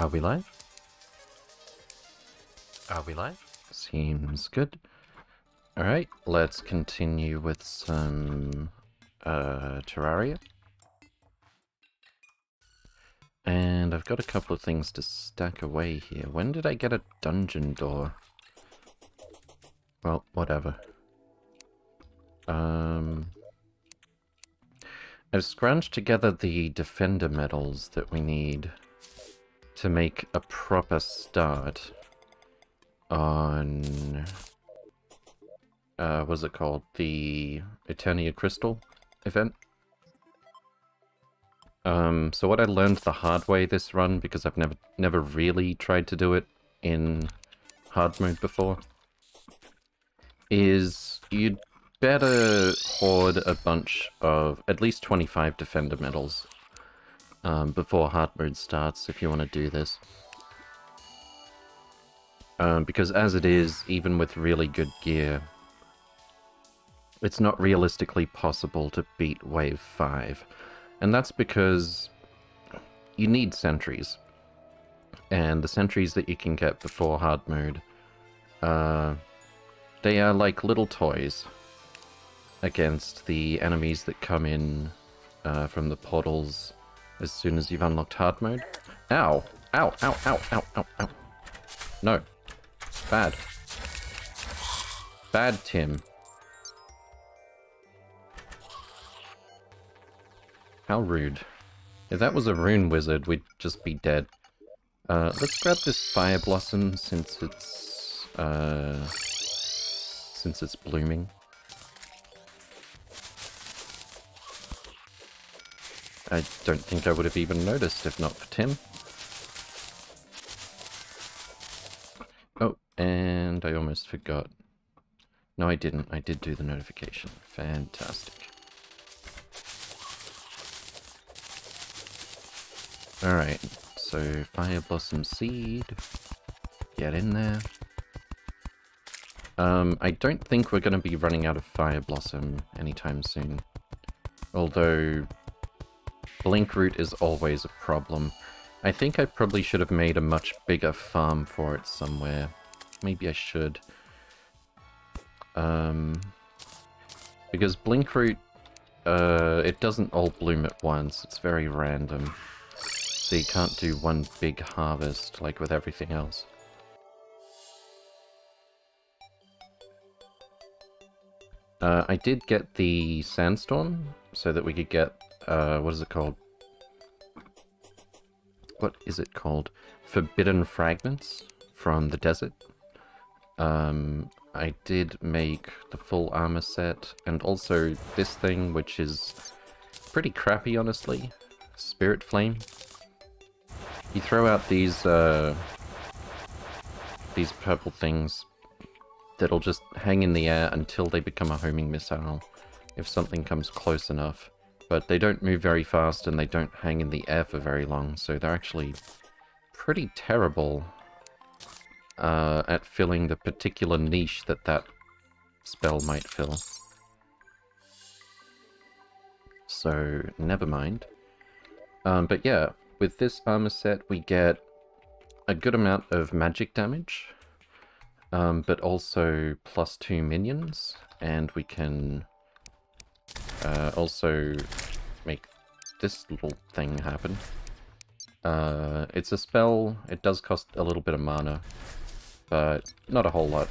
Are we live? Are we live? Seems good. Alright, let's continue with some uh, Terraria. And I've got a couple of things to stack away here. When did I get a dungeon door? Well, whatever. Um, I've scrunched together the defender medals that we need to make a proper start on uh, what's it called? The Eternia Crystal event. Um, so what I learned the hard way this run, because I've never never really tried to do it in hard mode before, is you'd better hoard a bunch of at least 25 defender medals um, before hard mode starts if you want to do this. Um, because as it is, even with really good gear, it's not realistically possible to beat Wave 5. And that's because you need sentries. And the sentries that you can get before hard mode, uh, they are like little toys against the enemies that come in uh, from the portals as soon as you've unlocked hard mode. Ow! Ow, ow, ow, ow, ow, ow. No. Bad. Bad, Tim. How rude. If that was a rune wizard, we'd just be dead. Uh, let's grab this fire blossom since it's, uh, since it's blooming. I don't think I would have even noticed if not for Tim. Oh, and I almost forgot. No, I didn't. I did do the notification. Fantastic. Alright, so Fire Blossom Seed. Get in there. Um, I don't think we're going to be running out of Fire Blossom anytime soon. Although, Blinkroot is always a problem. I think I probably should have made a much bigger farm for it somewhere. Maybe I should. Um, because Blinkroot, uh, it doesn't all bloom at once. It's very random. So you can't do one big harvest like with everything else. Uh, I did get the sandstorm so that we could get, uh, what is it called? What is it called? Forbidden Fragments from the desert. Um, I did make the full armor set, and also this thing, which is pretty crappy, honestly. Spirit Flame. You throw out these, uh, these purple things that'll just hang in the air until they become a homing missile, if something comes close enough. But they don't move very fast and they don't hang in the air for very long, so they're actually pretty terrible uh, at filling the particular niche that that spell might fill. So, never mind. Um, but yeah, with this armor set we get a good amount of magic damage, um, but also plus two minions, and we can uh, also make this little thing happen. Uh, it's a spell, it does cost a little bit of mana, but not a whole lot.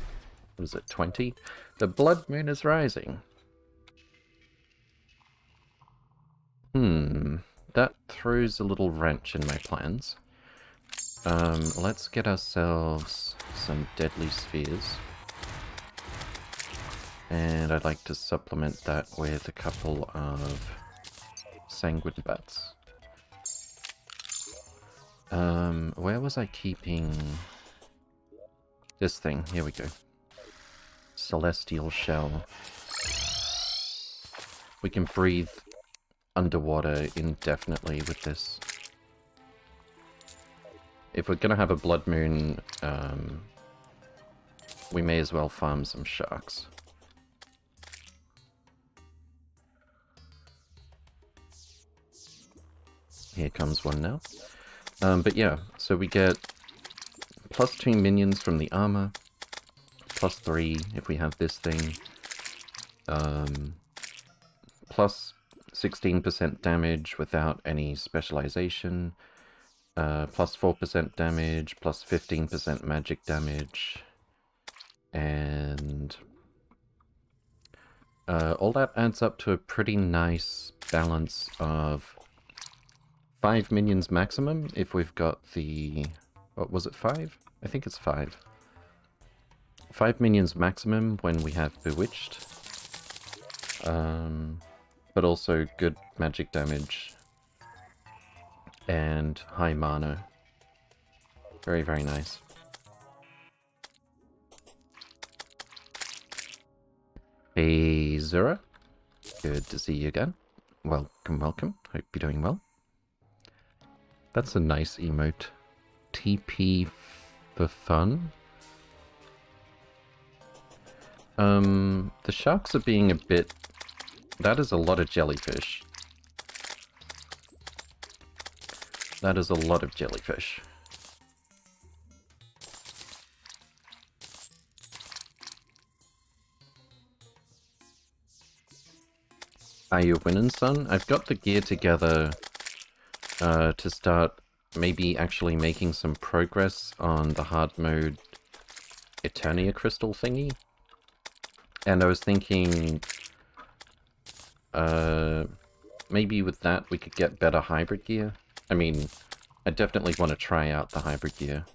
What is it, 20? The Blood Moon is rising. Hmm, that throws a little wrench in my plans. Um, let's get ourselves some deadly spheres. And I'd like to supplement that with a couple of sanguine bats. Um, where was I keeping this thing? Here we go. Celestial shell. We can breathe underwater indefinitely with this if we're gonna have a blood moon, um, we may as well farm some sharks. Here comes one now. Um, but yeah, so we get plus two minions from the armor, plus three if we have this thing, um, plus 16% damage without any specialization, uh, plus 4% damage, plus 15% magic damage, and uh, all that adds up to a pretty nice balance of 5 minions maximum if we've got the... What was it, 5? I think it's 5. 5 minions maximum when we have Bewitched. Um, but also good magic damage. And high mana. Very, very nice. Hey, Zura. Good to see you again. Welcome, welcome. Hope you're doing well. That's a nice emote. TP for fun. Um, the sharks are being a bit... That is a lot of jellyfish. That is a lot of jellyfish. Are you winning, son? I've got the gear together uh, to start maybe actually making some progress on the hard mode Eternia crystal thingy. And I was thinking, uh, maybe with that we could get better hybrid gear. I mean, I definitely want to try out the hybrid gear.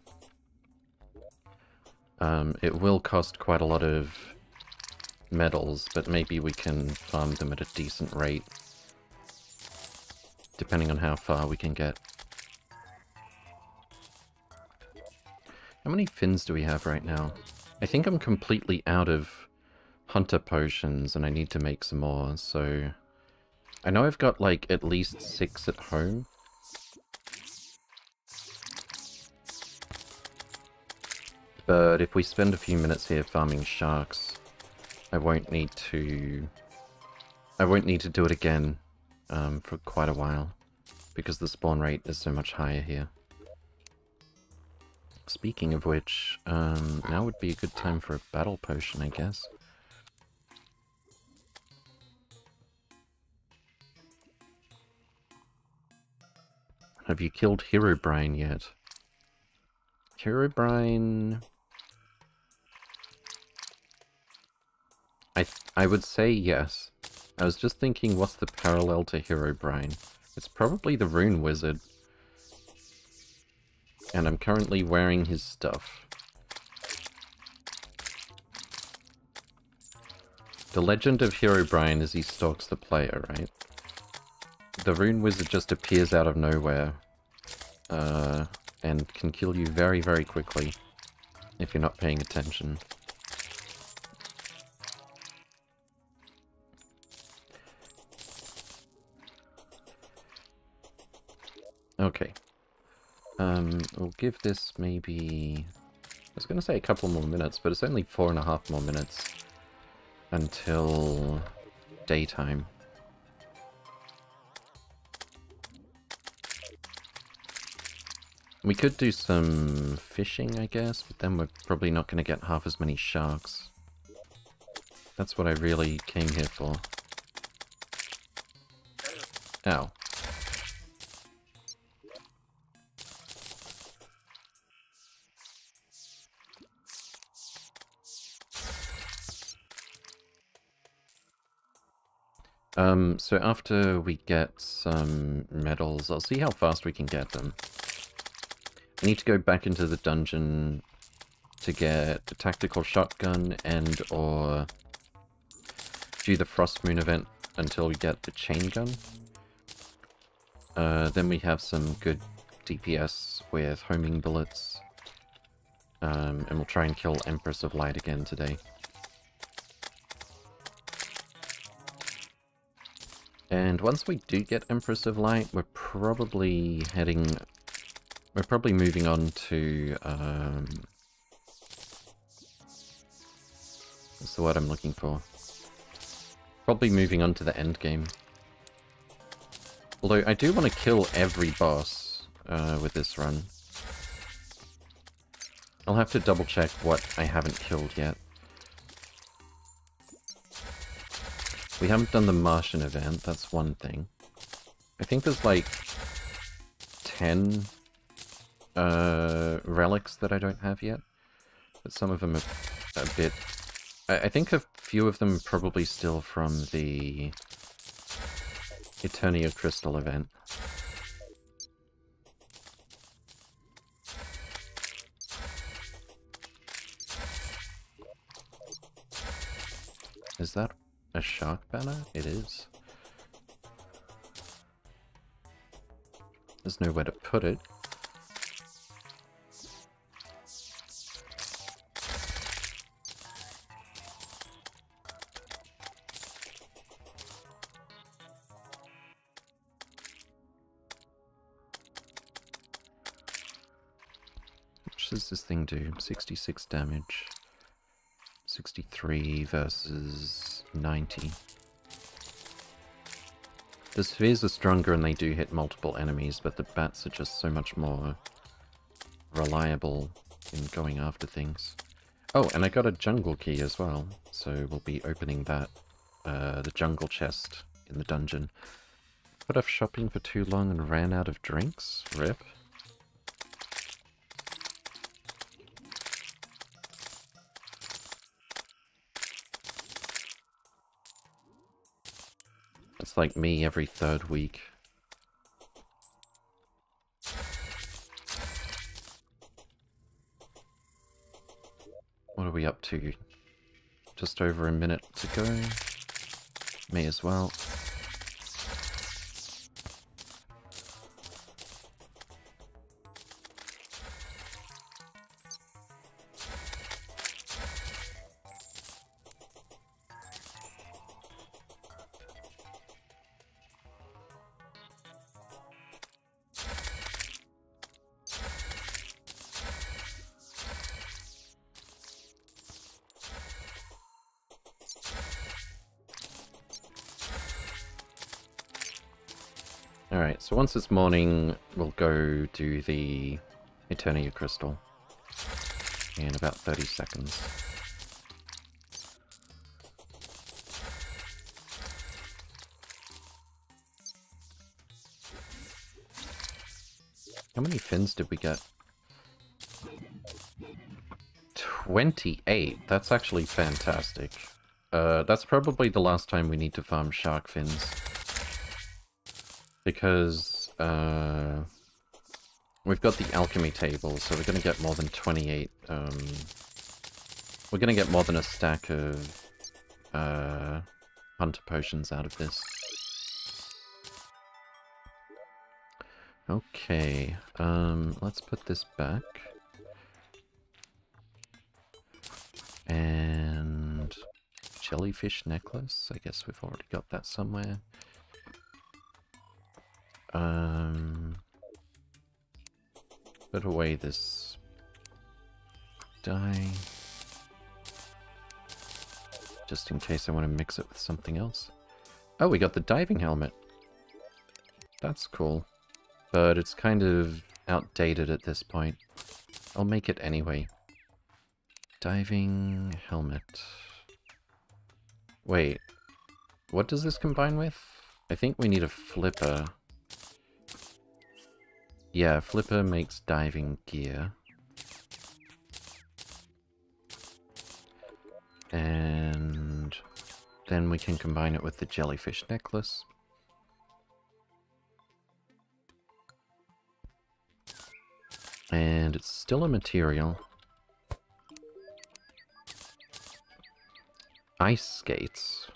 Um, it will cost quite a lot of medals, but maybe we can farm them at a decent rate. Depending on how far we can get. How many fins do we have right now? I think I'm completely out of hunter potions and I need to make some more, so... I know I've got like at least six at home. But if we spend a few minutes here farming sharks, I won't need to... I won't need to do it again um, for quite a while, because the spawn rate is so much higher here. Speaking of which, um, now would be a good time for a battle potion, I guess. Have you killed Herobrine yet? Herobrine... I, I would say yes. I was just thinking what's the parallel to Herobrine? It's probably the Rune Wizard. And I'm currently wearing his stuff. The legend of Herobrine is he stalks the player, right? The Rune Wizard just appears out of nowhere. Uh, and can kill you very, very quickly. If you're not paying attention. Okay. Um, we'll give this maybe... I was going to say a couple more minutes, but it's only four and a half more minutes until daytime. We could do some fishing, I guess, but then we're probably not going to get half as many sharks. That's what I really came here for. Ow. Um, so after we get some medals, I'll see how fast we can get them. I need to go back into the dungeon to get a tactical shotgun and or do the Frost Moon event until we get the chain gun. Uh, then we have some good DPS with homing bullets. Um, and we'll try and kill Empress of Light again today. And once we do get Empress of Light, we're probably heading... We're probably moving on to... Um, what's the word I'm looking for? Probably moving on to the end game. Although I do want to kill every boss. uh, with this run. I'll have to double check what I haven't killed yet. We haven't done the Martian event, that's one thing. I think there's like 10 uh, relics that I don't have yet. But some of them are a bit... I, I think a few of them probably still from the Eternia Crystal event. Is that a shark banner? It is. There's nowhere to put it. What does this thing do? 66 damage. 63 versus 90. The spheres are stronger and they do hit multiple enemies, but the bats are just so much more reliable in going after things. Oh, and I got a jungle key as well, so we'll be opening that, uh, the jungle chest in the dungeon. Put off shopping for too long and ran out of drinks? Rip. Like me every third week. What are we up to? Just over a minute to go. May as well. It's morning, we'll go do the Eternia Crystal in about 30 seconds. How many fins did we get? 28! That's actually fantastic. Uh, that's probably the last time we need to farm shark fins. Because, uh... We've got the alchemy table, so we're gonna get more than 28, um... We're gonna get more than a stack of, uh... Hunter potions out of this. Okay, um, let's put this back. And jellyfish necklace. I guess we've already got that somewhere. Um, put away this dye. Just in case I want to mix it with something else. Oh, we got the diving helmet. That's cool. But it's kind of outdated at this point. I'll make it anyway. Diving helmet. Wait. What does this combine with? I think we need a flipper. Yeah, flipper makes diving gear. And then we can combine it with the jellyfish necklace. And it's still a material. Ice skates.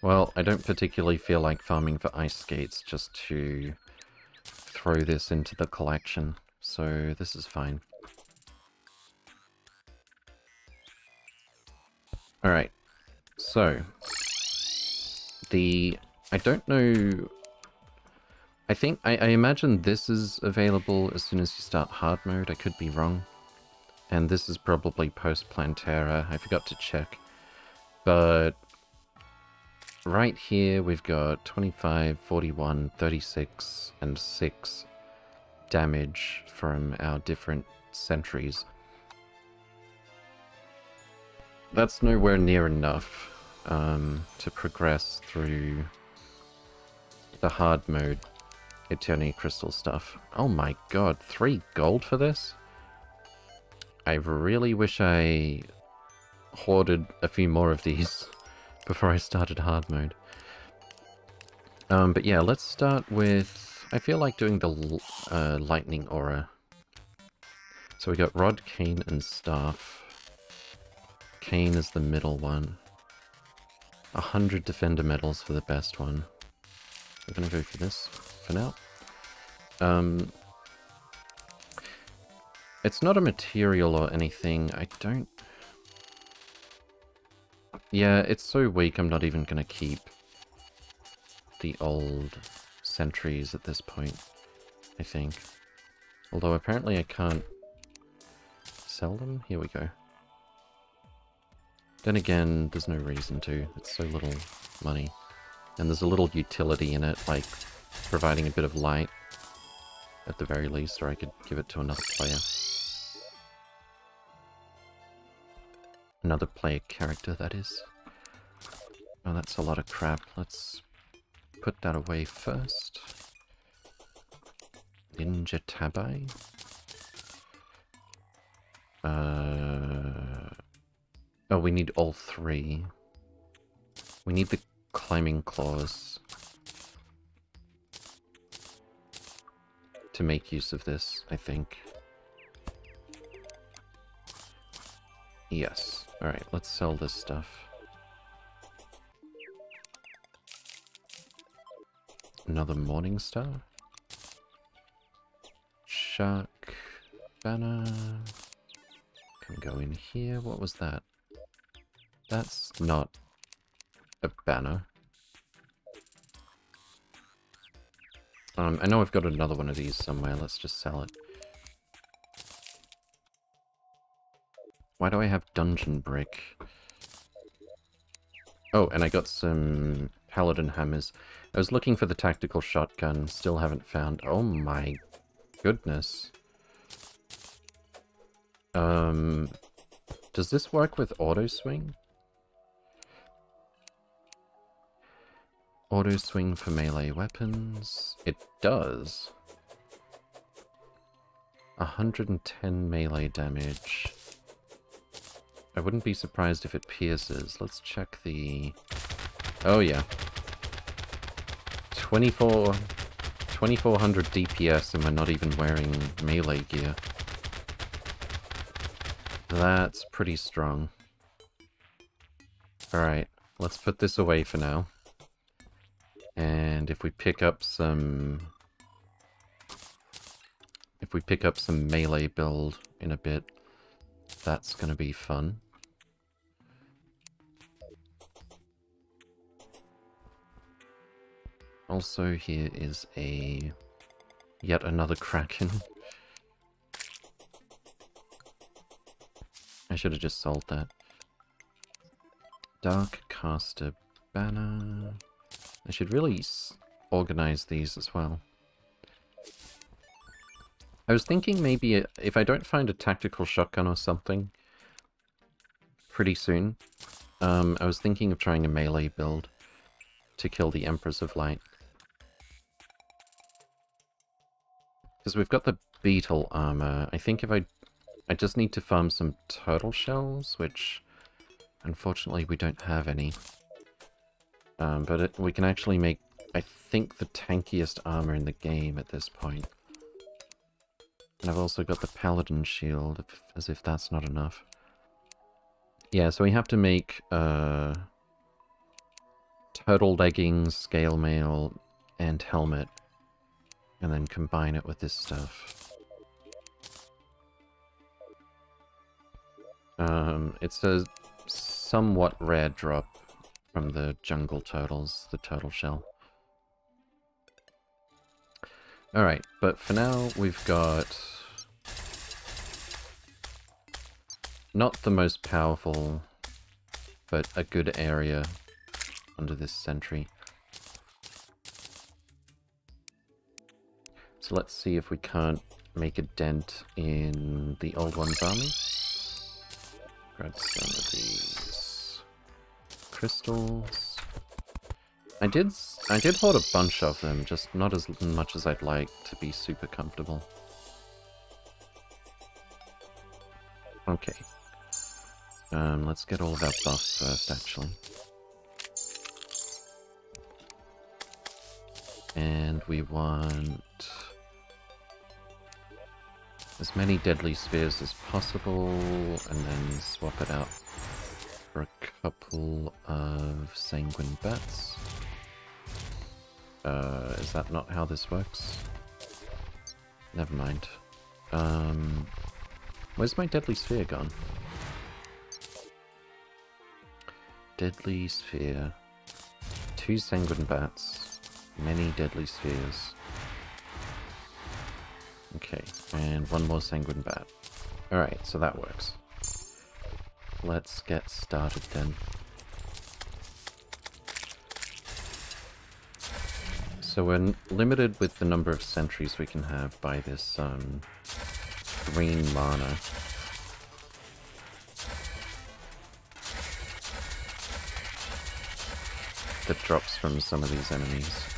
Well, I don't particularly feel like farming for ice skates just to throw this into the collection, so this is fine. Alright, so, the, I don't know, I think, I, I imagine this is available as soon as you start hard mode, I could be wrong. And this is probably post Plantera, I forgot to check. But right here we've got 25, 41, 36, and 6 damage from our different sentries. That's nowhere near enough um, to progress through the hard mode Eternia Crystal stuff. Oh my god, three gold for this? I really wish I hoarded a few more of these before I started hard mode. Um, but yeah, let's start with... I feel like doing the uh, lightning aura. So we got rod, cane, and staff. Cane is the middle one. A hundred defender medals for the best one. We're gonna go for this for now. Um, it's not a material or anything. I don't... Yeah, it's so weak I'm not even gonna keep the old sentries at this point, I think. Although apparently I can't sell them? Here we go. Then again, there's no reason to. It's so little money. And there's a little utility in it, like providing a bit of light at the very least, or I could give it to another player. Another player character, that is. Oh, that's a lot of crap. Let's put that away first. Ninja Tabi. Uh, oh, we need all three. We need the climbing claws to make use of this, I think. Yes. Alright, let's sell this stuff. Another Morning Star. Shark. Banner. Can go in here. What was that? That's not a banner. Um, I know I've got another one of these somewhere. Let's just sell it. Why do I have dungeon brick? Oh, and I got some paladin hammers. I was looking for the tactical shotgun, still haven't found... Oh my goodness. Um, does this work with auto swing? Auto swing for melee weapons. It does. 110 melee damage. I wouldn't be surprised if it pierces. Let's check the... Oh yeah. 24... 2400 DPS and we're not even wearing melee gear. That's pretty strong. Alright, let's put this away for now. And if we pick up some... If we pick up some melee build in a bit, that's going to be fun. Also, here is a... yet another Kraken. I should have just sold that. Dark Caster Banner... I should really organize these as well. I was thinking maybe uh, if I don't find a tactical shotgun or something pretty soon, um, I was thinking of trying a melee build to kill the Empress of Light. Because we've got the beetle armor. I think if I... I just need to farm some turtle shells, which unfortunately we don't have any. Um, but it, we can actually make, I think, the tankiest armor in the game at this point. And I've also got the Paladin Shield, as if that's not enough. Yeah, so we have to make uh, turtle leggings, scale mail, and helmet. And then combine it with this stuff. Um, it's a somewhat rare drop from the jungle turtles, the turtle shell. Alright, but for now we've got... Not the most powerful, but a good area under this sentry. So let's see if we can't make a dent in the old one's army. Grab some of these crystals. I did I did hold a bunch of them, just not as much as I'd like to be super comfortable. Okay. Um, let's get all of our buffs first, actually. And we want as many deadly spheres as possible, and then swap it out for a couple of sanguine bats. Uh, is that not how this works? Never mind. Um, where's my deadly sphere gone? Deadly sphere. Two sanguine bats. Many deadly spheres. Okay, and one more sanguine bat. Alright, so that works. Let's get started then. So we're limited with the number of sentries we can have by this um, green mana. That drops from some of these enemies.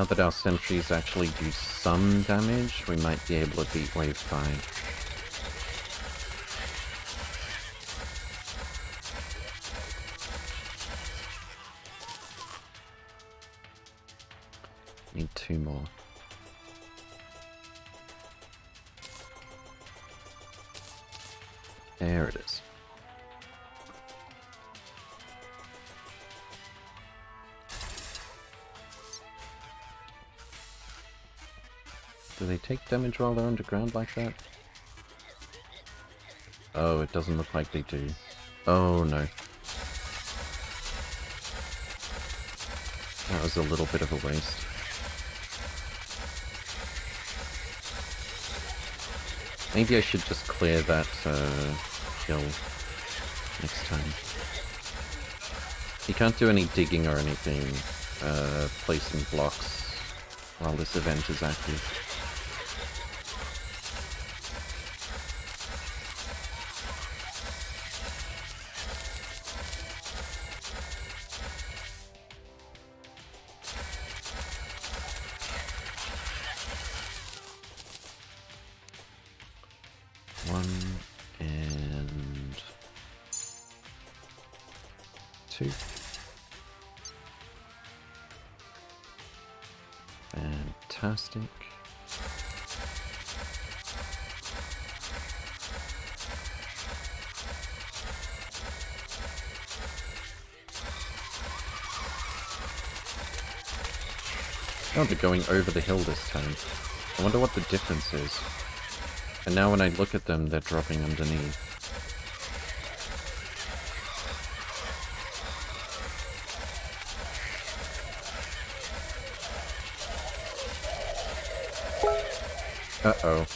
Now that our sentries actually do some damage, we might be able to beat wave 5. Take damage while they're underground like that? Oh, it doesn't look like they do. Oh no. That was a little bit of a waste. Maybe I should just clear that uh, hill next time. You can't do any digging or anything, uh, placing blocks while this event is active. Going over the hill this time. I wonder what the difference is. And now when I look at them, they're dropping underneath. Uh-oh.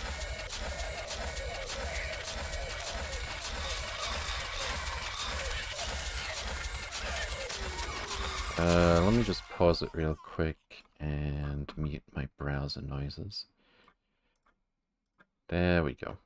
Uh, let me just pause it real quick browser noises. There we go.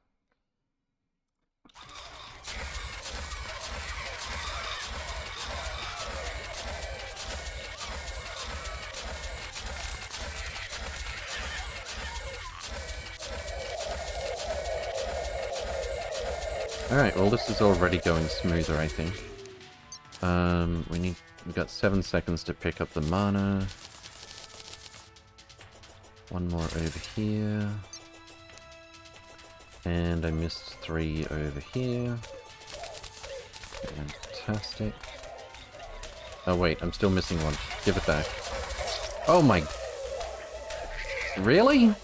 Alright, well this is already going smoother, I think. Um, we need, we've got seven seconds to pick up the mana. One more over here. And I missed three over here. Fantastic. Oh wait, I'm still missing one. Give it back. Oh my... Really?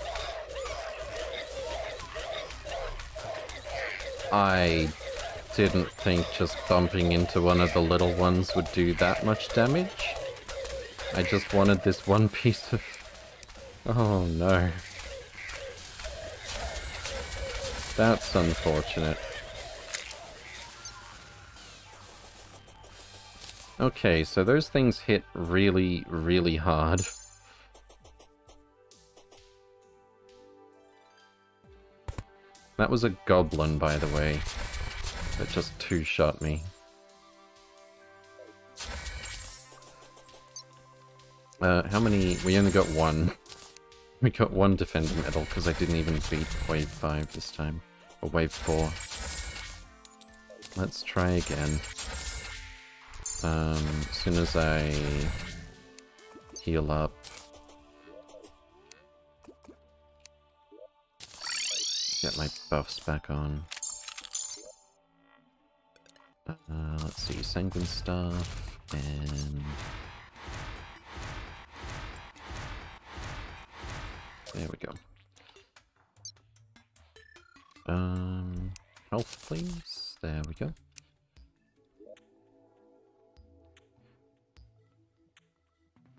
I didn't think just bumping into one of the little ones would do that much damage. I just wanted this one piece of Oh no. That's unfortunate. Okay, so those things hit really, really hard. That was a goblin, by the way, that just two-shot me. Uh, how many? We only got one. We got one defender medal because I didn't even beat wave 5 this time. Or wave 4. Let's try again. Um, as soon as I heal up. Get my buffs back on. Uh, let's see, Sanguine Staff, and... There we go. Um, health please. There we go.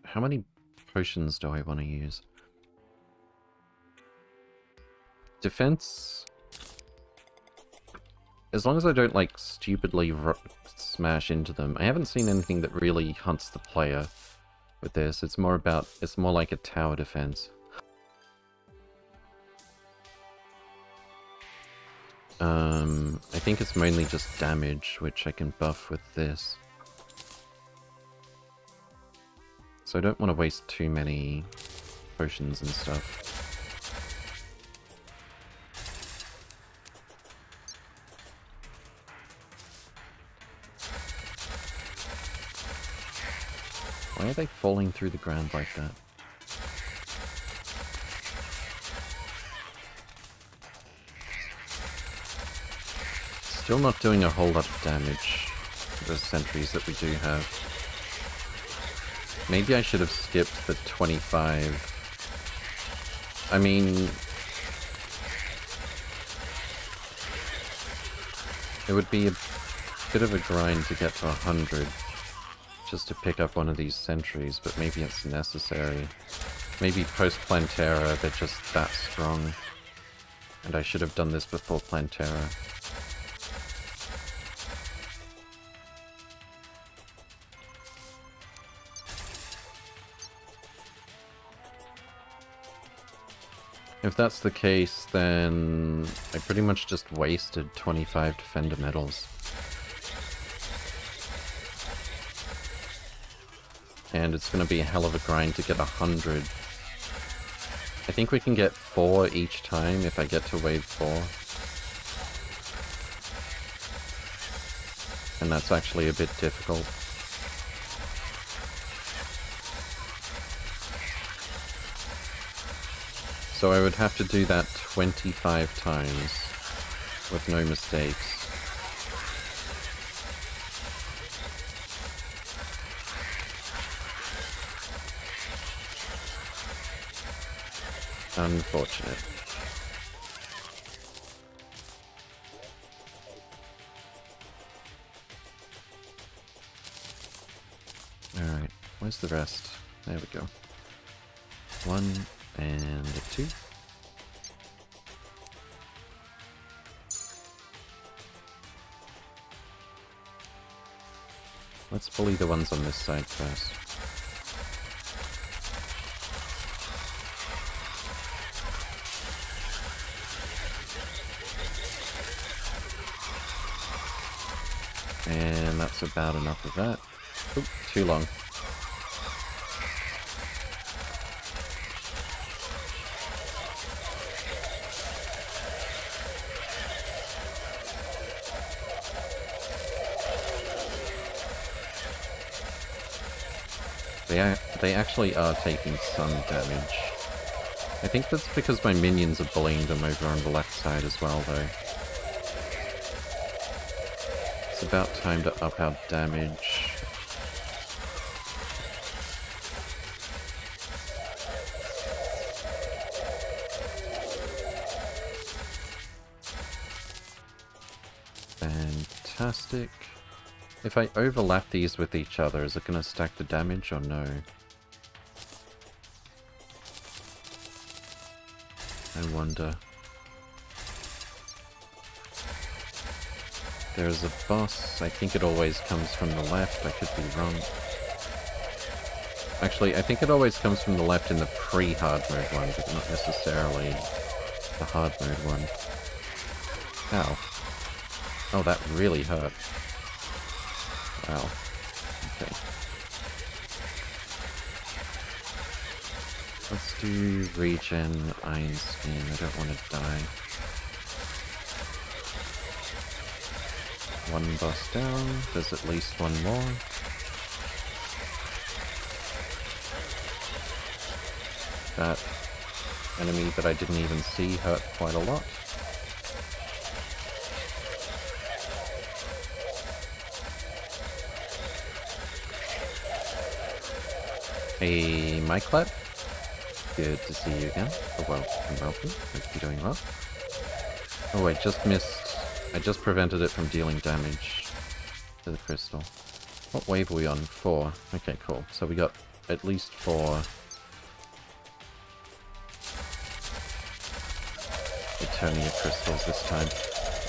How many potions do I want to use? Defense... As long as I don't, like, stupidly smash into them. I haven't seen anything that really hunts the player with this. It's more about... It's more like a tower defense. Um, I think it's mainly just damage, which I can buff with this. So I don't want to waste too many potions and stuff. Why are they falling through the ground like that? Still not doing a whole lot of damage to the sentries that we do have. Maybe I should have skipped the 25. I mean... It would be a bit of a grind to get to 100 just to pick up one of these sentries, but maybe it's necessary. Maybe post-Plantera they're just that strong. And I should have done this before Plantera. If that's the case, then I pretty much just wasted 25 Defender medals. And it's going to be a hell of a grind to get 100. I think we can get 4 each time if I get to wave 4. And that's actually a bit difficult. So I would have to do that 25 times with no mistakes. Unfortunate. Alright, where's the rest? There we go. One, and a two. Let's bully the ones on this side first. And that's about enough of that. Oop, too long. They actually are taking some damage. I think that's because my minions are bullying them over on the left side as well, though. It's about time to up our damage. Fantastic. If I overlap these with each other, is it going to stack the damage or no? I wonder. Uh, there's a boss. I think it always comes from the left. I could be wrong. Actually, I think it always comes from the left in the pre-hard mode one, but not necessarily the hard mode one. Ow. Oh, that really hurt. Wow. Do regen skin. I don't want to die. One boss down. There's at least one more. That enemy that I didn't even see hurt quite a lot. Hey, Myclad. Good to see you again. Oh, well, and welcome. Hope you're doing well. Oh, I just missed... I just prevented it from dealing damage to the crystal. What wave are we on? Four. Okay, cool. So we got at least four Eternia crystals this time.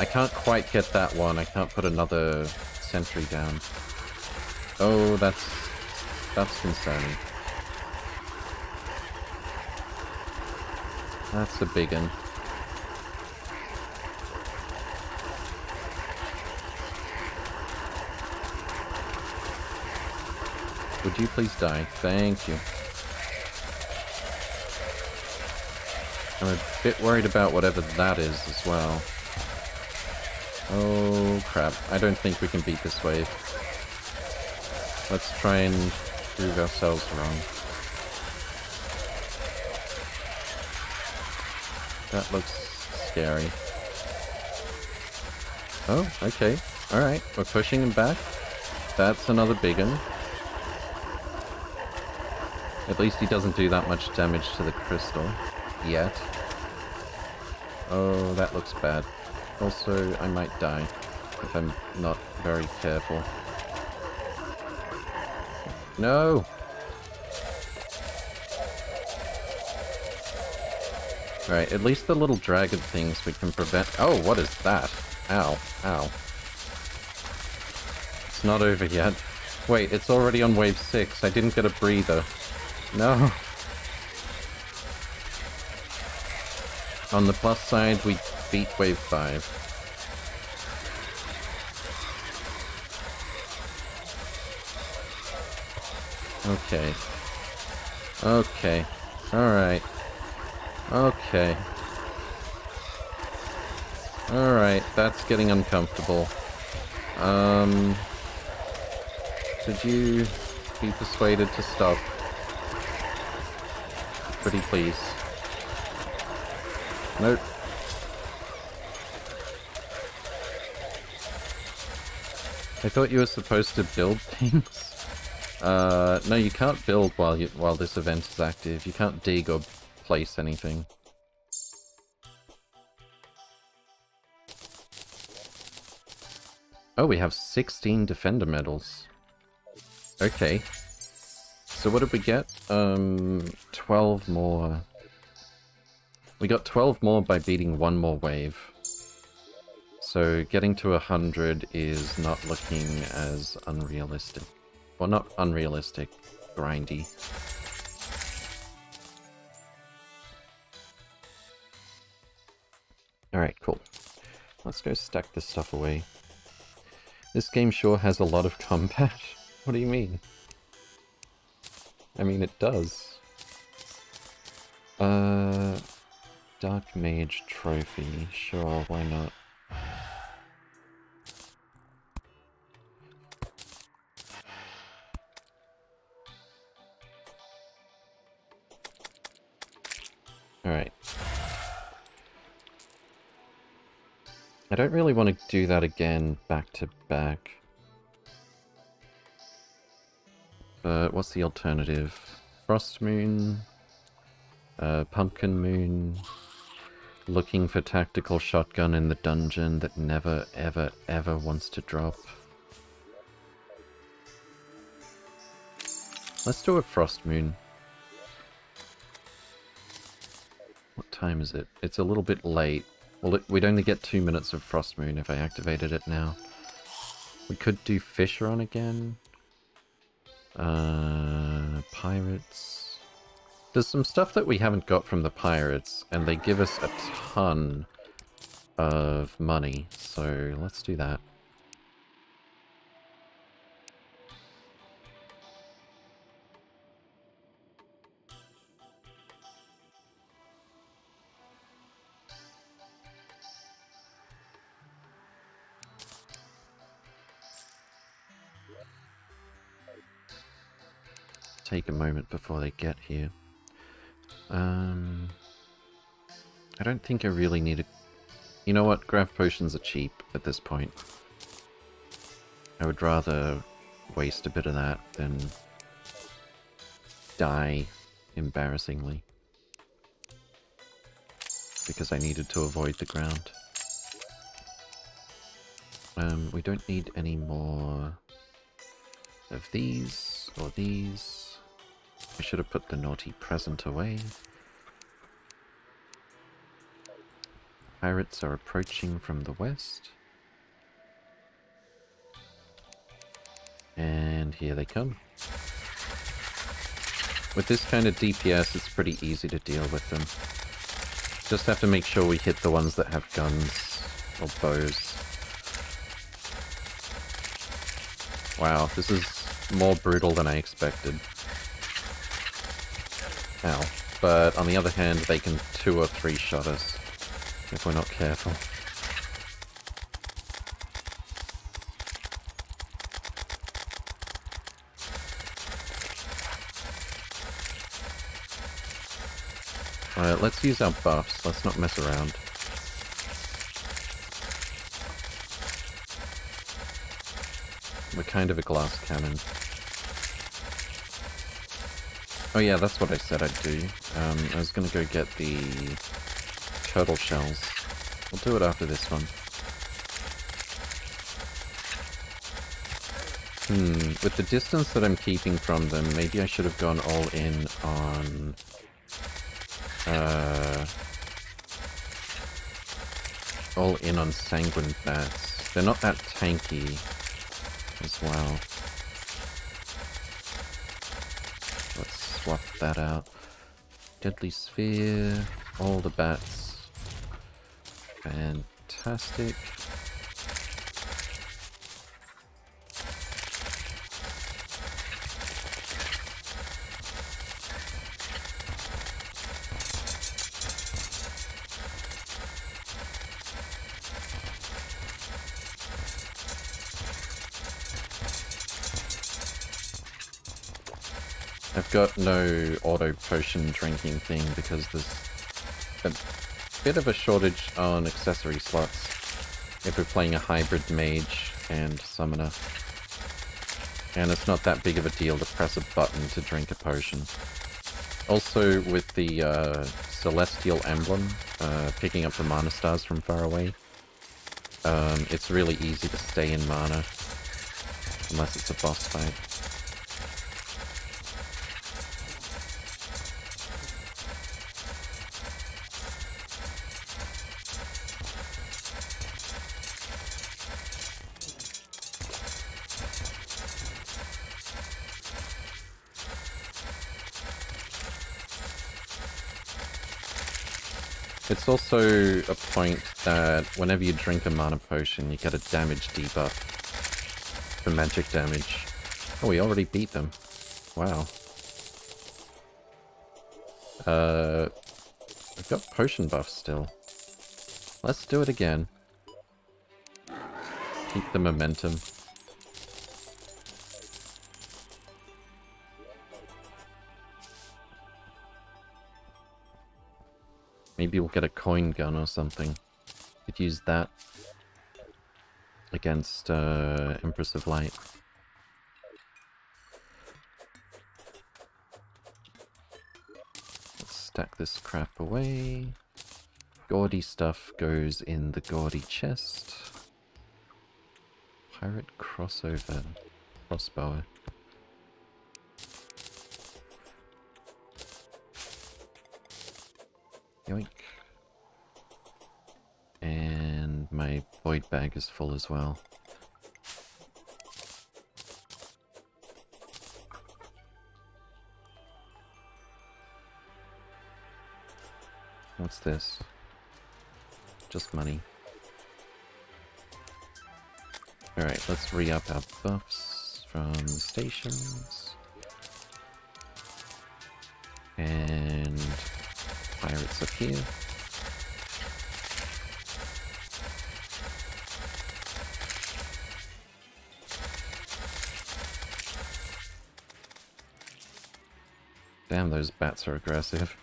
I can't quite get that one. I can't put another sentry down. Oh, that's... that's concerning. That's a big one. Would you please die? Thank you. I'm a bit worried about whatever that is as well. Oh crap, I don't think we can beat this wave. Let's try and prove ourselves wrong. That looks scary. Oh, okay. Alright, we're pushing him back. That's another big one. At least he doesn't do that much damage to the crystal. Yet. Oh, that looks bad. Also, I might die if I'm not very careful. No! Right, at least the little dragon things we can prevent- Oh, what is that? Ow, ow. It's not over yet. Wait, it's already on wave 6. I didn't get a breather. No. On the plus side, we beat wave 5. Okay. Okay. Alright. Okay. Alright, that's getting uncomfortable. Um... Could you be persuaded to stop? Pretty please. Nope. I thought you were supposed to build things. Uh, no, you can't build while you while this event is active. You can't dig or place anything. Oh, we have 16 Defender medals. Okay. So what did we get? Um, 12 more. We got 12 more by beating one more wave. So getting to 100 is not looking as unrealistic. Well, not unrealistic, grindy. Alright, cool. Let's go stack this stuff away. This game sure has a lot of combat. what do you mean? I mean, it does. Uh... Dark Mage Trophy. Sure, why not? Alright. I don't really want to do that again back to back. But what's the alternative? Frost Moon? Uh, Pumpkin Moon? Looking for tactical shotgun in the dungeon that never, ever, ever wants to drop. Let's do a Frost Moon. What time is it? It's a little bit late. Well, we'd only get two minutes of Frost Moon if I activated it now. We could do Fishron again. Uh, pirates. There's some stuff that we haven't got from the pirates, and they give us a ton of money, so let's do that. Take a moment before they get here. Um, I don't think I really need a... You know what? Graph potions are cheap at this point. I would rather waste a bit of that than die embarrassingly. Because I needed to avoid the ground. Um, we don't need any more of these or these. I should have put the naughty present away. Pirates are approaching from the west. And here they come. With this kind of DPS, it's pretty easy to deal with them. Just have to make sure we hit the ones that have guns or bows. Wow, this is more brutal than I expected. Ow. But on the other hand, they can two or three shot us if we're not careful. Alright, let's use our buffs. Let's not mess around. We're kind of a glass cannon. Oh yeah, that's what I said I'd do. Um, I was gonna go get the turtle shells. We'll do it after this one. Hmm, with the distance that I'm keeping from them, maybe I should have gone all in on... Uh... All in on Sanguine Bats. They're not that tanky as well. swap that out. Deadly Sphere, all the bats. Fantastic. Got no auto potion drinking thing because there's a bit of a shortage on accessory slots if we're playing a hybrid mage and summoner. And it's not that big of a deal to press a button to drink a potion. Also, with the uh, Celestial Emblem, uh, picking up the mana stars from far away, um, it's really easy to stay in mana, unless it's a boss fight. It's also a point that whenever you drink a mana potion, you get a damage debuff for magic damage. Oh, we already beat them. Wow. Uh, I've got potion buffs still. Let's do it again. Keep the momentum. Maybe we'll get a coin gun or something. Could use that against uh, Empress of Light. Let's stack this crap away. Gaudy stuff goes in the gaudy chest. Pirate crossover. Crossbow. yoink. And my void bag is full as well. What's this? Just money. Alright, let's re-up our buffs from stations. And pirates up here. Damn, those bats are aggressive.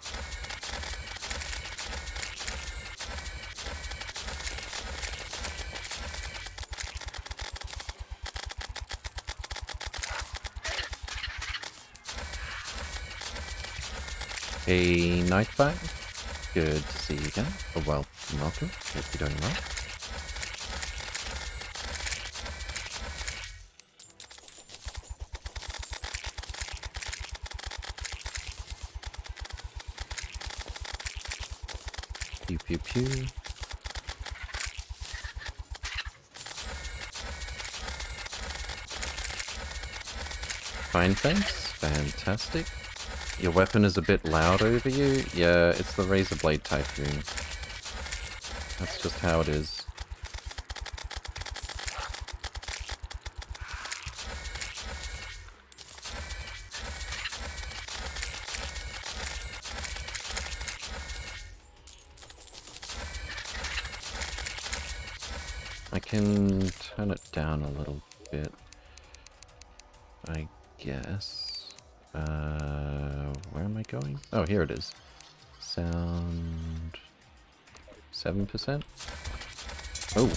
Hey, Nightbite. Good to see you again. Oh, well, welcome. Hope you're doing well. Pew pew pew. Fine, thanks. Fantastic. Your weapon is a bit loud over you? Yeah, it's the Razorblade Typhoon. That's just how it is. 7%? Oh.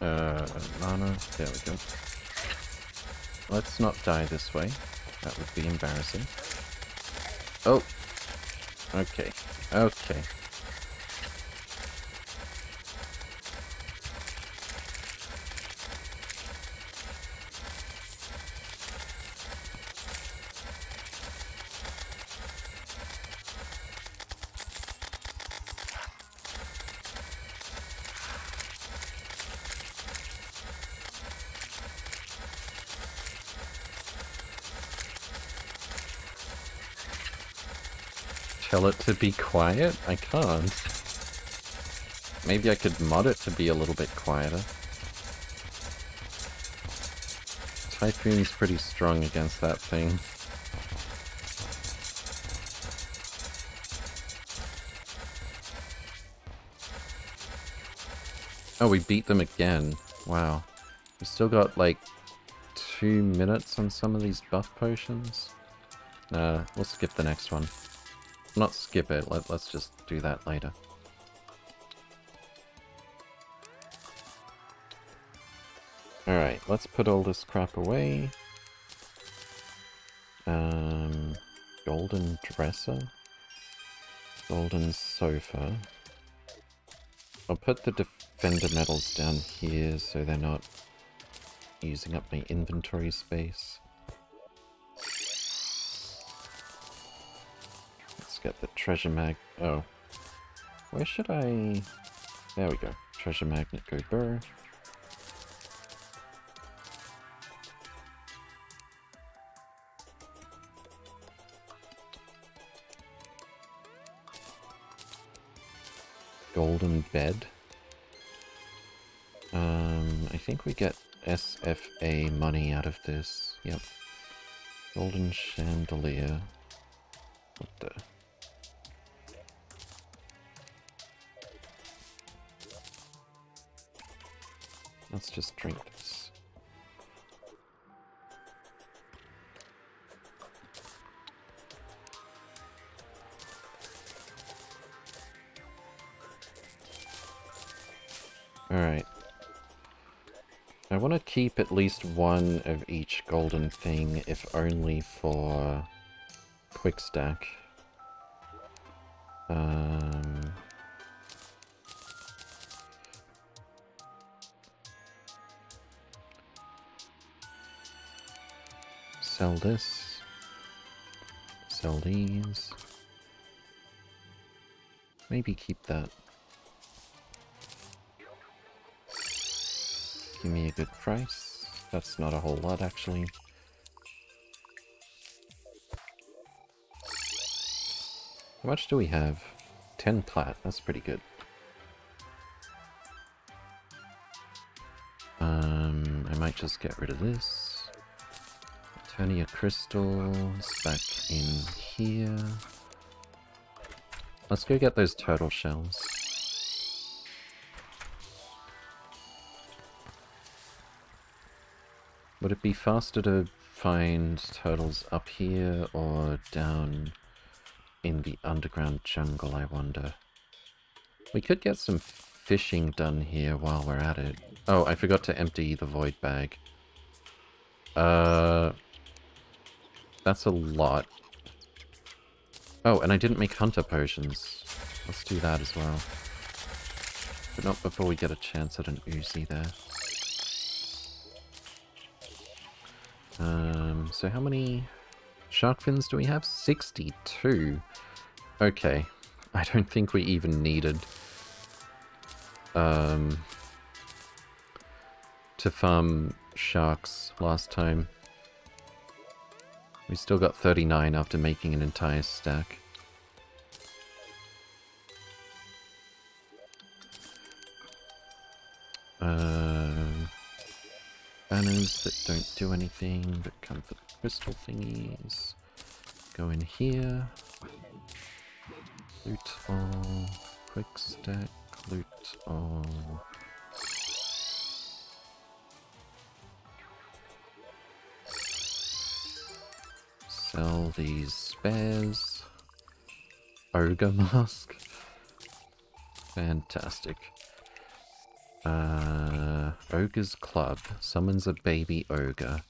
Uh, Lana, there we go. Let's not die this way. That would be embarrassing. Oh. Okay. Okay. Tell it to be quiet? I can't. Maybe I could mod it to be a little bit quieter. Typhoon's pretty strong against that thing. Oh, we beat them again. Wow. We still got like two minutes on some of these buff potions. Uh, we'll skip the next one. Not skip it, Let, let's just do that later. Alright, let's put all this crap away. Um, golden dresser. Golden sofa. I'll put the defender medals down here so they're not using up my inventory space. Get the treasure mag... Oh. Where should I... There we go. Treasure magnet go burr. Golden bed. Um, I think we get SFA money out of this. Yep. Golden chandelier. Let's just drink this. Alright. I want to keep at least one of each golden thing, if only for quick stack. Um, Sell this. Sell these. Maybe keep that. Give me a good price. That's not a whole lot, actually. How much do we have? 10 plat, that's pretty good. Um, I might just get rid of this. Eternia crystals back in here. Let's go get those turtle shells. Would it be faster to find turtles up here or down in the underground jungle, I wonder? We could get some fishing done here while we're at it. Oh, I forgot to empty the void bag. Uh, that's a lot. Oh, and I didn't make hunter potions. Let's do that as well. But not before we get a chance at an Uzi there. Um, so how many shark fins do we have? 62. Okay. I don't think we even needed um, to farm sharks last time. We still got 39 after making an entire stack. Uh, banners that don't do anything but come for the crystal thingies. Go in here. Loot all. Quick stack. Loot all. Sell these spares. Ogre mask. Fantastic. Uh, Ogre's Club summons a baby ogre.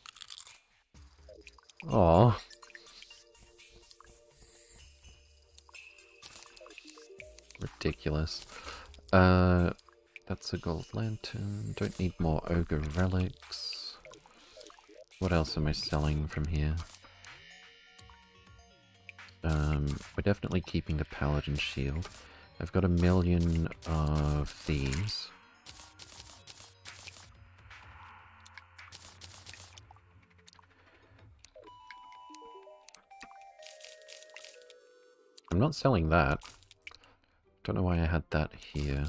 Aww. Ridiculous. Uh, that's a gold lantern. Don't need more ogre relics. What else am I selling from here? Um, we're definitely keeping the paladin shield. I've got a million of these. I'm not selling that. Don't know why I had that here.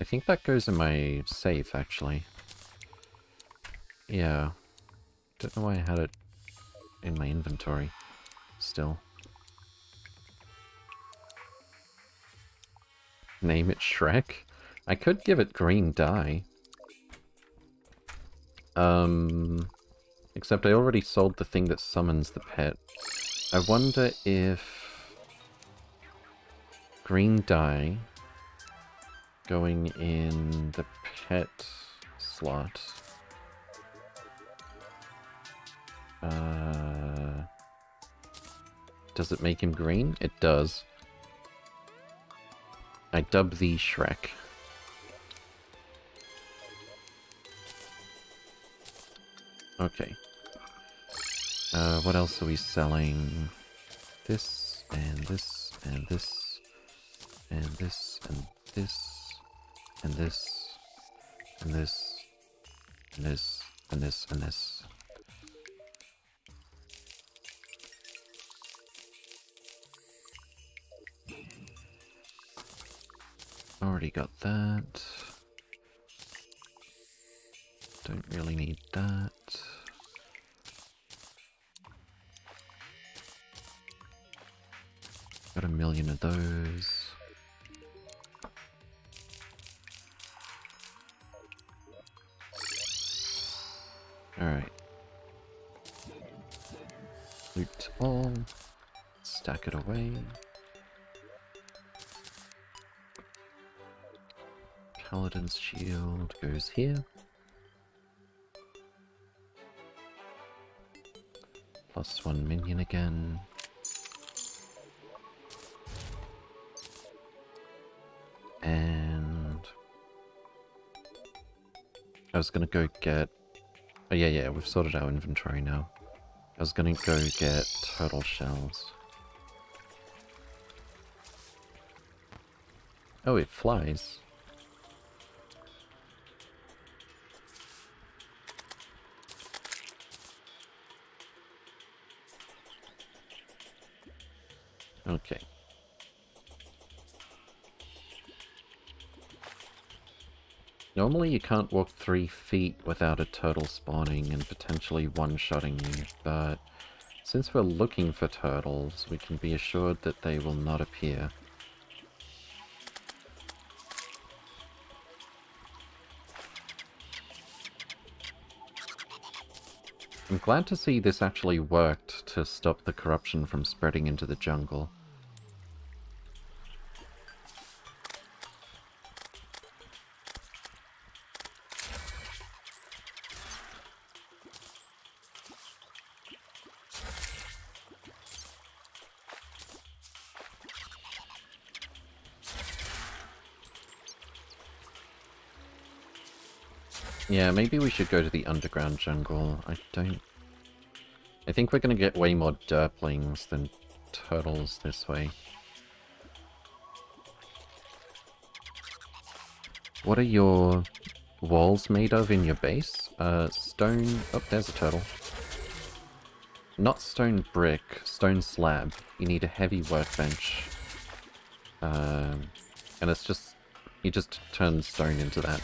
I think that goes in my safe, actually. Yeah. Don't know why I had it in my inventory still. Name it Shrek? I could give it green dye. Um, except I already sold the thing that summons the pet. I wonder if green dye going in the pet slot. Uh, does it make him green? It does. I dub thee Shrek. Okay. Uh, what else are we selling? This, and this, and this, and this, and this, and this, and this, and this, and this, and this. Already got that. Don't really need that. Got a million of those. Alright. Loot all. Stack it away. Paladin's shield goes here. Plus one minion again. And... I was gonna go get... Oh yeah, yeah, we've sorted our inventory now. I was gonna go get turtle shells. Oh, it flies. Normally you can't walk three feet without a turtle spawning and potentially one-shotting you, but since we're looking for turtles, we can be assured that they will not appear. I'm glad to see this actually worked to stop the corruption from spreading into the jungle. Yeah, maybe we should go to the underground jungle. I don't... I think we're going to get way more derplings than turtles this way. What are your walls made of in your base? Uh, stone... Oh, there's a turtle. Not stone brick, stone slab. You need a heavy workbench. Um, and it's just... You just turn stone into that.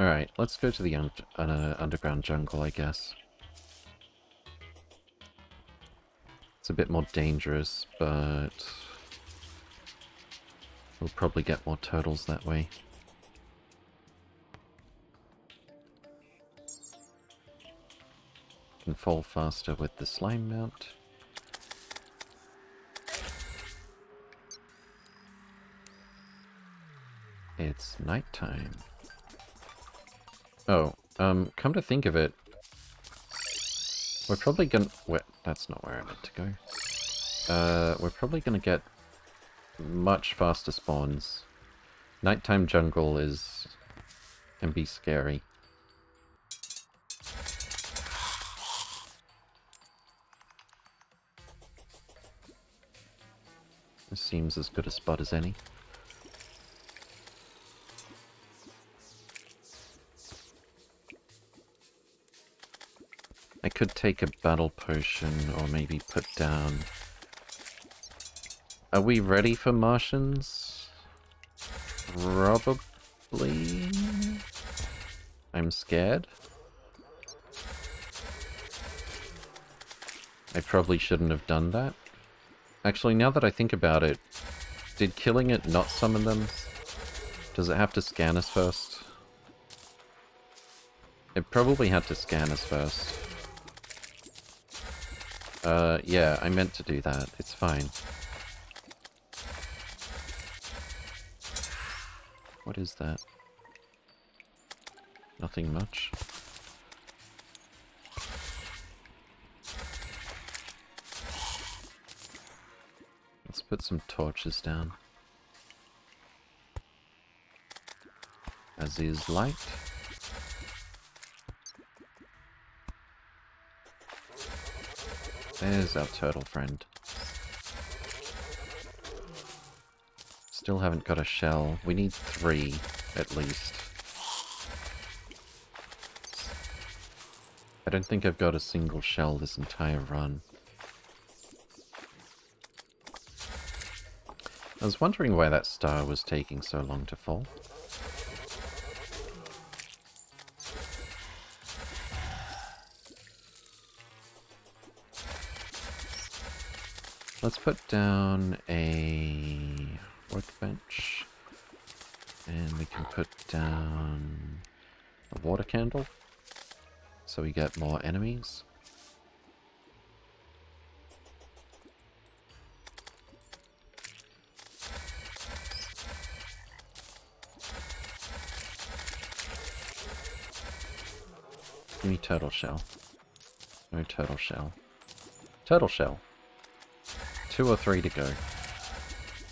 Alright, let's go to the un uh, underground jungle, I guess. It's a bit more dangerous, but... We'll probably get more turtles that way. Can fall faster with the slime mount. It's nighttime. Oh, um, come to think of it, we're probably gonna... Wait, that's not where I meant to go. Uh, we're probably gonna get much faster spawns. Nighttime jungle is... can be scary. This seems as good a spot as any. Could take a battle potion or maybe put down... Are we ready for Martians? Probably... I'm scared. I probably shouldn't have done that. Actually, now that I think about it, did killing it not summon them? Does it have to scan us first? It probably had to scan us first. Uh, yeah, I meant to do that. It's fine. What is that? Nothing much. Let's put some torches down. As is light. There's our turtle friend. Still haven't got a shell. We need three, at least. I don't think I've got a single shell this entire run. I was wondering why that star was taking so long to fall. Let's put down a workbench. And we can put down a water candle. So we get more enemies. Give me turtle shell. No turtle shell. Turtle shell. Two or three to go.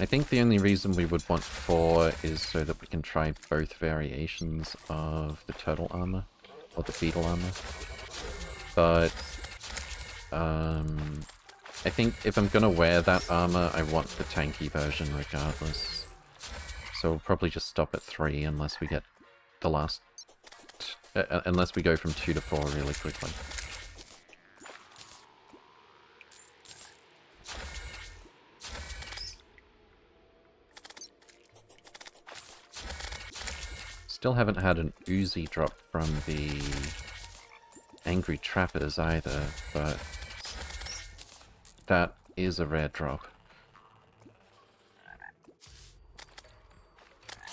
I think the only reason we would want four is so that we can try both variations of the turtle armor, or the beetle armor. But, um, I think if I'm gonna wear that armor, I want the tanky version regardless. So we'll probably just stop at three unless we get the last... Uh, unless we go from two to four really quickly. Still haven't had an Uzi drop from the Angry Trappers either, but that is a rare drop.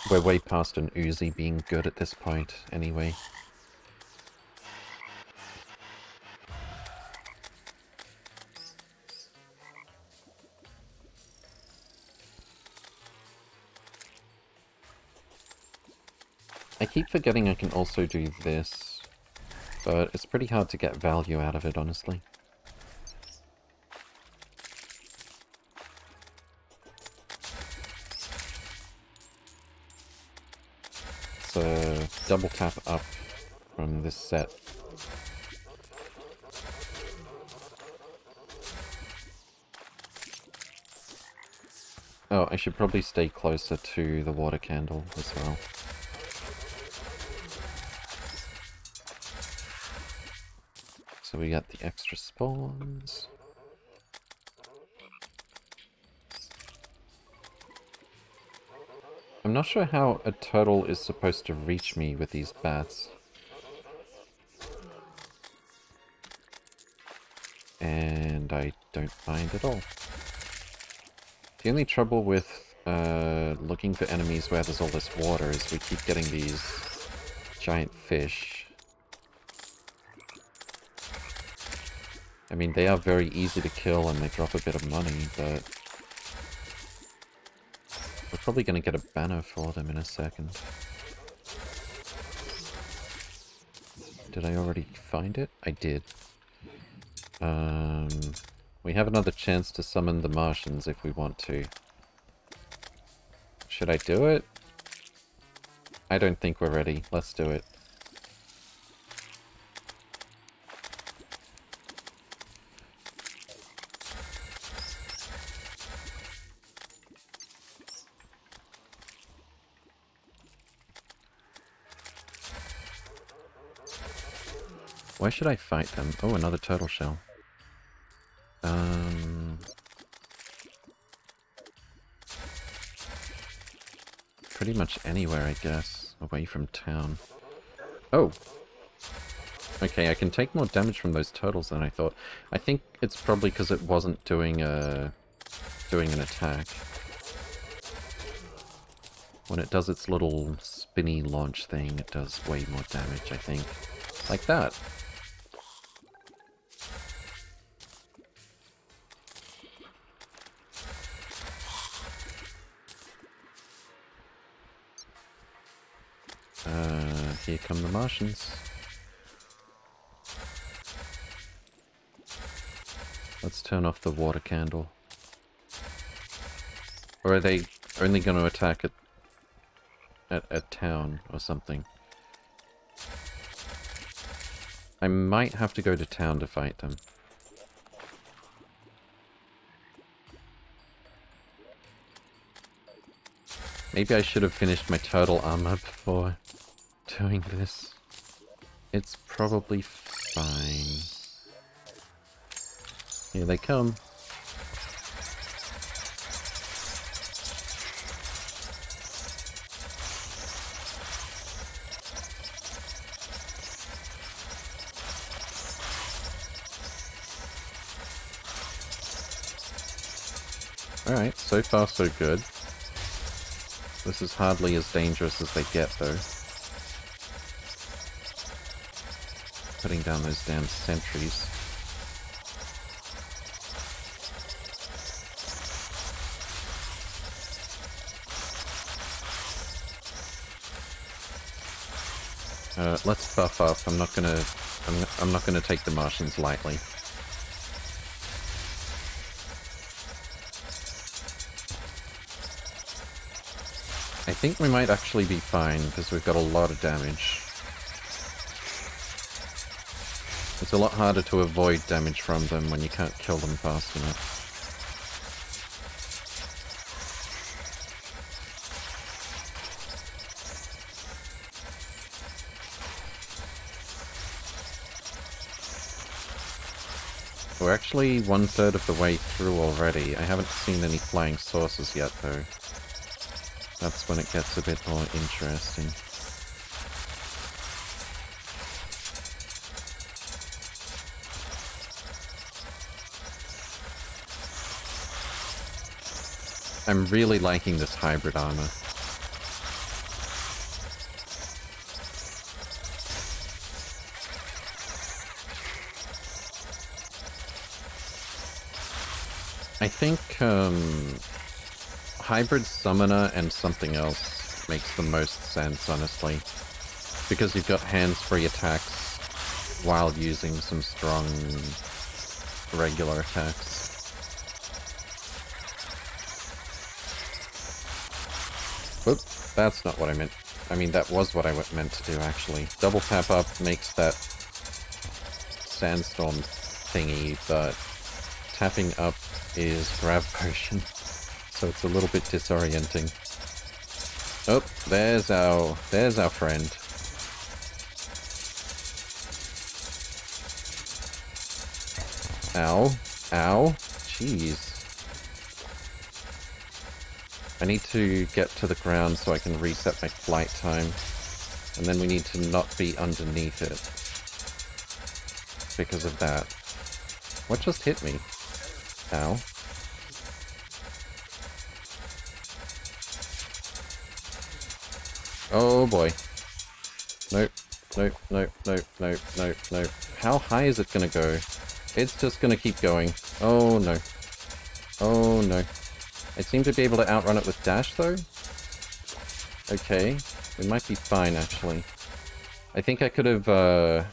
We're way past an Uzi being good at this point, anyway. Keep forgetting I can also do this, but it's pretty hard to get value out of it, honestly. So, double tap up from this set. Oh, I should probably stay closer to the water candle as well. So we got the extra spawns. I'm not sure how a turtle is supposed to reach me with these bats. And I don't find at all. The only trouble with uh, looking for enemies where there's all this water is we keep getting these giant fish I mean, they are very easy to kill and they drop a bit of money, but... We're probably going to get a banner for them in a second. Did I already find it? I did. Um, we have another chance to summon the Martians if we want to. Should I do it? I don't think we're ready. Let's do it. Why should I fight them? Oh, another turtle shell. Um... Pretty much anywhere, I guess, away from town. Oh! Okay, I can take more damage from those turtles than I thought. I think it's probably because it wasn't doing a... doing an attack. When it does its little spinny launch thing, it does way more damage, I think. Like that. Come the Martians. Let's turn off the water candle. Or are they only going to attack at, at a town or something? I might have to go to town to fight them. Maybe I should have finished my turtle armor before doing this. It's probably fine. Here they come. Alright, so far so good. This is hardly as dangerous as they get though. Putting down those damn sentries. Uh, let's buff up. I'm not gonna. I'm, I'm not gonna take the Martians lightly. I think we might actually be fine, because we've got a lot of damage. It's a lot harder to avoid damage from them when you can't kill them fast enough. We're actually one third of the way through already. I haven't seen any flying saucers yet though. That's when it gets a bit more interesting. I'm really liking this hybrid armor. I think um, hybrid summoner and something else makes the most sense, honestly. Because you've got hands-free attacks while using some strong regular attacks. Oop, that's not what I meant. I mean, that was what I meant to do, actually. Double tap up makes that sandstorm thingy, but tapping up is grab potion, so it's a little bit disorienting. Oh, there's our, there's our friend. Ow. Ow. Jeez. I need to get to the ground so I can reset my flight time. And then we need to not be underneath it. Because of that. What just hit me? Ow. Oh boy. Nope, nope, nope, nope, nope, nope, nope. How high is it gonna go? It's just gonna keep going. Oh no. Oh no. I seem to be able to outrun it with dash though. Okay. We might be fine actually. I think I could have, uh...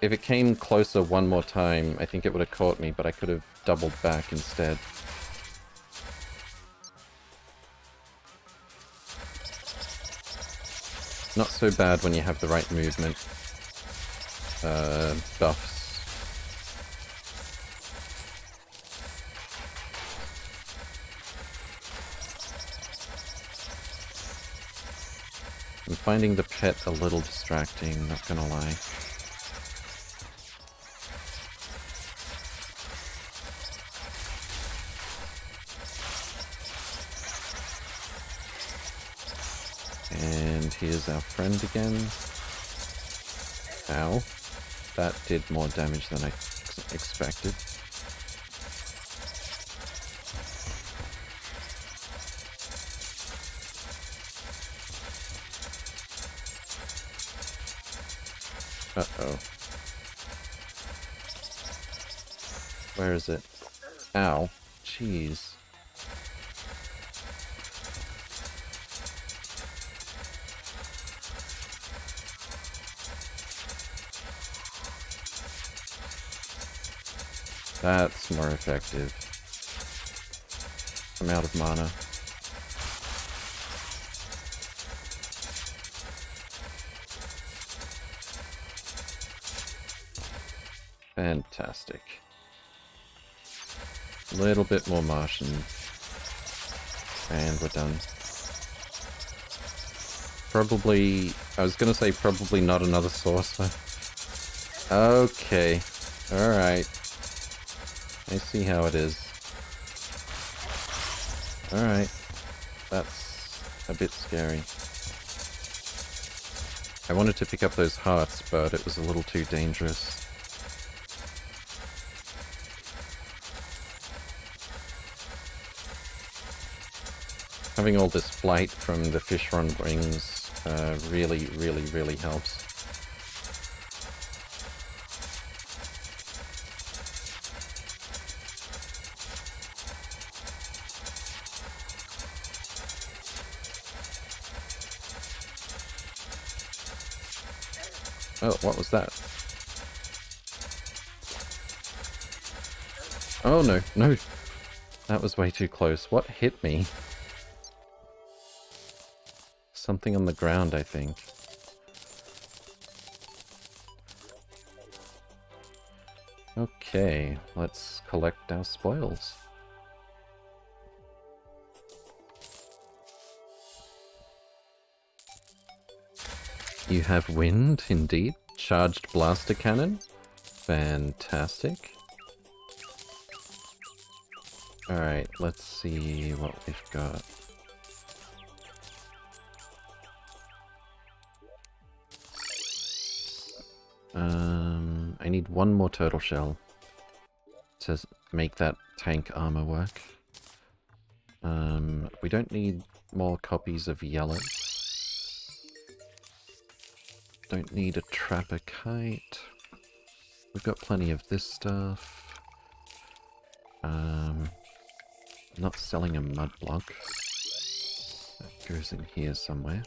If it came closer one more time, I think it would have caught me, but I could have doubled back instead. Not so bad when you have the right movement uh, buffs. I'm finding the pet a little distracting, not gonna lie. And here's our friend again. Ow. That did more damage than I expected. Where is it? Ow. Jeez. That's more effective. I'm out of mana. Fantastic. A little bit more Martian. And we're done. Probably... I was gonna say probably not another saucer. Okay. Alright. I see how it is. Alright. That's a bit scary. I wanted to pick up those hearts, but it was a little too dangerous. Having all this flight from the Fishron rings uh, really, really, really helps. Oh, what was that? Oh no, no. That was way too close. What hit me? Something on the ground, I think. Okay, let's collect our spoils. You have wind, indeed. Charged blaster cannon. Fantastic. Alright, let's see what we've got. Um, I need one more turtle shell to make that tank armor work. Um, we don't need more copies of yellow. Don't need a trapper kite. We've got plenty of this stuff. Um, not selling a mud block. That goes in here somewhere.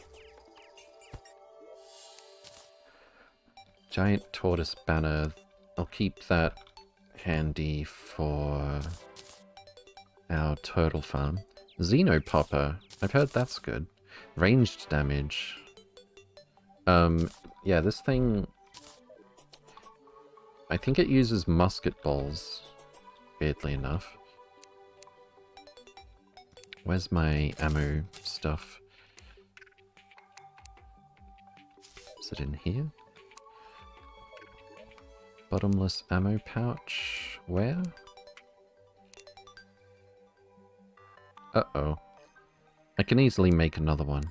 Giant tortoise banner. I'll keep that handy for our turtle farm. Xenopopper. I've heard that's good. Ranged damage. Um, yeah, this thing... I think it uses musket balls, weirdly enough. Where's my ammo stuff? Is it in here? Bottomless ammo pouch. Where? Uh-oh. I can easily make another one.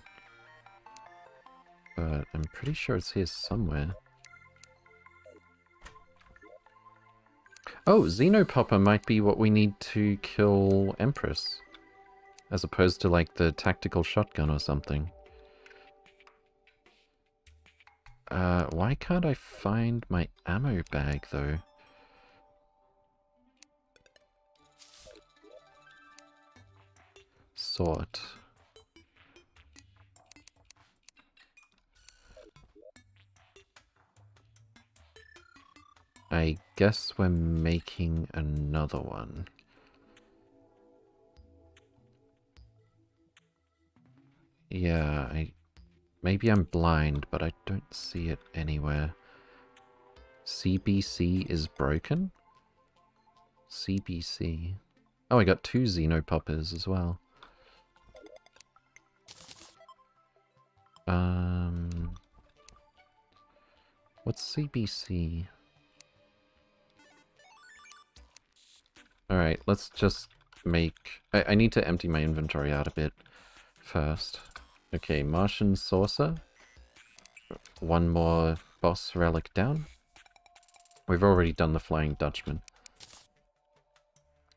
But I'm pretty sure it's here somewhere. Oh, Xenopopper might be what we need to kill Empress. As opposed to like the tactical shotgun or something. Uh, why can't I find my ammo bag, though? Sort. I guess we're making another one. Yeah, I Maybe I'm blind, but I don't see it anywhere. CBC is broken? CBC. Oh, I got two Xenopoppers as well. Um, what's CBC? Alright, let's just make... I, I need to empty my inventory out a bit first. Okay, Martian Saucer. One more boss relic down. We've already done the Flying Dutchman.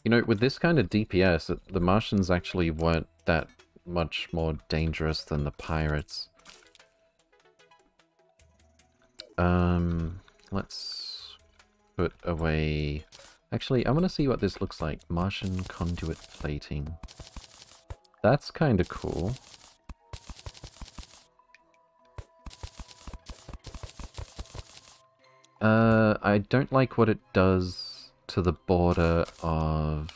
You know, with this kind of DPS, the Martians actually weren't that much more dangerous than the pirates. Um, let's put away... Actually, I want to see what this looks like. Martian conduit plating. That's kind of cool. Uh, I don't like what it does to the border of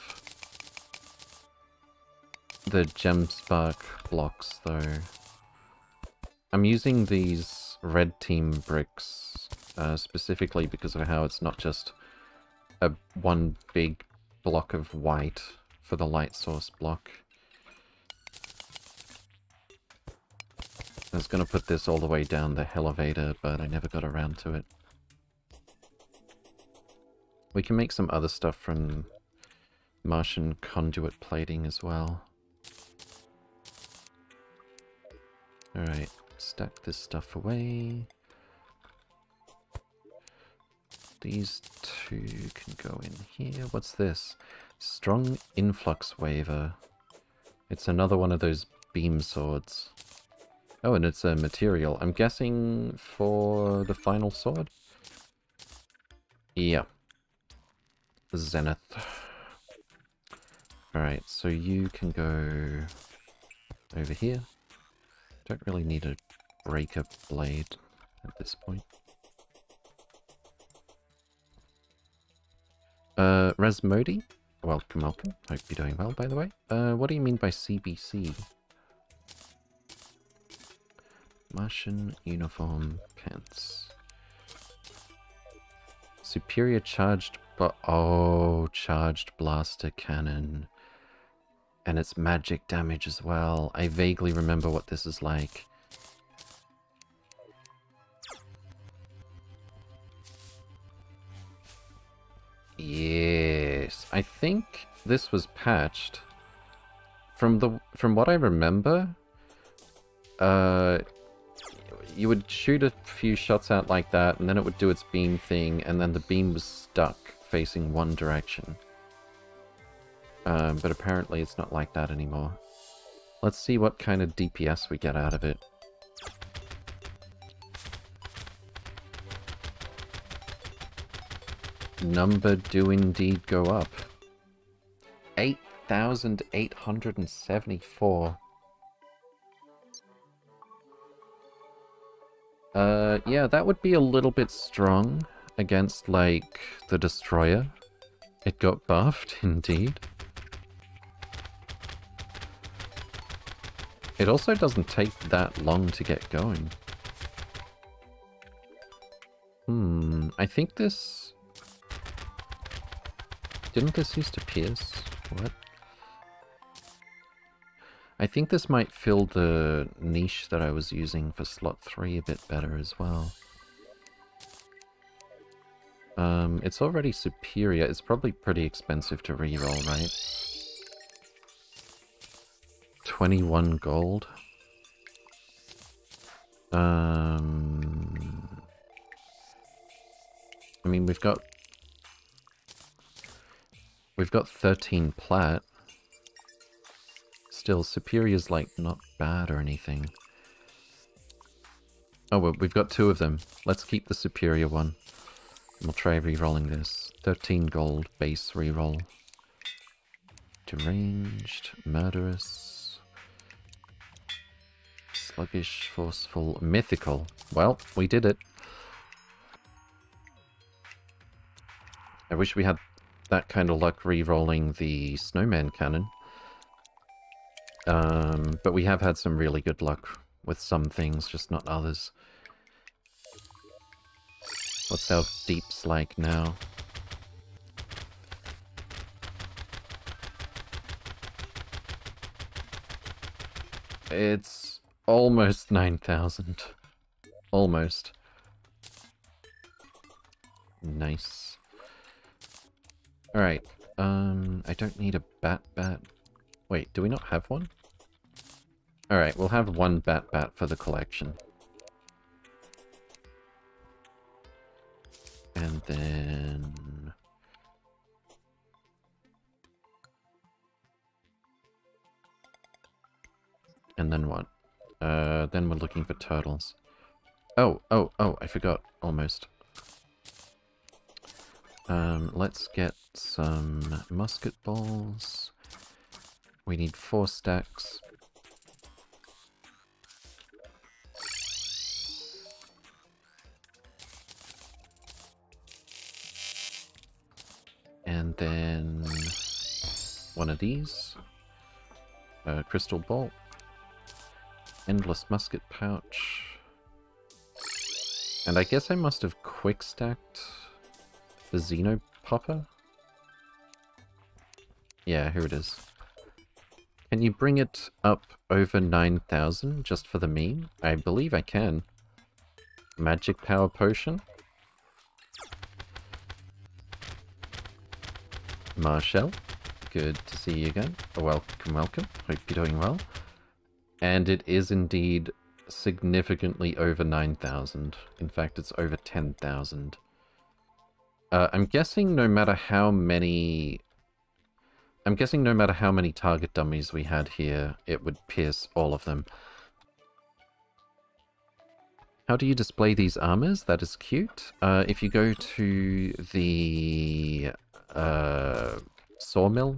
the gem spark blocks, though. I'm using these red team bricks uh, specifically because of how it's not just a one big block of white for the light source block. I was going to put this all the way down the elevator, but I never got around to it. We can make some other stuff from Martian conduit plating as well. Alright, stack this stuff away. These two can go in here. What's this? Strong Influx Waver. It's another one of those beam swords. Oh, and it's a material. I'm guessing for the final sword? Yeah. Zenith. Alright, so you can go over here. Don't really need a breaker blade at this point. Uh, Rasmodi? Welcome, welcome. Hope you're doing well, by the way. Uh, what do you mean by CBC? Martian uniform pants. Superior charged, but oh, charged blaster cannon. And it's magic damage as well. I vaguely remember what this is like. Yes, I think this was patched. From the from what I remember, uh, you would shoot a few shots out like that, and then it would do its beam thing, and then the beam was stuck facing one direction. Um, but apparently it's not like that anymore. Let's see what kind of DPS we get out of it. Number do indeed go up. 8,874. Uh, yeah, that would be a little bit strong against, like, the Destroyer. It got buffed, indeed. It also doesn't take that long to get going. Hmm, I think this... Didn't this used to pierce? What? I think this might fill the niche that I was using for slot 3 a bit better as well. Um, it's already superior. It's probably pretty expensive to reroll, right? 21 gold. Um, I mean, we've got... We've got 13 plat. Still, Superior's, like, not bad or anything. Oh, well, we've got two of them. Let's keep the Superior one. We'll try re-rolling this. 13 gold base re-roll. Deranged, Murderous. Sluggish, Forceful, Mythical. Well, we did it. I wish we had that kind of luck re-rolling the Snowman Cannon. Um, but we have had some really good luck with some things, just not others. What's our deeps like now? It's almost 9,000. Almost. Nice. Alright, um, I don't need a bat bat. Wait, do we not have one? Alright, we'll have one Bat Bat for the collection. And then... And then what? Uh, then we're looking for turtles. Oh, oh, oh, I forgot, almost. Um, let's get some musket balls. We need four stacks. Then one of these. A crystal bolt. Endless musket pouch. And I guess I must have quick stacked the Xeno Popper? Yeah, here it is. Can you bring it up over 9,000 just for the meme? I believe I can. Magic Power Potion? Marshall, good to see you again. Welcome, welcome. Hope you're doing well. And it is indeed significantly over 9,000. In fact, it's over 10,000. Uh, I'm guessing no matter how many I'm guessing no matter how many target dummies we had here, it would pierce all of them. How do you display these armors? That is cute. Uh, if you go to the uh, sawmill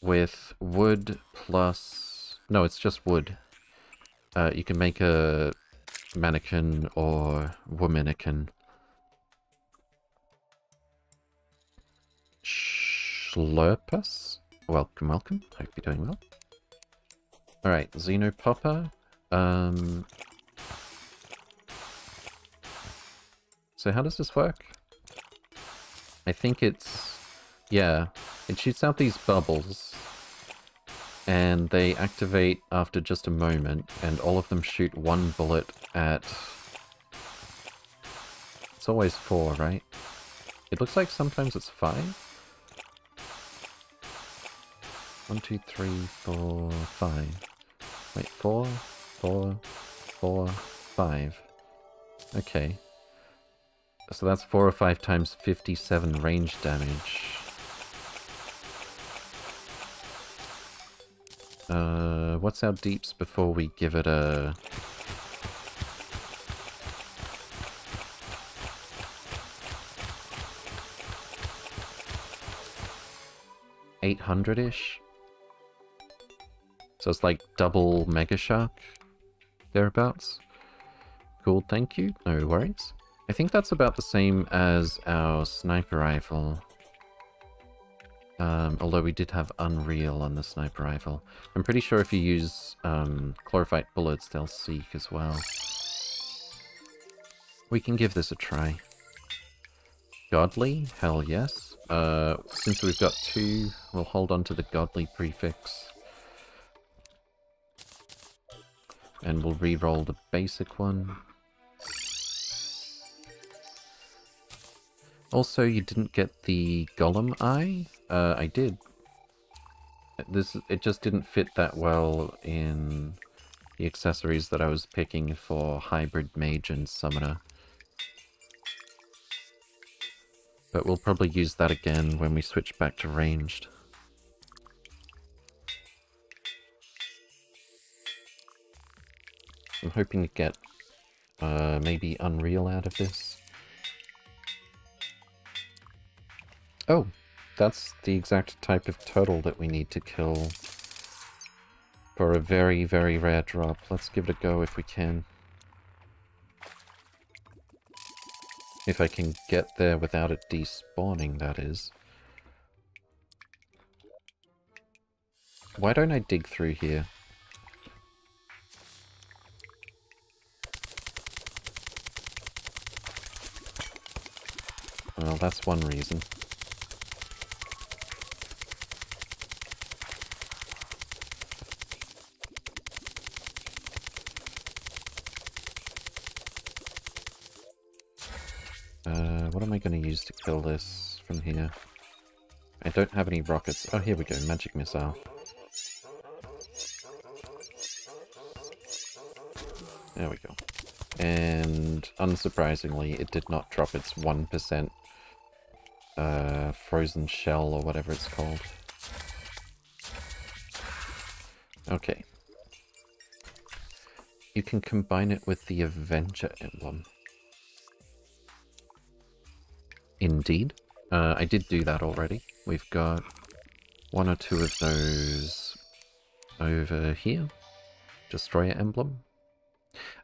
with wood plus... No, it's just wood. Uh, you can make a mannequin or womanikin. Slurpus? Welcome, welcome. Hope you're doing well. Alright, Xenopopper. Um, so how does this work? I think it's... Yeah, it shoots out these bubbles. And they activate after just a moment, and all of them shoot one bullet at... It's always four, right? It looks like sometimes it's five? One, two, three, four, five. Wait, four, four, four, five. Okay. So that's 4 or 5 times 57 range damage. Uh, what's our deeps before we give it a... Eight hundred-ish? So it's like double Mega Shark? Thereabouts? Cool, thank you. No worries. I think that's about the same as our sniper rifle. Um, although we did have Unreal on the sniper rifle. I'm pretty sure if you use um, chlorophyte bullets, they'll seek as well. We can give this a try. Godly? Hell yes. Uh, since we've got two, we'll hold on to the godly prefix. And we'll re-roll the basic one. Also, you didn't get the Golem Eye? Uh, I did. This It just didn't fit that well in the accessories that I was picking for Hybrid Mage and Summoner. But we'll probably use that again when we switch back to ranged. I'm hoping to get uh, maybe Unreal out of this. Oh, that's the exact type of turtle that we need to kill for a very, very rare drop. Let's give it a go if we can. If I can get there without it despawning, that is. Why don't I dig through here? Well, that's one reason. Use to kill this from here? I don't have any rockets. Oh, here we go. Magic missile. There we go. And unsurprisingly, it did not drop its 1% uh, frozen shell or whatever it's called. Okay. You can combine it with the Avenger emblem. Indeed. Uh, I did do that already. We've got one or two of those over here. Destroyer emblem.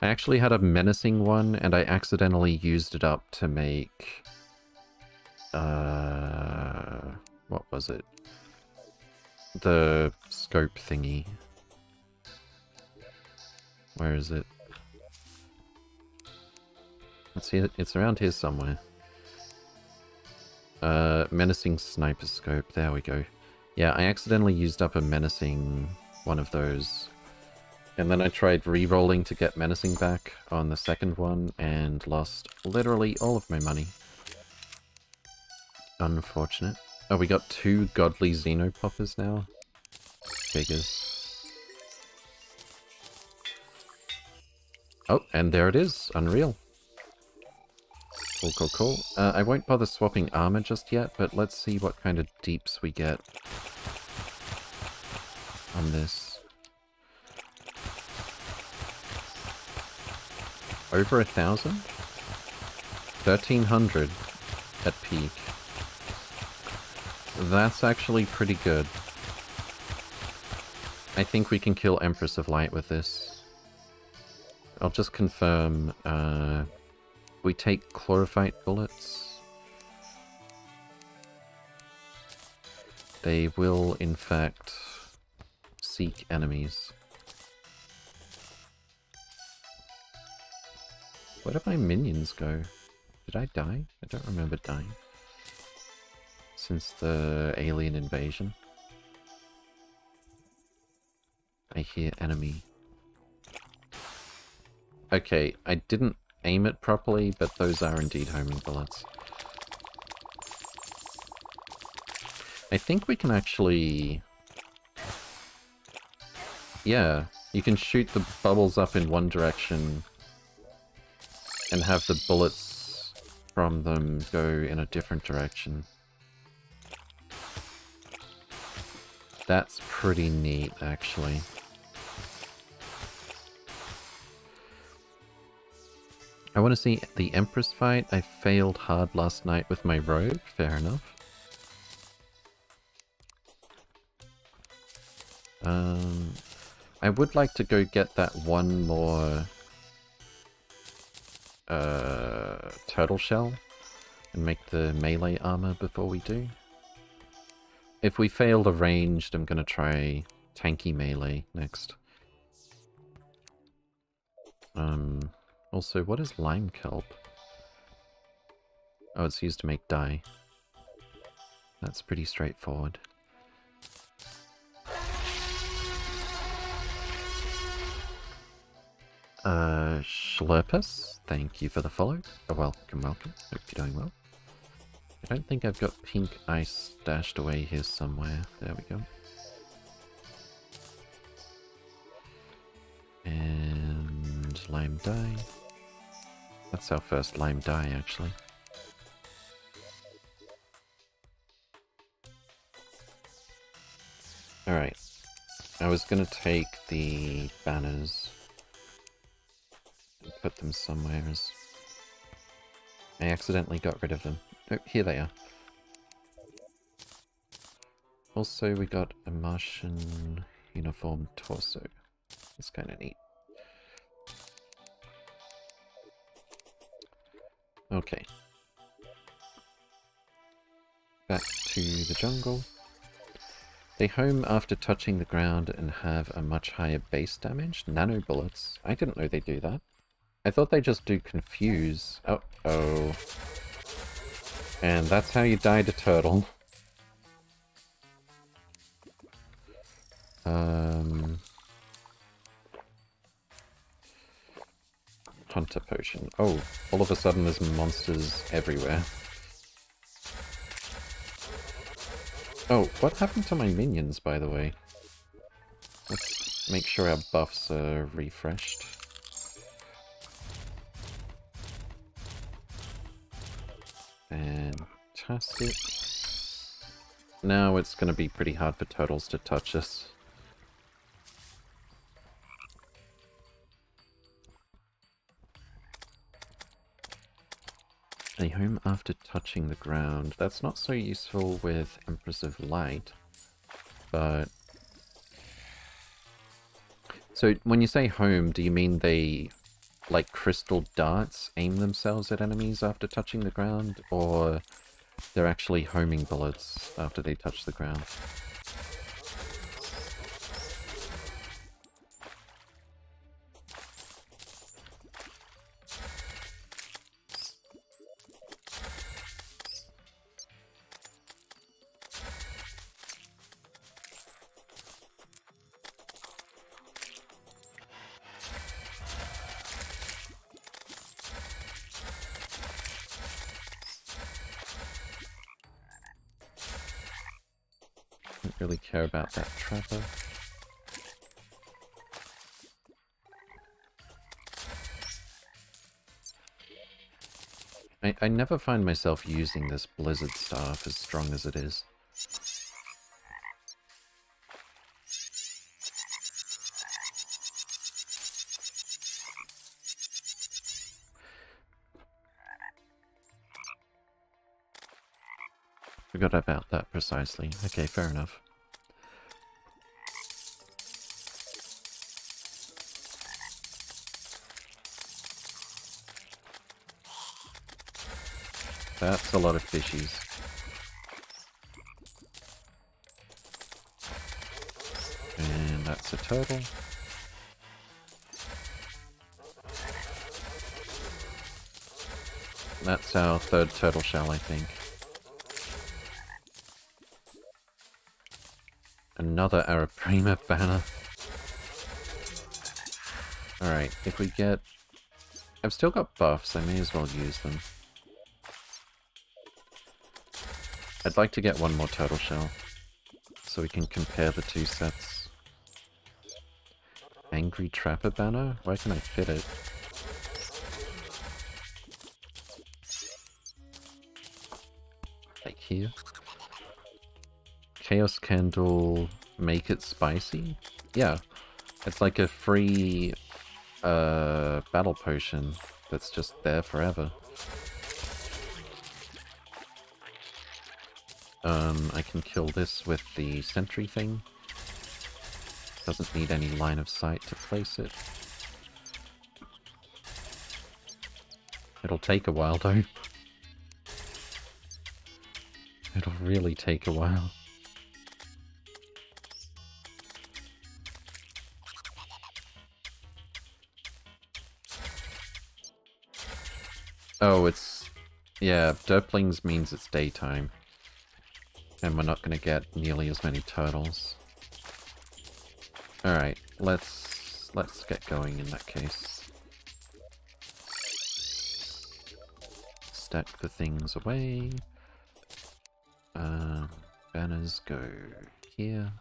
I actually had a menacing one, and I accidentally used it up to make... Uh, what was it? The scope thingy. Where is it? Let's see, it's around here somewhere. Uh, menacing sniper scope. There we go. Yeah, I accidentally used up a menacing one of those. And then I tried re-rolling to get menacing back on the second one and lost literally all of my money. Unfortunate. Oh, we got two godly Xenopoppers now? Figures. Oh, and there it is. Unreal. Cool, cool, cool. Uh, I won't bother swapping armor just yet, but let's see what kind of deeps we get on this. Over a thousand? Thirteen hundred at peak. That's actually pretty good. I think we can kill Empress of Light with this. I'll just confirm, uh, we take chlorophyte bullets. They will, in fact, seek enemies. Where did my minions go? Did I die? I don't remember dying. Since the alien invasion. I hear enemy. Okay, I didn't aim it properly, but those are indeed homing bullets. I think we can actually... Yeah, you can shoot the bubbles up in one direction and have the bullets from them go in a different direction. That's pretty neat, actually. I want to see the Empress fight. I failed hard last night with my rogue. Fair enough. Um, I would like to go get that one more uh, turtle shell and make the melee armor before we do. If we fail the ranged, I'm going to try tanky melee next. Um, also, what is lime kelp? Oh, it's used to make dye. That's pretty straightforward. Uh, Schlurpus, thank you for the follow. Oh, welcome, welcome. Hope you're doing well. I don't think I've got pink ice stashed away here somewhere. There we go. And lime dye. That's our first lame dye, actually. Alright. I was gonna take the banners and put them somewhere as... I accidentally got rid of them. Oh, here they are. Also, we got a Martian uniform torso. It's kind of neat. Okay. Back to the jungle. They home after touching the ground and have a much higher base damage. Nano bullets. I didn't know they do that. I thought they just do confuse. Oh, oh. And that's how you died a turtle. Um... Hunter potion. Oh, all of a sudden there's monsters everywhere. Oh, what happened to my minions, by the way? Let's make sure our buffs are refreshed. Fantastic. Now it's going to be pretty hard for turtles to touch us. Home after touching the ground. That's not so useful with Empress of Light, but... So when you say home, do you mean they, like crystal darts, aim themselves at enemies after touching the ground, or they're actually homing bullets after they touch the ground? Never find myself using this blizzard staff as strong as it is. Forgot about that precisely. Okay, fair enough. That's a lot of fishies. And that's a turtle. that's our third turtle shell, I think. Another Arapaima banner. Alright, if we get... I've still got buffs, I may as well use them. I'd like to get one more turtle shell, so we can compare the two sets. Angry Trapper banner? Why can I fit it? Like here? Chaos Candle, make it spicy? Yeah, it's like a free uh, battle potion that's just there forever. Um, I can kill this with the sentry thing. Doesn't need any line of sight to place it. It'll take a while though. It'll really take a while. Oh, it's... Yeah, Derplings means it's daytime. And we're not going to get nearly as many turtles. Alright, let's... let's get going in that case. Stack the things away. Uh, banners go here.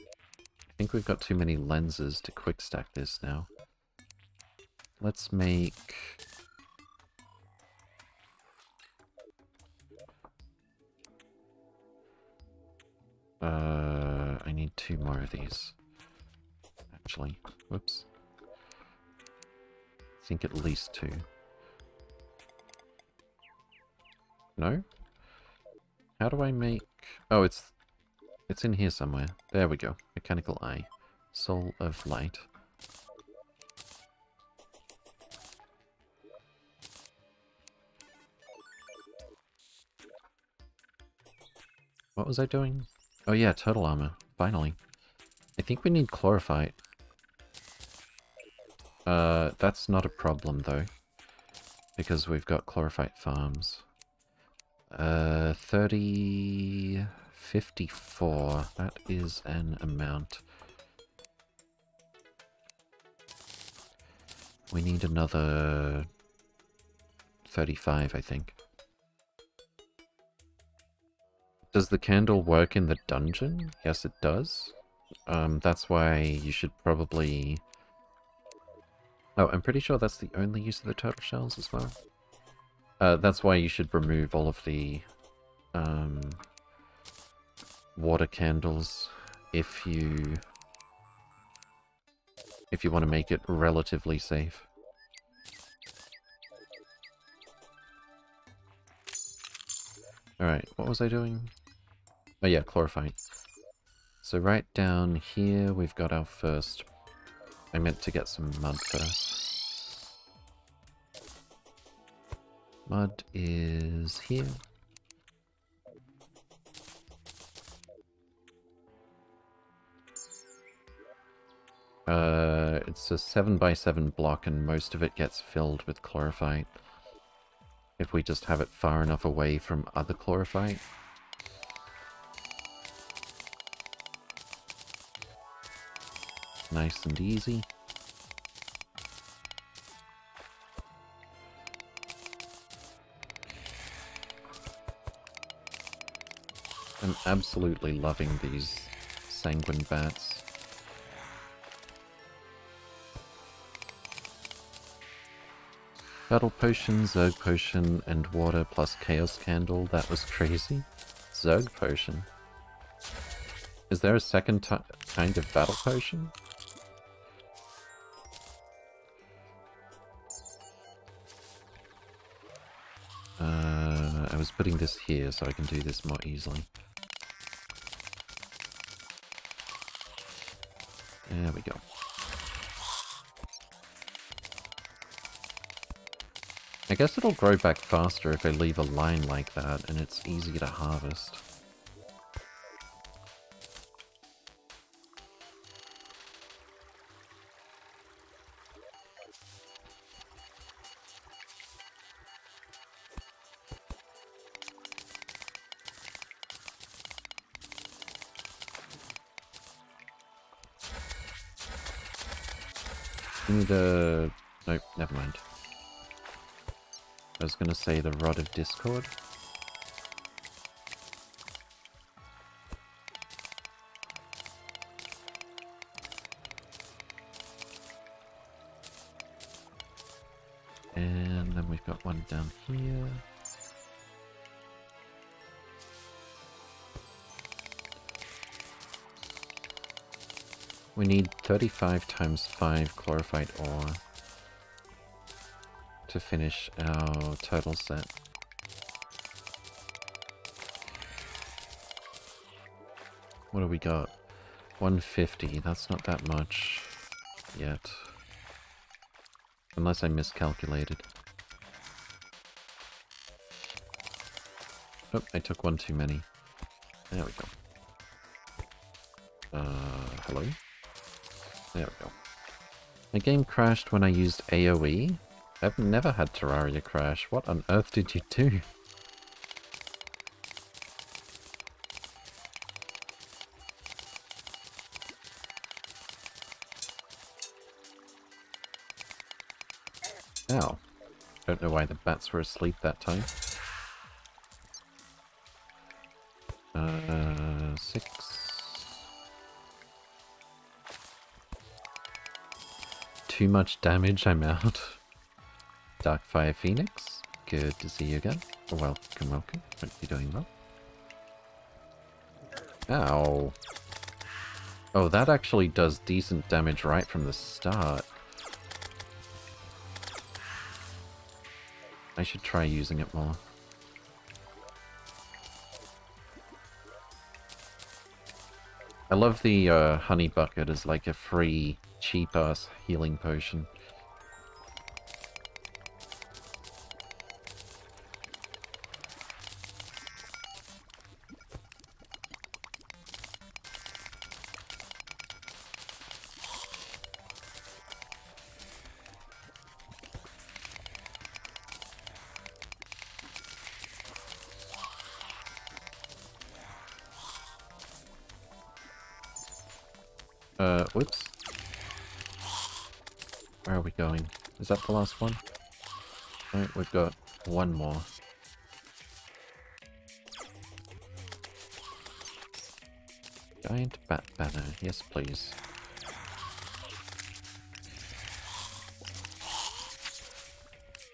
I think we've got too many lenses to quick stack this now. Let's make Uh, I need two more of these. Actually, whoops. I think at least two. No? How do I make... Oh, it's... It's in here somewhere. There we go. Mechanical eye. Soul of light. What was I doing? Oh yeah, turtle armor. Finally. I think we need chlorophyte. Uh, that's not a problem though. Because we've got chlorophyte farms. Uh, 30... 54. That is an amount. We need another 35, I think. Does the candle work in the dungeon? Yes, it does. Um, that's why you should probably... Oh, I'm pretty sure that's the only use of the turtle shells as well. Uh, that's why you should remove all of the um, water candles if you if you want to make it relatively safe. Alright, what was I doing? Oh yeah, chlorophyte. So right down here we've got our first... I meant to get some mud first. Mud is here. Uh, it's a 7 by 7 block and most of it gets filled with chlorophyte. If we just have it far enough away from other chlorophyte. Nice and easy. I'm absolutely loving these sanguine bats. Battle potion, Zerg potion, and water plus chaos candle. That was crazy. Zerg potion. Is there a second kind of battle potion? Putting this here so I can do this more easily. There we go. I guess it'll grow back faster if I leave a line like that and it's easier to harvest. A... Nope, never mind. I was gonna say the Rod of Discord. 35 times 5 chlorophyte ore to finish our total set. What do we got? 150, that's not that much yet. Unless I miscalculated. Oh, I took one too many. There we go. Uh, hello? There we go. My game crashed when I used AoE? I've never had Terraria crash. What on earth did you do? Ow. Don't know why the bats were asleep that time. Uh, Too much damage, I'm out. Darkfire Phoenix, good to see you again. Welcome, welcome. Hope you're doing well. Ow. Oh, that actually does decent damage right from the start. I should try using it more. I love the uh, honey bucket as like a free, cheap-ass healing potion. Is that the last one? Right, we've got one more. Giant bat banner, yes please.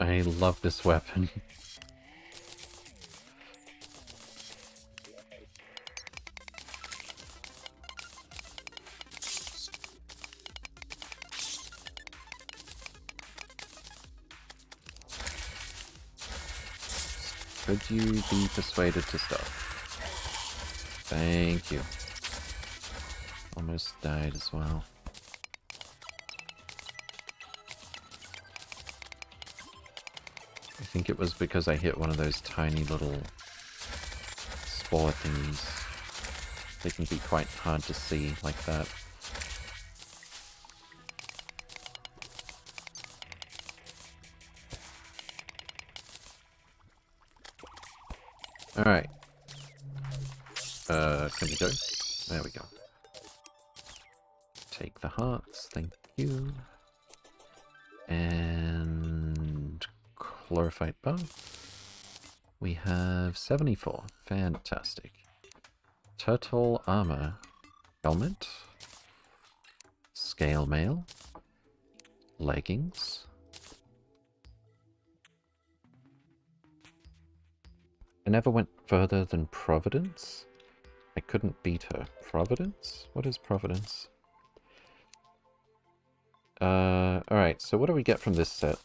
I love this weapon. you be persuaded to stop? Thank you. Almost died as well. I think it was because I hit one of those tiny little spore thingies. They can be quite hard to see like that. Alright. Uh, can we go? There we go. Take the hearts, thank you. And... Chlorophyte bar. We have 74. Fantastic. Turtle armor. Helmet. Scale mail. Leggings. Never went further than Providence. I couldn't beat her. Providence? What is Providence? Uh, alright, so what do we get from this set?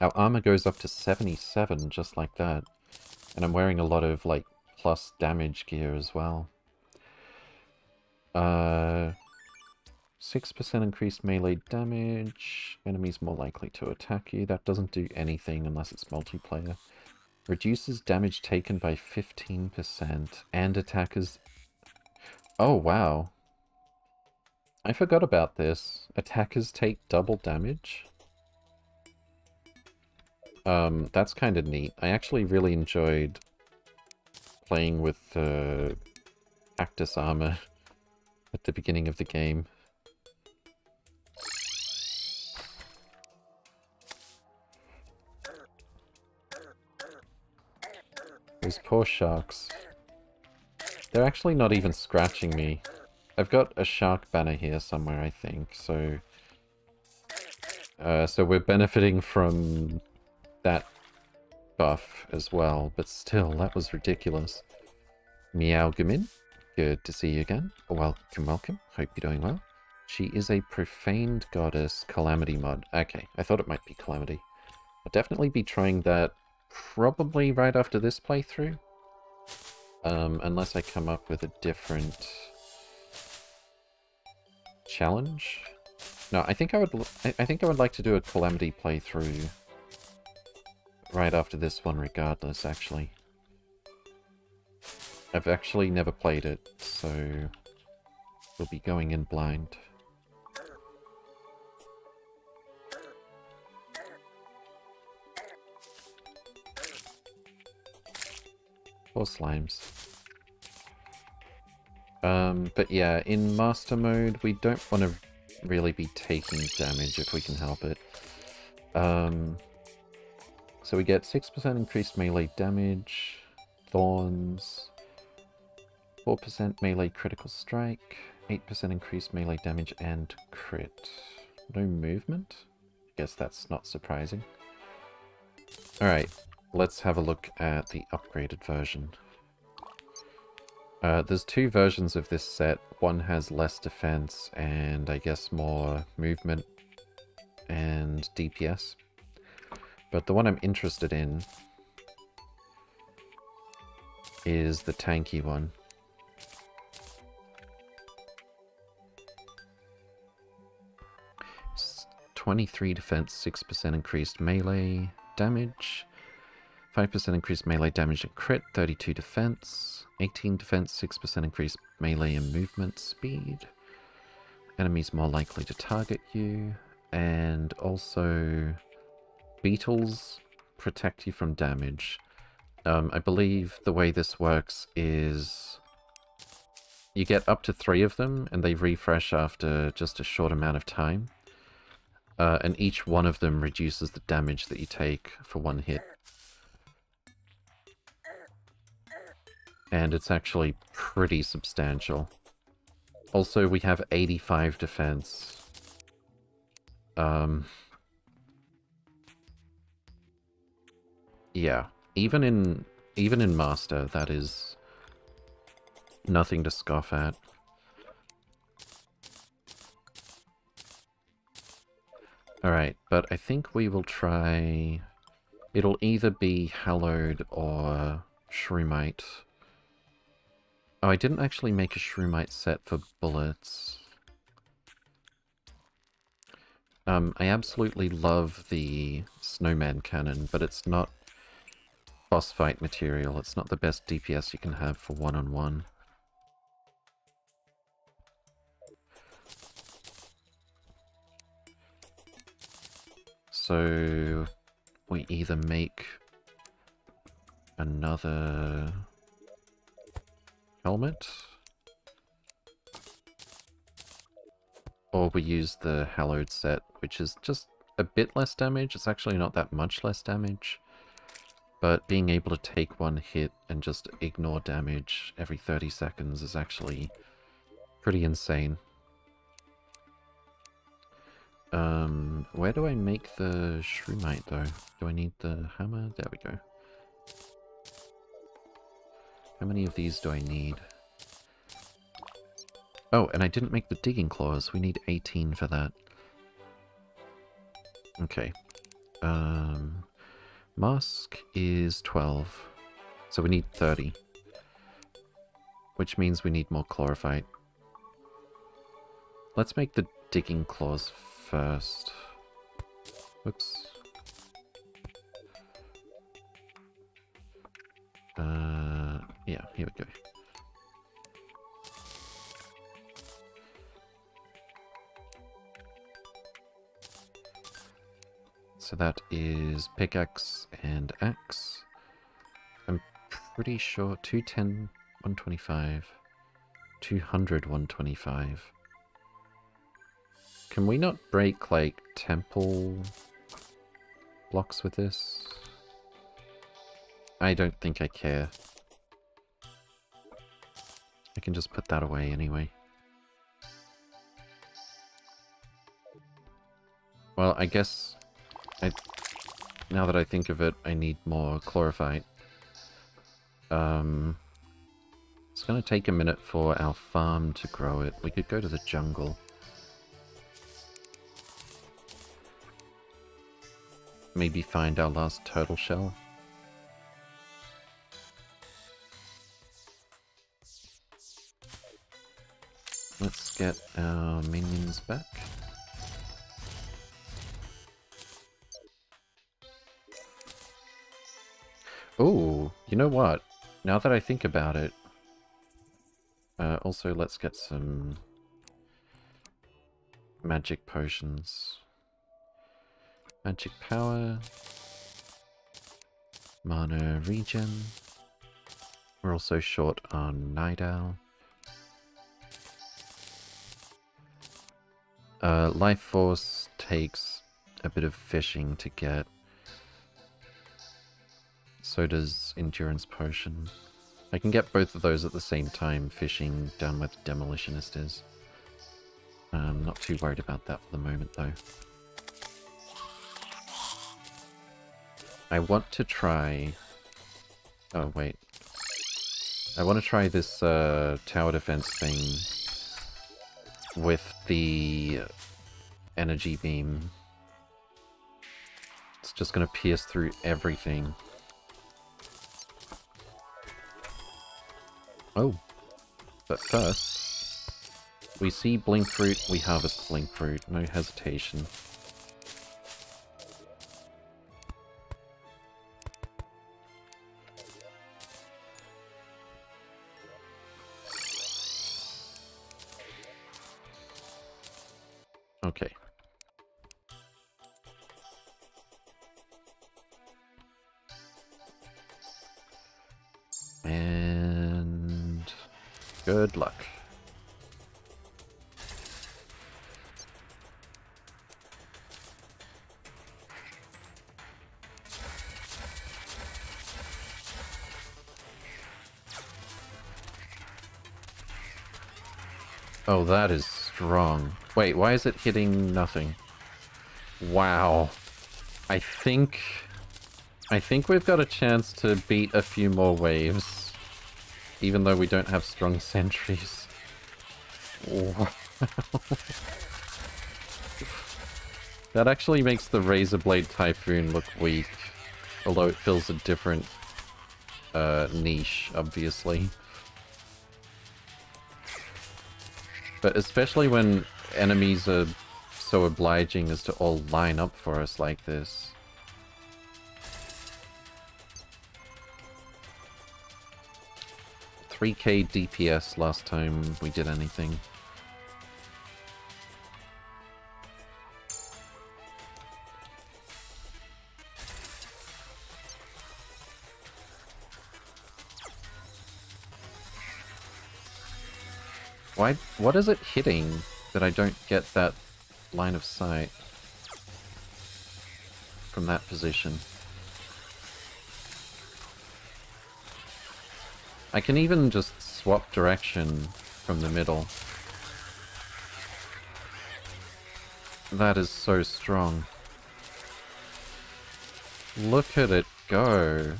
Our armor goes up to 77, just like that. And I'm wearing a lot of, like, plus damage gear as well. Uh, 6% increased melee damage. Enemies more likely to attack you. That doesn't do anything unless it's multiplayer. Reduces damage taken by 15% and attackers... Oh, wow. I forgot about this. Attackers take double damage? Um, that's kind of neat. I actually really enjoyed playing with uh, Cactus armor at the beginning of the game. Those poor sharks. They're actually not even scratching me. I've got a shark banner here somewhere, I think, so... Uh, so we're benefiting from that buff as well, but still, that was ridiculous. Meow Gamin, good to see you again. Welcome, welcome. Hope you're doing well. She is a profaned goddess calamity mod. Okay, I thought it might be calamity. I'll definitely be trying that probably right after this playthrough. Um, unless I come up with a different challenge. No, I think I would. I think I would like to do a calamity playthrough right after this one, regardless. Actually, I've actually never played it, so we'll be going in blind. Or slimes. Um, but yeah, in master mode, we don't want to really be taking damage if we can help it. Um, so we get 6% increased melee damage, thorns, 4% melee critical strike, 8% increased melee damage and crit. No movement? I guess that's not surprising. Alright, let's have a look at the upgraded version. Uh, there's two versions of this set. One has less defense and I guess more movement and DPS. But the one I'm interested in is the tanky one. 23 defense, 6% increased melee damage, 5% increased melee damage and crit, 32 defense, 18 defense, 6% increased melee and movement speed. Enemies more likely to target you, and also beetles protect you from damage. Um, I believe the way this works is you get up to three of them, and they refresh after just a short amount of time. Uh, and each one of them reduces the damage that you take for one hit. And it's actually pretty substantial. Also, we have 85 defense. Um... Yeah, even in even in Master, that is nothing to scoff at. Alright, but I think we will try... It'll either be Hallowed or Shroomite. Oh, I didn't actually make a Shroomite set for bullets. Um, I absolutely love the Snowman Cannon, but it's not boss fight material. It's not the best DPS you can have for one-on-one. -on -one. So we either make another helmet or we use the hallowed set which is just a bit less damage. It's actually not that much less damage. But being able to take one hit and just ignore damage every 30 seconds is actually pretty insane. Um, where do I make the shroomite though? Do I need the hammer? There we go. How many of these do I need? Oh, and I didn't make the digging claws. We need 18 for that. Okay. Um, mask is 12. So we need 30. Which means we need more chlorophyte. Let's make the digging claws first. Whoops. Uh, yeah, here we go. So that is pickaxe and axe. I'm pretty sure 210, 125, 200, 125. Can we not break, like, temple blocks with this? I don't think I care. Can just put that away anyway. Well, I guess... I, now that I think of it, I need more chlorophyte. Um, it's going to take a minute for our farm to grow it. We could go to the jungle. Maybe find our last turtle shell. Let's get our minions back. Oh, you know what? Now that I think about it, uh, also let's get some magic potions. Magic power, mana regen. We're also short on Nidal. Uh, Life Force takes a bit of fishing to get. So does Endurance Potion. I can get both of those at the same time, fishing down where the Demolitionist is. I'm not too worried about that for the moment, though. I want to try... Oh, wait. I want to try this uh, tower defense thing with the energy beam. It's just going to pierce through everything. Oh. But first, we see blink fruit, we harvest blink fruit, no hesitation. That is strong. Wait, why is it hitting nothing? Wow. I think... I think we've got a chance to beat a few more waves. Even though we don't have strong sentries. Wow. that actually makes the Razorblade Typhoon look weak. Although it fills a different uh, niche, obviously. But especially when enemies are so obliging as to all line up for us like this. Three K DPS last time we did anything. Why, what is it hitting? that I don't get that line of sight from that position. I can even just swap direction from the middle. That is so strong. Look at it go.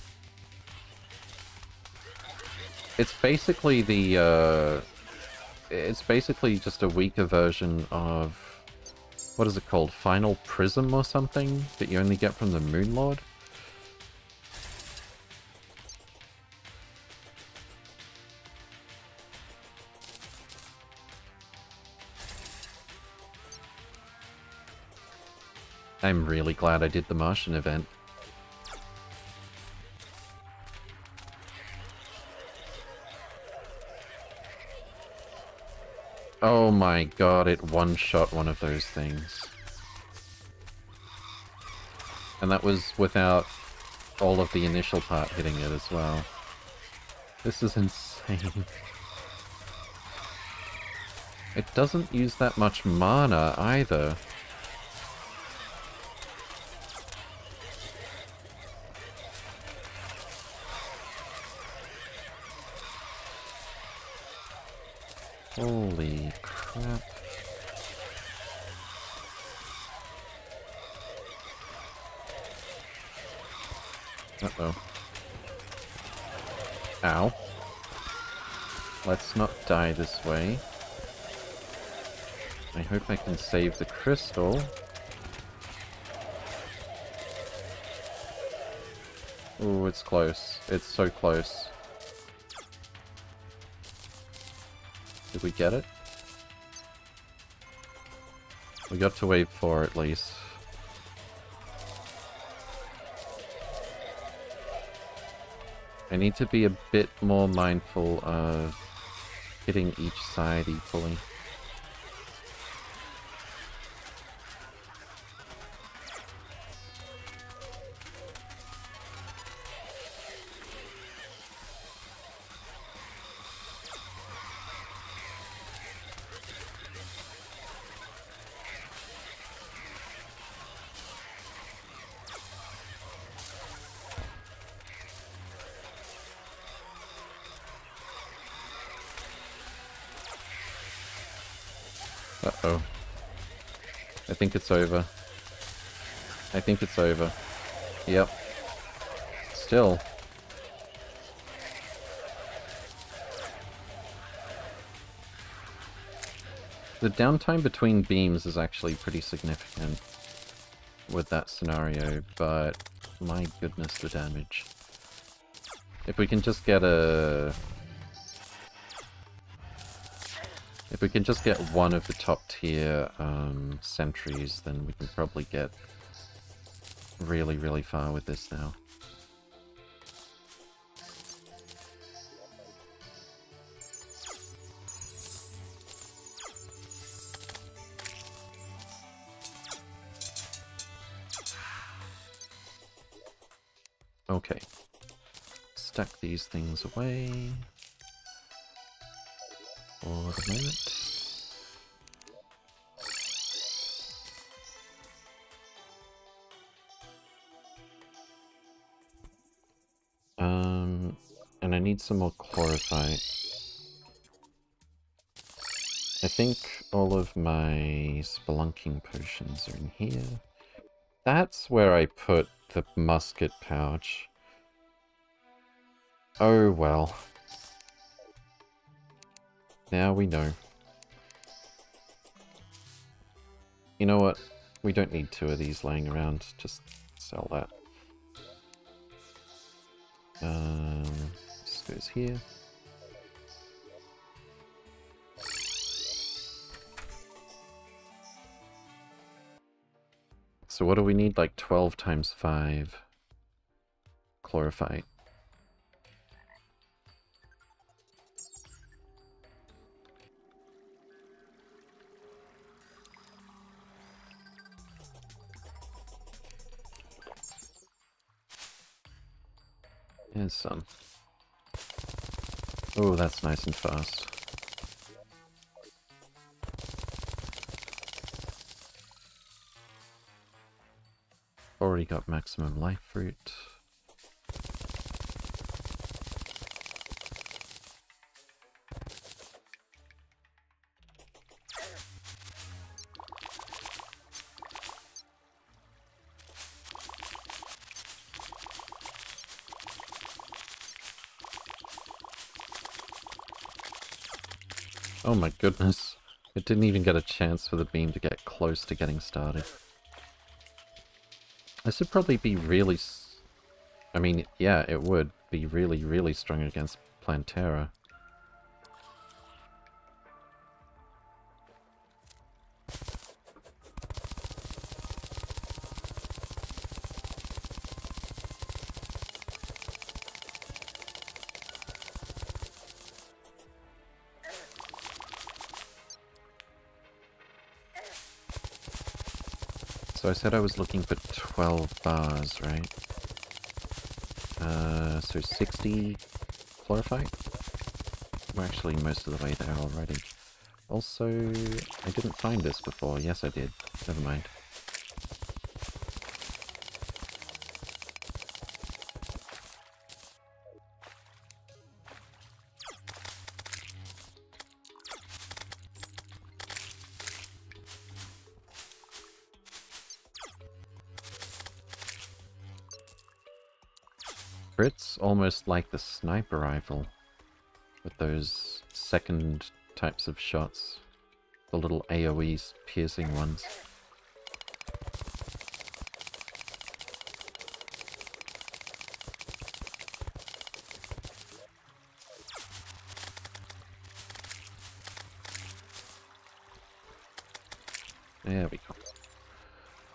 It's basically the, uh, it's basically just a weaker version of what is it called? Final Prism or something that you only get from the Moon Lord? I'm really glad I did the Martian event. Oh my god, it one-shot one of those things. And that was without all of the initial part hitting it as well. This is insane. It doesn't use that much mana either. Uh-oh. Ow. Let's not die this way. I hope I can save the crystal. Ooh, it's close. It's so close. Did we get it? We got to wave 4 at least. I need to be a bit more mindful of hitting each side equally. Think it's over. I think it's over. Yep. Still. The downtime between beams is actually pretty significant with that scenario, but my goodness, the damage. If we can just get a If we can just get one of the top tier um, sentries, then we can probably get really, really far with this now. Okay. Stack these things away for the moment. Um, and I need some more chlorophyte. I think all of my spelunking potions are in here. That's where I put the musket pouch. Oh well. Now we know. You know what? We don't need two of these laying around. Just sell that. Um, this goes here. So what do we need? Like 12 times 5 chlorophyte. Here's some. Oh, that's nice and fast. Already got maximum life fruit. My goodness. It didn't even get a chance for the beam to get close to getting started. This would probably be really... I mean, yeah, it would be really, really strong against Plantera. Said I was looking for 12 bars, right? Uh, so 60 chlorophyte? We're actually most of the way there already. Also, I didn't find this before. Yes, I did. Never mind. Like the sniper rifle. With those second types of shots. The little AoEs piercing ones. There we go.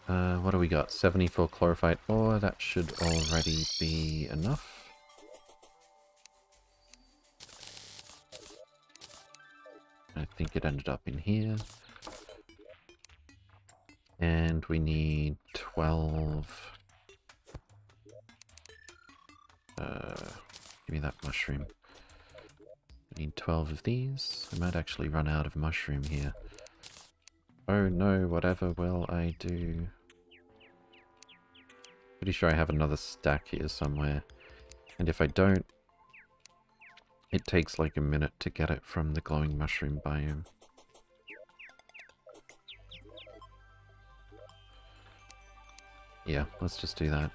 Uh, what do we got? 74 chlorophyte ore. That should already be enough. It ended up in here. And we need 12... Uh, give me that mushroom. We need 12 of these. I might actually run out of mushroom here. Oh no, whatever will I do? Pretty sure I have another stack here somewhere. And if I don't, it takes like a minute to get it from the glowing mushroom biome. Yeah, let's just do that.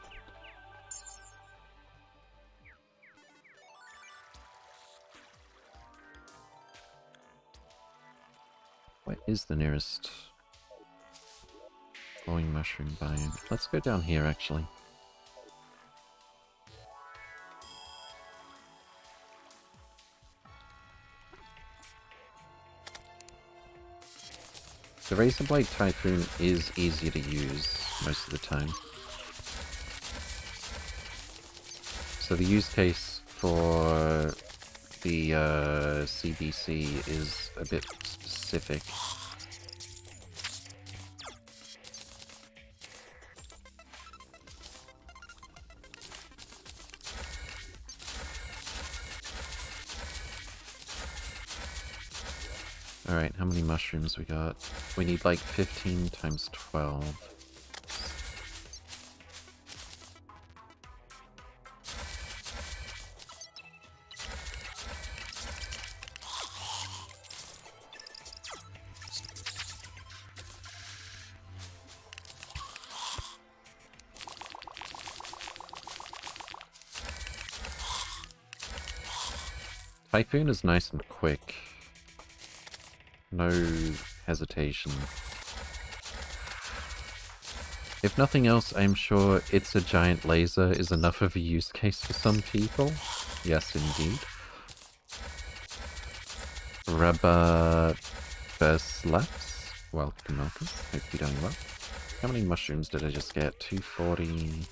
Where is the nearest glowing mushroom biome? Let's go down here, actually. The Razorblade Typhoon is easier to use most of the time. So the use case for the uh, CBC is a bit specific. Mushrooms we got? We need like 15 times 12. Typhoon is nice and quick. No hesitation. If nothing else, I'm sure It's a Giant Laser is enough of a use case for some people. Yes, indeed. Rubber Verslaps. Welcome, welcome. Hope you're doing well. How many mushrooms did I just get? 240...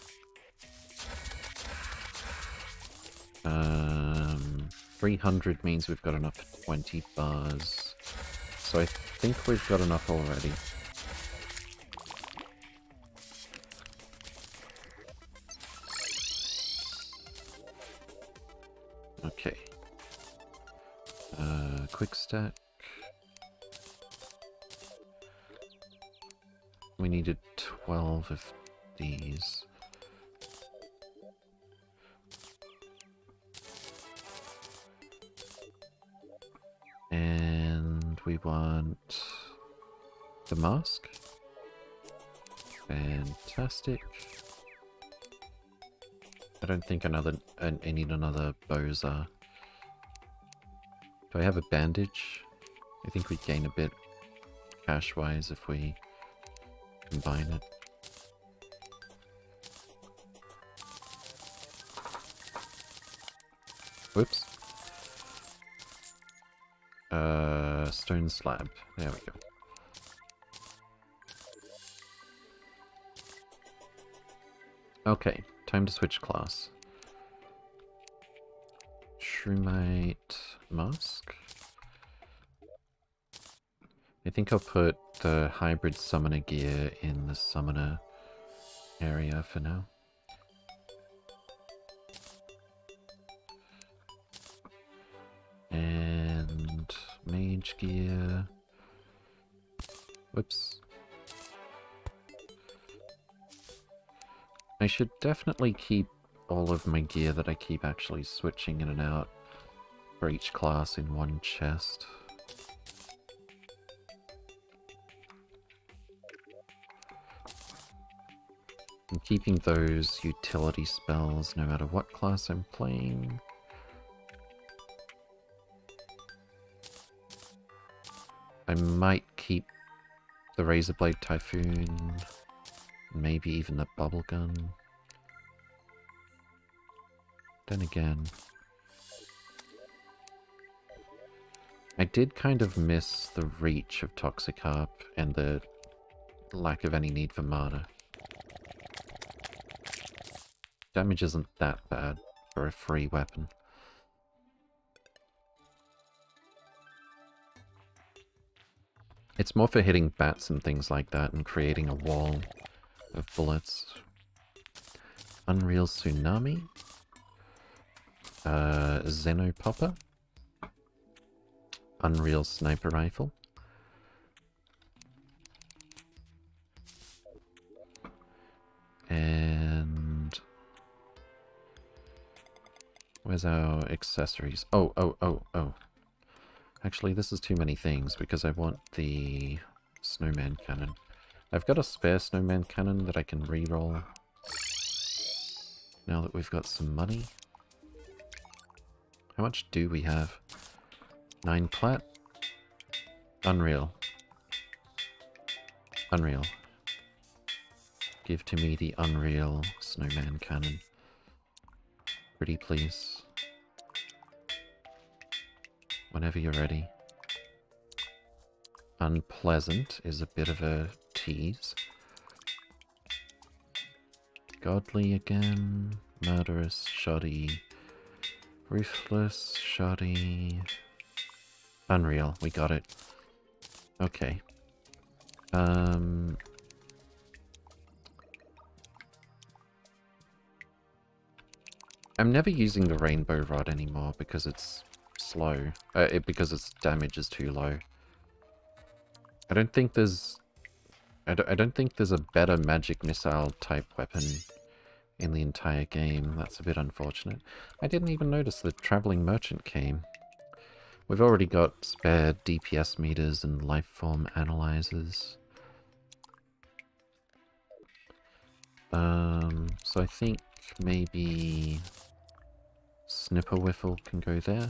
Um... 300 means we've got enough for 20 bars. So I think we've got enough already. Okay. Uh, quick stack. We needed 12 of these. Want the mask. Fantastic. I don't think another I need another Bezoar. Do I have a bandage? I think we gain a bit cash-wise if we combine it. Whoops. Stone slab. There we go. Okay, time to switch class. Shroomite mask. I think I'll put the hybrid summoner gear in the summoner area for now. Whoops. I should definitely keep all of my gear that I keep actually switching in and out for each class in one chest. I'm keeping those utility spells no matter what class I'm playing. I might keep the Razorblade Typhoon, maybe even the Bubble Gun. Then again, I did kind of miss the reach of Toxicarp and the lack of any need for mana. Damage isn't that bad for a free weapon. It's more for hitting bats and things like that and creating a wall of bullets. Unreal Tsunami. Uh, Xenopopper. Unreal Sniper Rifle. And... Where's our accessories? Oh, oh, oh, oh. Actually, this is too many things because I want the snowman cannon. I've got a spare snowman cannon that I can re-roll. Now that we've got some money. How much do we have? Nine plat? Unreal. Unreal. Give to me the Unreal Snowman Cannon. Pretty please. Whenever you're ready. Unpleasant is a bit of a tease. Godly again. Murderous, shoddy. Ruthless, shoddy. Unreal, we got it. Okay. Um... I'm never using the rainbow rod anymore because it's slow. Uh, it, because its damage is too low. I don't think there's... I don't, I don't think there's a better magic missile type weapon in the entire game. That's a bit unfortunate. I didn't even notice the traveling merchant came. We've already got spare DPS meters and life form analyzers. Um, so I think maybe Snipper Whiffle can go there.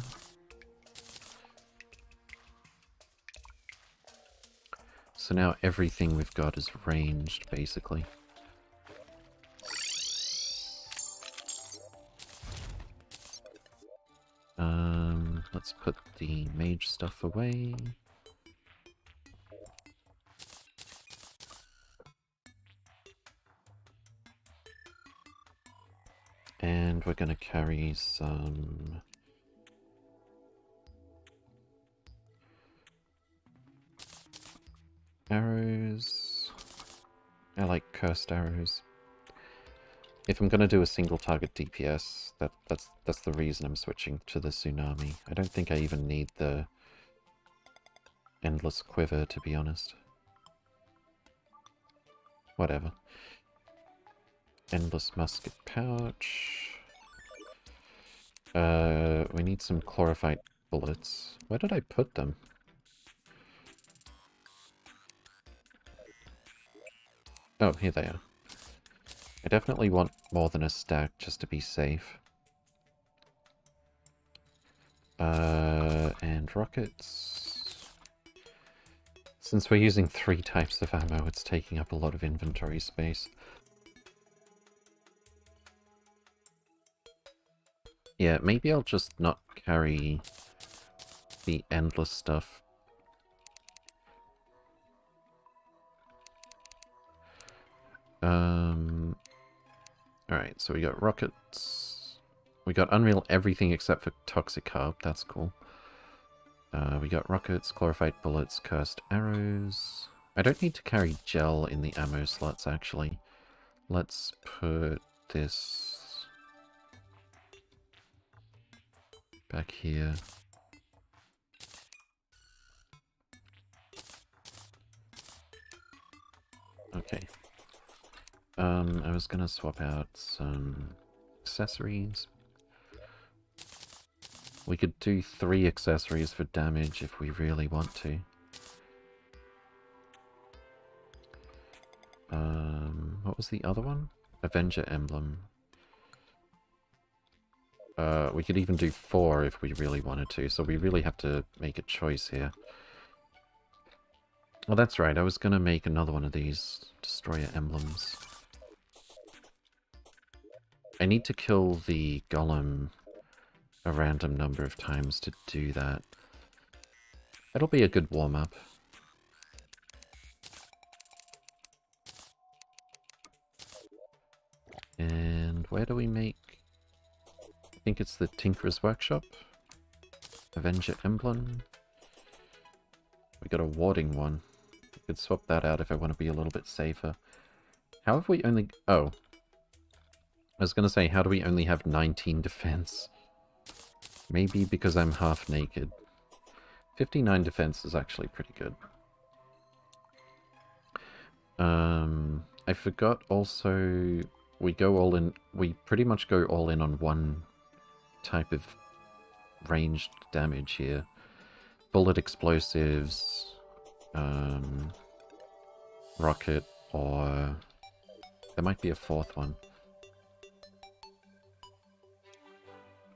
So now everything we've got is ranged, basically. Um, let's put the mage stuff away. And we're going to carry some Arrows. I like cursed arrows. If I'm gonna do a single target DPS, that that's that's the reason I'm switching to the tsunami. I don't think I even need the endless quiver to be honest. Whatever. Endless musket pouch. Uh, we need some chlorophyte bullets. Where did I put them? Oh, here they are. I definitely want more than a stack just to be safe. Uh, and rockets. Since we're using three types of ammo, it's taking up a lot of inventory space. Yeah, maybe I'll just not carry the endless stuff Um, Alright, so we got rockets. We got Unreal everything except for Toxikarp. That's cool. Uh, we got rockets, chlorophyte bullets, cursed arrows. I don't need to carry gel in the ammo slots, actually. Let's put this back here. Okay. Um, I was gonna swap out some accessories. We could do three accessories for damage if we really want to. Um, what was the other one? Avenger emblem. Uh, we could even do four if we really wanted to, so we really have to make a choice here. Well, that's right, I was gonna make another one of these Destroyer emblems. I need to kill the golem a random number of times to do that. It'll be a good warm-up. And where do we make... I think it's the Tinkerer's Workshop. Avenger Emblem. We got a warding one. I could swap that out if I want to be a little bit safer. How have we only... Oh. I was going to say, how do we only have 19 defense? Maybe because I'm half naked. 59 defense is actually pretty good. Um, I forgot also we go all in, we pretty much go all in on one type of ranged damage here. Bullet explosives, um, rocket, or there might be a fourth one.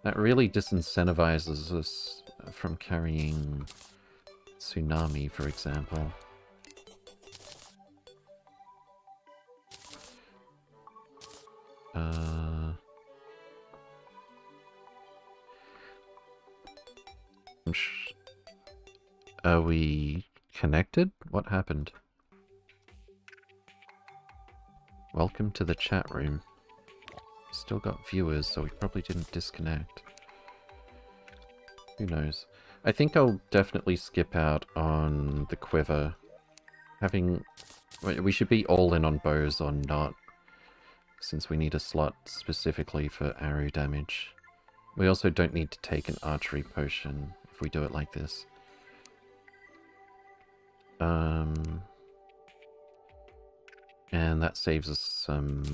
That really disincentivizes us from carrying Tsunami, for example. Uh... Are we connected? What happened? Welcome to the chat room. Still got viewers, so we probably didn't disconnect. Who knows? I think I'll definitely skip out on the quiver. Having... We should be all in on bows or not, since we need a slot specifically for arrow damage. We also don't need to take an archery potion if we do it like this. Um, and that saves us some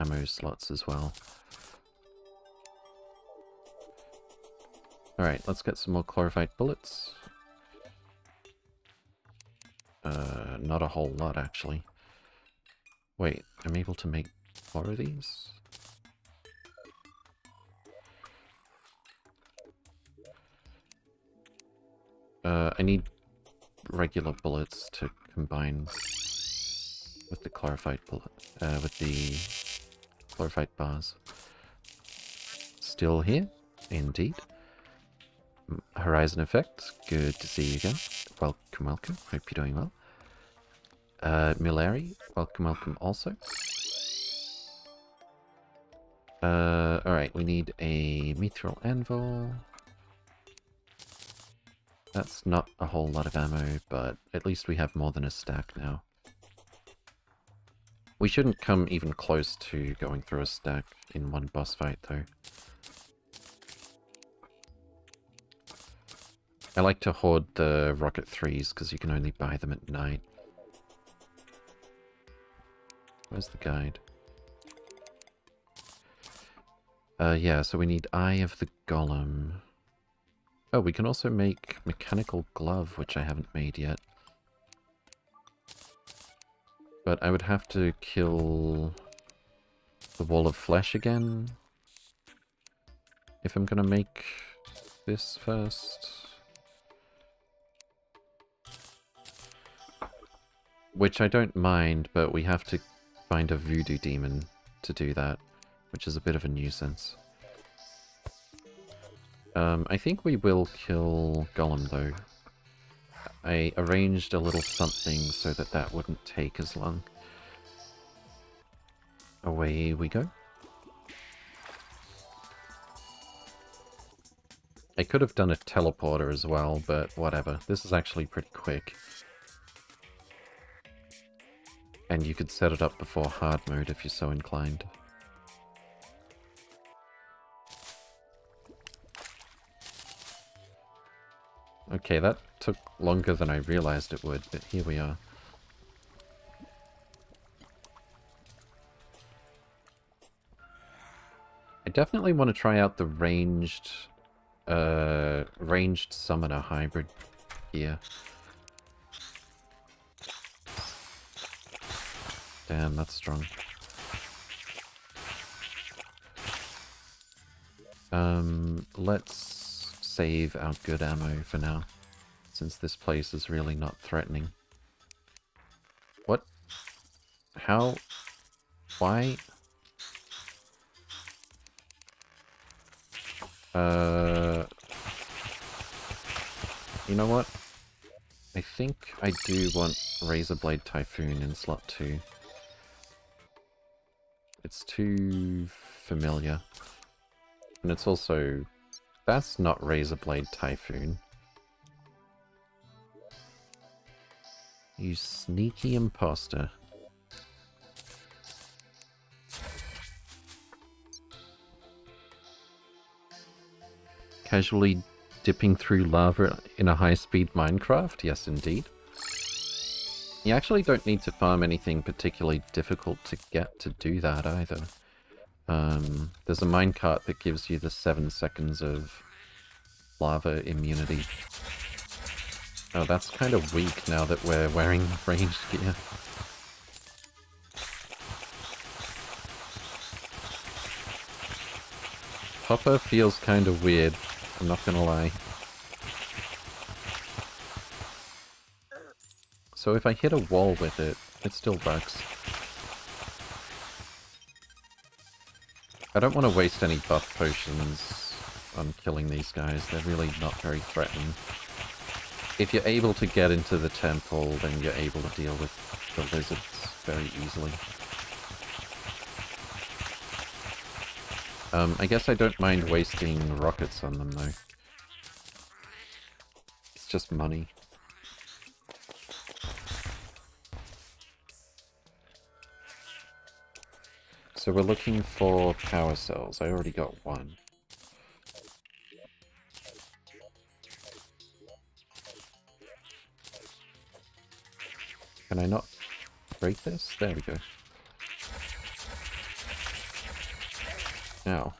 ammo slots as well. Alright, let's get some more chlorophyte bullets. Uh, not a whole lot, actually. Wait, I'm able to make four of these? Uh, I need regular bullets to combine with the chlorophyte bullet, uh, with the chlorophyte bars. Still here? Indeed. Horizon Effect, good to see you again. Welcome, welcome. Hope you're doing well. Uh, welcome, welcome also. Uh, alright, we need a Mithril Anvil. That's not a whole lot of ammo, but at least we have more than a stack now. We shouldn't come even close to going through a stack in one boss fight, though. I like to hoard the Rocket 3s because you can only buy them at night. Where's the guide? Uh, yeah, so we need Eye of the Golem. Oh, we can also make Mechanical Glove, which I haven't made yet. But I would have to kill the Wall of Flesh again. If I'm gonna make this first. Which I don't mind, but we have to find a voodoo demon to do that, which is a bit of a nuisance. Um, I think we will kill Golem, though. I arranged a little something so that that wouldn't take as long. Away we go. I could have done a teleporter as well, but whatever. This is actually pretty quick. And you could set it up before hard mode if you're so inclined. Okay, that took longer than I realized it would, but here we are. I definitely want to try out the ranged, uh, ranged summoner hybrid gear. Damn, that's strong. Um, let's save our good ammo for now, since this place is really not threatening. What? How? Why? Uh... You know what? I think I do want Razorblade Typhoon in slot 2. It's too familiar. And it's also... That's not Razorblade Typhoon. You sneaky imposter. Casually dipping through lava in a high-speed minecart? Yes, indeed. You actually don't need to farm anything particularly difficult to get to do that either. Um, there's a minecart that gives you the 7 seconds of lava immunity. Oh, that's kind of weak now that we're wearing ranged gear. Hopper feels kind of weird. I'm not gonna lie. So if I hit a wall with it, it still works. I don't want to waste any buff potions on killing these guys. They're really not very threatening. If you're able to get into the temple, then you're able to deal with the lizards very easily. Um, I guess I don't mind wasting rockets on them, though. It's just money. So we're looking for power cells. I already got one. Can I not break this? There we go. Now.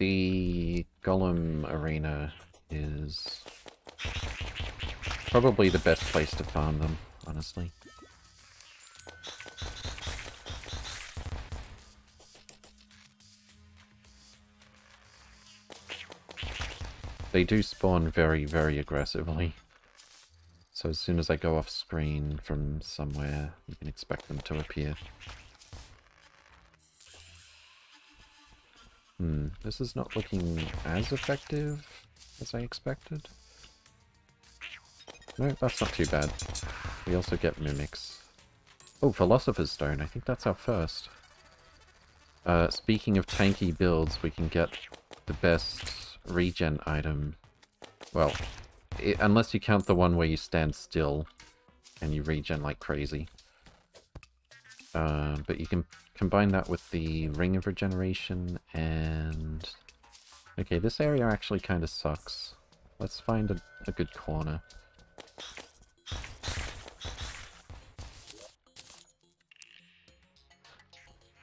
The Golem Arena is probably the best place to farm them, honestly. They do spawn very, very aggressively. So as soon as I go off screen from somewhere, you can expect them to appear. Hmm, this is not looking as effective as I expected. No, that's not too bad. We also get mimics. Oh, Philosopher's Stone. I think that's our first. Uh, speaking of tanky builds, we can get the best regen item. Well, it, unless you count the one where you stand still and you regen like crazy. Uh, but you can combine that with the Ring of Regeneration and... Okay, this area actually kind of sucks. Let's find a, a good corner.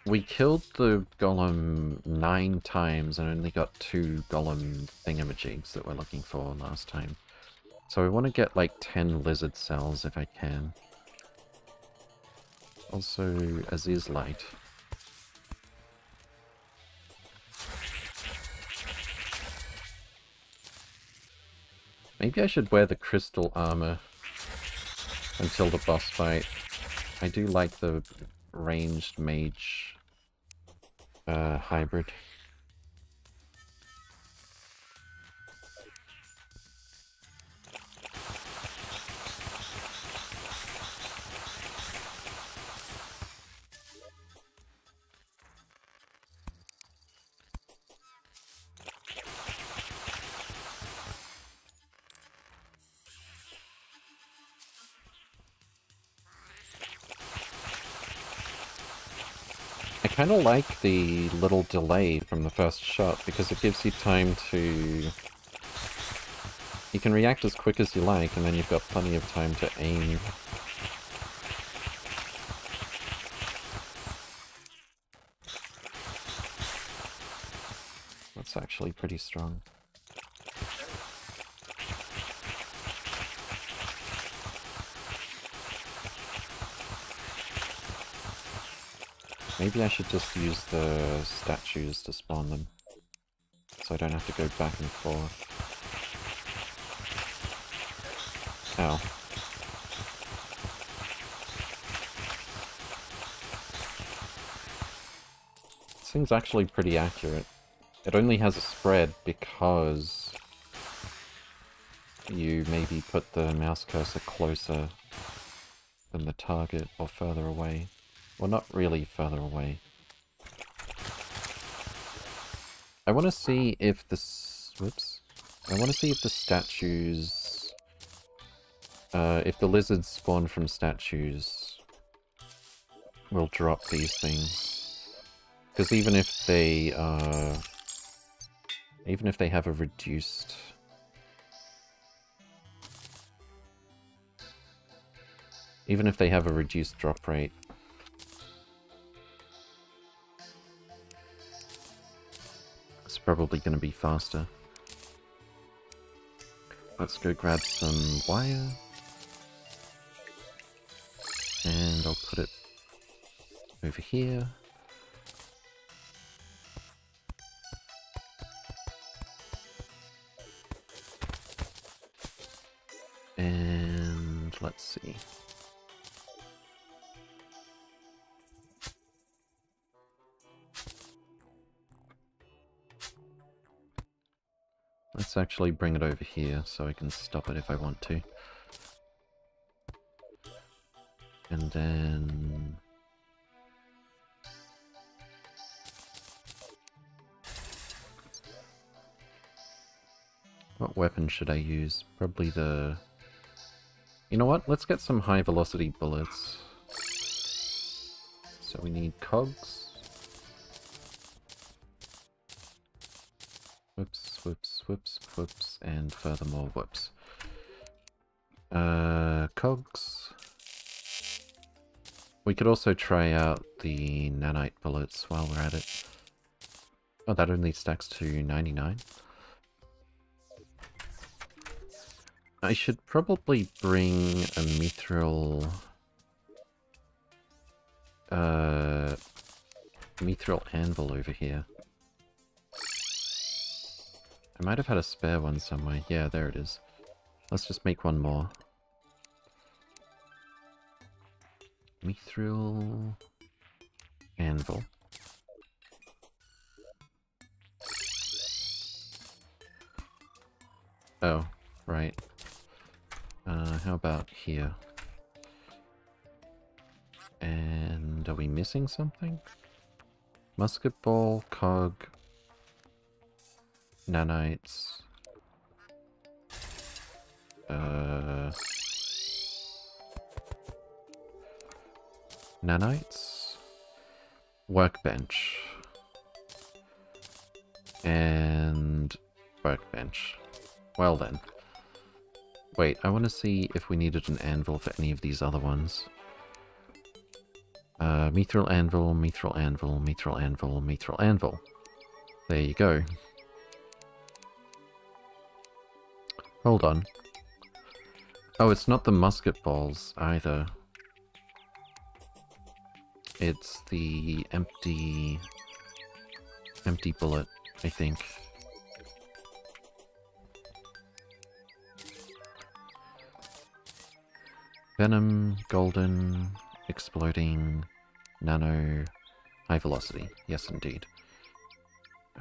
We killed the golem nine times and only got two golem thingamajigs that we're looking for last time. So I want to get like 10 lizard cells if I can. Also, Aziz Light. Maybe I should wear the crystal armor until the boss fight. I do like the ranged mage uh, hybrid. Kind of like the little delay from the first shot because it gives you time to... You can react as quick as you like and then you've got plenty of time to aim. That's actually pretty strong. Maybe I should just use the statues to spawn them. So I don't have to go back and forth. Ow. This thing's actually pretty accurate. It only has a spread because you maybe put the mouse cursor closer than the target or further away. Well, not really further away. I want to see if the... Whoops. I want to see if the statues... Uh, if the lizards spawn from statues will drop these things. Because even if they, uh... Even if they have a reduced... Even if they have a reduced drop rate, probably going to be faster. Let's go grab some wire. And I'll put it over here. And let's see. Let's actually bring it over here so I can stop it if I want to. And then... What weapon should I use? Probably the... You know what? Let's get some high velocity bullets. So we need cogs. Whoops, whoops, whoops, whoops, and furthermore whoops. Uh, cogs. We could also try out the nanite bullets while we're at it. Oh, that only stacks to 99. I should probably bring a mithril... Uh... Mithril anvil over here. I might have had a spare one somewhere. Yeah, there it is. Let's just make one more. Mithril... Anvil. Oh, right. Uh, how about here? And are we missing something? Musket ball, cog, nanites. Uh, nanites. Workbench. And workbench. Well then. Wait, I want to see if we needed an anvil for any of these other ones. Uh, mithril anvil, mithril anvil, mithril anvil, mithril anvil. There you go. Hold on. Oh, it's not the musket balls either. It's the empty... empty bullet, I think. Venom, golden, exploding, nano, high velocity. Yes, indeed.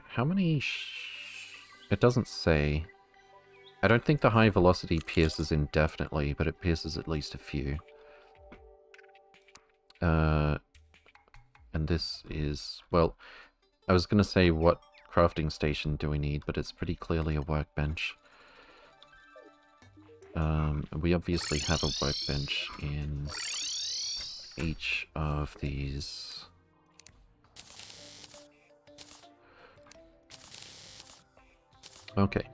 How many... it doesn't say. I don't think the high velocity pierces indefinitely, but it pierces at least a few. Uh, and this is, well, I was going to say what crafting station do we need, but it's pretty clearly a workbench. Um, we obviously have a workbench in each of these. Okay.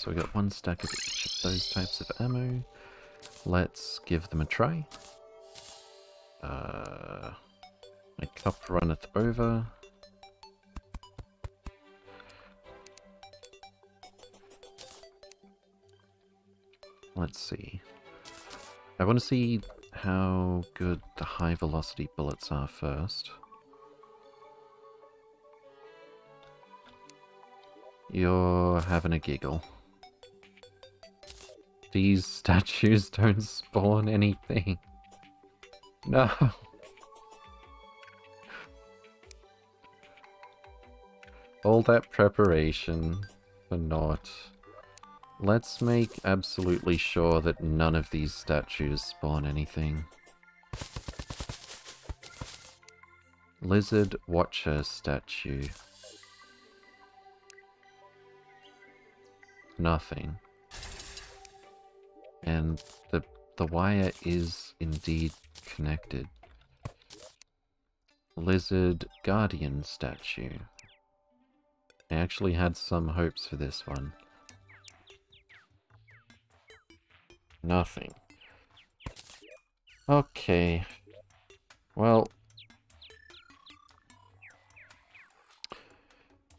So we got one stack of each of those types of ammo. Let's give them a try. Uh, my cup runneth over. Let's see. I want to see how good the high velocity bullets are first. You're having a giggle. These statues don't spawn anything. No. All that preparation for naught. Let's make absolutely sure that none of these statues spawn anything. Lizard Watcher statue. Nothing. And the the wire is indeed connected. Lizard Guardian statue. I actually had some hopes for this one. Nothing. Okay. Well...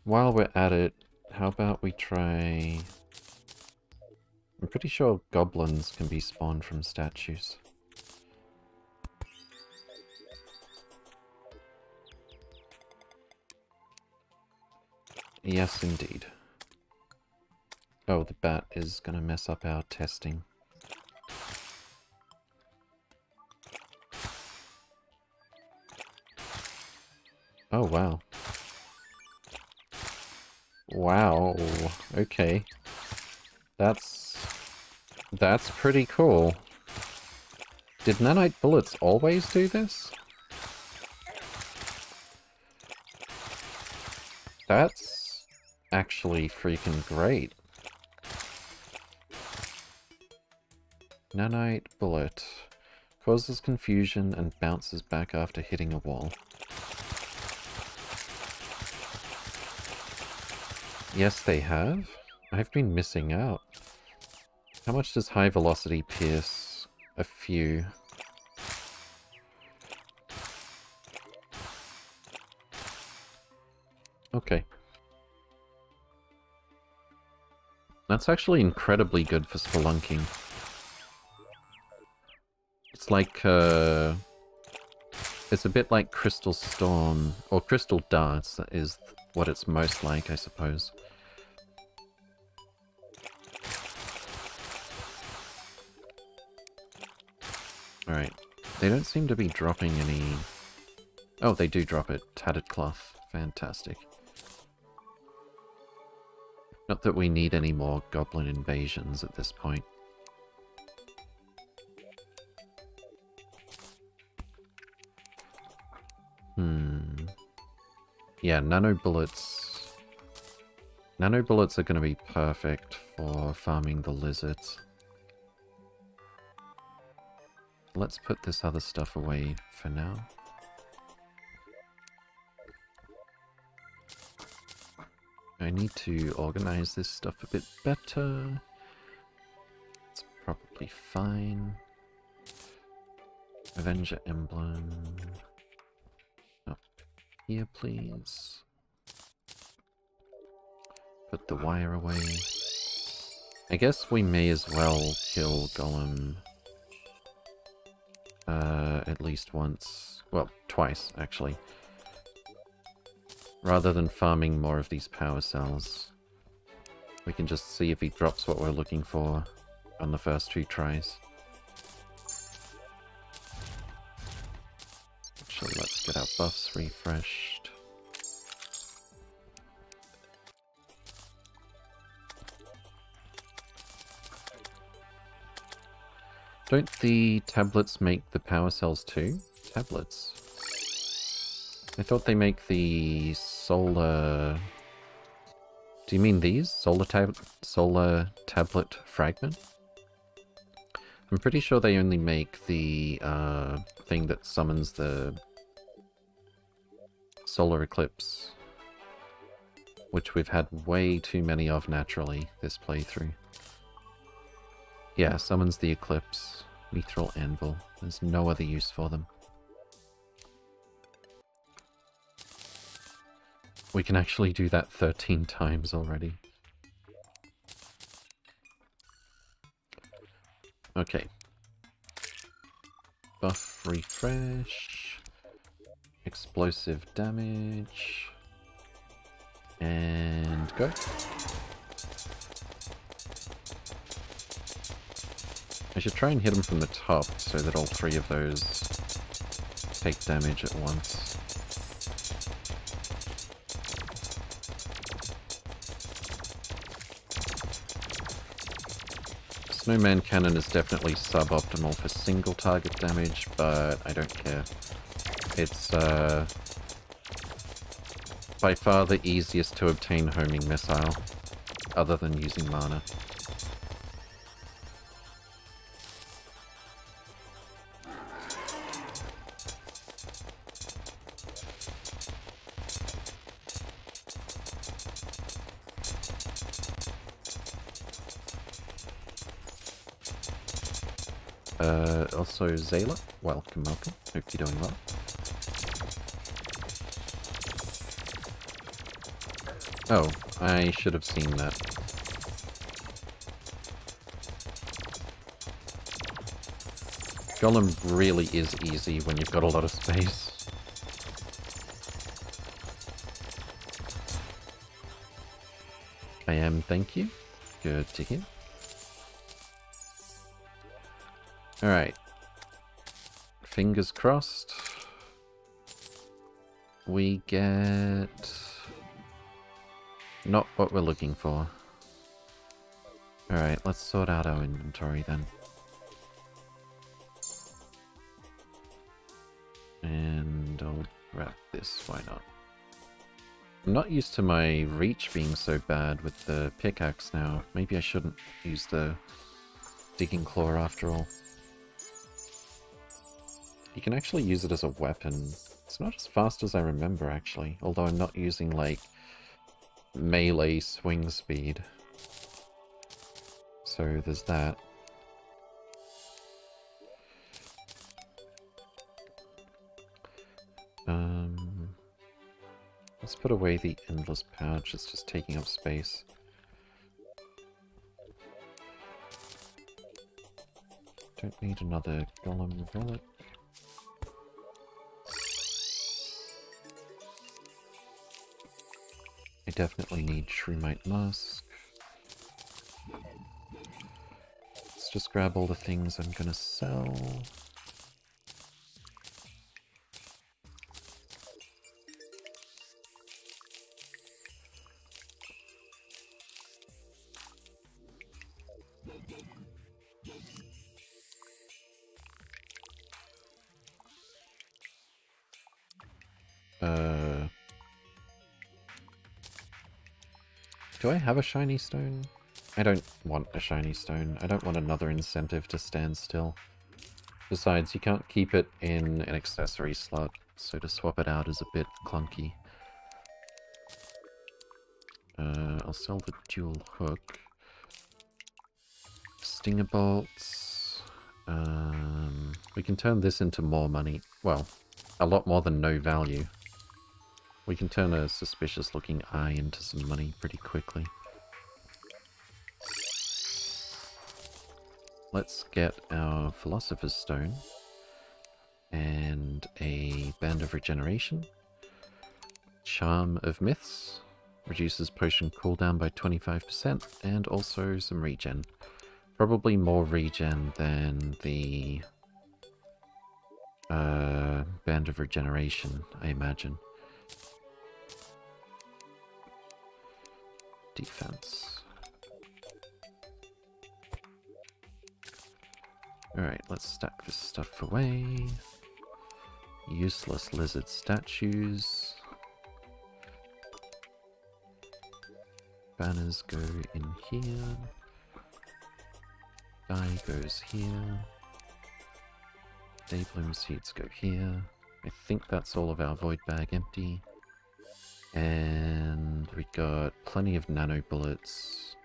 While we're at it, how about we try... I'm pretty sure goblins can be spawned from statues. Yes, indeed. Oh, the bat is going to mess up our testing. Oh, wow. Wow, okay. That's... That's pretty cool. Did nanite bullets always do this? That's actually freaking great. Nanite bullet. Causes confusion and bounces back after hitting a wall. Yes, they have. I've been missing out. How much does high velocity pierce? A few. Okay. That's actually incredibly good for spelunking. It's like, uh... It's a bit like Crystal Storm, or Crystal Darts is what it's most like, I suppose. Alright. They don't seem to be dropping any... Oh, they do drop it. Tattered cloth. Fantastic. Not that we need any more goblin invasions at this point. Hmm. Yeah, nano bullets. Nano bullets are going to be perfect for farming the lizards. Let's put this other stuff away for now. I need to organize this stuff a bit better. It's probably fine. Avenger emblem. Up here, please. Put the wire away. I guess we may as well kill Golem uh, at least once. Well, twice, actually. Rather than farming more of these power cells. We can just see if he drops what we're looking for on the first two tries. Actually, let's get our buffs refreshed. Don't the tablets make the power cells too? Tablets? I thought they make the solar... Do you mean these? Solar, tab solar tablet fragment? I'm pretty sure they only make the uh, thing that summons the solar eclipse. Which we've had way too many of naturally this playthrough. Yeah, summons the Eclipse. Mithril Anvil. There's no other use for them. We can actually do that 13 times already. Okay. Buff refresh. Explosive damage. And go. I should try and hit them from the top so that all three of those take damage at once. Snowman Cannon is definitely suboptimal for single target damage, but I don't care. It's uh, by far the easiest to obtain homing missile, other than using mana. Zayla, welcome, welcome. Hope you're doing well. Oh, I should have seen that. Golem really is easy when you've got a lot of space. I am, thank you. Good to hear. Alright. Fingers crossed. We get... Not what we're looking for. Alright, let's sort out our inventory then. And I'll grab this, why not? I'm not used to my reach being so bad with the pickaxe now. Maybe I shouldn't use the digging claw after all. You can actually use it as a weapon. It's not as fast as I remember, actually. Although I'm not using, like, melee swing speed. So there's that. Um, let's put away the endless pouch, it's just taking up space. Don't need another golem relic. I definitely need Shroomite Mask. Let's just grab all the things I'm gonna sell. Have a shiny stone? I don't want a shiny stone. I don't want another incentive to stand still. Besides, you can't keep it in an accessory slot, so to swap it out is a bit clunky. Uh, I'll sell the dual hook. Stinger bolts. Um, we can turn this into more money. Well, a lot more than no value. We can turn a suspicious looking eye into some money pretty quickly. Let's get our Philosopher's Stone and a Band of Regeneration. Charm of Myths reduces potion cooldown by 25% and also some regen. Probably more regen than the uh, Band of Regeneration, I imagine. Defense. Alright, let's stack this stuff away. Useless lizard statues. Banners go in here. Dye goes here. Daybloom seeds go here. I think that's all of our void bag empty. And we got plenty of nano bullets.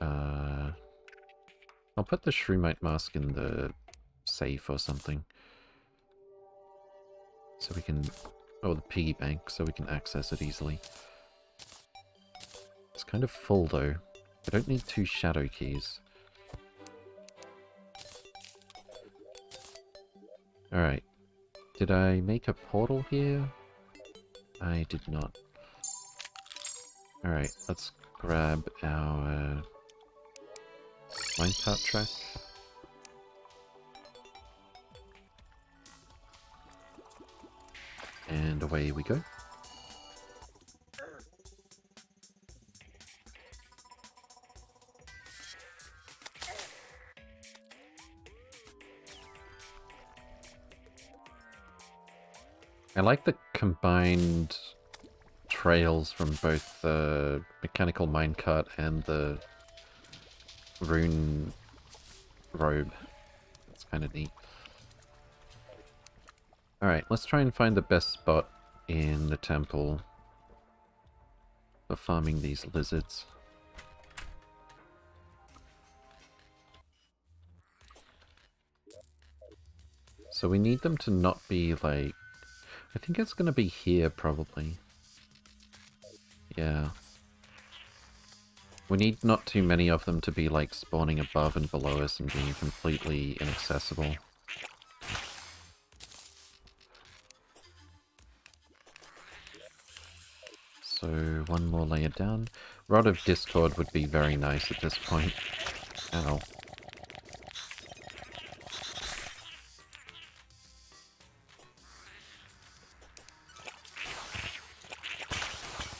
Uh, I'll put the Shroomite mask in the safe or something. So we can... Oh, the piggy bank, so we can access it easily. It's kind of full though. I don't need two shadow keys. Alright. Did I make a portal here? I did not. Alright, let's grab our minecart track. And away we go. I like the combined trails from both the mechanical minecart and the rune robe. It's kind of neat. Alright, let's try and find the best spot in the temple for farming these lizards. So we need them to not be like I think it's going to be here, probably. Yeah. We need not too many of them to be, like, spawning above and below us and being completely inaccessible. So, one more layer down. Rod of Discord would be very nice at this point. Ow.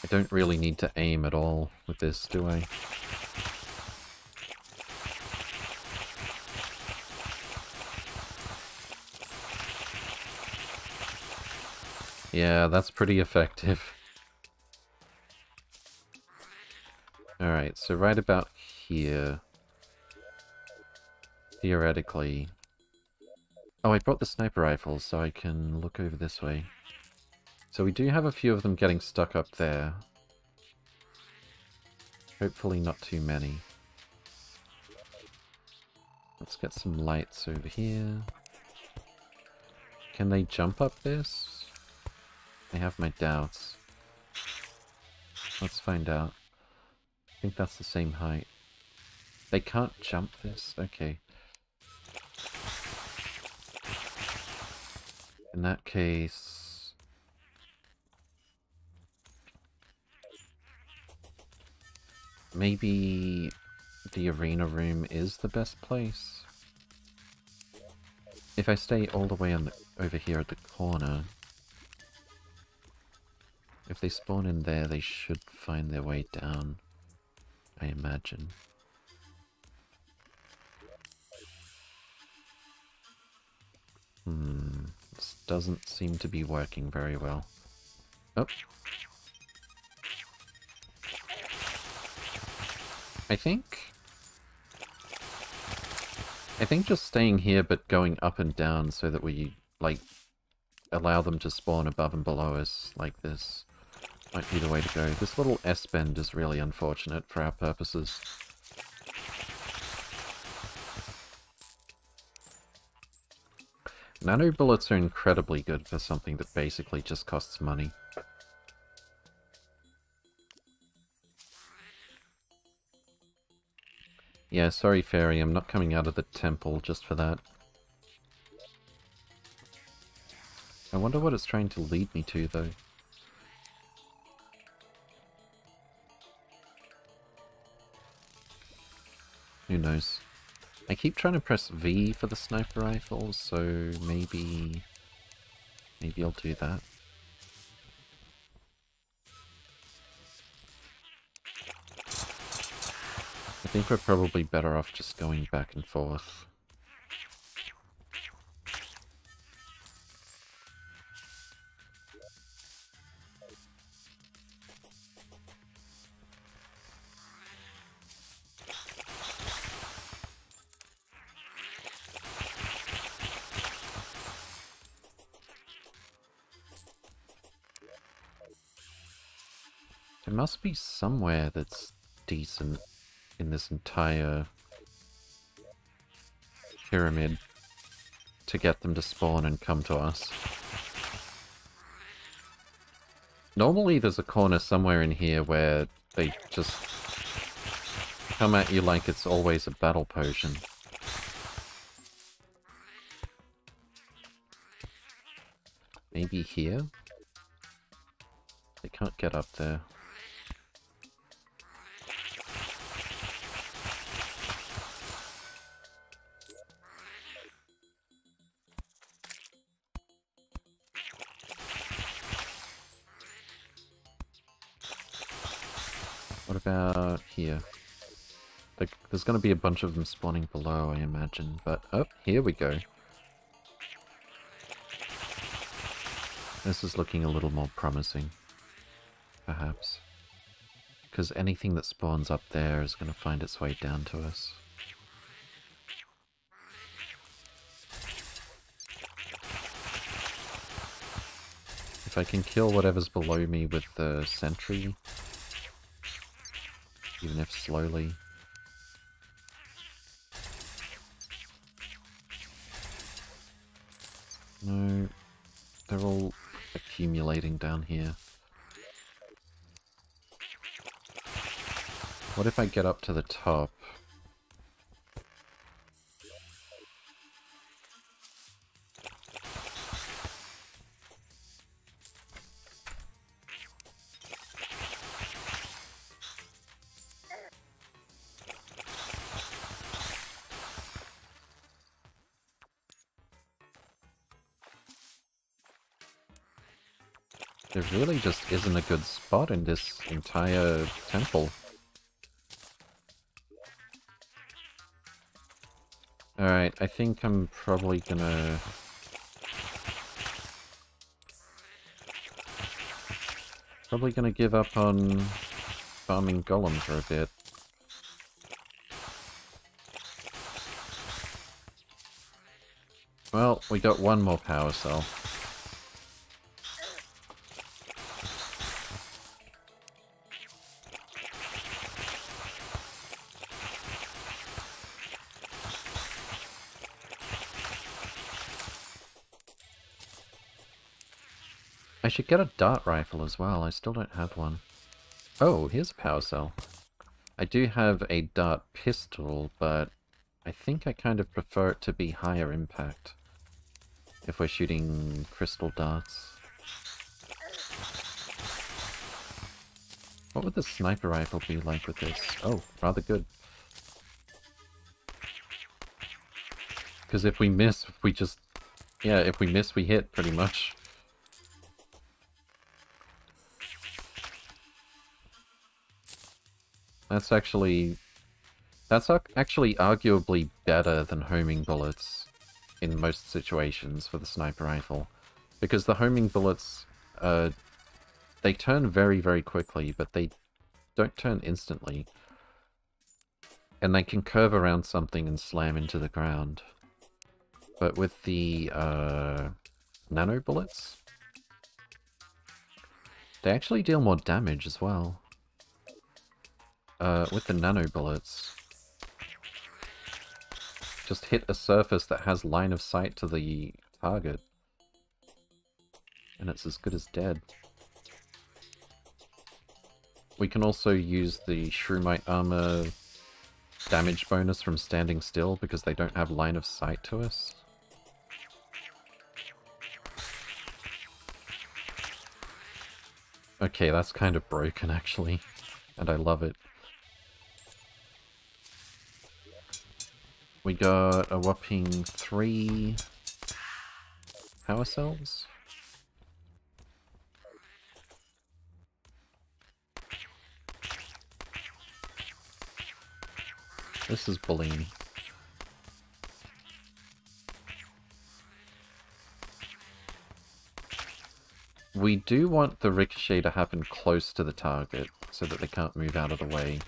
I don't really need to aim at all with this, do I? Yeah, that's pretty effective. Alright, so right about here... Theoretically... Oh, I brought the sniper rifle, so I can look over this way. So we do have a few of them getting stuck up there. Hopefully not too many. Let's get some lights over here. Can they jump up this? I have my doubts. Let's find out. I think that's the same height. They can't jump this? Okay. In that case... Maybe the arena room is the best place? If I stay all the way on the, over here at the corner, if they spawn in there, they should find their way down, I imagine. Hmm, this doesn't seem to be working very well. Oh, I think... I think just staying here but going up and down so that we, like, allow them to spawn above and below us like this might be the way to go. This little S-bend is really unfortunate for our purposes. Nano bullets are incredibly good for something that basically just costs money. Yeah, sorry Fairy, I'm not coming out of the temple just for that. I wonder what it's trying to lead me to, though. Who knows? I keep trying to press V for the sniper rifle, so maybe... Maybe I'll do that. Think we're probably better off just going back and forth. There must be somewhere that's decent in this entire pyramid to get them to spawn and come to us. Normally there's a corner somewhere in here where they just come at you like it's always a battle potion. Maybe here? They can't get up there. There's going to be a bunch of them spawning below, I imagine. But, oh, here we go. This is looking a little more promising. Perhaps. Because anything that spawns up there is going to find its way down to us. If I can kill whatever's below me with the sentry, even if slowly, No, they're all accumulating down here. What if I get up to the top? Really just isn't a good spot in this entire temple. Alright, I think I'm probably gonna... Probably gonna give up on farming golem for a bit. Well, we got one more power cell. Should get a dart rifle as well, I still don't have one. Oh, here's a power cell. I do have a dart pistol, but I think I kind of prefer it to be higher impact. If we're shooting crystal darts. What would the sniper rifle be like with this? Oh, rather good. Because if we miss, we just... Yeah, if we miss, we hit, pretty much. That's actually... That's actually arguably better than homing bullets in most situations for the sniper rifle. Because the homing bullets, uh, they turn very, very quickly, but they don't turn instantly. And they can curve around something and slam into the ground. But with the uh, nano bullets, they actually deal more damage as well uh, with the nano bullets, just hit a surface that has line of sight to the target. And it's as good as dead. We can also use the Shroomite armor damage bonus from standing still because they don't have line of sight to us. Okay, that's kind of broken actually, and I love it. We got a whopping three power cells. This is bullying. We do want the ricochet to happen close to the target, so that they can't move out of the way,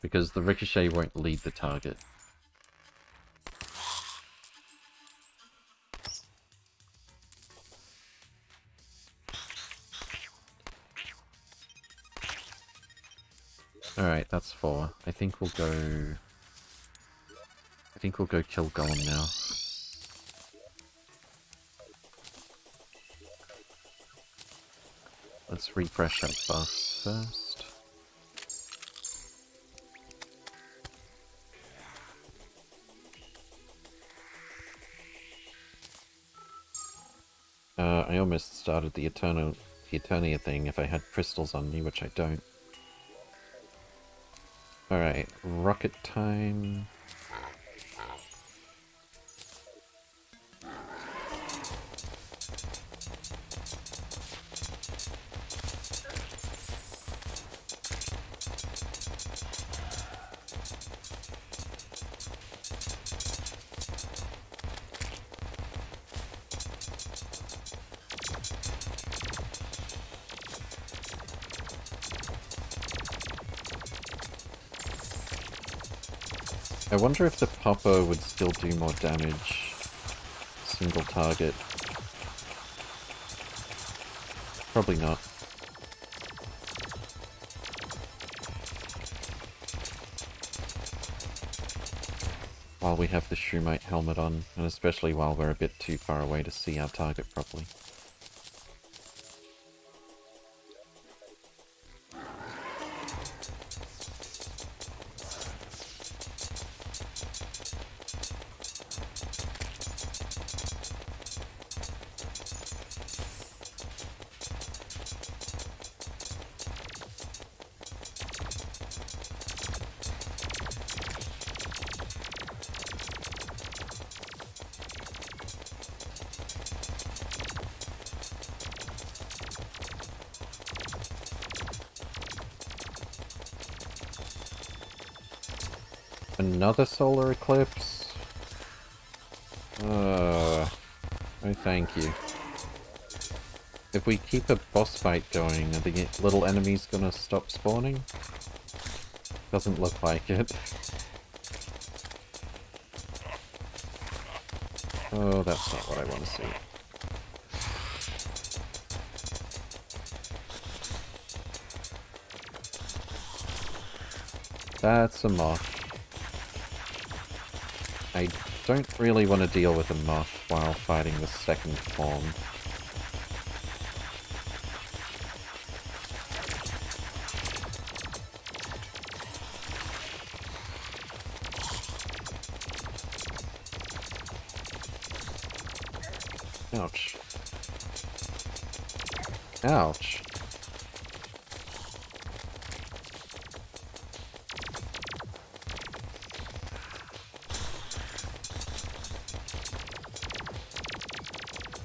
because the ricochet won't lead the target. Alright, that's four. I think we'll go... I think we'll go kill Golem now. Let's refresh our buffs first. Uh, I almost started the Eternal the Eternia thing if I had crystals on me, which I don't. Alright, rocket time. Wonder if the popper would still do more damage. Single target. Probably not. While we have the Shroomite helmet on, and especially while we're a bit too far away to see our target properly. Another solar eclipse? Uh, oh thank you. If we keep a boss fight going, are the little enemies gonna stop spawning? Doesn't look like it. Oh, that's not what I want to see. That's a moth. Don't really want to deal with a moth while fighting the second form.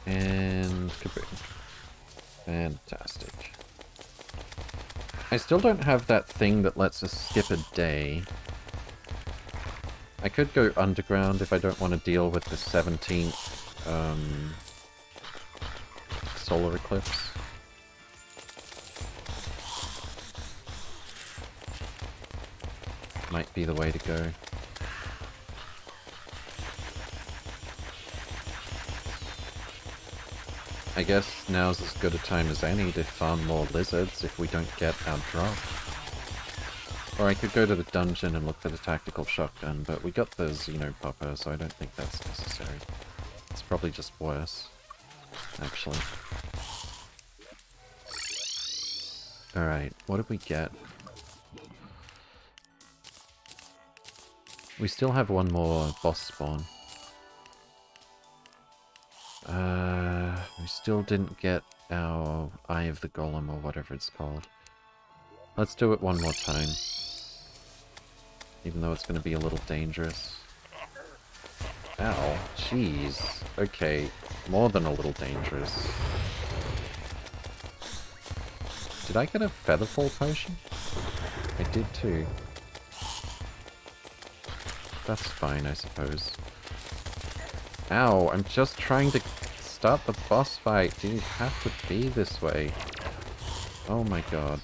And kaboom. Fantastic. I still don't have that thing that lets us skip a day. I could go underground if I don't want to deal with the 17th um, solar eclipse. Might be the way to go. I guess now's as good a time as any to farm more lizards if we don't get our drop. Or I could go to the dungeon and look for the tactical shotgun, but we got the Xenopopper, so I don't think that's necessary. It's probably just worse, actually. Alright, what did we get? We still have one more boss spawn. Still didn't get our Eye of the Golem or whatever it's called. Let's do it one more time. Even though it's going to be a little dangerous. Ow, jeez. Okay, more than a little dangerous. Did I get a Featherfall potion? I did too. That's fine, I suppose. Ow, I'm just trying to start the boss fight. Do you have to be this way? Oh my god.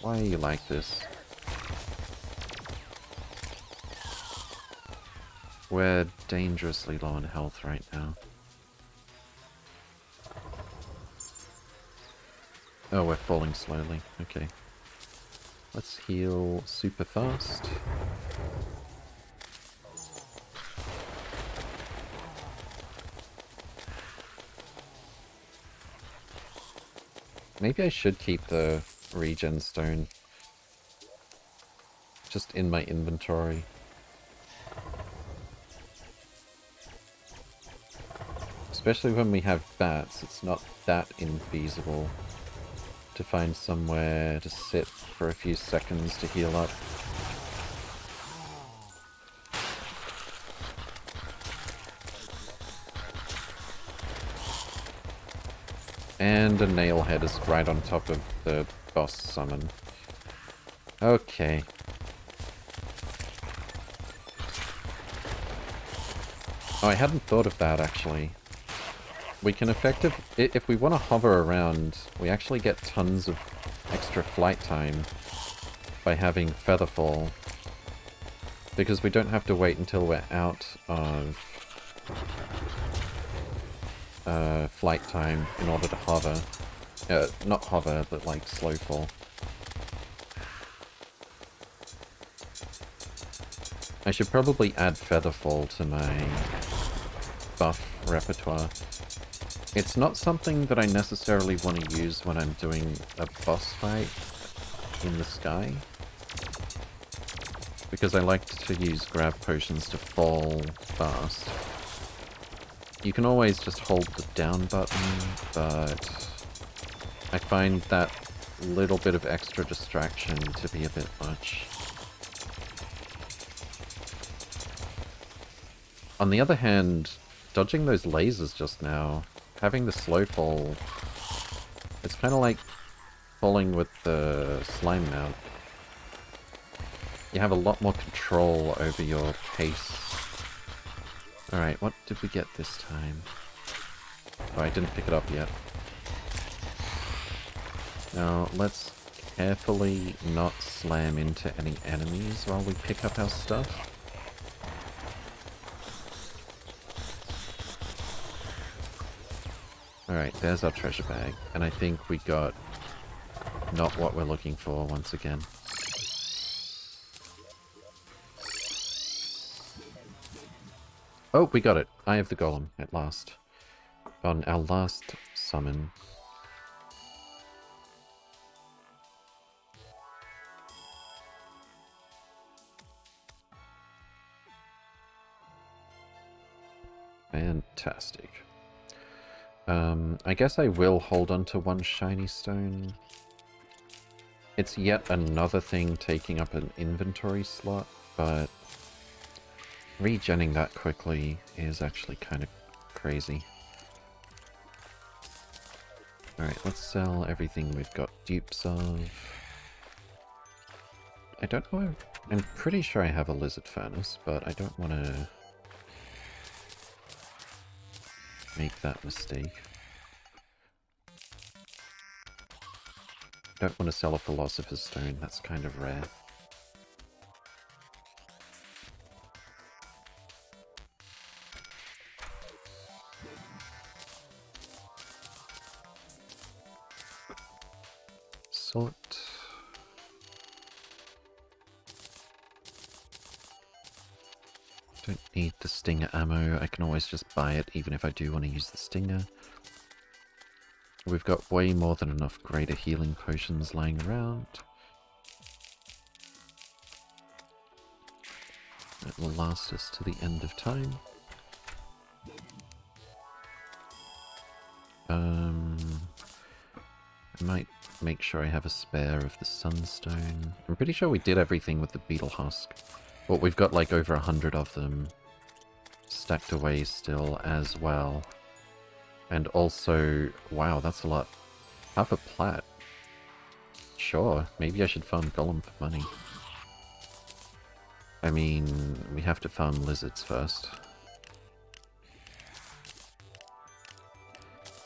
Why are you like this? We're dangerously low on health right now. Oh, we're falling slowly. Okay. Let's heal super fast. Maybe I should keep the regen stone just in my inventory. Especially when we have bats, it's not that infeasible to find somewhere to sit for a few seconds to heal up. And a nail head is right on top of the boss summon. Okay. Oh, I hadn't thought of that, actually. We can effective... If we want to hover around, we actually get tons of extra flight time by having Featherfall. Because we don't have to wait until we're out of uh, flight time in order to hover. Uh, not hover, but like slow fall. I should probably add Featherfall to my buff repertoire. It's not something that I necessarily want to use when I'm doing a boss fight in the sky. Because I like to use grav potions to fall fast. You can always just hold the down button, but I find that little bit of extra distraction to be a bit much. On the other hand, dodging those lasers just now, having the slow fall, it's kind of like falling with the slime mount. You have a lot more control over your pace Alright, what did we get this time? Oh, I didn't pick it up yet. Now, let's carefully not slam into any enemies while we pick up our stuff. Alright, there's our treasure bag. And I think we got not what we're looking for once again. Oh, we got it. I have the golem at last. On our last summon. Fantastic. Um, I guess I will hold on to one shiny stone. It's yet another thing taking up an inventory slot, but Regenning that quickly is actually kind of crazy. Alright, let's sell everything we've got dupes of. I don't know, I'm pretty sure I have a Lihzahrd Furnace, but I don't want to make that mistake. Don't want to sell a Philosopher's Stone, that's kind of rare. Stinger ammo, I can always just buy it even if I do want to use the stinger. We've got way more than enough greater healing potions lying around. It will last us to the end of time. Um, I might make sure I have a spare of the sunstone. I'm pretty sure we did everything with the beetle husk. But we've got like over a hundred of them stacked away still as well. And also, wow, that's a lot. Half a plat. Sure, maybe I should farm Golem for money. I mean, we have to farm lizards first.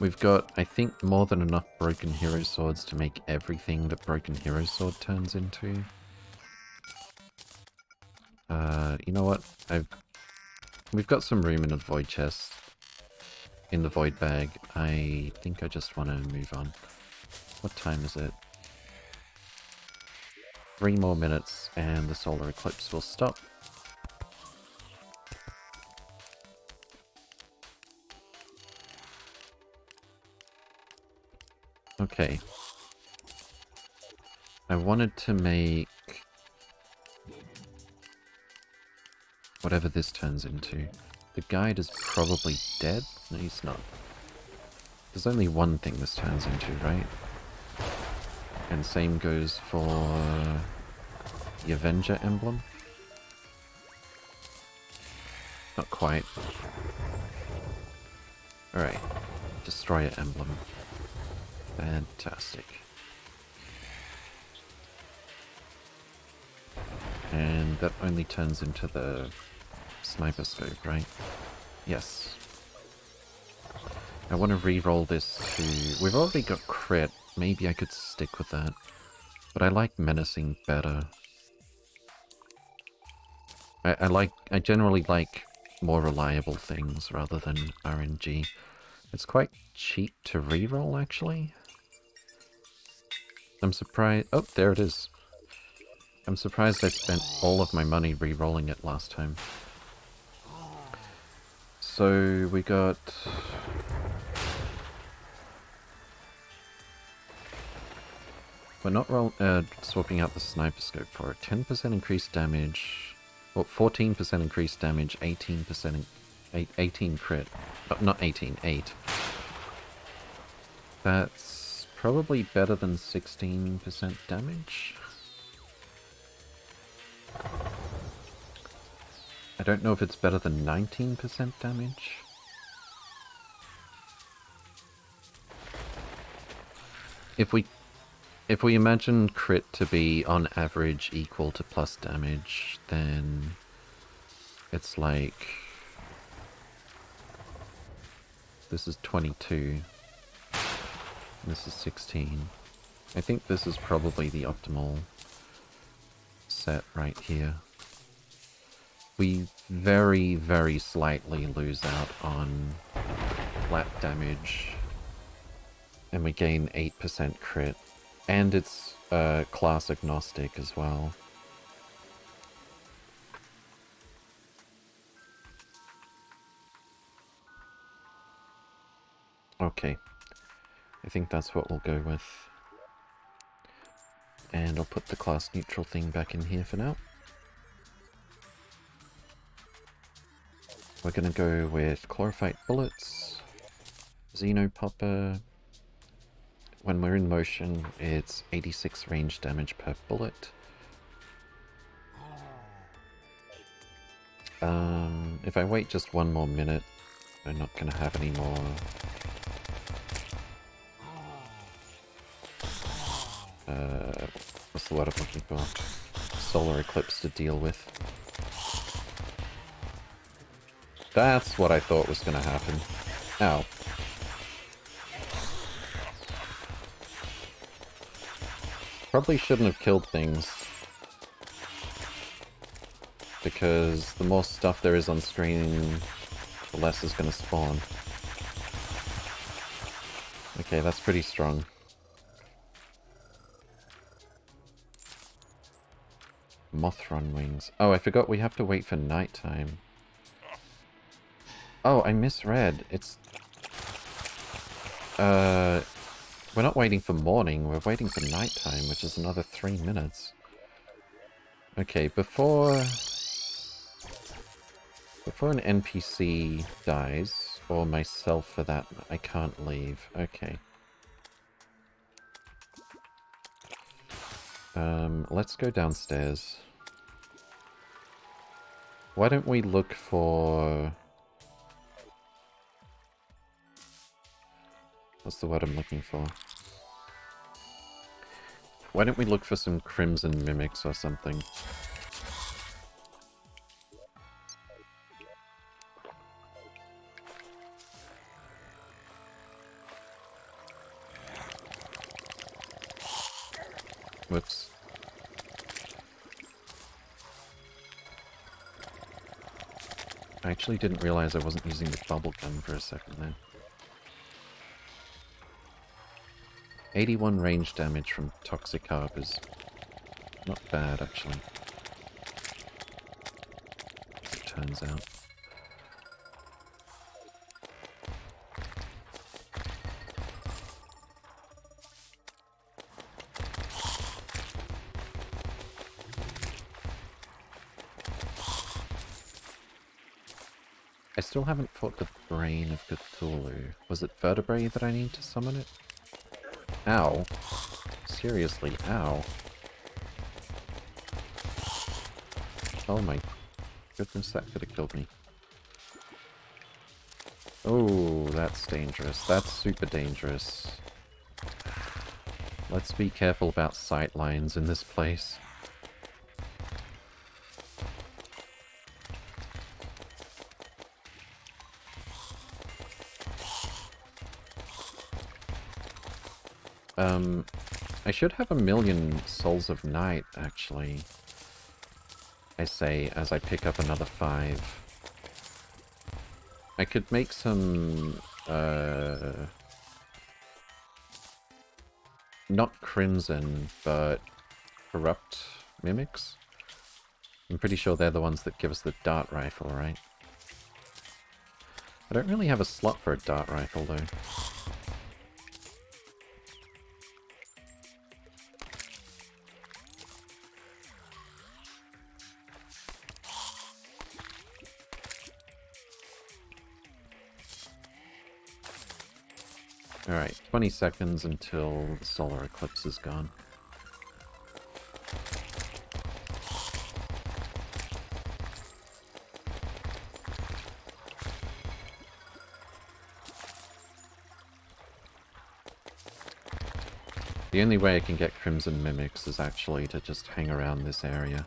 We've got, I think, more than enough Broken Hero Swords to make everything that Broken Hero Sword turns into. Uh, you know what? I've We've got some room in the Void Chest. In the Void Bag. I think I just want to move on. What time is it? Three more minutes and the solar eclipse will stop. Okay. I wanted to make... Whatever this turns into. The guide is probably dead? No, he's not. There's only one thing this turns into, right? And same goes for the Avenger emblem. Not quite. Alright. Destroyer emblem. Fantastic. And that only turns into the sniper scope, right? Yes. I want to re-roll this to... We've already got crit. Maybe I could stick with that. But I like menacing better. I, I like... I generally like more reliable things rather than RNG. It's quite cheap to re-roll, actually. I'm surprised... Oh, there it is. I'm surprised I spent all of my money re-rolling it last time. So, we got... We're not roll uh, swapping out the sniper scope for it. 10% increased damage, well, 14% increased damage, 18% 18 crit. Oh, not 18, 8. That's probably better than 16% damage. I don't know if it's better than 19% damage. If we if we imagine crit to be on average equal to plus damage, then it's like this is 22. This is 16. I think this is probably the optimal set right here. We very, very slightly lose out on flat damage. And we gain 8% crit. And it's uh, class agnostic as well. Okay. I think that's what we'll go with. And I'll put the class neutral thing back in here for now. We're gonna go with Chlorophyte Bullets, Xenopopper, when we're in motion, it's 86 range damage per bullet. Um, if I wait just one more minute, I'm not going to have any more... Uh, what's the word I'm looking for? Solar eclipse to deal with. That's what I thought was to happen. Ow. Probably shouldn't have killed things. Because the more stuff there is on screen, the less is to spawn. Okay, that's pretty strong. Mothron wings. Oh, I forgot we have to wait for nighttime. Oh, I misread. It's... Uh, we're not waiting for morning, we're waiting for nighttime, which is another three minutes. Okay, before... Before an NPC dies, or myself for that, I can't leave. Okay. Um, let's go downstairs. Why don't we look for... What's the word I'm looking for? Why don't we look for some Crimson Mimics or something? Whoops. I actually didn't realize I wasn't using the bubble gun for a second there. 81 range damage from Toxikarp is not bad, actually. it turns out. I still haven't fought the Brain of Cthulhu. Was it Vertebrae that I need to summon it? Ow. Seriously, ow. Oh my goodness, that could have killed me. Oh, that's dangerous. That's super dangerous. Let's be careful about sight lines in this place. Um, I should have a million Souls of Night, actually. I say, as I pick up another five. I could make some, uh... Not Crimson, but Corrupt Mimics? I'm pretty sure they're the ones that give us the dart rifle, right? I don't really have a slot for a dart rifle, though. 20 seconds until the solar eclipse is gone. The only way I can get Crimson Mimics is actually to just hang around this area.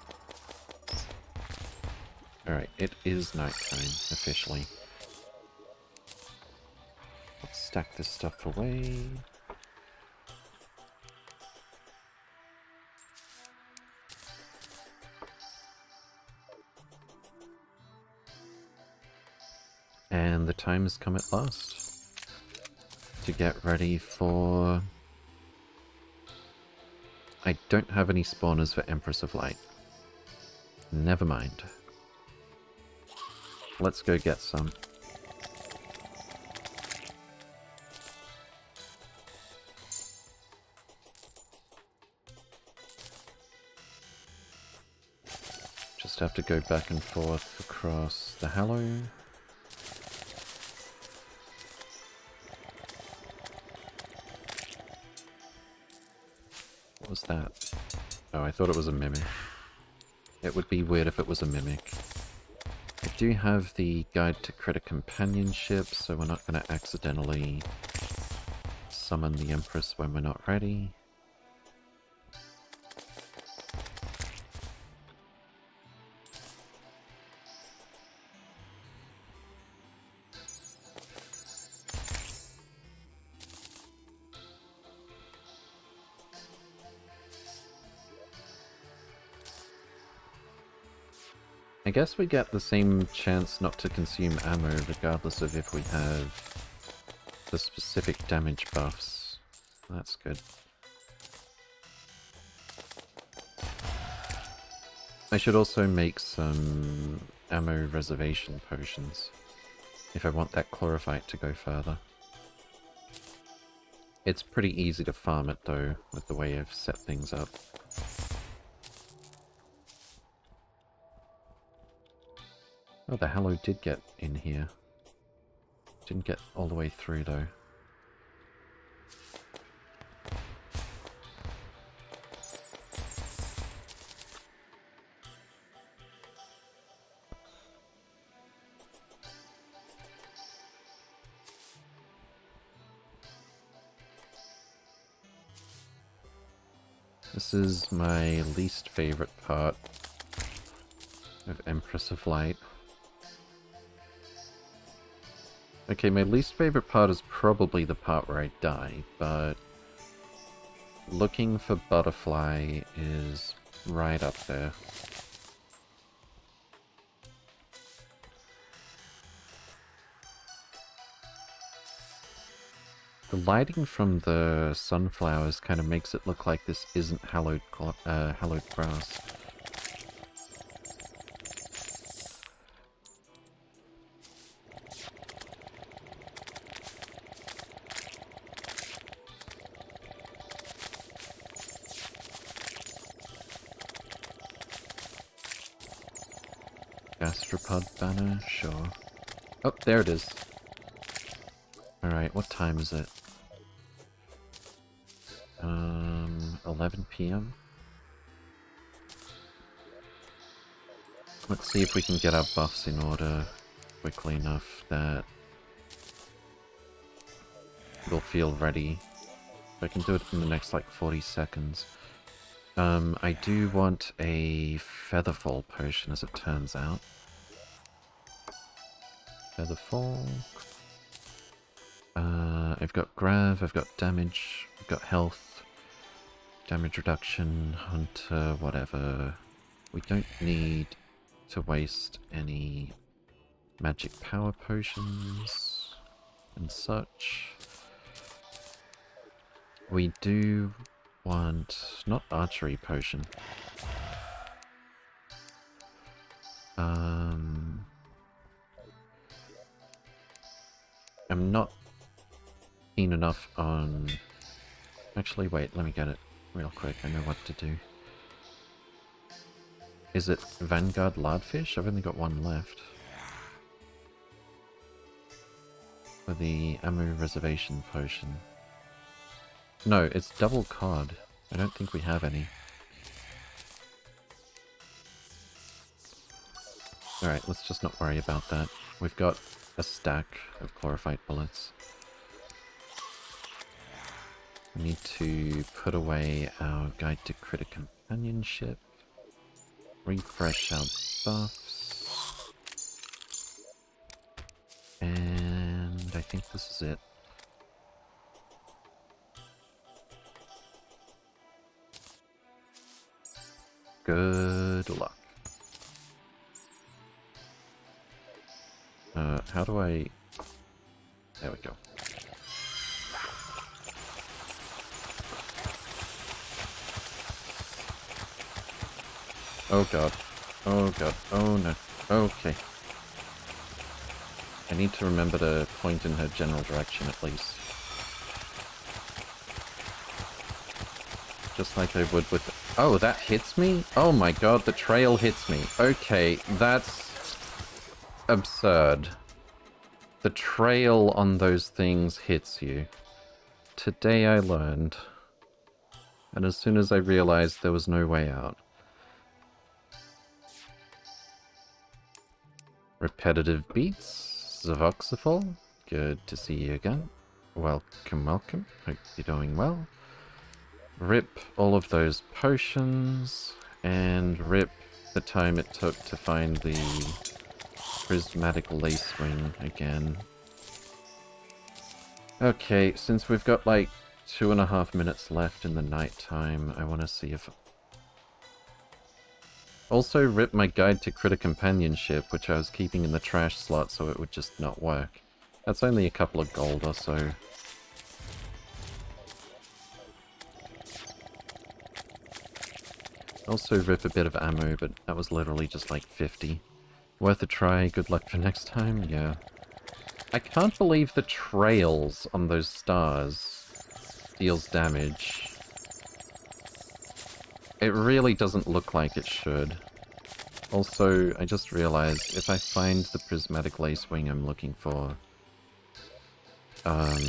Alright, it is nighttime, officially stack this stuff away. And the time has come at last to get ready for... I don't have any spawners for Empress of Light. Never mind. Let's go get some. Have to go back and forth across the Hallow. What was that? Oh, I thought it was a Mimic. It would be weird if it was a Mimic. I do have the Guide to Critter Companionship, so we're not going to accidentally summon the Empress when we're not ready. I guess we get the same chance not to consume ammo regardless of if we have the specific damage buffs. That's good. I should also make some ammo reservation potions if I want that chlorophyte to go further. It's pretty easy to farm it though, with the way I've set things up. Oh, the Hallow did get in here. Didn't get all the way through, though. This is my least favorite part of Empress of Light. Okay, my least favorite part is probably the part where I die, but looking for butterfly is right up there. The lighting from the sunflowers kind of makes it look like this isn't hallowed, uh, hallowed grass. Oh, there it is. Alright, what time is it? Um, 11 p.m.? Let's see if we can get our buffs in order quickly enough that we'll feel ready. I can do it in the next like 40 seconds. Um, I do want a Featherfall potion as it turns out. Featherfall. Uh, I've got Grav, I've got damage, I've got health, damage reduction, hunter, whatever. We don't need to waste any magic power potions and such. We do want... not archery potion. Um... not keen enough on... Actually, wait, let me get it real quick. I know what to do. Is it Variegated Lardfish? I've only got one left. For the ammo reservation potion. No, it's double cod. I don't think we have any. Alright, let's just not worry about that. We've got a stack of chlorophyte bullets. We need to put away our Guide to Critter Companionship. Refresh our buffs. And I think this is it. Good luck. Uh, how do I... There we go. Oh god. Oh god. Oh no. Okay. I need to remember to point in her general direction at least. Just like I would with Oh, that hits me? Oh my god, the trail hits me. Okay, that's absurd. The trail on those things hits you. Today I learned. And as soon as I realized there was no way out. Repetitive beats, Zavoxifol, good to see you again. Welcome, welcome. Hope you're doing well rip all of those potions, and rip the time it took to find the prismatic lacewing again. Okay, since we've got like two and a half minutes left in the night time, I want to see if... Also rip my guide to critter companionship, which I was keeping in the trash slot so it would just not work. That's only a couple of gold or so. Also rip a bit of ammo, but that was literally just like 50. Worth a try, good luck for next time, yeah. I can't believe the trails on those stars deals damage. It really doesn't look like it should. Also, I just realized if I find the prismatic lace wing I'm looking for, um,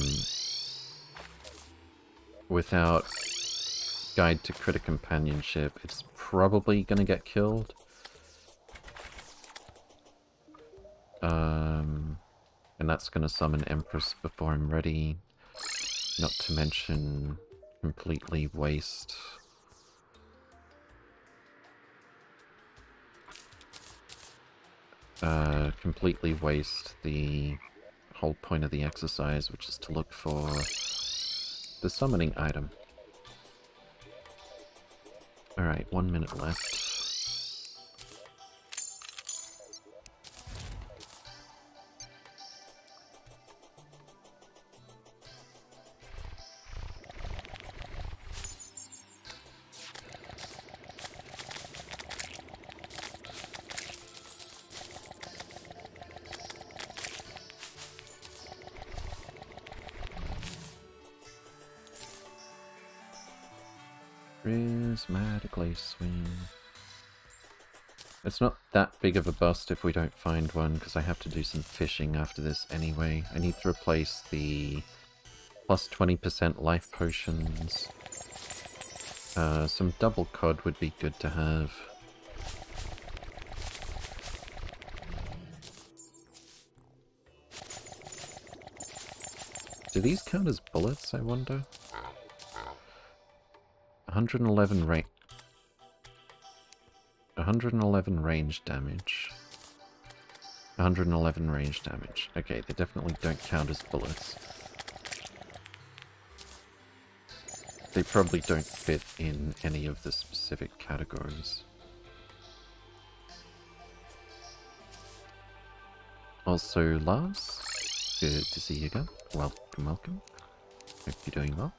without guide to critter companionship, it's probably gonna get killed. Um, and that's gonna summon Empress before I'm ready. Not to mention completely waste. Uh, completely waste the whole point of the exercise, which is to look for the summoning item. Alright, one minute left. It's not that big of a bust if we don't find one, because I have to do some fishing after this anyway. I need to replace the plus 20% life potions. Uh, some double cod would be good to have. Do these count as bullets, I wonder? 111 range... 111 range damage. 111 range damage. Okay, they definitely don't count as bullets. They probably don't fit in any of the specific categories. Also, Lars, good to see you again. Welcome, welcome. Hope you're doing well.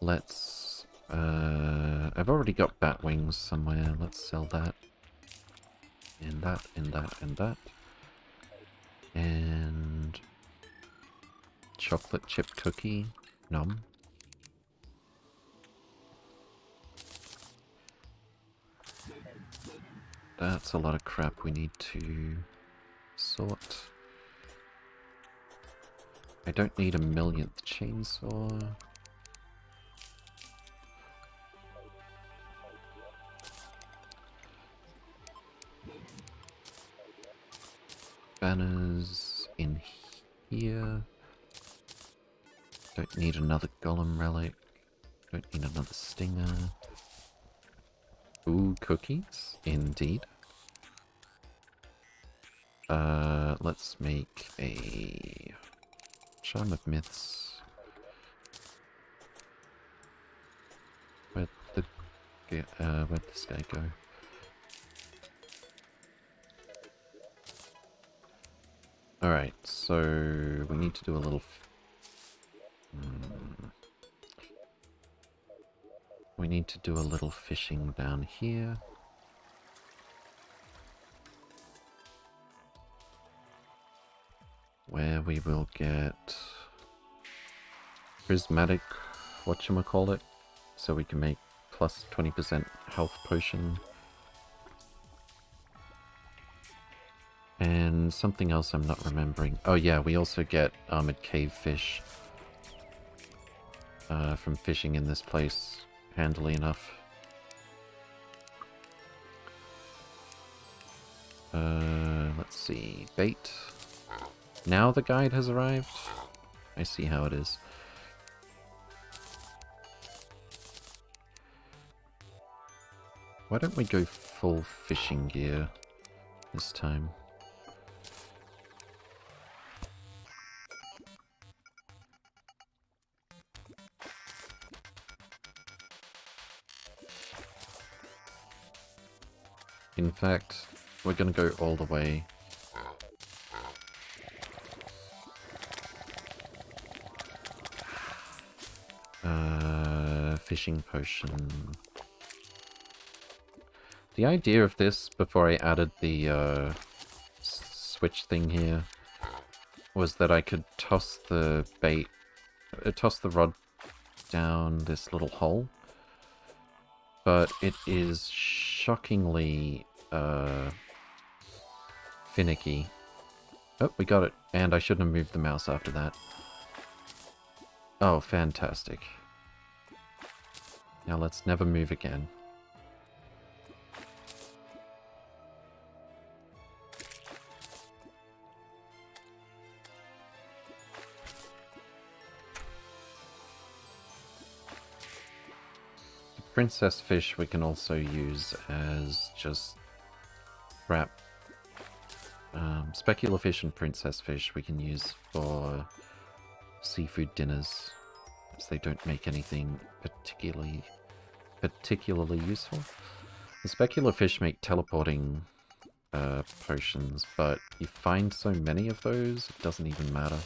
Let's... Uh, I've already got bat wings somewhere. Let's sell that. And that, and that, and that. And... Chocolate chip cookie. Nom. That's a lot of crap we need to sort. I don't need a millionth chainsaw. Banners in here. Don't need another golem relic. Don't need another stinger. Ooh, cookies, indeed. Uh, let's make a Charm of Myths. Where'd the uh, where'd this guy go? Alright, so we need to do a little... Hmm. We need to do a little fishing down here. where we will get prismatic whatchamacallit, so we can make plus 20% health potion. And something else I'm not remembering. Oh yeah, we also get armored cave fish uh, from fishing in this place, handily enough. Uh, let's see, bait. Now the guide has arrived? I see how it is. Why don't we go full fishing gear this time? Fact, we're gonna go all the way fishing potion. The idea of this, before I added the uh, switch thing here, was that I could toss the bait, uh, toss the rod down this little hole. But it is shockingly uh, finicky. Oh, we got it. And I shouldn't have moved the mouse after that. Oh, fantastic. Now let's never move again. princess fish we can also use as just um, specular fish and princess fish we can use for seafood dinners they don't make anything particularly particularly useful. The specular fish make teleporting uh, potions, but you find so many of those, it doesn't even matter.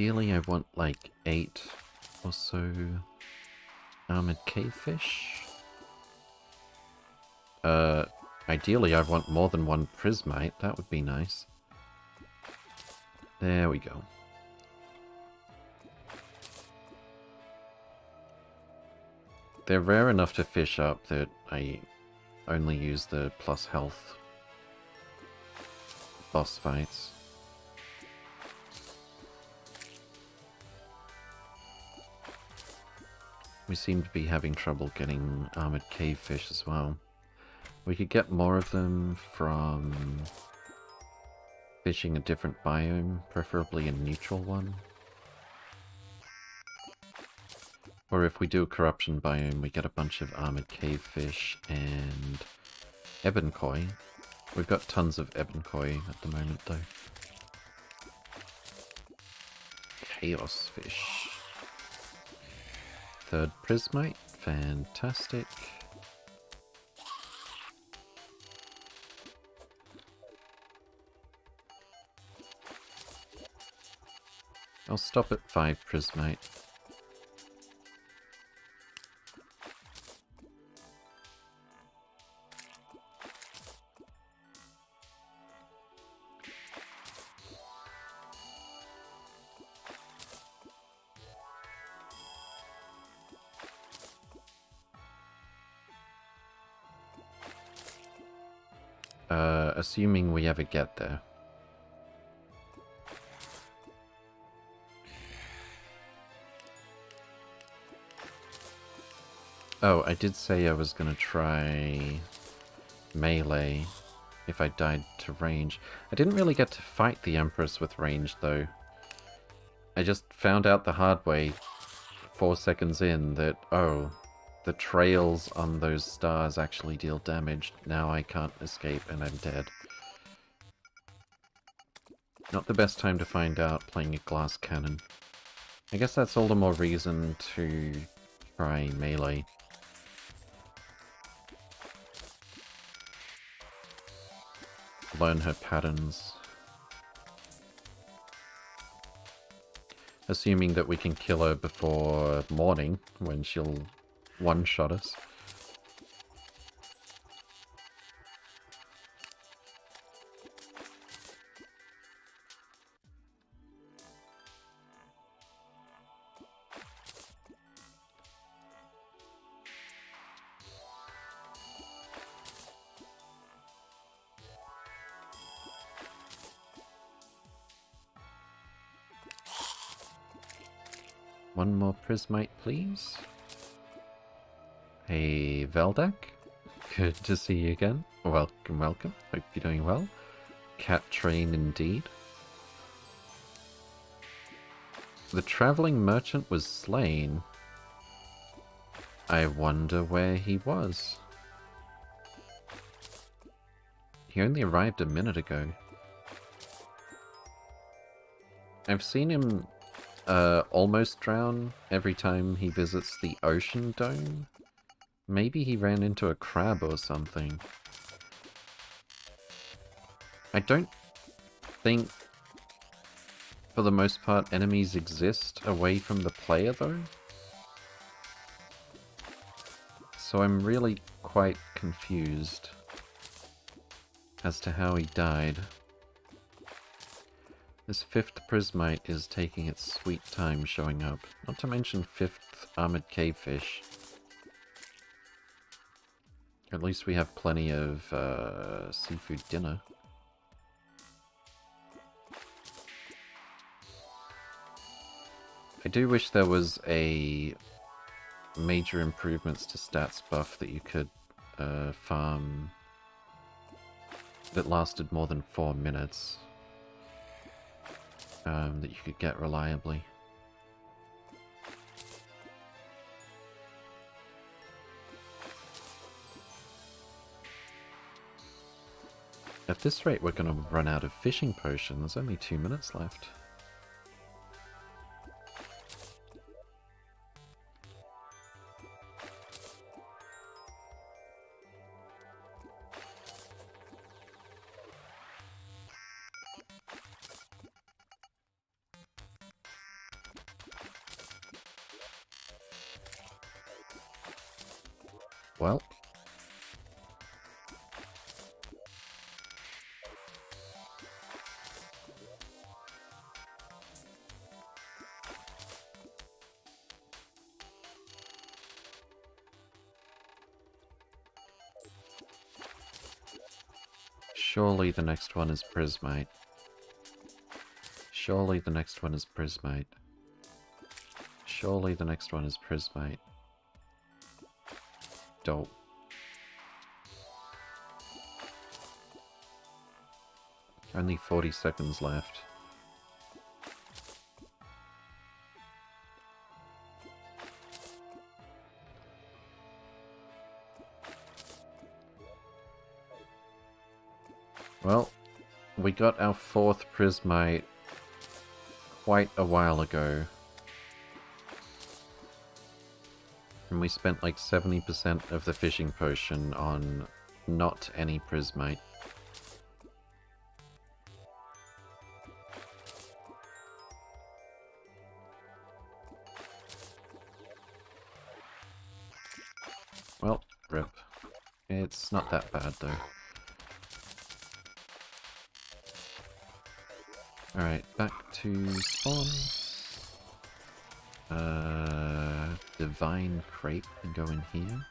Ideally, I want like eight or so armored cavefish. Uh, ideally, I want more than one prismite. That would be nice. There we go. They're rare enough to fish up that I only use the plus health boss fights. We seem to be having trouble getting armored cave fish as well. We could get more of them from fishing a different biome, preferably a neutral one. Or if we do a corruption biome, we get a bunch of armored cave fish and ebon We've got tons of ebon at the moment though. Chaos fish. Third prismite, fantastic. I'll stop at five prismite. Assuming we ever get there. Oh, I did say I was gonna try melee if I died to range. I didn't really get to fight the Empress with range, though. I just found out the hard way four seconds in that, oh, the trails on those stars actually deal damage. Now I can't escape and I'm dead. Not the best time to find out playing a glass cannon. I guess that's all the more reason to try melee. learn her patterns. Assuming that we can kill her before morning, when she'll one-shot us. Prismite, please. Hey, Veldak. Good to see you again. Welcome, welcome. Hope you're doing well. Cat train indeed. The traveling merchant was slain. I wonder where he was. He only arrived a minute ago. I've seen him uh, almost drown every time he visits the ocean dome. Maybe he ran into a crab or something. I don't think, for the most part, enemies exist away from the player, though. So I'm really quite confused as to how he died. This fifth prismite is taking its sweet time showing up. Not to mention fifth armored cavefish. At least we have plenty of uh, seafood dinner. I do wish there was a major improvements to stats buff that you could uh, farm that lasted more than four minutes um, that you could get reliably. At this rate, we're going to run out of fishing potion. There's only two minutes left. The next one is Prismite. Surely the next one is Prismite. Surely the next one is Prismite. Dope. Only 40 seconds left. We got our fourth Prismite quite a while ago. And we spent like 70% of the fishing potion on not any Prismite. Divine crate and go in here.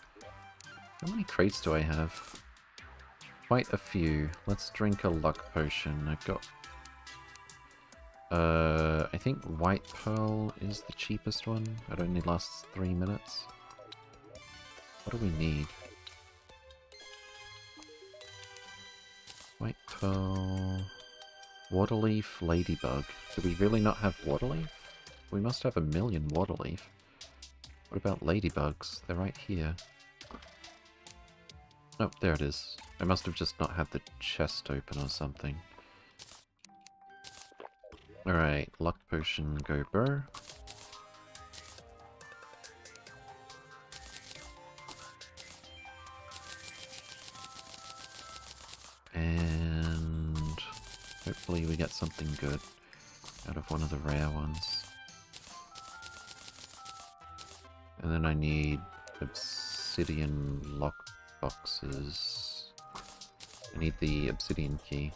How many crates do I have? Quite a few. Let's drink a luck potion. I've got... Uh, I think white pearl is the cheapest one. It only lasts three minutes. What do we need? White pearl... Waterleaf, ladybug. Do we really not have waterleaf? We must have a million waterleaf. What about ladybugs? They're right here. Oh, there it is. I must have just not had the chest open or something. Alright, luck potion, go burr. And hopefully we get something good out of one of the rare ones. And then I need obsidian lock boxes. I need the obsidian key,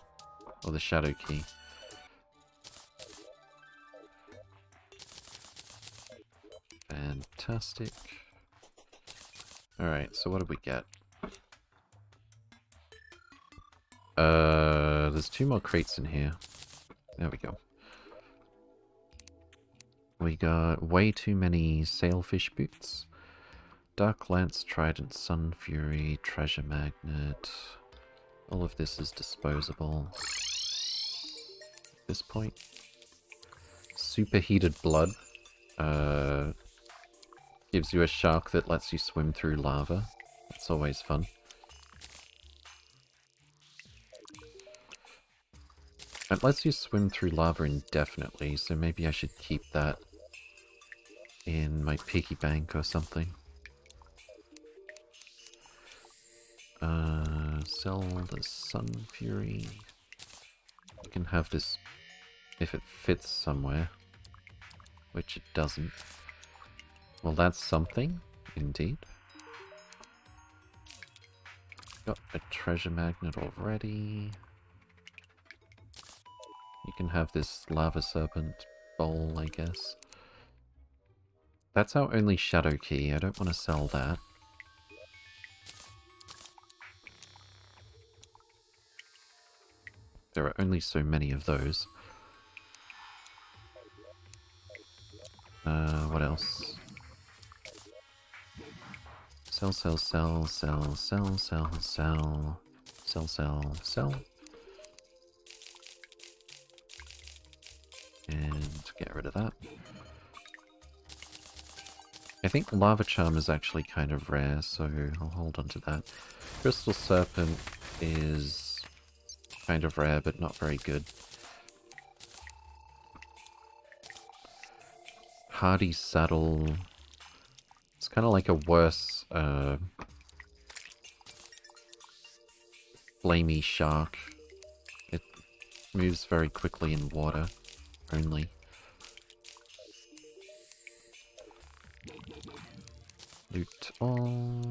or the shadow key. Fantastic. Alright, so what did we get? Uh, there's two more crates in here. There we go. We got way too many sailfish boots. Dark Lance, Trident, Sun Fury, Treasure Magnet. All of this is disposable. At this point. Superheated Blood. Uh, gives you a shark that lets you swim through lava. That's always fun. It lets you swim through lava indefinitely, so maybe I should keep that in my piggy bank or something. Uh, sell the Sun Fury. You can have this if it fits somewhere, which it doesn't. Well, that's something, indeed. Got a treasure magnet already. You can have this lava serpent bowl, I guess. That's our only shadow key. I don't want to sell that. There are only so many of those. Uh, what else? Sell, sell, sell, sell, sell, sell, sell, sell, sell, sell. And get rid of that. I think Lava Charm is actually kind of rare, so I'll hold on to that. Crystal Serpent is kind of rare, but not very good. Hardy Saddle. It's kind of like a worse, uh, Flamey Shark. It moves very quickly in water, only. Loot all.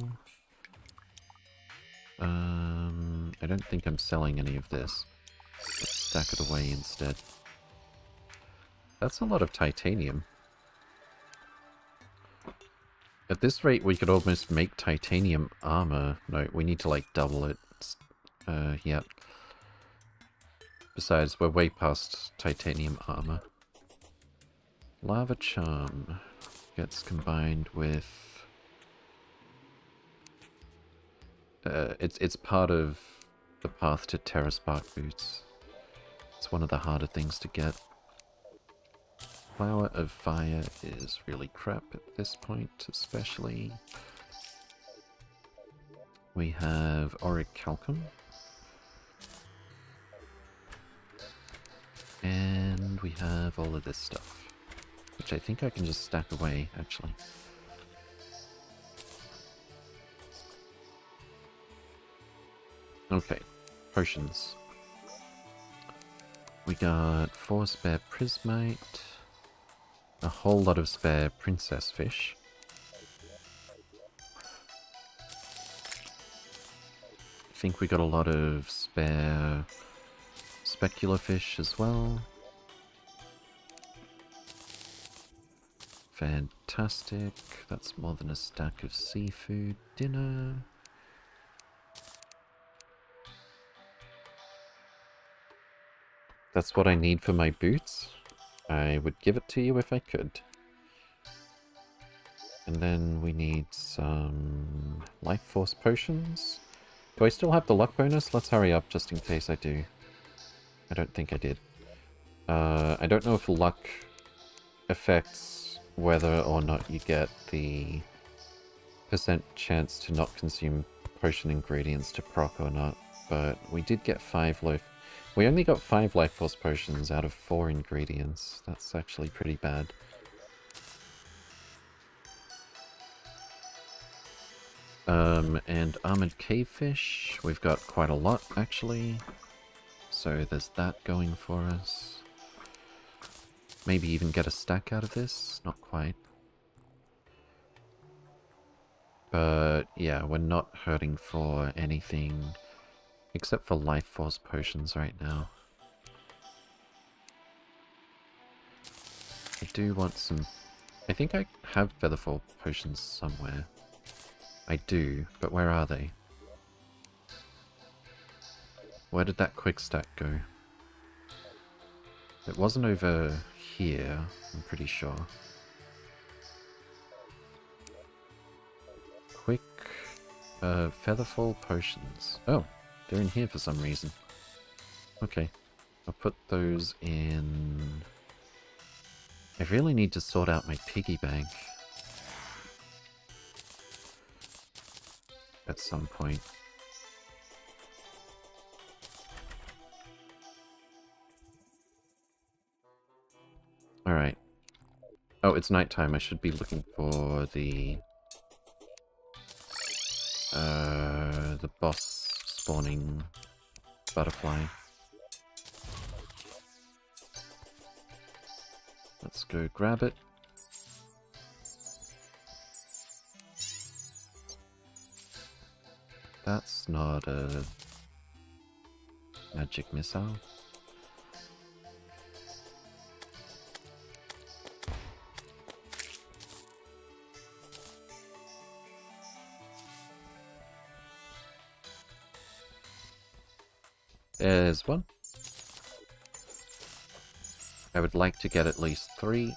Um, I don't think I'm selling any of this. Let's stack it away instead. That's a lot of titanium. At this rate, we could almost make titanium armor. No, we need to, like, double it. Uh, yep. Besides, we're way past titanium armor. Lava Charm gets combined with... Uh, it's, it's part of the path to Terraspark Boots. It's one of the harder things to get. Flower of Fire is really crap at this point, especially. We have Auric Orichalcum. And we have all of this stuff. Which I think I can just stack away, actually. Okay, potions. We got four spare prismite, a whole lot of spare princess fish. I think we got a lot of spare specular fish as well. Fantastic. That's more than a stack of seafood dinner. That's what I need for my boots. I would give it to you if I could. And then we need some life force potions. Do I still have the luck bonus? Let's hurry up just in case I do. I don't think I did. Uh, I don't know if luck affects whether or not you get the percent chance to not consume potion ingredients to proc or not, but we did get five life we only got five life force potions out of four ingredients. That's actually pretty bad. Um, and armored cavefish, we've got quite a lot actually. So there's that going for us. Maybe even get a stack out of this? Not quite. But yeah, we're not hurting for anything Except for life force potions right now. I do want some... I think I have featherfall potions somewhere. I do, but where are they? Where did that quick stack go? It wasn't over here, I'm pretty sure. Quick, uh, featherfall potions. Oh, they're in here for some reason. Okay. I'll put those in... I really need to sort out my piggy bank. At some point. Alright. Oh, it's nighttime. I should be looking for the... Uh, the boss spawning butterfly. Let's go grab it. That's not a magic missile. There's one. I would like to get at least three.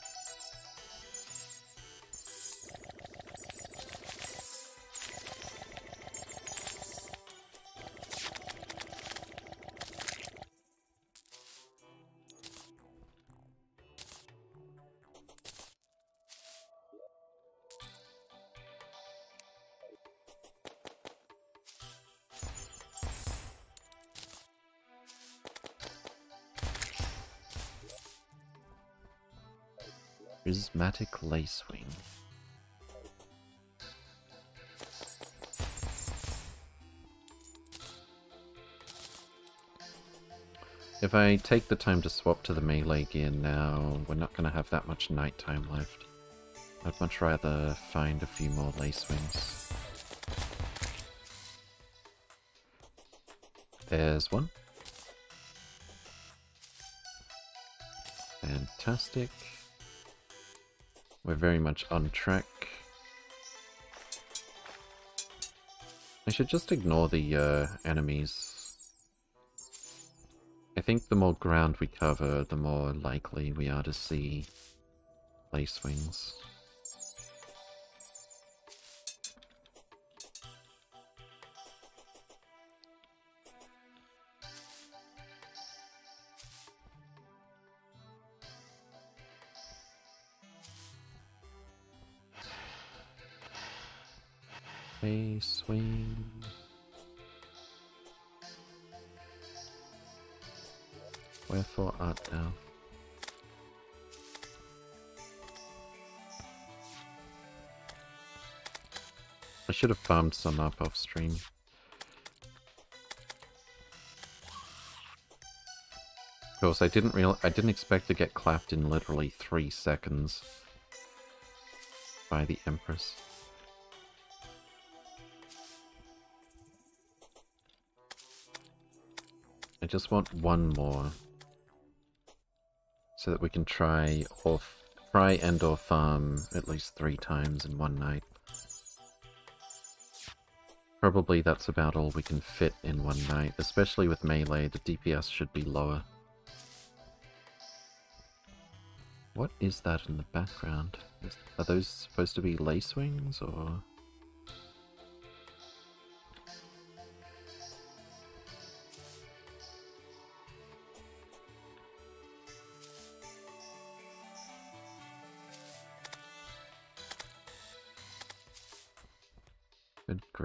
Prismatic Lacewing. If I take the time to swap to the melee gear now, we're not going to have that much night time left. I'd much rather find a few more Lacewings. There's one. Fantastic. We're very much on track. I should just ignore the uh, enemies. I think the more ground we cover, the more likely we are to see Lacewing. Wherefore art thou? I should have farmed some up off stream. Of course, I didn't real I didn't expect to get clapped in literally three seconds by the Empress. I just want one more so that we can try or try and or farm at least three times in one night. Probably that's about all we can fit in one night, especially with melee, the DPS should be lower. What is that in the background? Is, are those supposed to be lacewings, or...?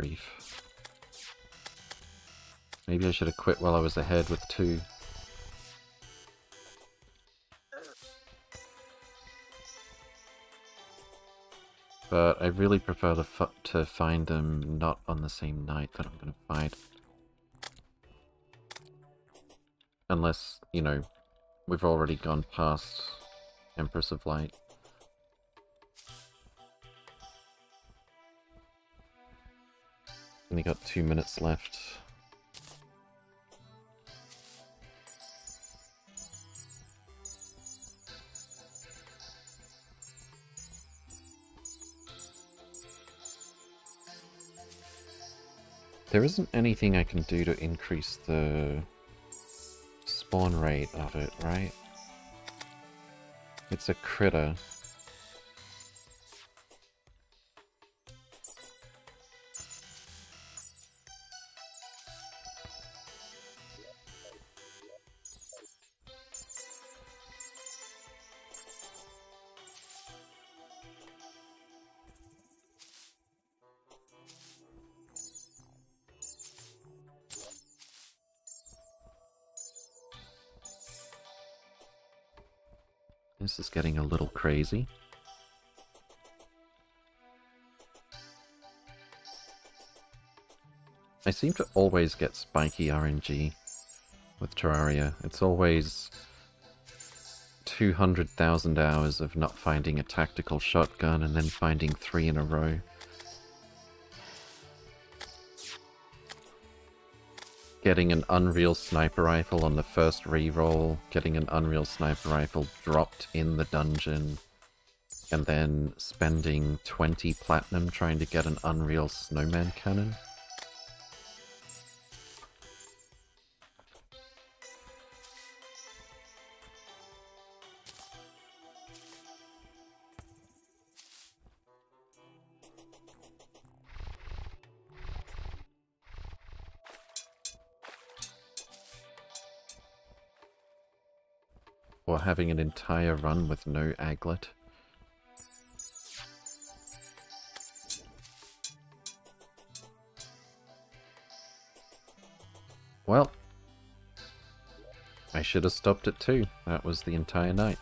Grief. Maybe I should have quit while I was ahead with two. But I really prefer to, to find them not on the same night that I'm going to fight. Unless, you know, we've already gone past Empress of Light. Only got two minutes left. There isn't anything I can do to increase the spawn rate of it, right? It's a critter. Crazy. I seem to always get spiky RNG with Terraria. It's always 200,000 hours of not finding a tactical shotgun and then finding three in a row. Getting an Unreal Sniper Rifle on the first reroll, getting an Unreal Sniper Rifle dropped in the dungeon, and then spending 20 platinum trying to get an Unreal Snowman Cannon. Having an entire run with no aglet. Well, I should have stopped it too. That was the entire night.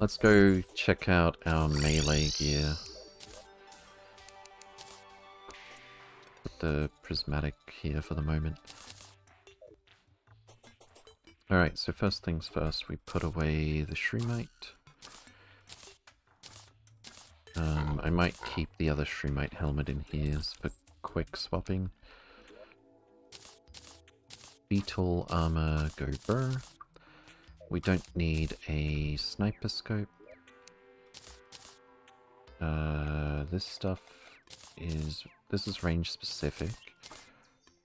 Let's go check out our melee gear. Put the prismatic here for the moment. Alright, so first things first, we put away the Shroomite. Um, I might keep the other Shroomite helmet in here for quick swapping. Beetle armor, go burr. We don't need a sniper scope. Uh, this stuff is, this is range specific.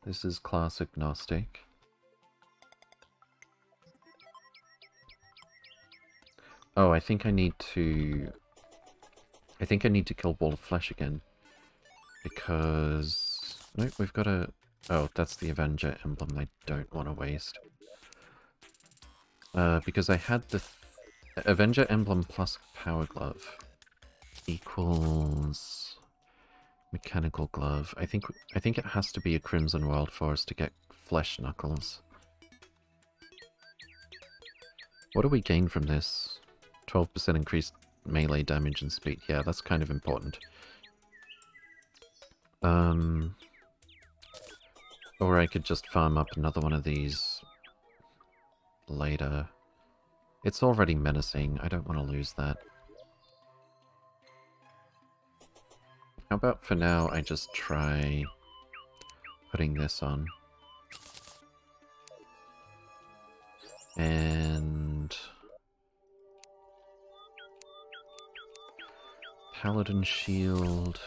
This is class agnostic. Oh, I think I need to... I think I need to kill Wall of Flesh again. Because... Nope, we've got a... Oh, that's the Avenger emblem I don't want to waste. Uh, because I had the... Th Avenger emblem plus Power Glove equals... Mechanical Glove. I think I think it has to be a Crimson World for us to get Flesh Knuckles. What do we gain from this? 12% increased melee damage and speed. Yeah, that's kind of important. Um, or I could just farm up another one of these later. It's already menacing. I don't want to lose that. How about for now I just try putting this on. And... Paladin Shield...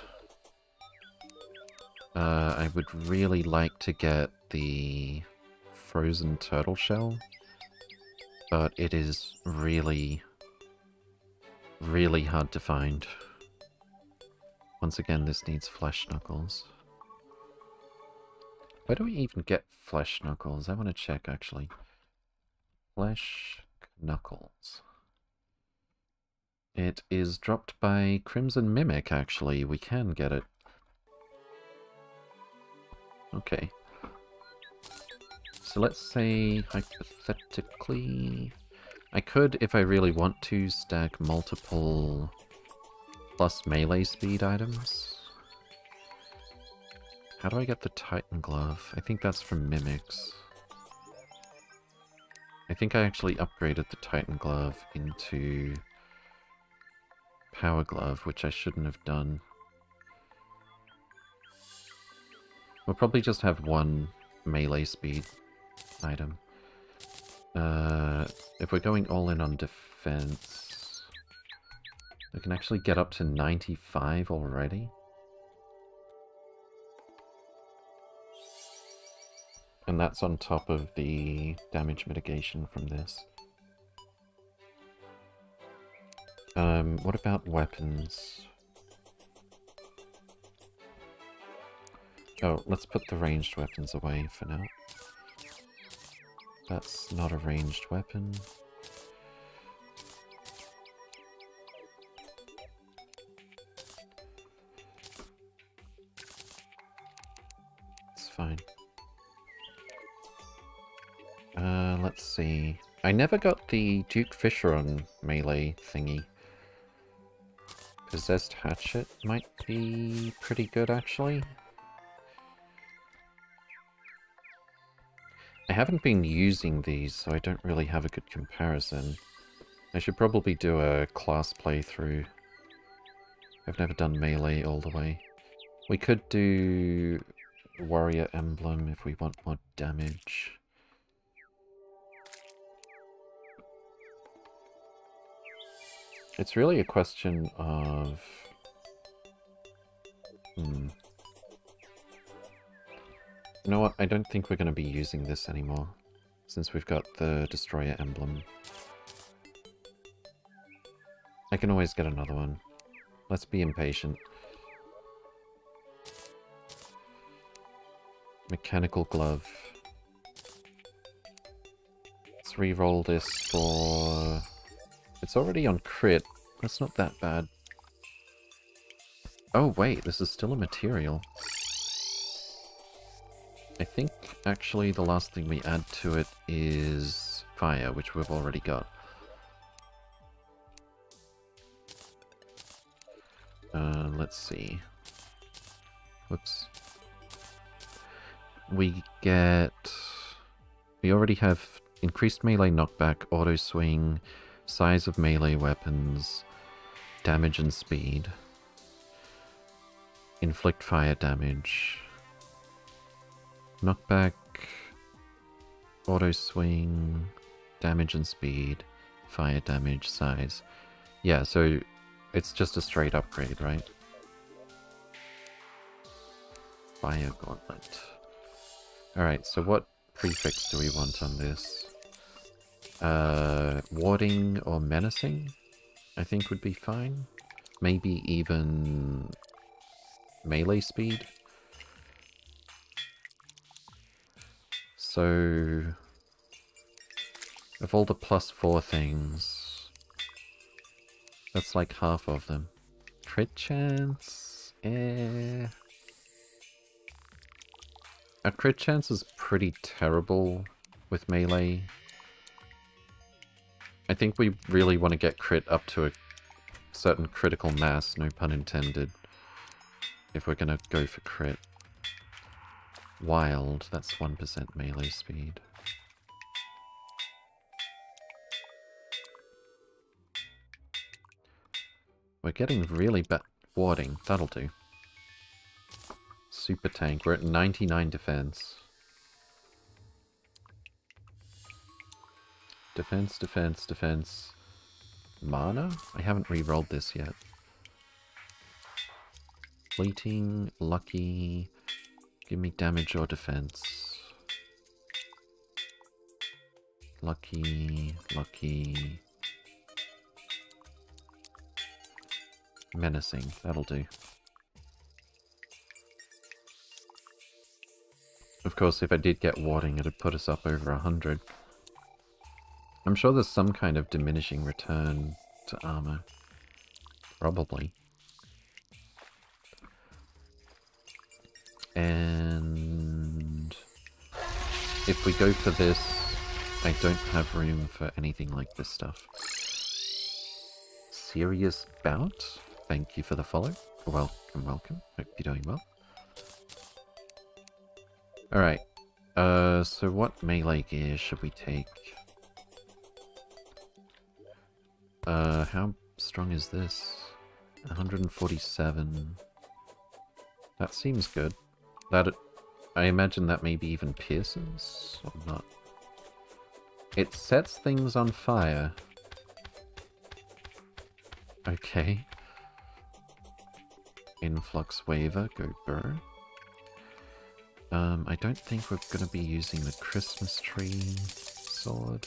Uh, I would really like to get the frozen turtle shell, but it is really, really hard to find. Once again, this needs flesh knuckles. Where do we even get flesh knuckles? I want to check, actually. Flesh knuckles. It is dropped by Crimson Mimic, actually. We can get it. Okay. So let's say, hypothetically... I could, if I really want to, stack multiple plus melee speed items. How do I get the Titan Glove? I think that's from Mimics. I think I actually upgraded the Titan Glove into Power Glove, which I shouldn't have done. We'll probably just have one melee speed item. Uh, if we're going all in on defense, we can actually get up to 95 already. And that's on top of the damage mitigation from this. Um, what about weapons? Oh, let's put the ranged weapons away for now. That's not a ranged weapon. It's fine. Uh, let's see. I never got the Duke Fishron melee thingy. Possessed Hatchet might be pretty good, actually. I haven't been using these, so I don't really have a good comparison. I should probably do a class playthrough. I've never done melee all the way. We could do warrior emblem if we want more damage. It's really a question of... Hmm. You know what? I don't think we're going to be using this anymore, since we've got the Destroyer emblem. I can always get another one. Let's be impatient. Mechanical glove. Let's re-roll this for... It's already on crit. That's not that bad. Oh wait, this is still a material. I think actually the last thing we add to it is fire, which we've already got. Uh, let's see. Whoops we get... We already have increased melee knockback, auto swing, size of melee weapons, damage and speed, inflict fire damage, knockback, auto swing, damage and speed, fire damage, size. Yeah, so it's just a straight upgrade, right? Fire Gauntlet. Alright, so what prefix do we want on this? Uh, warding or menacing, I think would be fine. Maybe even melee speed. So, of all the plus four things, that's like half of them. Crit chance? Eh. A crit chance is pretty terrible with melee. I think we really want to get crit up to a certain critical mass, no pun intended, if we're going to go for crit. Wild, that's 1% melee speed. We're getting really bad warding, that'll do. Super tank. We're at 99 defense. Defense, defense, defense. Mana? I haven't re-rolled this yet. Fleeting, lucky. Give me damage or defense. Lucky, lucky. Menacing, that'll do. Of course, if I did get warding, it'd put us up over 100. I'm sure there's some kind of diminishing return to armor. Probably. And... If we go for this, I don't have room for anything like this stuff. Serious bout? Thank you for the follow. Welcome, welcome. Hope you're doing well. Alright. Uh, so what melee gear should we take? Uh, how strong is this? 147. That seems good. That, I imagine that maybe even pierces, or not. It sets things on fire. Okay. Influx Waver, go burn. Um, I don't think we're going to be using the Christmas tree sword,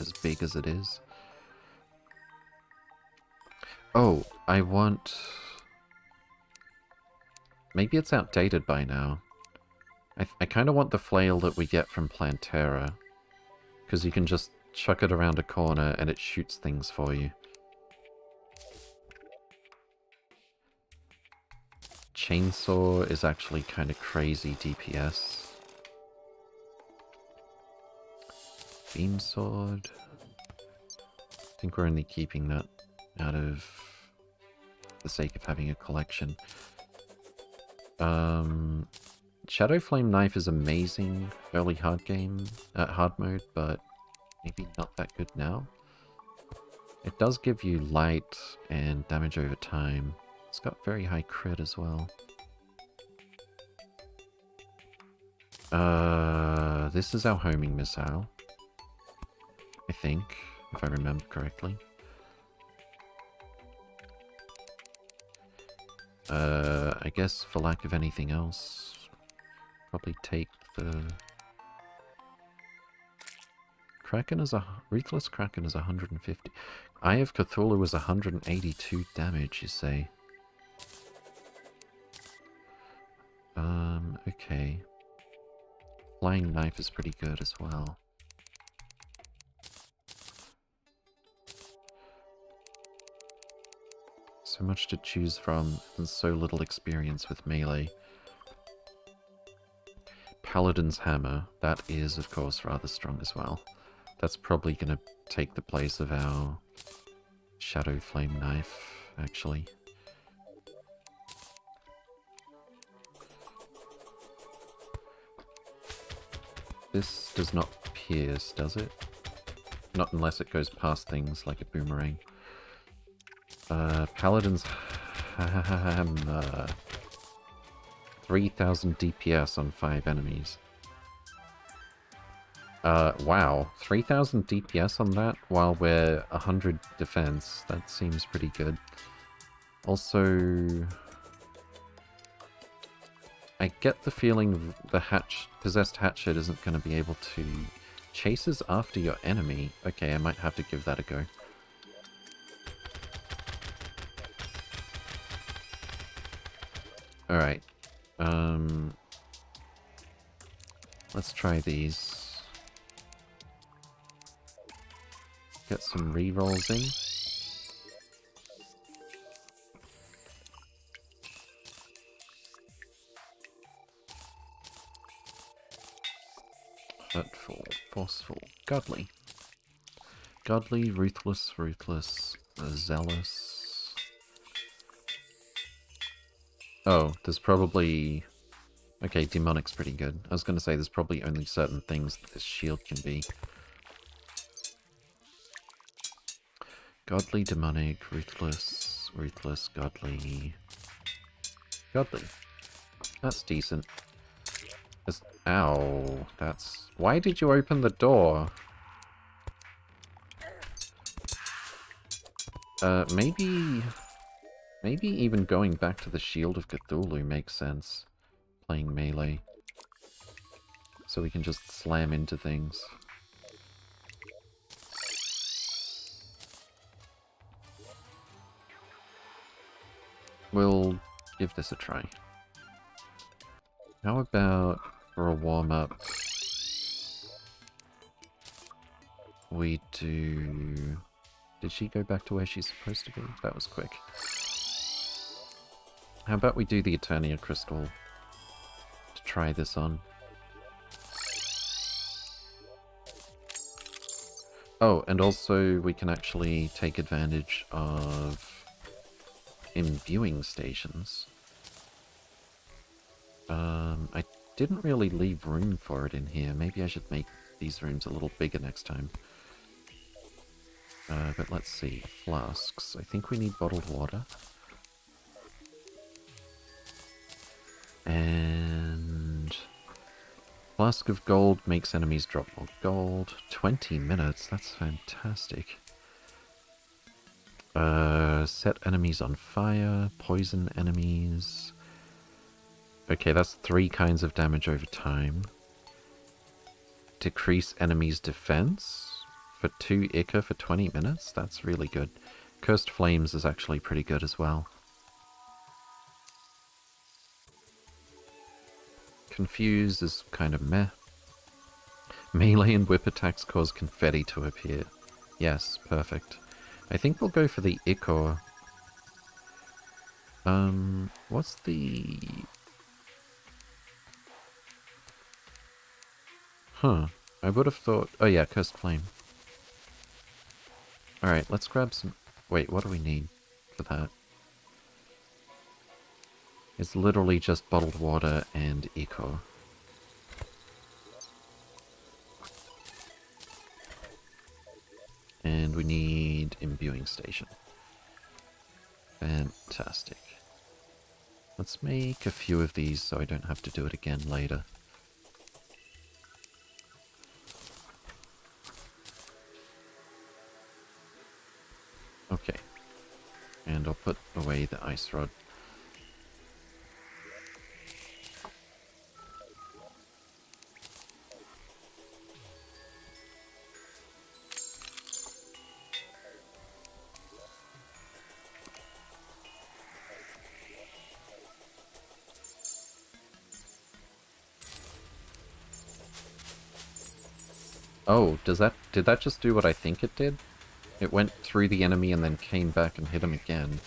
as big as it is. Oh, I want... Maybe it's outdated by now. I, I kind of want the flail that we get from Plantera. Because you can just chuck it around a corner and it shoots things for you. Chainsaw is actually kind of crazy DPS. Beam Sword. I think we're only keeping that out of the sake of having a collection. Um, Shadow Flame Knife is amazing early hard game, uh, hard mode, but maybe not that good now. It does give you light and damage over time. It's got very high crit as well. Uh, this is our homing missile. I think, if I remember correctly. Uh, I guess for lack of anything else, probably take the... Kraken is a... Ruthless Kraken is 150. Eye of Cthulhu is 182 damage, you say? Um, okay. Flying Knife is pretty good as well. So much to choose from and so little experience with melee. Paladin's Hammer, that is of course rather strong as well. That's probably going to take the place of our Shadow Flame Knife, actually. This does not pierce, does it? Not unless it goes past things like a boomerang. Uh, Paladin's Hammer. 3000 DPS on 5 enemies. Uh, wow. 3000 DPS on that while we're 100 defense. That seems pretty good. Also... I get the feeling the hatch possessed hatchet isn't going to be able to chases after your enemy. Okay, I might have to give that a go. Alright. Um, let's try these. Get some re-rolls in. Hurtful, forceful, godly. Godly, ruthless, ruthless, zealous. Oh, there's probably... Okay, demonic's pretty good. I was going to say there's probably only certain things that this shield can be. Godly, demonic, ruthless, ruthless, godly... Godly. That's decent. Just, ow, that's... Why did you open the door? Uh, maybe... Maybe even going back to the Shield of Cthulhu makes sense. Playing melee. So we can just slam into things. We'll give this a try. How about for a warm-up we do... Did she go back to where she's supposed to be? That was quick. How about we do the Eternia Crystal to try this on? Oh, and also we can actually take advantage of imbuing stations. Um, I didn't really leave room for it in here. Maybe I should make these rooms a little bigger next time. Uh, but let's see. Flasks. I think we need bottled water. And... Flask of gold makes enemies drop more gold. 20 minutes, that's fantastic. Uh, set enemies on fire, poison enemies. Okay, that's three kinds of damage over time. Decrease enemies' defense for 2 Ichor for 20 minutes. That's really good. Cursed Flames is actually pretty good as well. Confuse is kind of meh. Melee and whip attacks cause confetti to appear. Yes, perfect. I think we'll go for the Ichor. Um, what's the... Huh. I would have thought... Oh yeah, Cursed Flame. Alright, let's grab some... Wait, what do we need for that? It's literally just bottled water and Ichor. And we need imbuing station. Fantastic. Let's make a few of these so I don't have to do it again later. Okay. And I'll put away the ice rod. Oh, does that did that just do what I think it did? It went through the enemy and then came back and hit him again.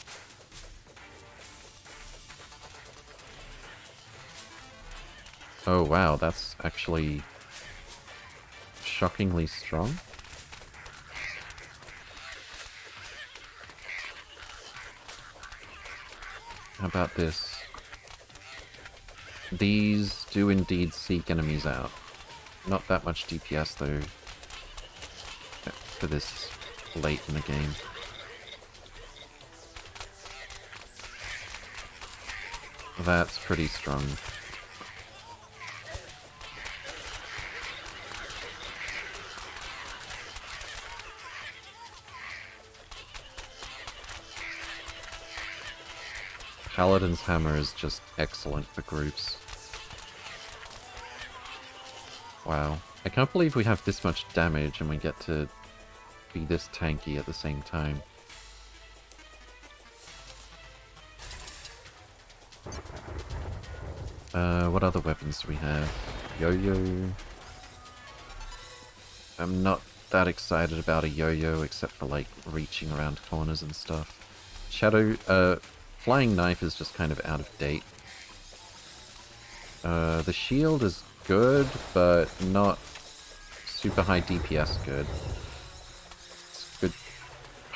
Oh wow, that's actually shockingly strong. How about this? These do indeed seek enemies out. Not that much DPS though for this late in the game. That's pretty strong. Paladin's Hammer is just excellent for groups. Wow. I can't believe we have this much damage and we get to be this tanky at the same time. Uh, what other weapons do we have? Yo-yo. I'm not that excited about a yo-yo except for like reaching around corners and stuff. Shadow, uh, flying knife is just kind of out of date. Uh, the shield is good, but not super high DPS good.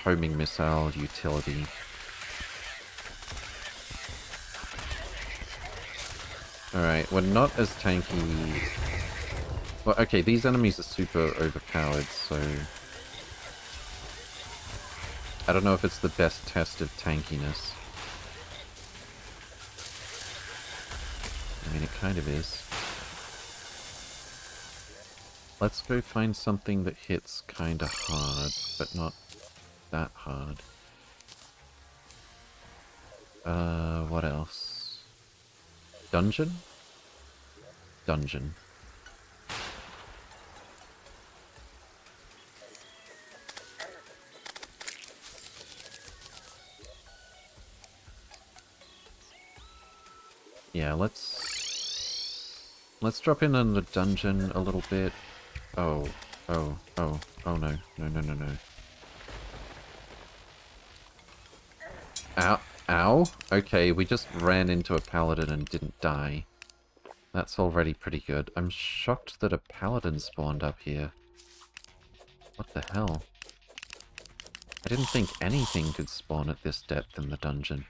Homing missile utility. Alright, we're not as tanky... Well, okay, these enemies are super overpowered, so... I don't know if it's the best test of tankiness. I mean, it kind of is. Let's go find something that hits kinda hard, but not that hard. Uh, what else? Dungeon? Dungeon. Yeah, let's... Let's drop in on the dungeon a little bit. Oh, oh, oh, oh no, no, no, no, no. Ow. Ow. Okay, we just ran into a paladin and didn't die. That's already pretty good. I'm shocked that a paladin spawned up here. What the hell? I didn't think anything could spawn at this depth in the dungeon.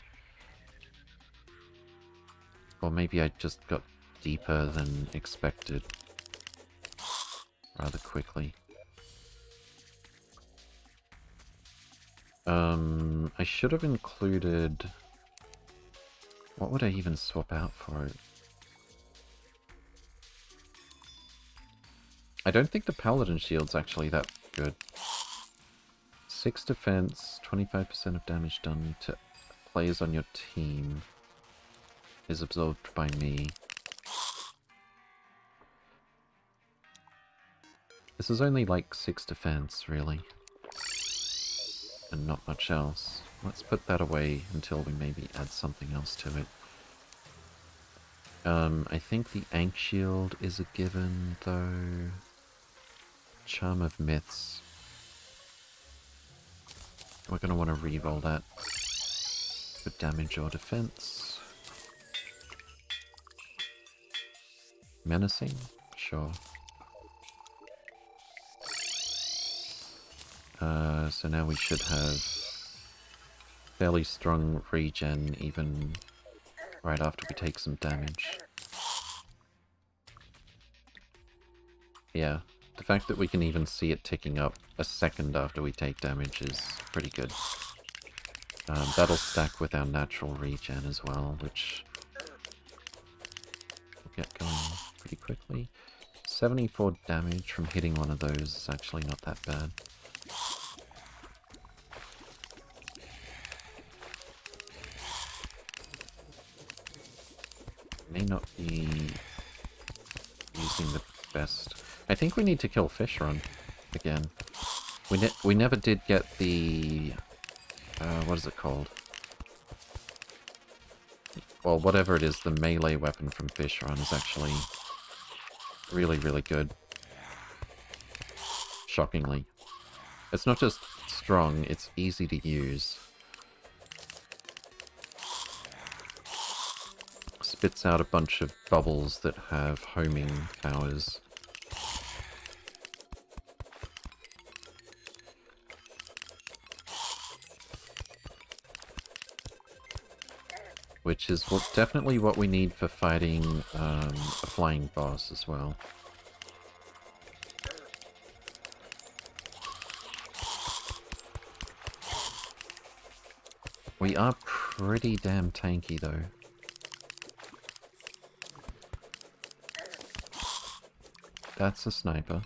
Or maybe I just got deeper than expected. Rather quickly. Um, I should have included... What would I even swap out for it? I don't think the Paladin Shield's actually that good. 6 defense, 25% of damage done to players on your team is absorbed by me. This is only like 6 defense, really and not much else. Let's put that away until we maybe add something else to it. Um, I think the Ankh Shield is a given, though. Charm of Myths. We're going to want to re-roll that for damage or defense. Menacing? Sure. Uh, so now we should have fairly strong regen even right after we take some damage. Yeah, the fact that we can even see it ticking up a second after we take damage is pretty good. Um, that'll stack with our natural regen as well, which will get going pretty quickly. 74 damage from hitting one of those is actually not that bad. May not be using the best. I think we need to kill Fishron again. We ne we never did get the uh, what is it called? Well, whatever it is, the melee weapon from Fishron is actually really, really good. Shockingly. It's not just strong, it's easy to use. Spits out a bunch of bubbles that have homing powers. Which is what, definitely what we need for fighting um, a flying boss as well. We are pretty damn tanky though. That's a sniper.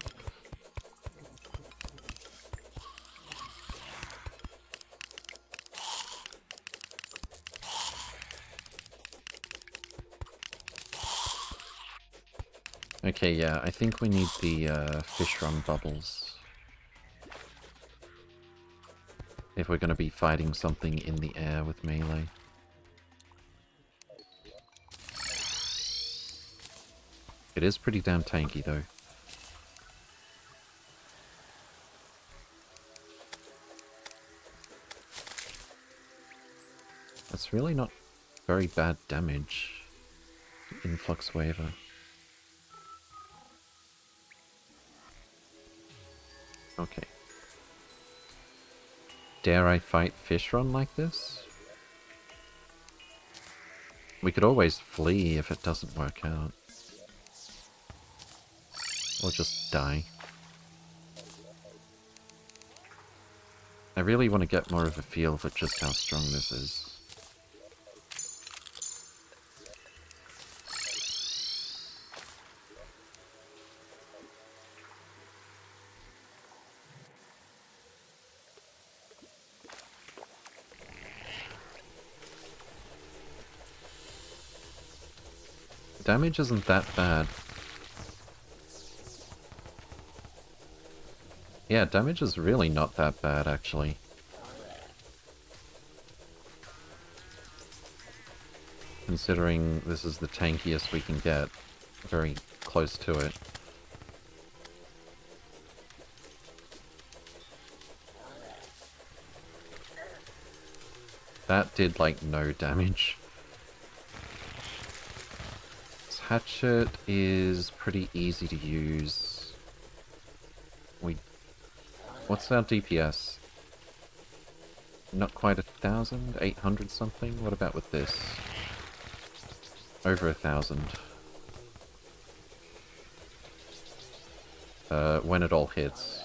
Okay, yeah, I think we need the uh, Fishron bubbles. If we're going to be fighting something in the air with melee. It is pretty damn tanky though. That's really not very bad damage. Influx Waver. Okay. Dare I fight Fishron like this? We could always flee if it doesn't work out. Or just die. I really want to get more of a feel for just how strong this is. Damage isn't that bad. Yeah, damage is really not that bad, actually. Considering this is the tankiest we can get. Very close to it. That did, like, no damage. Hatchet is pretty easy to use. We... What's our DPS? Not quite a thousand? Eight hundred something? What about with this? Over a thousand. Uh, when it all hits.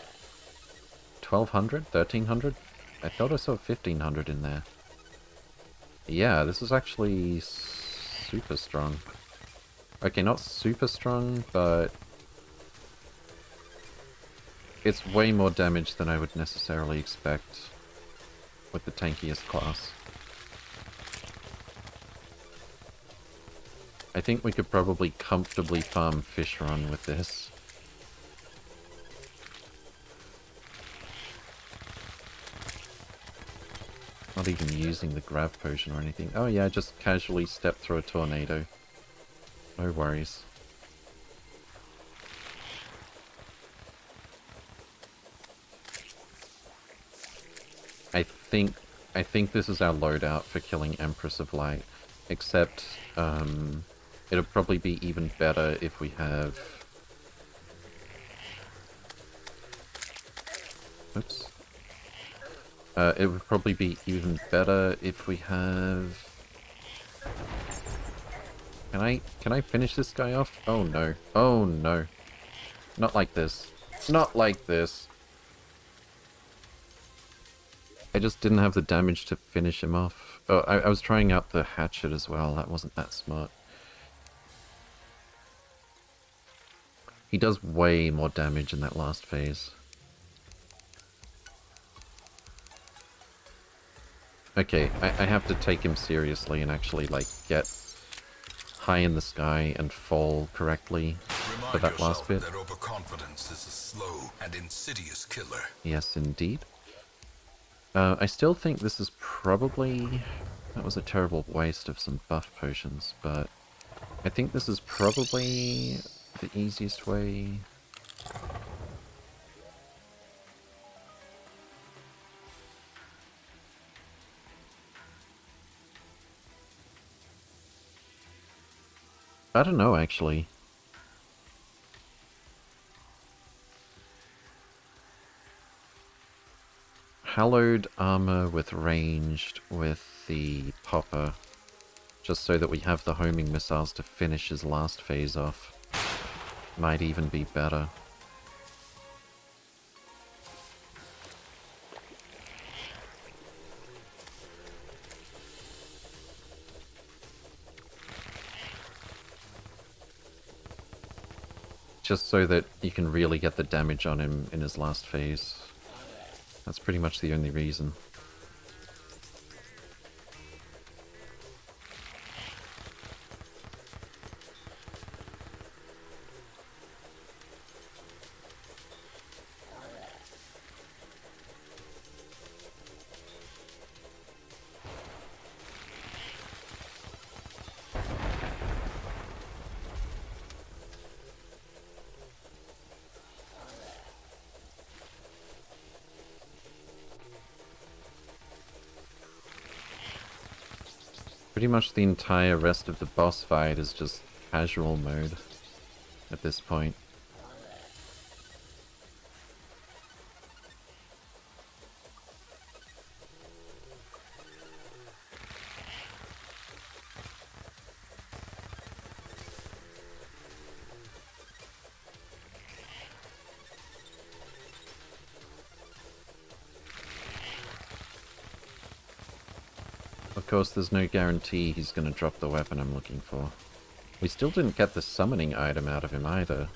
1200? 1300? I thought I saw 1500 in there. Yeah, this is actually super strong. Okay, not super strong, but... It's way more damage than I would necessarily expect with the tankiest class. I think we could probably comfortably farm Fishron with this. Not even using the grav potion or anything. Oh yeah, just casually step through a tornado. No worries. I think I think this is our loadout for killing Empress of Light. Except, um, it'll probably be even better if we have... Oops. Uh, it would probably be even better if we have... Can I, can I finish this guy off? Oh no. Oh no. Not like this. Not like this. I just didn't have the damage to finish him off. Oh, I, I was trying out the hatchet as well. That wasn't that smart. He does way more damage in that last phase. Okay, I, I have to take him seriously and actually, like, get high in the sky and fall correctly Remind for that last bit. That overconfidence is a slow and insidious killer. Yes, indeed. Uh, I still think this is probably... That was a terrible waste of some buff potions, but... I think this is probably the easiest way I don't know, actually. Hallowed armor with ranged with the popper. Just so that we have the homing missiles to finish his last phase off. Might even be better. Just so that you can really get the damage on him in his last phase. That's pretty much the only reason. The entire rest of the boss fight is just casual mode at this point. Course, there's no guarantee he's going to drop the weapon I'm looking for. We still didn't get the summoning item out of him either.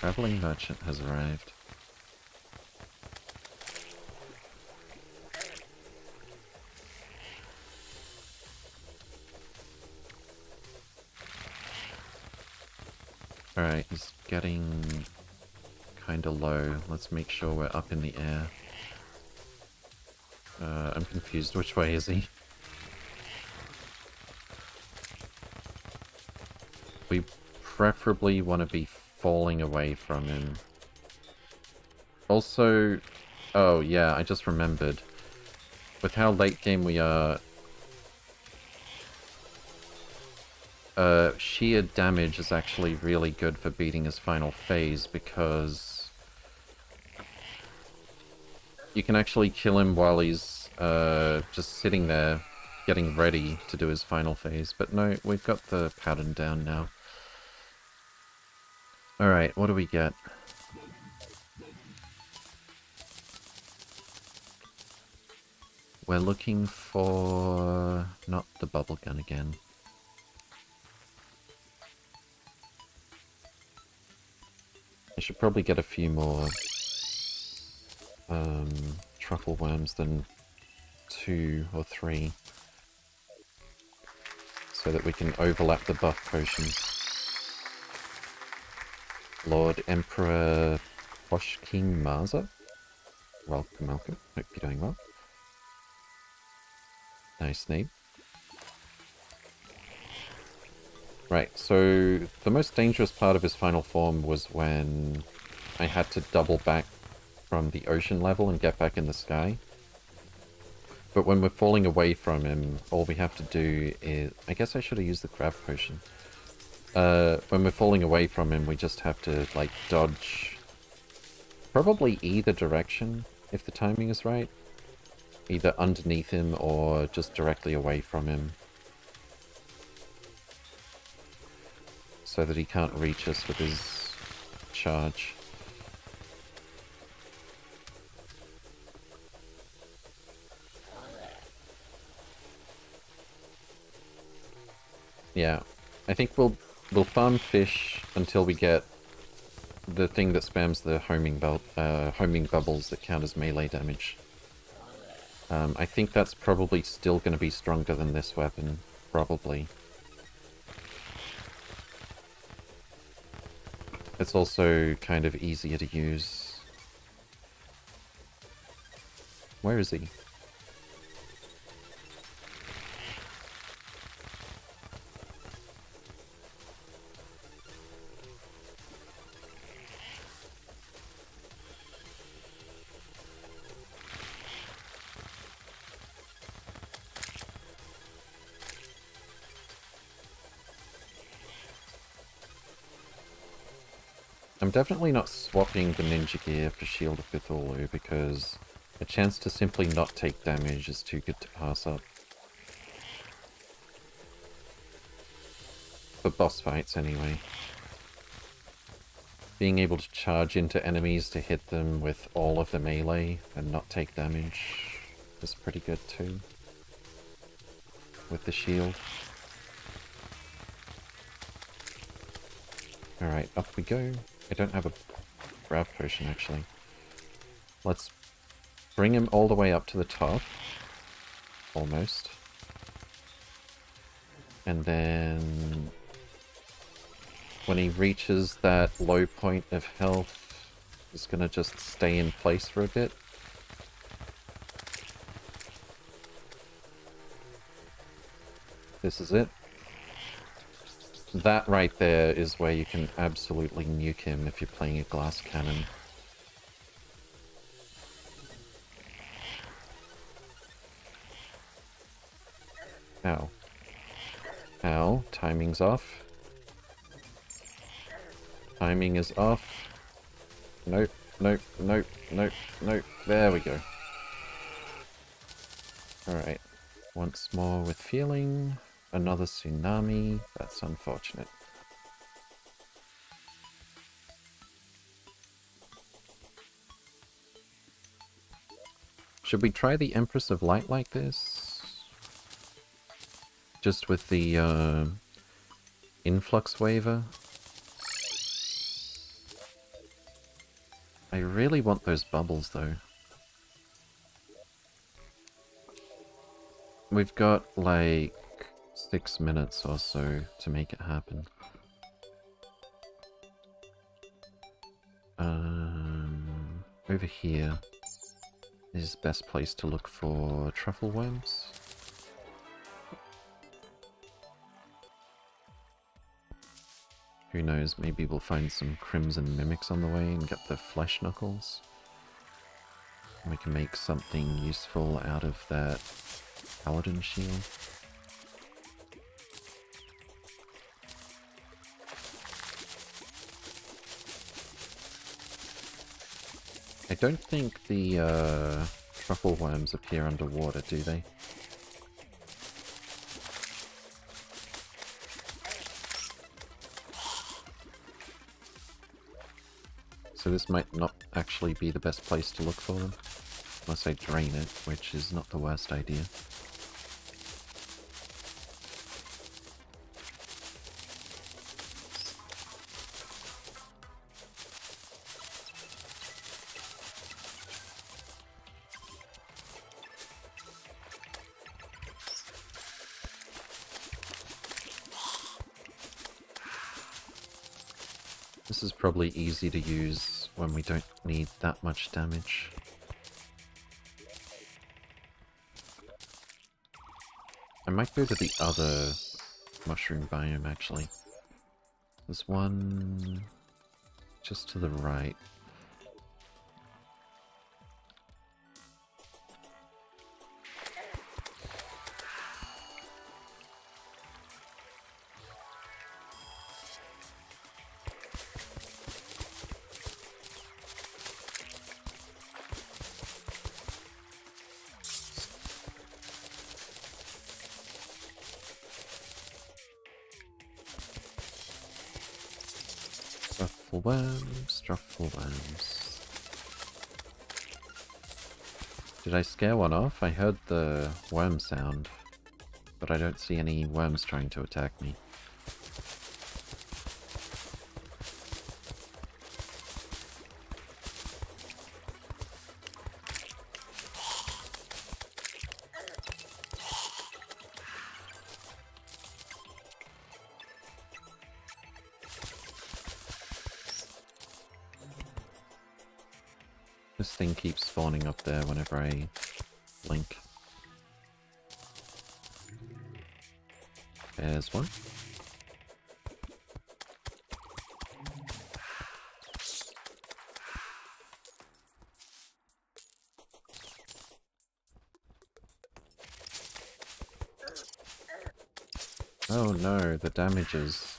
Traveling merchant has arrived. Alright, getting kind of low. Let's make sure we're up in the air. Uh, I'm confused. Which way is he? We preferably want to be falling away from him. Also, oh yeah, I just remembered. With how late game we are, uh, sheer damage is actually really good for beating his final phase because you can actually kill him while he's uh, just sitting there getting ready to do his final phase. But no, we've got the pattern down now. Alright, what do we get? We're looking for... not the bubble gun again. Should probably get a few more um, truffle worms than two or three so that we can overlap the buff potions. Lord Emperor Posh King Marza. Welcome, welcome. Hope you're doing well. Nice name. Right, so the most dangerous part of his final form was when I had to double back from the ocean level and get back in the sky. But when we're falling away from him, all we have to do is... I guess I should have used the grav potion. Uh, when we're falling away from him, we just have to, like, dodge... Probably either direction, if the timing is right. Either underneath him or just directly away from him. So that he can't reach us with his charge. Yeah, I think we'll we'll farm fish until we get the thing that spams the homing, bu uh, homing bubbles that count as melee damage. Um, I think that's probably still going to be stronger than this weapon, probably. It's also kind of easier to use. Where is he? Definitely not swapping the ninja gear for Shield of Cthulhu because a chance to simply not take damage is too good to pass up. For boss fights, anyway. Being able to charge into enemies to hit them with all of the melee and not take damage is pretty good too. With the shield. Alright, up we go. I don't have a grav potion, actually. Let's bring him all the way up to the top. Almost. And then... When he reaches that low point of health, he's gonna just stay in place for a bit. This is it. That right there is where you can absolutely nuke him if you're playing a glass cannon. Ow. Ow, timing's off. Timing is off. Nope, nope, nope, nope, nope. There we go. Alright. Once more with feeling. Another tsunami. That's unfortunate. Should we try the Empress of Light like this? Just with the uh, influx waver? I really want those bubbles though. We've got like six minutes or so to make it happen. Um, over here is best place to look for truffle worms. Who knows, maybe we'll find some crimson mimics on the way and get the flesh knuckles. we can make something useful out of that paladin shield. I don't think the uh, truffle worms appear underwater, do they? So this might not actually be the best place to look for them. Unless I drain it, which is not the worst idea. Probably easy to use when we don't need that much damage. I might go to the other mushroom biome actually. There's one just to the right. Did I scare one off? I heard the worm sound, but I don't see any worms trying to attack me. No,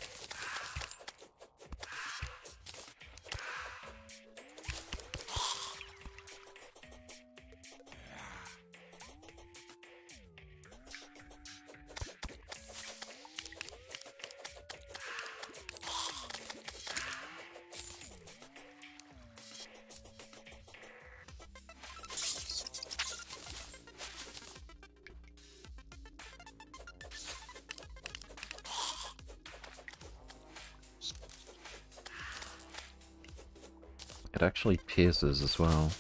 cases as well.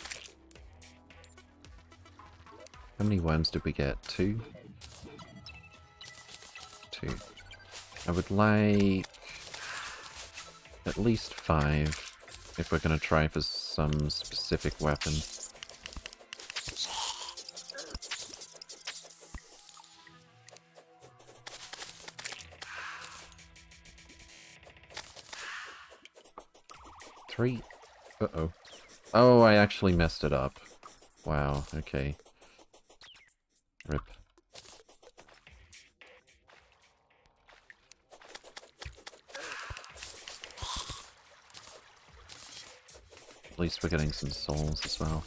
How many worms did we get? Two? Two. I would like at least five if we're going to try for some specific weapon. Three. Uh-oh. Oh, I actually messed it up. Wow, okay. Rip. At least we're getting some souls as well.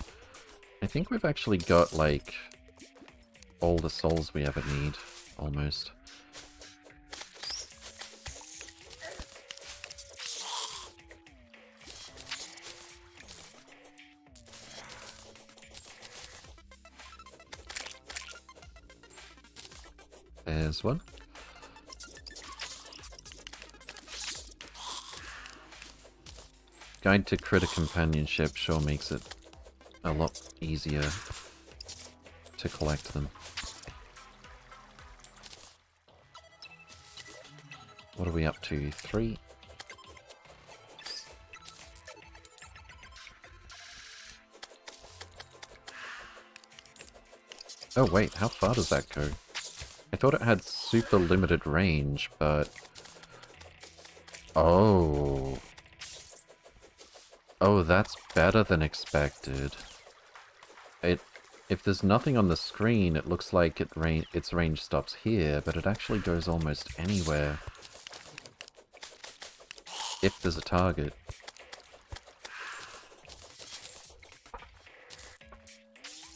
I think we've actually got, like, all the souls we ever need, almost. There's one. Guide to Critter Companionship sure makes it a lot easier to collect them. What are we up to? Three? Oh wait, how far does that go? I thought it had super limited range, but... Oh... Oh, that's better than expected. It, if there's nothing on the screen, it looks like it ra its range stops here, but it actually goes almost anywhere. If there's a target.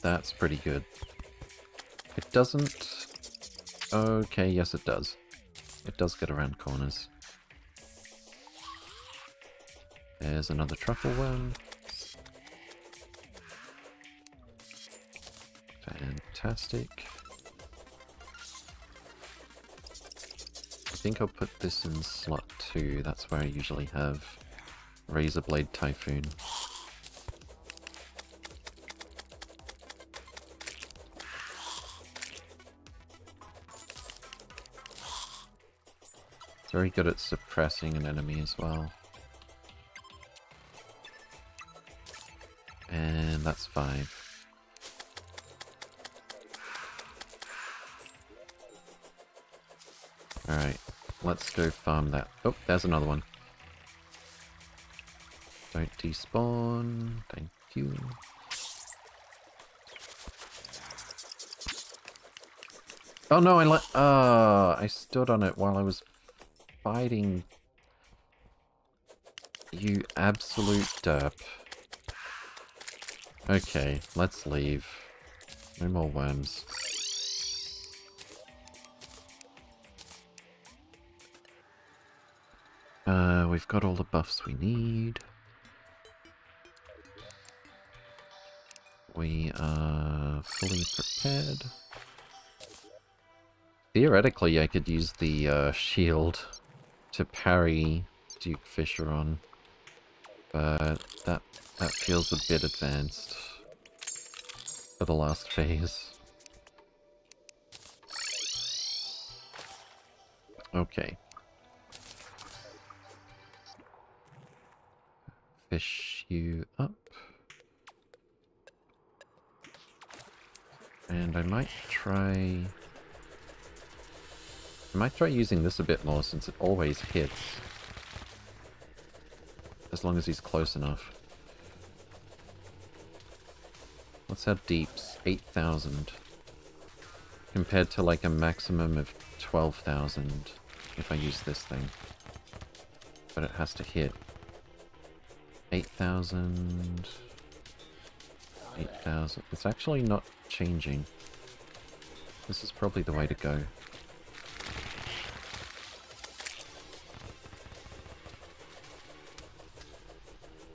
That's pretty good. It doesn't... Okay, yes it does. It does get around corners. There's another truffle worm. Fantastic. I think I'll put this in slot 2. That's where I usually have Razorblade Typhoon. Very good at suppressing an enemy as well. And that's five. Alright, let's go farm that. Oh, there's another one. Don't despawn. Thank you. Oh no, I let- uh, I stood on it while I was fighting. You absolute derp. Okay, let's leave. No more worms. Uh, we've got all the buffs we need. We are fully prepared. Theoretically, I could use the uh, shield to parry Duke Fishron, but that that feels a bit advanced for the last phase. Okay. Fish you up. And I might try... I might try using this a bit more since it always hits. As long as he's close enough. What's our deeps? 8,000. Compared to like a maximum of 12,000 if I use this thing. But it has to hit. 8,000... 8,000. It's actually not changing. This is probably the way to go.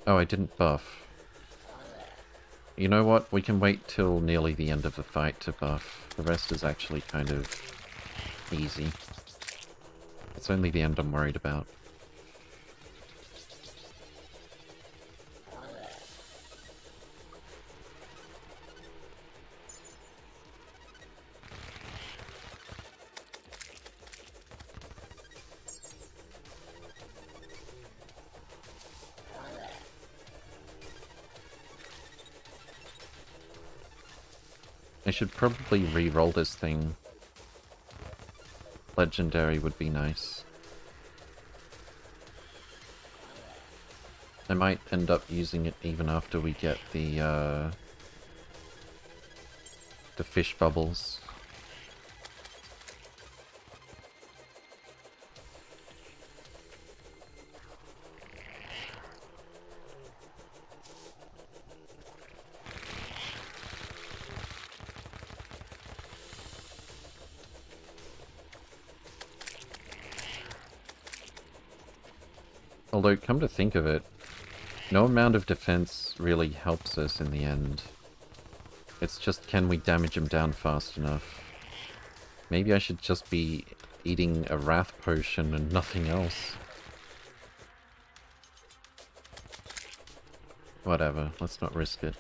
Oh, I didn't buff. You know what? We can wait till nearly the end of the fight to buff. The rest is actually kind of easy. It's only the end I'm worried about. Should probably re-roll this thing. Legendary would be nice. I might end up using it even after we get the, uh, the fish bubbles. Although, come to think of it, no amount of defense really helps us in the end. It's just can we damage him down fast enough? Maybe I should just be eating a wrath potion and nothing else. Whatever, let's not risk it.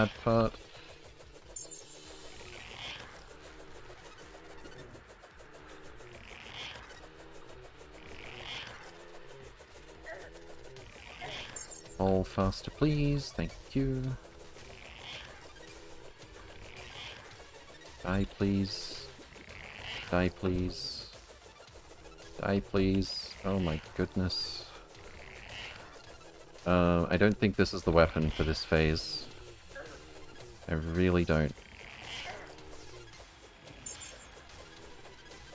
Bad part. All faster, please. Thank you. Die, please. Die, please. Die, please. Oh my goodness. Uh, I don't think this is the weapon for this phase. I really don't.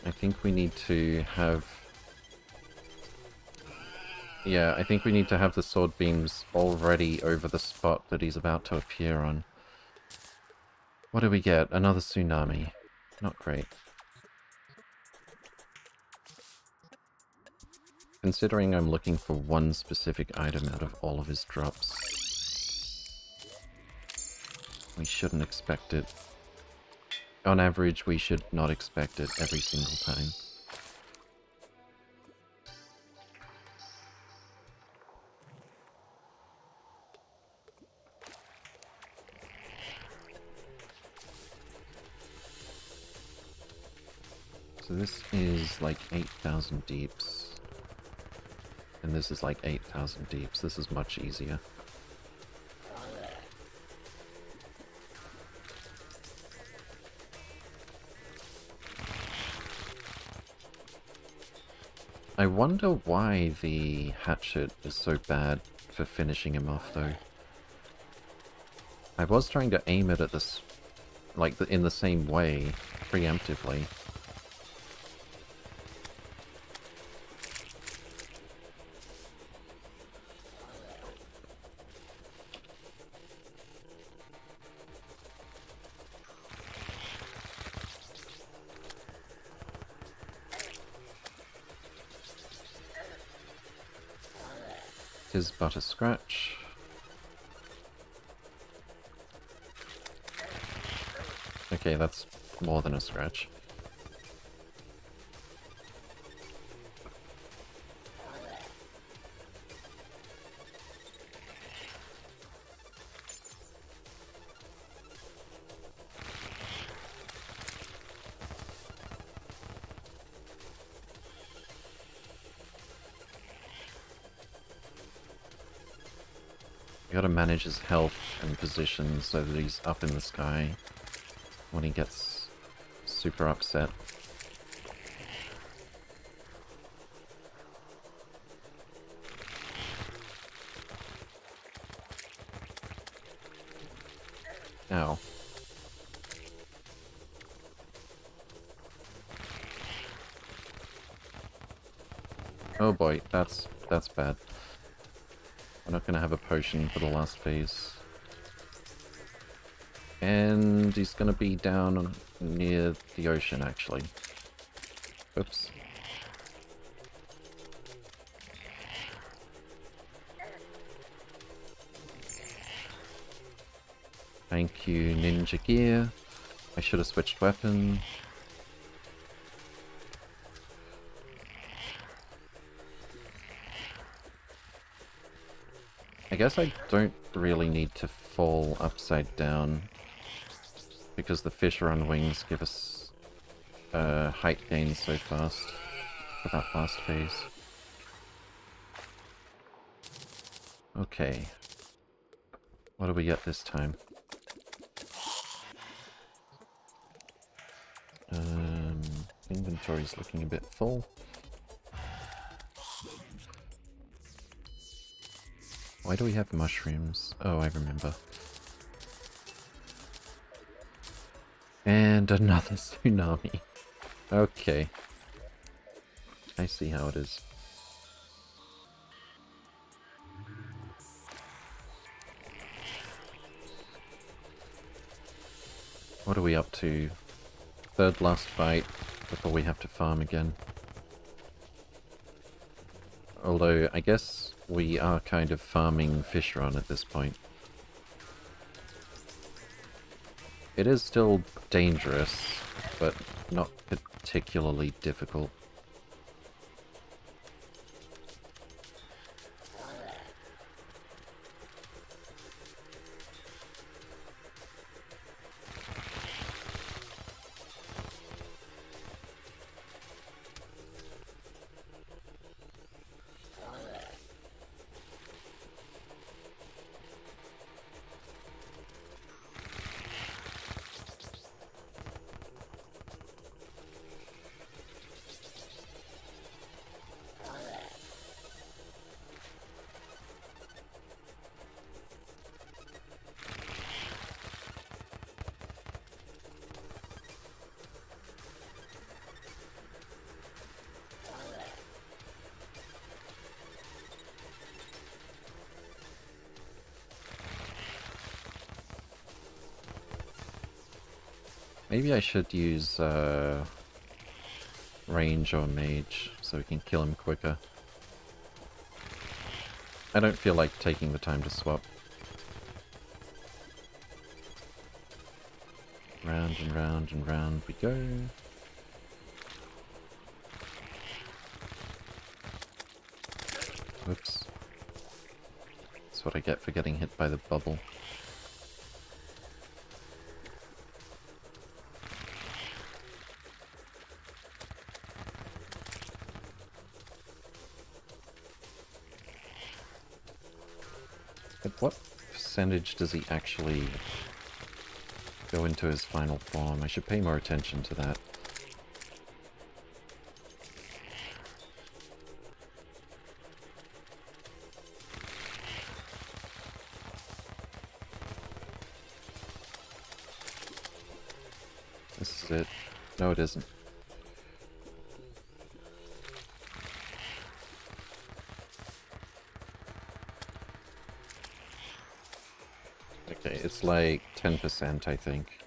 I think we need to have... Yeah, I think we need to have the sword beams already over the spot that he's about to appear on. What do we get? Another tsunami. Not great. Considering I'm looking for one specific item out of all of his drops. We shouldn't expect it. On average, we should not expect it every single time. So this is like 8,000 deeps. And this is like 8,000 deeps. This is much easier. I wonder why the hatchet is so bad for finishing him off, though. I was trying to aim it at this, like, in the same way, preemptively. But a scratch. Okay, that's more than a scratch. His health and position so that he's up in the sky when he gets super upset. Ow. Oh boy, that's that's bad. We're not going to have a potion for the last phase. And he's going to be down near the ocean, actually. Oops. Thank you, Ninja Gear. I should have switched weapon. I guess I don't really need to fall upside down. because the Fishron wings give us uh, height gains so fast for that last phase. Okay. What do we get this time? Um, inventory's looking a bit full. Why do we have mushrooms? Oh, I remember. And another tsunami. Okay. I see how it is. What are we up to? Third last fight before we have to farm again. Although, I guess we are kind of farming Fishron at this point. It is still dangerous, but not particularly difficult. Maybe I should use uh, range or mage so we can kill him quicker. I don't feel like taking the time to swap. Round and round and round we go. Oops. That's what I get for getting hit by the bubble. Percentage does he actually go into his final form? I should pay more attention to that. This is it. No, it isn't. It's like 10%, I think.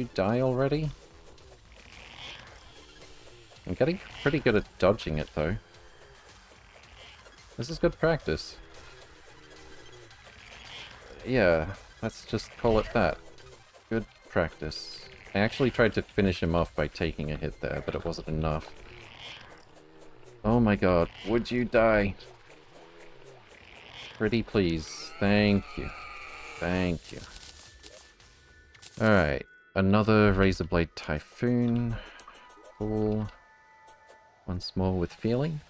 You die already? I'm getting pretty good at dodging it, though. This is good practice. Yeah, let's just call it that. Good practice. I actually tried to finish him off by taking a hit there, but it wasn't enough. Oh my god, would you die? Pretty please. Thank you. Thank you. Alright. Another Razorblade Typhoon. Cool. Once more with feeling.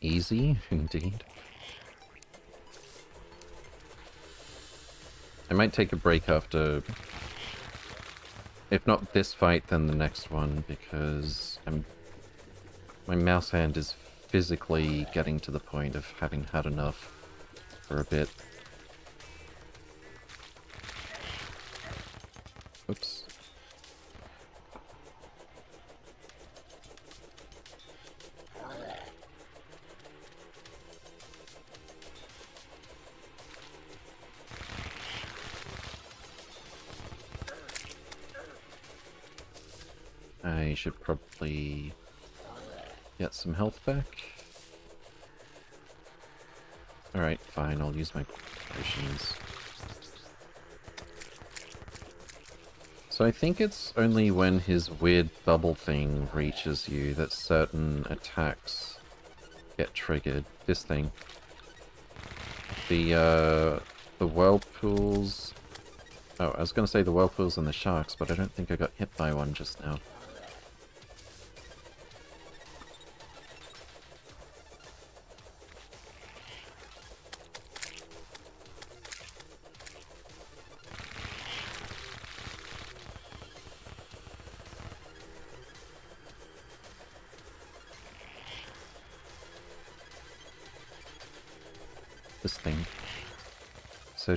Easy, indeed. I might take a break after... If not this fight, then the next one, because I'm... My mouse hand is physically getting to the point of having had enough for a bit. Should probably get some health back. Alright, fine, I'll use my potions. So I think it's only when his weird bubble thing reaches you that certain attacks get triggered. This thing. The, uh, the whirlpools... Oh, I was gonna say the whirlpools and the sharks, but I don't think I got hit by one just now.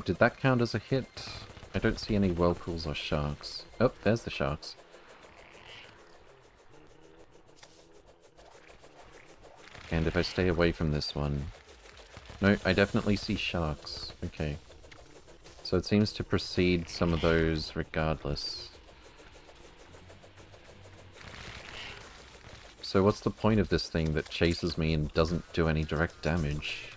Did that count as a hit? I don't see any whirlpools or sharks. Oh, there's the sharks. And if I stay away from this one... No, I definitely see sharks. Okay. So it seems to precede some of those regardless. So what's the point of this thing that chases me and doesn't do any direct damage?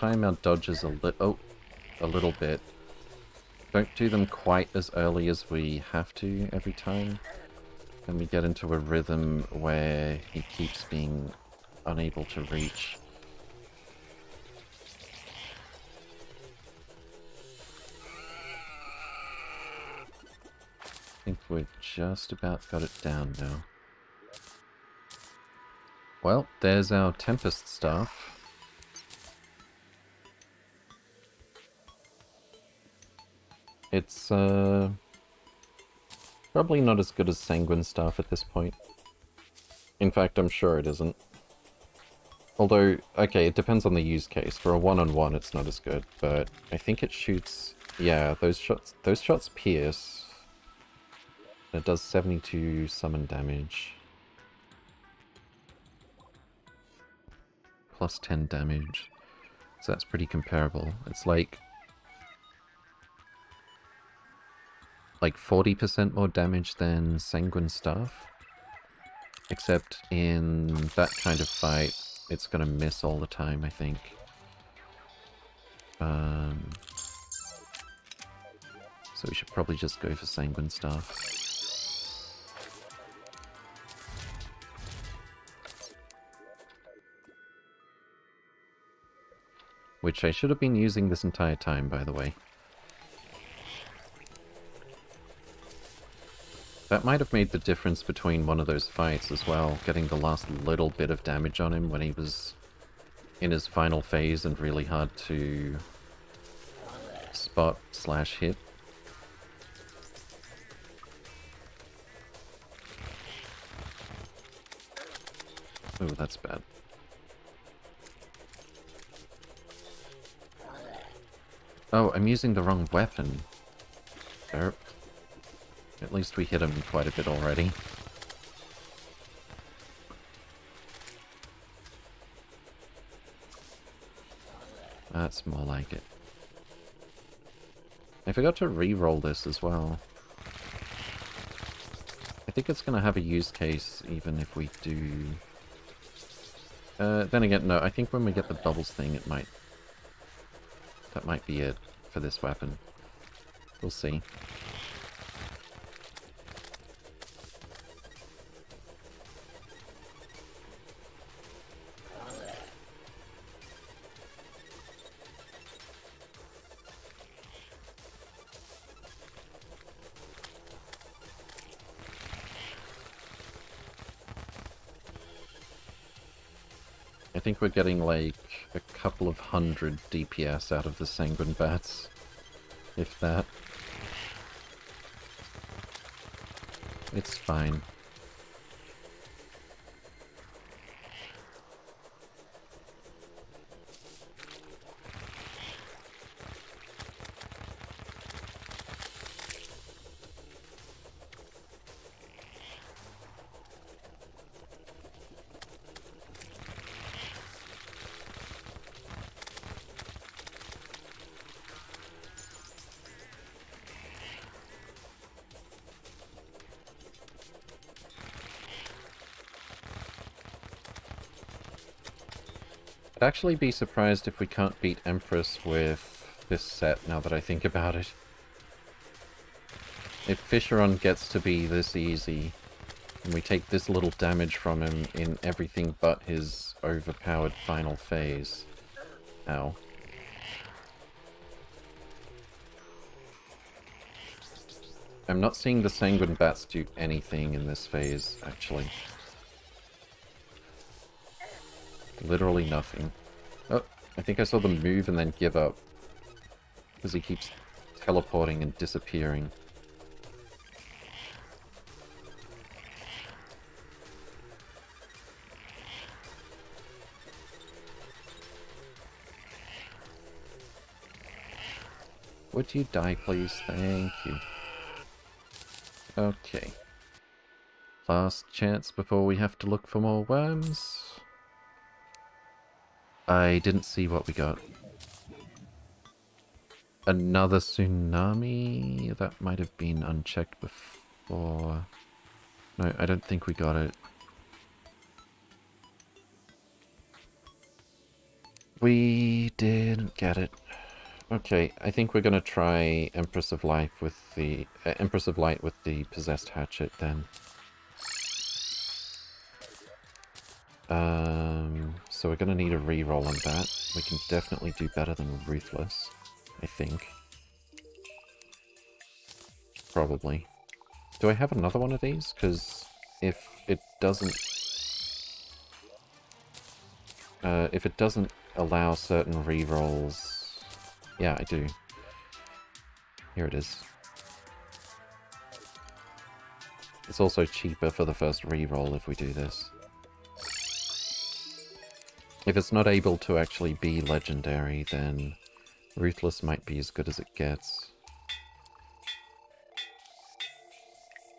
Time our dodges a little, oh, a little bit, don't do them quite as early as we have to every time, then we get into a rhythm where he keeps being unable to reach. I think we've just about got it down now. Well, there's our Tempest Staff. It's, uh... Probably not as good as Sanguine Staff at this point. In fact, I'm sure it isn't. Although, okay, it depends on the use case. For a one-on-one, -on -one, it's not as good, but I think it shoots... Yeah, those shots, those shots pierce. It does 72 summon damage. Plus 10 damage. So that's pretty comparable. It's like like 40% more damage than Sanguine Staff. Except in that kind of fight, it's gonna miss all the time, I think. Um, so we should probably just go for Sanguine Staff. Which I should have been using this entire time, by the way. That might have made the difference between one of those fights as well, getting the last little bit of damage on him when he was in his final phase and really hard to spot slash hit. Oh, that's bad. Oh, I'm using the wrong weapon. Derp. At least we hit him quite a bit already. That's more like it. I forgot to re-roll this as well. I think it's going to have a use case even if we do... Uh, then again, no, I think when we get the bubbles thing, it might... That might be it for this weapon. We'll see. We're getting like a couple of hundred DPS out of the Sanguine Bats. If that. It's fine. Actually be surprised if we can't beat Empress with this set, now that I think about it. If Fishron gets to be this easy, and we take this little damage from him in everything but his overpowered final phase. Ow. I'm not seeing the Sanguine Bats do anything in this phase, actually. Literally nothing. Oh, I think I saw them move and then give up. Because he keeps teleporting and disappearing. Would you die, please? Thank you. Okay. Last chance before we have to look for more worms. I didn't see what we got. Another tsunami? That might have been unchecked before. No, I don't think we got it. We didn't get it. Okay, I think we're gonna try Empress of Life with the uh, Empress of Light with the possessed hatchet then. Um, so we're gonna need a reroll on that. We can definitely do better than Ruthless, I think. Probably. Do I have another one of these? Because if it doesn't... Uh, if it doesn't allow certain rerolls yeah, I do. Here it is. It's also cheaper for the first reroll if we do this. If it's not able to actually be legendary, then Ruthless might be as good as it gets.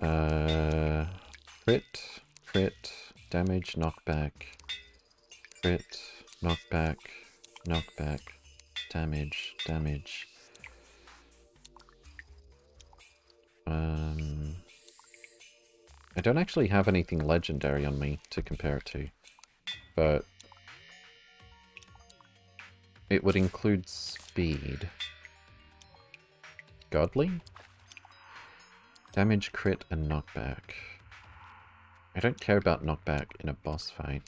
Uh, crit, crit, damage, knockback, crit, knockback, knockback damage, damage. Um, I don't actually have anything legendary on me to compare it to, but it would include speed. Godly? Damage, crit, and knockback. I don't care about knockback in a boss fight.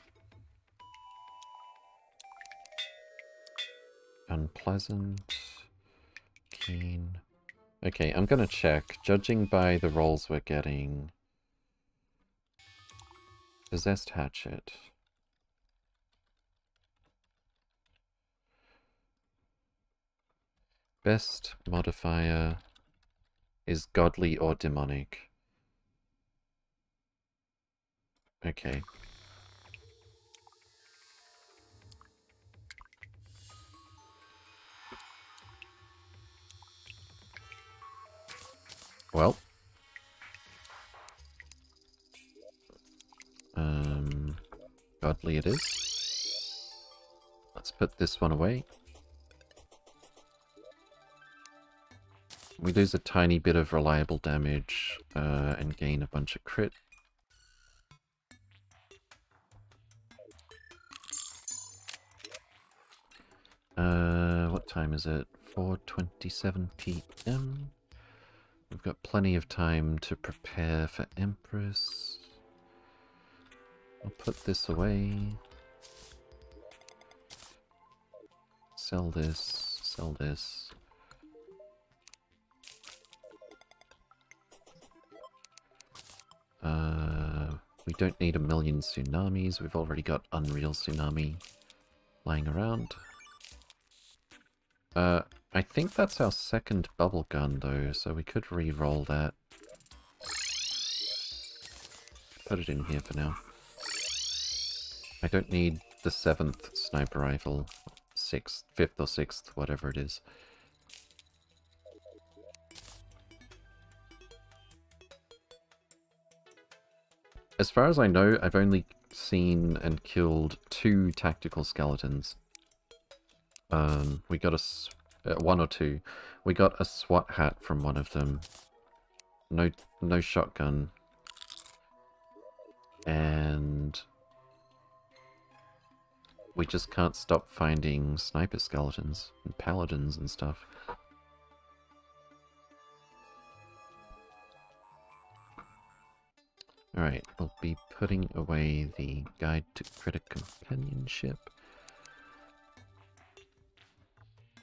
Unpleasant. Keen. Okay, I'm gonna check. Judging by the rolls we're getting... Possessed Hatchet. Best modifier is godly or demonic. Okay. Well. Um, godly it is. Let's put this one away. We lose a tiny bit of reliable damage uh, and gain a bunch of crit. Uh, what time is it? 4.27 p.m. We've got plenty of time to prepare for Empress. I'll put this away. Sell this, sell this. Uh, we don't need a million tsunamis, we've already got Unreal Tsunami lying around. Uh, I think that's our second bubble gun though, so we could re-roll that. Put it in here for now. I don't need the seventh sniper rifle. Sixth, fifth or sixth, whatever it is. As far as I know, I've only seen and killed two tactical skeletons. Um, we got a uh, one or two. We got a SWAT hat from one of them. No, no shotgun. And we just can't stop finding sniper skeletons and paladins and stuff. Alright, I'll be putting away the Guide to Critter Companionship.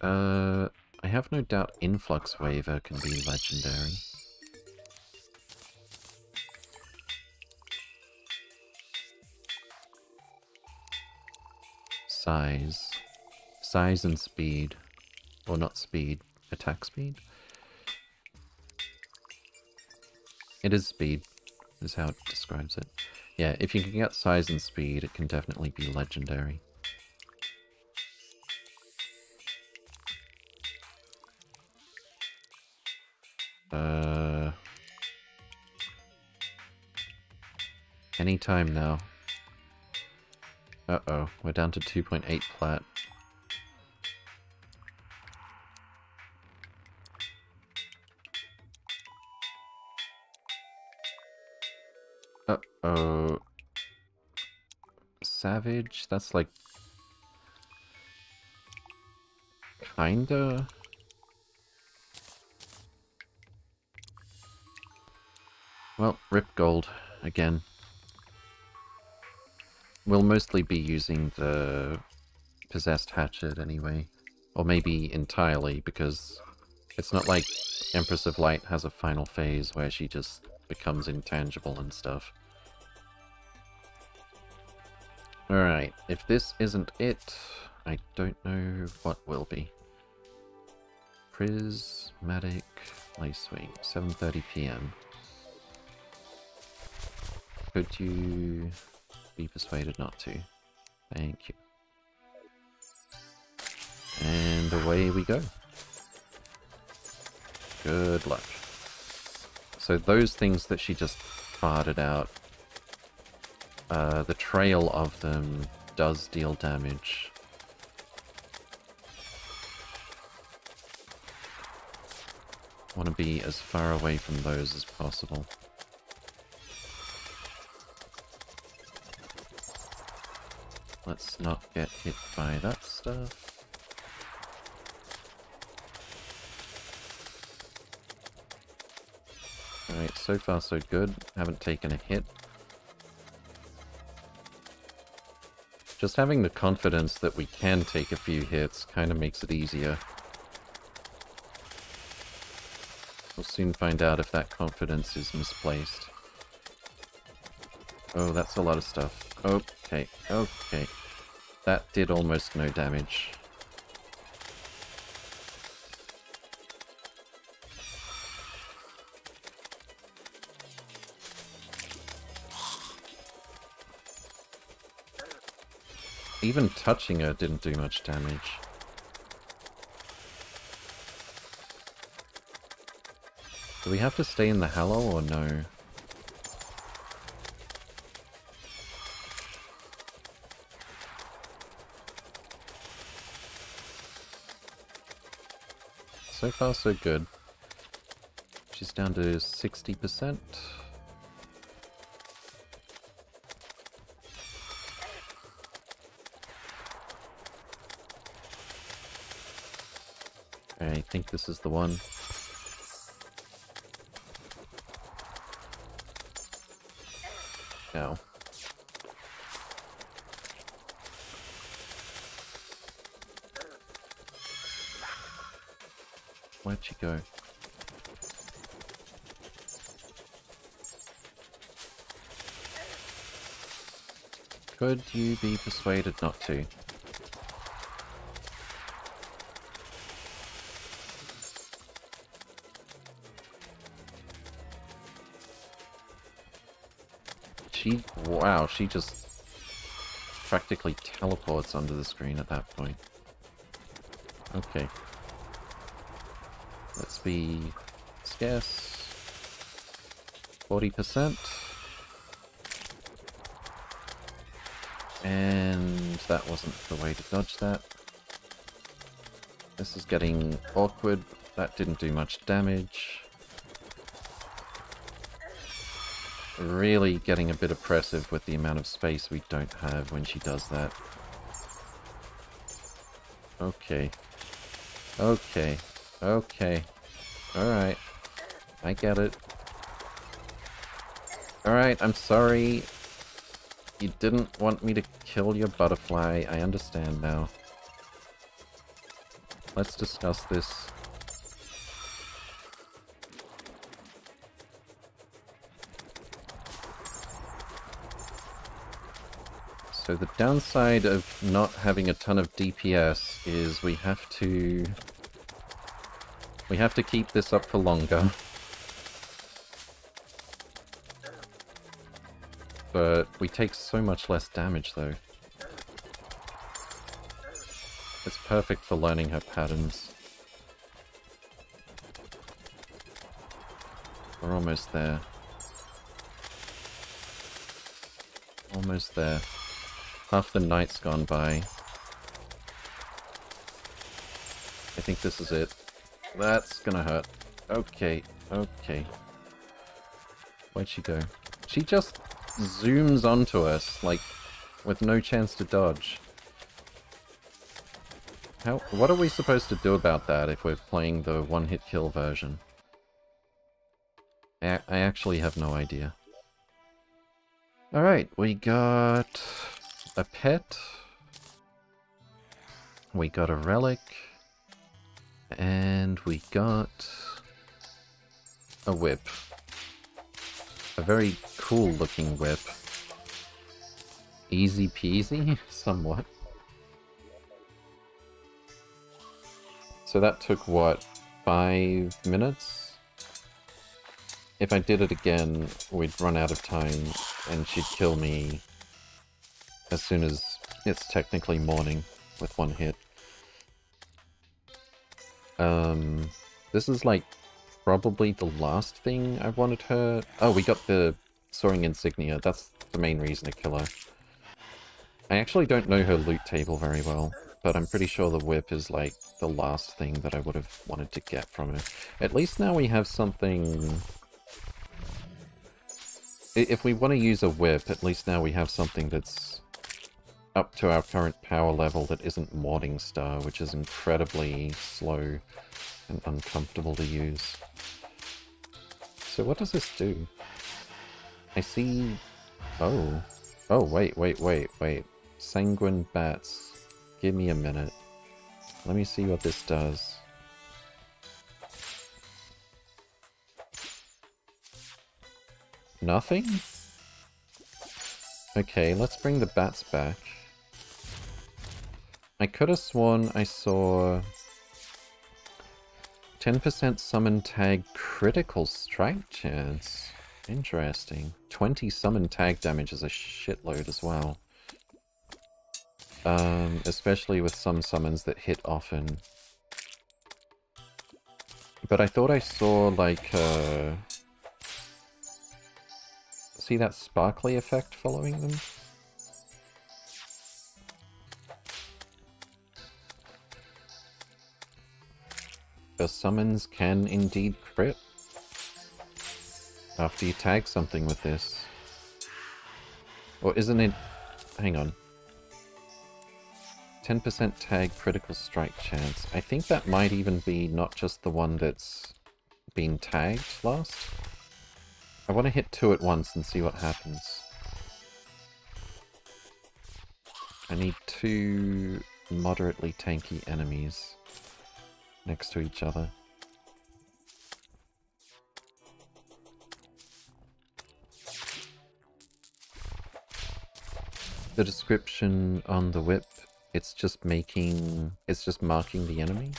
Uh, I have no doubt Influx Waver can be legendary. Size. Size and speed. Or not speed, attack speed? It is speed is how it describes it. Yeah, if you can get size and speed, it can definitely be legendary. Uh... Anytime now. Uh-oh, we're down to 2.8 plat. Uh-oh. Savage? That's like... Kinda? Well, rip gold, again. We'll mostly be using the possessed hatchet anyway. Or maybe entirely, because it's not like Empress of Light has a final phase where she just becomes intangible and stuff. Alright, if this isn't it, I don't know what will be. Prismatic Lacewing, 7.30pm. Could you be persuaded not to? Thank you. And away we go. Good luck. So those things that she just farted out uh, the trail of them does deal damage. Want to be as far away from those as possible. Let's not get hit by that stuff. Alright, so far so good. Haven't taken a hit. Just having the confidence that we can take a few hits kind of makes it easier. We'll soon find out if that confidence is misplaced. Oh, that's a lot of stuff. Okay, okay. That did almost no damage. Even touching her didn't do much damage. Do we have to stay in the Hallow or no? So far so good. She's down to 60%. Think this is the one. No. Where'd she go? Could you be persuaded not to? She, wow, she just practically teleports under the screen at that point. Okay. Let's be scarce. 40%. And that wasn't the way to dodge that. This is getting awkward. That didn't do much damage. Really getting a bit oppressive with the amount of space we don't have when she does that. Okay. Okay. Okay. Alright. I get it. Alright, I'm sorry. You didn't want me to kill your butterfly. I understand now. Let's discuss this. So the downside of not having a ton of DPS is we have to... We have to keep this up for longer. But we take so much less damage though. It's perfect for learning her patterns. We're almost there. Almost there. Half the night's gone by. I think this is it. That's gonna hurt. Okay, okay. Where'd she go? She just zooms onto us, like, with no chance to dodge. How? What are we supposed to do about that if we're playing the one-hit kill version? I, I actually have no idea. Alright, we got a pet. We got a relic. And we got a whip. A very cool looking whip. Easy peasy, somewhat. So that took, what, five minutes? If I did it again, we'd run out of time, and she'd kill me as soon as it's technically morning with one hit. Um, this is like probably the last thing I wanted her... Oh, we got the Soaring Insignia. That's the main reason to kill her. I actually don't know her loot table very well, but I'm pretty sure the whip is like the last thing that I would have wanted to get from her. At least now we have something... If we want to use a whip, at least now we have something that's up to our current power level that isn't Morningstar, which is incredibly slow and uncomfortable to use. So what does this do? I see... Oh. Oh, wait, wait, wait, wait. Sanguine bats. Give me a minute. Let me see what this does. Nothing? Okay, let's bring the bats back. I could have sworn I saw 10% summon tag critical strike chance. Interesting. 20 summon tag damage is a shitload as well. Um, especially with some summons that hit often. But I thought I saw like uh See that sparkly effect following them? The summons can indeed crit. After you tag something with this. Or isn't it... Hang on. 10% tag critical strike chance. I think that might even be not just the one that's been tagged last. I want to hit two at once and see what happens. I need two moderately tanky enemies next to each other. The description on the whip, it's just making, it's just marking the enemy.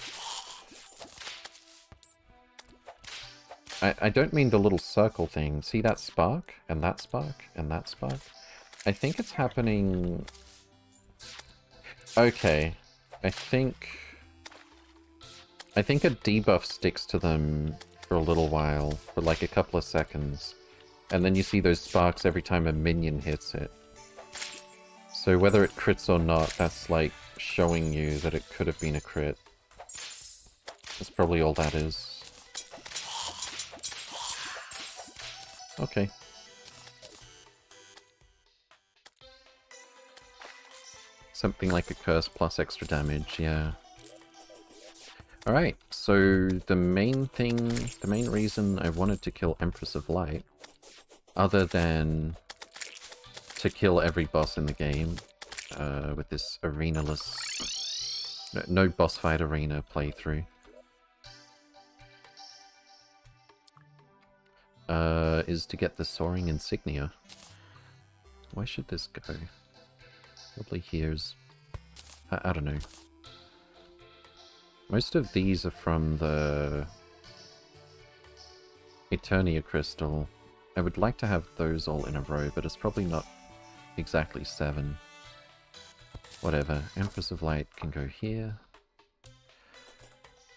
I, I don't mean the little circle thing. See that spark? And that spark? And that spark? I think it's happening... Okay. I think... I think a debuff sticks to them for a little while, for like a couple of seconds. And then you see those sparks every time a minion hits it. So whether it crits or not, that's like showing you that it could have been a crit. That's probably all that is. Okay. Something like a curse plus extra damage, yeah. Alright, so the main thing, the main reason I wanted to kill Empress of Light, other than to kill every boss in the game uh, with this arenaless, no, no boss fight arena playthrough, uh, is to get the Soaring Insignia. Why should this go? Probably here's... I, I don't know. Most of these are from the Eternia Crystal. I would like to have those all in a row, but it's probably not exactly seven. Whatever. Empress of Light can go here.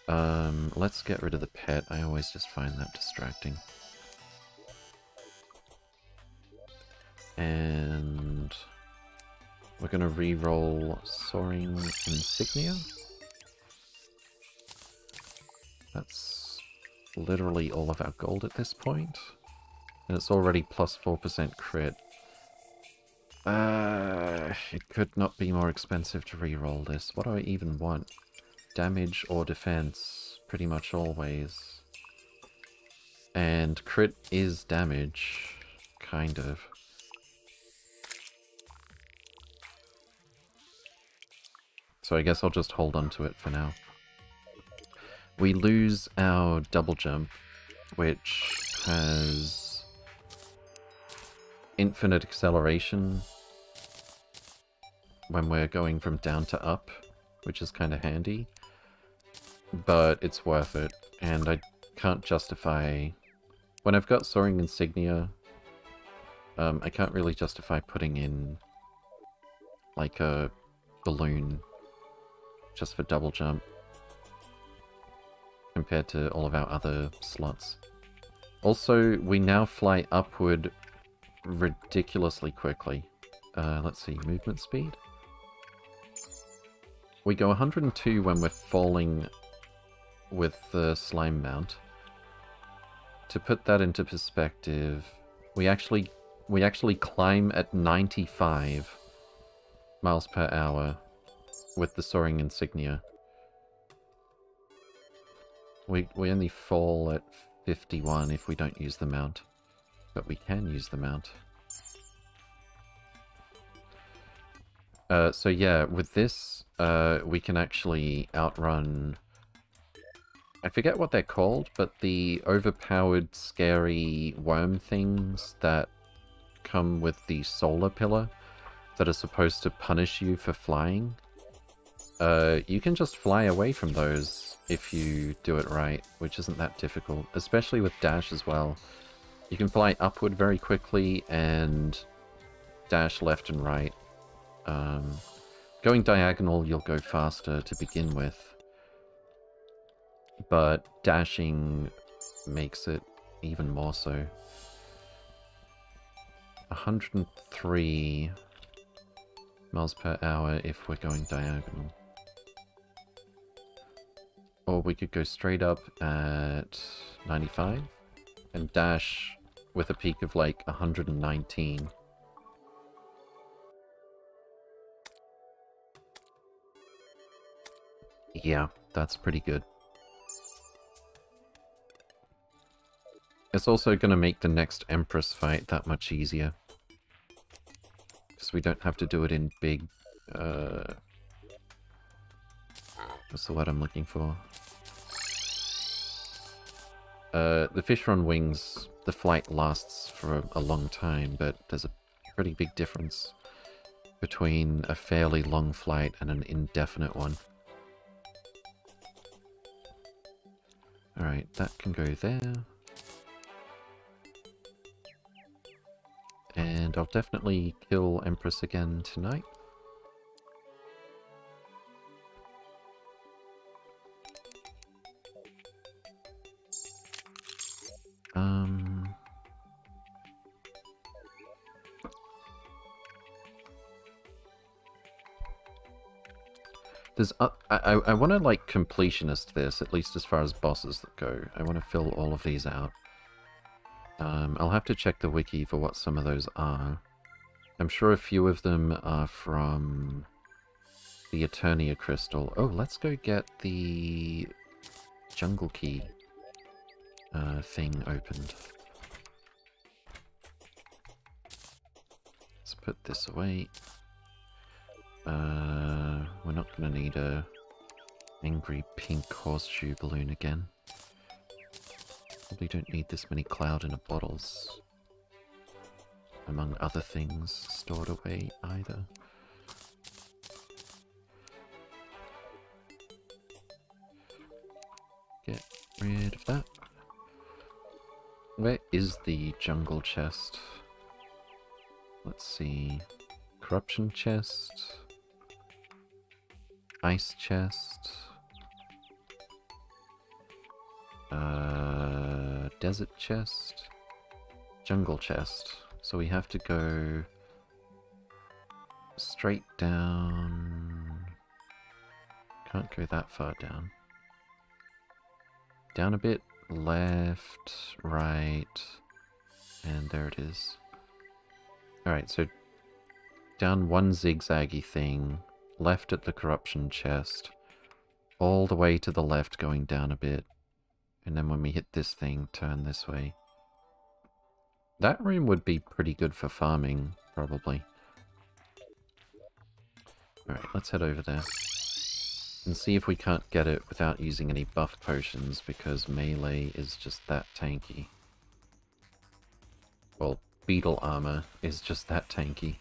Um, let's get rid of the pet. I always just find that distracting. And we're going to re-roll Soaring Insignia. That's literally all of our gold at this point. And it's already plus 4% crit. Uh, it could not be more expensive to re-roll this. What do I even want? Damage or defense? Pretty much always. And crit is damage. Kind of. So I guess I'll just hold on to it for now. We lose our double jump, which has infinite acceleration when we're going from down to up, which is kind of handy. But it's worth it, and I can't justify... When I've got Soaring Insignia, um, I can't really justify putting in like a balloon just for double jump compared to all of our other slots. Also, we now fly upward ridiculously quickly. Uh, let's see, movement speed? We go 102 when we're falling with the slime mount. To put that into perspective, we actually we actually climb at 95 miles per hour with the soaring insignia. We, we only fall at 51 if we don't use the mount. But we can use the mount. Uh, so yeah, with this, uh, we can actually outrun... I forget what they're called, but the overpowered, scary worm things that come with the solar pillar that are supposed to punish you for flying. Uh, you can just fly away from those if you do it right, which isn't that difficult, especially with dash as well. You can fly upward very quickly and dash left and right. Um, going diagonal, you'll go faster to begin with, but dashing makes it even more so. 103 miles per hour if we're going diagonal. Or we could go straight up at 95 and dash with a peak of like 119. Yeah, that's pretty good. It's also going to make the next Empress fight that much easier. Because we don't have to do it in big... Uh, what's the word I'm looking for? Uh, the Fishron wings, the flight lasts for a, a long time, but there's a pretty big difference between a fairly long flight and an indefinite one. Alright, that can go there. And I'll definitely kill Empress again tonight. Uh, I, I want to like completionist this, at least as far as bosses that go. I want to fill all of these out. Um, I'll have to check the wiki for what some of those are. I'm sure a few of them are from the Eternia Crystal. Oh, let's go get the jungle key uh, thing opened. Let's put this away. Uh, we're not going to need a angry pink horseshoe balloon again. Probably don't need this many cloud in a bottles. Among other things stored away either. Get rid of that. Where is the jungle chest? Let's see. Corruption chest. Ice chest. Uh, desert chest. Jungle chest. So we have to go straight down. Can't go that far down. Down a bit, left, right, and there it is. Alright, so down one zigzaggy thing, left at the corruption chest, all the way to the left going down a bit, and then when we hit this thing, turn this way. That room would be pretty good for farming, probably. Alright, let's head over there. And see if we can't get it without using any buff potions, because melee is just that tanky. Well, beetle armor is just that tanky.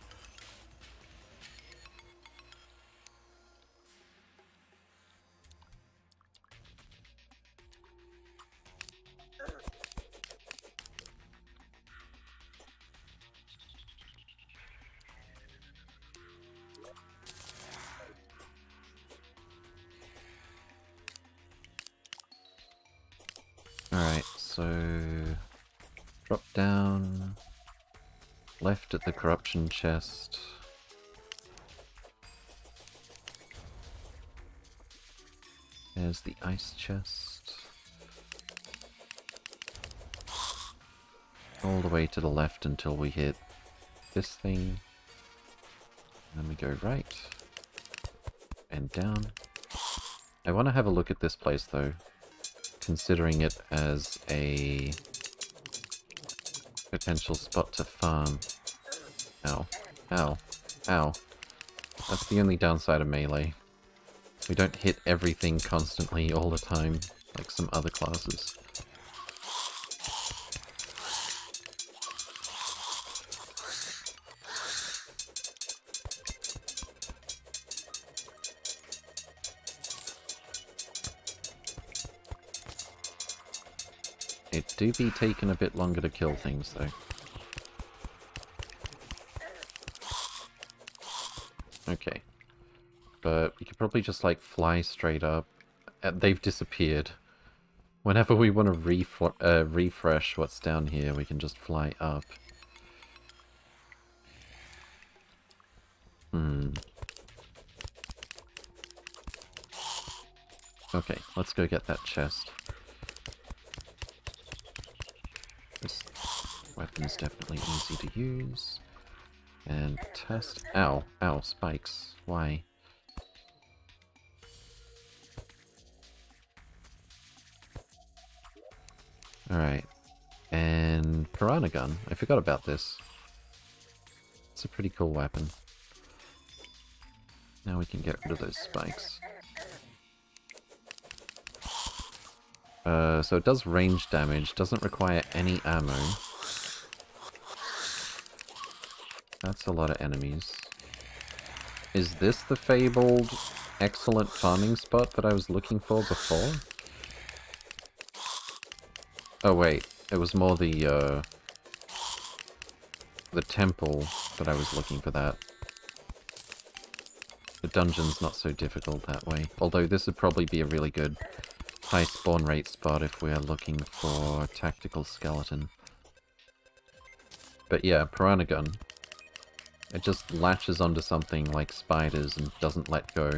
The corruption chest. There's the ice chest. All the way to the left until we hit this thing. then we go right. And down. I want to have a look at this place though considering it as a potential spot to farm. Ow. Ow. Ow. That's the only downside of melee. We don't hit everything constantly all the time, like some other classes. It do be taking a bit longer to kill things, though. Okay. But we could probably just, like, fly straight up. Uh, they've disappeared. Whenever we want to uh, refresh what's down here, we can just fly up. Hmm. Okay, let's go get that chest. This weapon is definitely easy to use. And test... Ow, ow, spikes. Why? Alright. And Piranha Gun. I forgot about this. It's a pretty cool weapon. Now we can get rid of those spikes. Uh, so it does range damage, doesn't require any ammo. That's a lot of enemies. Is this the fabled excellent farming spot that I was looking for before? Oh wait, it was more the, uh, the temple that I was looking for that. The dungeon's not so difficult that way, although this would probably be a really good high spawn rate spot if we are looking for tactical skeleton. But yeah, Piranha Gun. It just latches onto something like spiders and doesn't let go.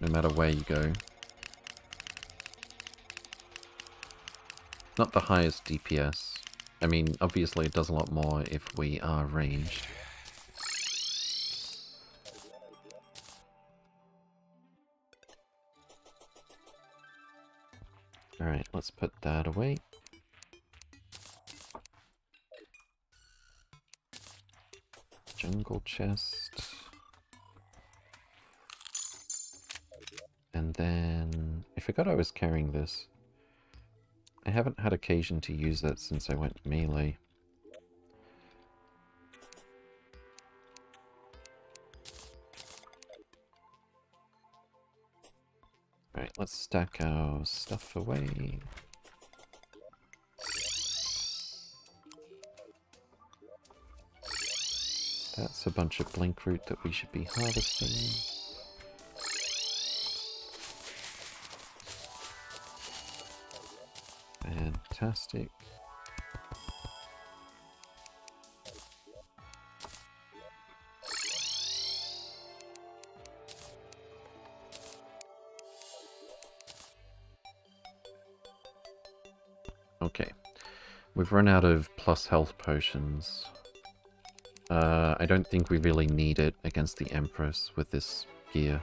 No matter where you go. Not the highest DPS. I mean, obviously it does a lot more if we are ranged. Alright, let's put that away. Jungle chest. And then... I forgot I was carrying this. I haven't had occasion to use that since I went melee. Alright, let's stack our stuff away. That's a bunch of blink root that we should be harvesting. Fantastic. Okay. We've run out of plus health potions. Uh, I don't think we really need it against the Empress with this gear.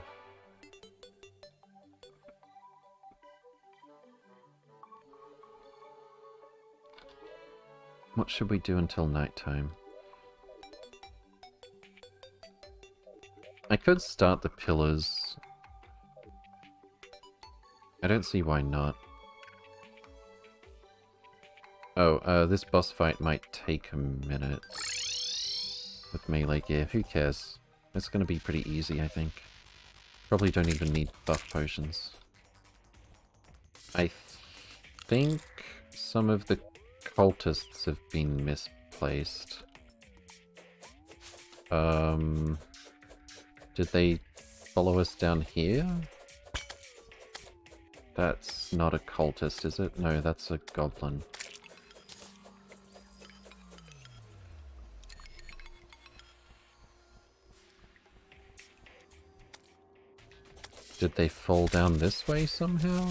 What should we do until nighttime? I could start the pillars. I don't see why not. Oh, uh, this boss fight might take a minute. With melee gear, who cares? It's gonna be pretty easy, I think. Probably don't even need buff potions. I th think some of the cultists have been misplaced. Um, did they follow us down here? That's not a cultist, is it? No, that's a goblin. Did they fall down this way somehow?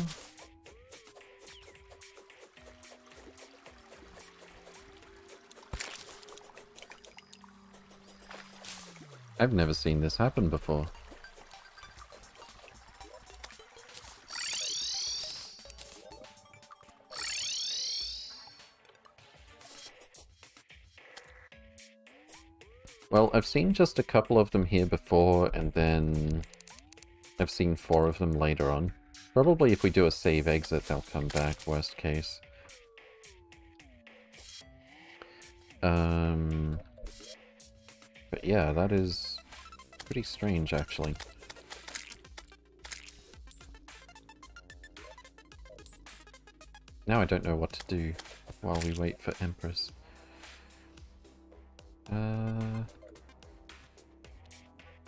I've never seen this happen before. Well, I've seen just a couple of them here before, and then I've seen four of them later on. Probably if we do a save exit, they'll come back, worst case. Um, yeah, that is pretty strange, actually. Now I don't know what to do while we wait for Empress. Uh,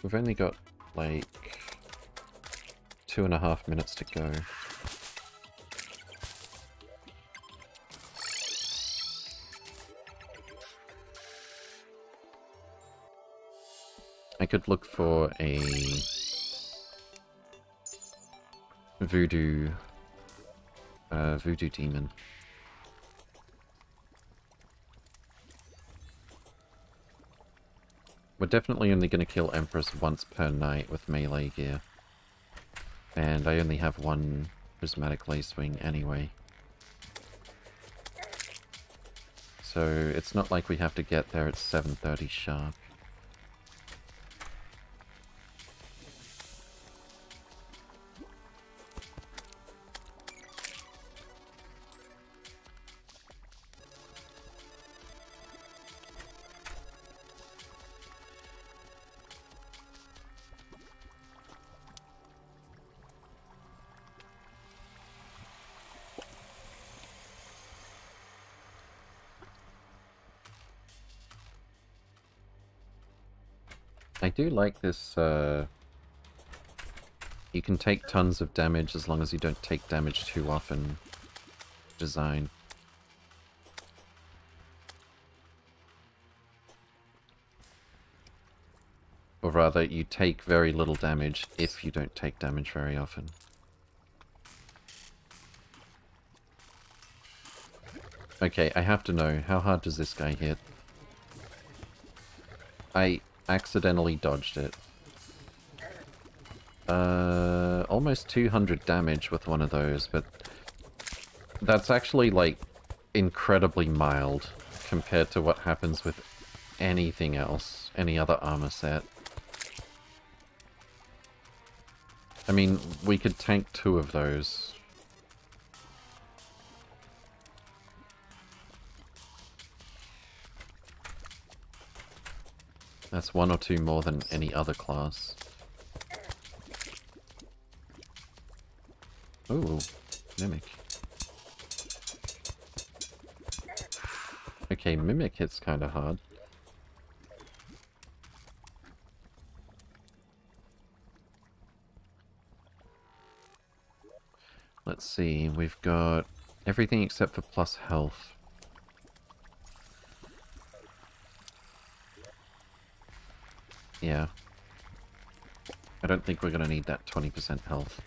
we've only got, like, two and a half minutes to go. Could look for a voodoo uh, voodoo demon. We're definitely only going to kill Empress once per night with melee gear. And I only have one prismatic lacewing anyway. So it's not like we have to get there at 7.30 sharp. Do like this, uh... You can take tons of damage as long as you don't take damage too often design. Or rather, you take very little damage if you don't take damage very often. Okay, I have to know, how hard does this guy hit? I accidentally dodged it. Uh, almost 200 damage with one of those, but That's actually, like, incredibly mild compared to what happens with anything else, any other armor set. I mean, we could tank two of those. That's one or two more than any other class. Ooh, Mimic. Okay, Mimic hits kinda hard. Let's see, we've got everything except for plus health. Yeah. I don't think we're going to need that 20% health.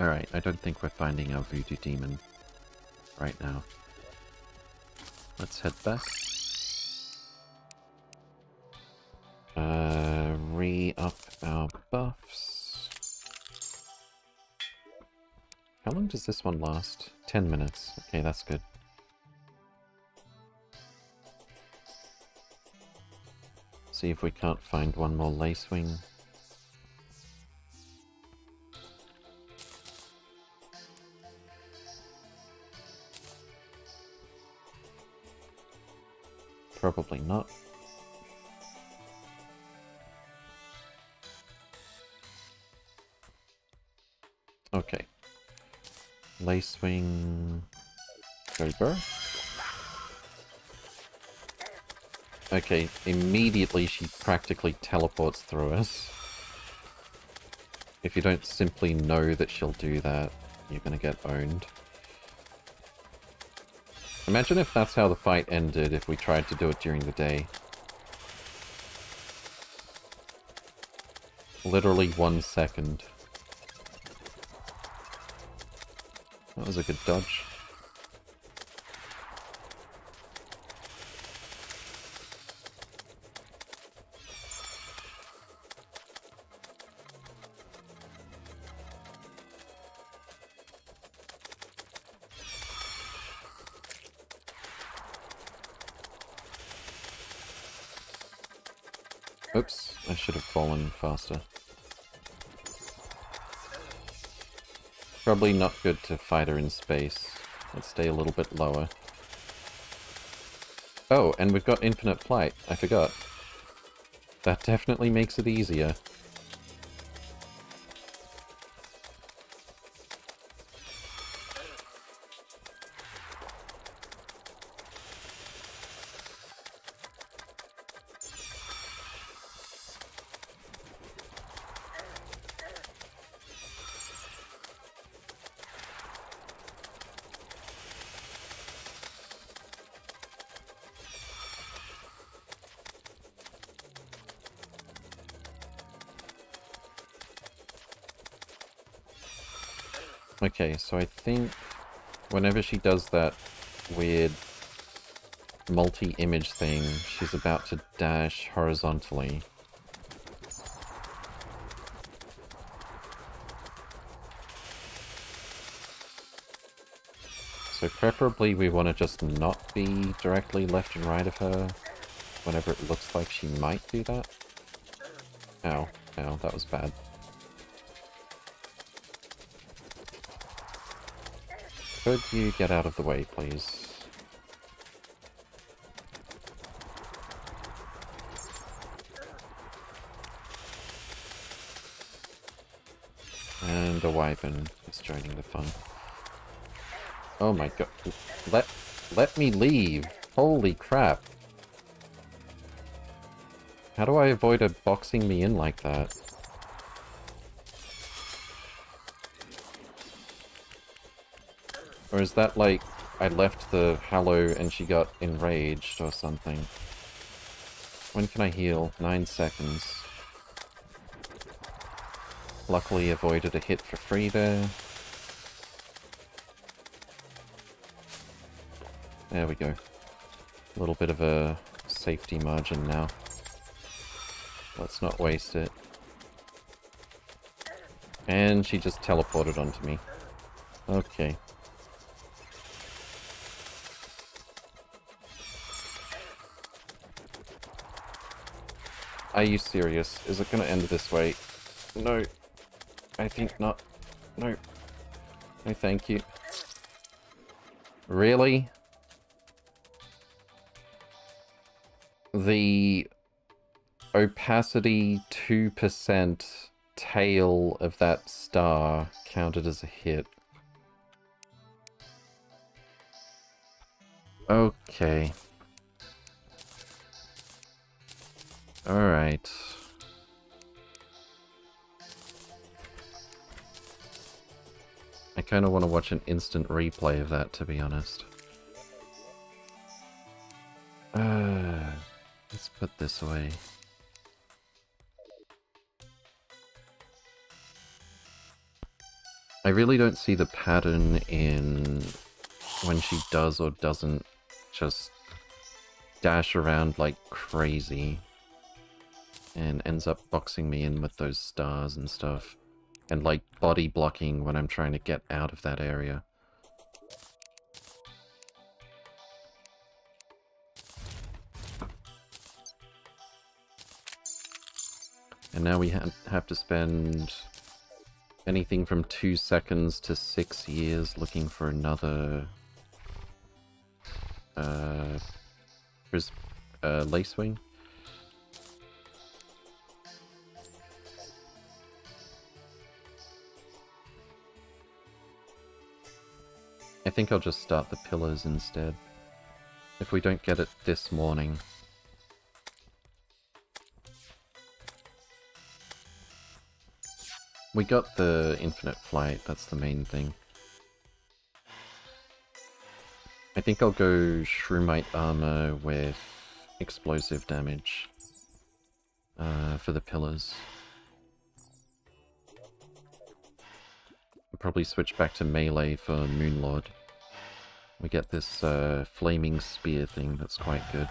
Alright, I don't think we're finding our voodoo demon right now. Let's head back. Uh, re-up our buffs. How long does this one last? 10 minutes. Okay, that's good. See if we can't find one more Lacewing. Probably not. Lacewing... Cobra. Okay, immediately she practically teleports through us. If you don't simply know that she'll do that, you're gonna get owned. Imagine if that's how the fight ended if we tried to do it during the day. Literally one second. Was a good dodge. Oops, I should have fallen faster. Probably not good to fight her in space. Let's stay a little bit lower. Oh, and we've got infinite flight. I forgot. That definitely makes it easier. Okay, so I think whenever she does that weird multi-image thing, she's about to dash horizontally. So preferably we want to just not be directly left and right of her whenever it looks like she might do that. Ow, ow, that was bad. Could you get out of the way, please? And a wyvern is joining the fun. Oh my god. Let, let me leave. Holy crap. How do I avoid her boxing me in like that? Or is that like, I left the Hallow and she got enraged or something? When can I heal? Nine seconds. Luckily avoided a hit for free there. There we go. A little bit of a safety margin now. Let's not waste it. And she just teleported onto me. Okay. Are you serious? Is it gonna end this way? No. I think not. No. No thank you. Really? The opacity 2% tail of that star counted as a hit. Okay. Alright. I kind of want to watch an instant replay of that, to be honest. Uh, let's put this away. I really don't see the pattern in when she does or doesn't just dash around like crazy and ends up boxing me in with those stars and stuff. And like body blocking when I'm trying to get out of that area. And now we ha have to spend anything from two seconds to six years looking for another uh, uh Lacewing. I think I'll just start the pillars instead. If we don't get it this morning. We got the infinite flight, that's the main thing. I think I'll go Shroomite armor with explosive damage uh, for the pillars. probably switch back to melee for Moonlord. We get this uh, flaming spear thing that's quite good.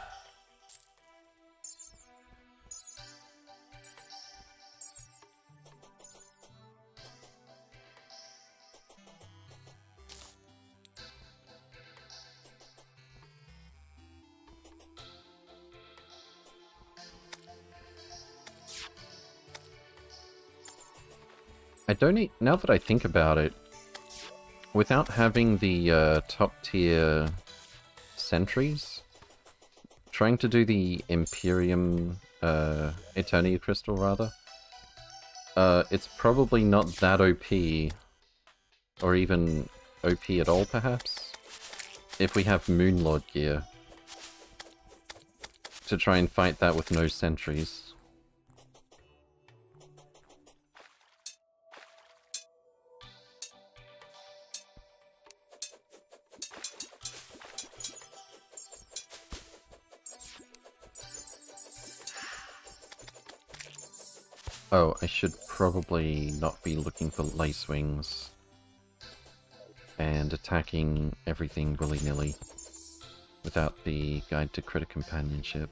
I don't... now that I think about it, without having the uh, top tier sentries, trying to do the Imperium uh, Eternia Crystal, rather, uh, it's probably not that OP, or even OP at all, perhaps, if we have Moonlord gear to try and fight that with no sentries. Oh, I should probably not be looking for Lacewings and attacking everything willy-nilly without the Guide to Critter Companionship.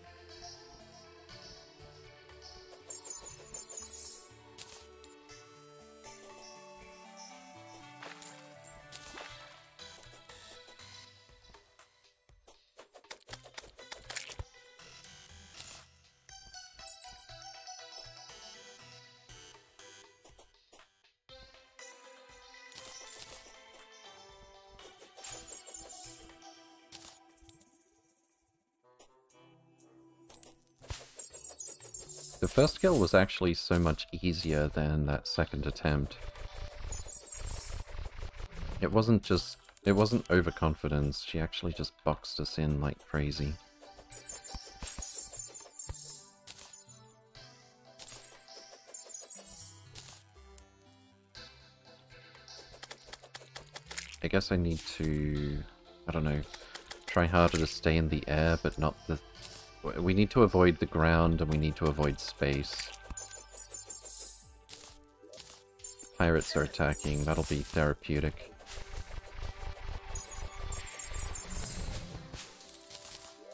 First kill was actually so much easier than that second attempt. It wasn't just... It wasn't overconfidence, she actually just boxed us in like crazy. I guess I need to... I don't know... Try harder to stay in the air, but not the we need to avoid the ground and we need to avoid space. Pirates are attacking, that'll be therapeutic.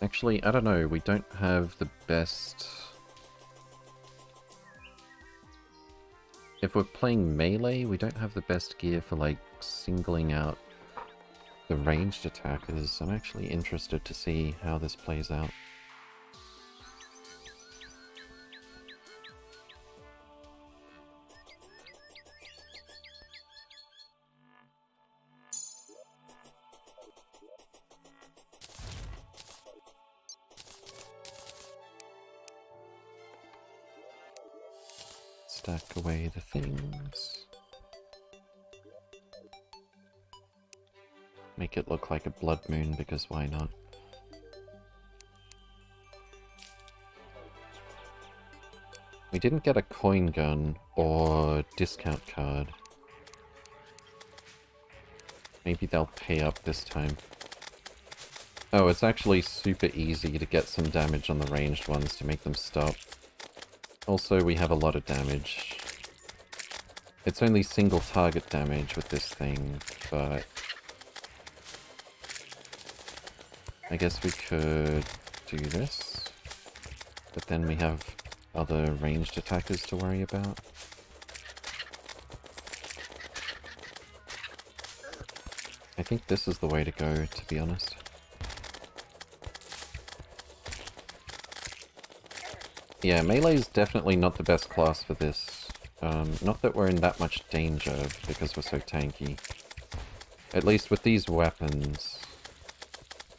Actually, I don't know, we don't have the best... If we're playing melee, we don't have the best gear for, like, singling out the ranged attackers. I'm actually interested to see how this plays out. Like a blood moon, because why not? We didn't get a coin gun or discount card. Maybe they'll pay up this time. Oh, it's actually super easy to get some damage on the ranged ones to make them stop. Also, we have a lot of damage. It's only single target damage with this thing, but... I guess we could do this. But then we have other ranged attackers to worry about. I think this is the way to go, to be honest. Yeah, melee is definitely not the best class for this. Um, not that we're in that much danger, because we're so tanky. At least with these weapons.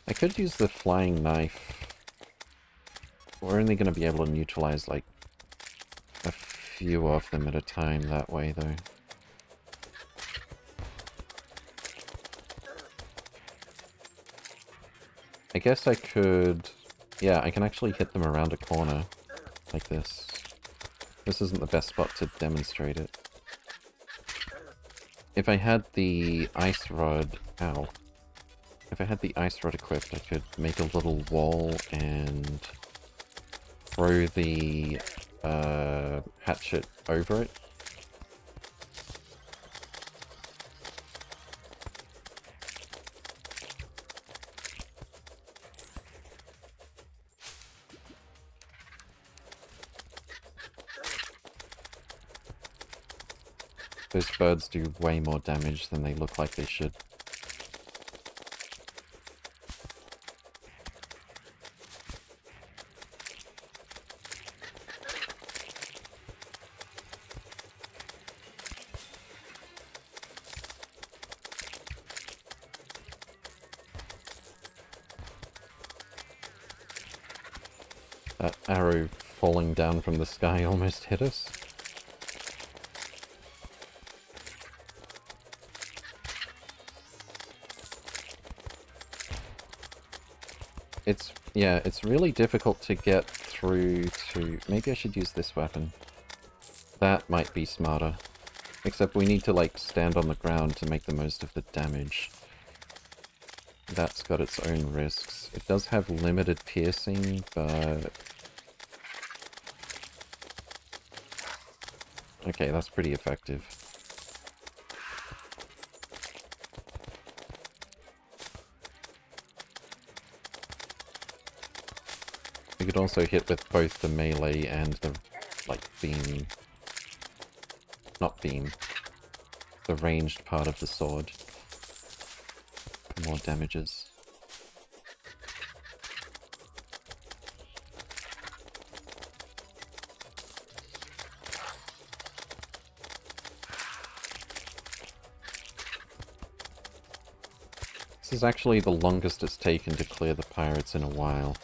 I could use the flying knife. We're only going to be able to neutralize, like, a few of them at a time that way, though. I guess I could... Yeah, I can actually hit them around a corner like this. This isn't the best spot to demonstrate it. If I had the ice rod... Ow. If I had the ice rod equipped, I could make a little wall and throw the uh, hatchet over it. Those birds do way more damage than they look like they should. That arrow falling down from the sky almost hit us. It's, yeah, it's really difficult to get through to... Maybe I should use this weapon. That might be smarter. Except we need to, like, stand on the ground to make the most of the damage. That's got its own risks. It does have limited piercing, but... Okay, that's pretty effective. You could also hit with both the melee and the, like, beam... Not beam. The ranged part of the sword. More damages. This actually the longest it's taken to clear the pirates in a while.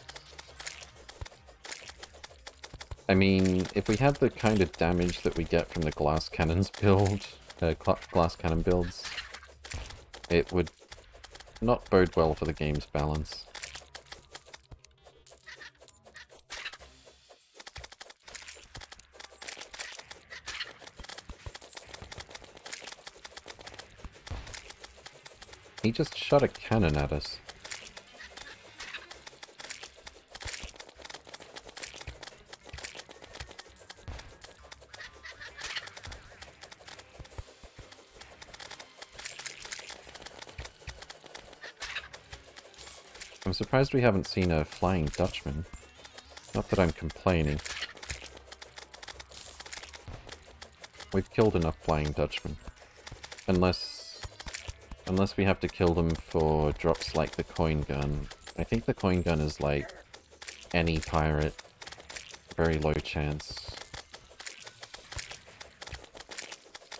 I mean, if we had the kind of damage that we get from the glass cannons build, uh, glass cannon builds, it would not bode well for the game's balance. He just shot a cannon at us. I'm surprised we haven't seen a Flying Dutchman. Not that I'm complaining. We've killed enough Flying Dutchmen. Unless... Unless we have to kill them for drops like the coin gun. I think the coin gun is like any pirate. Very low chance.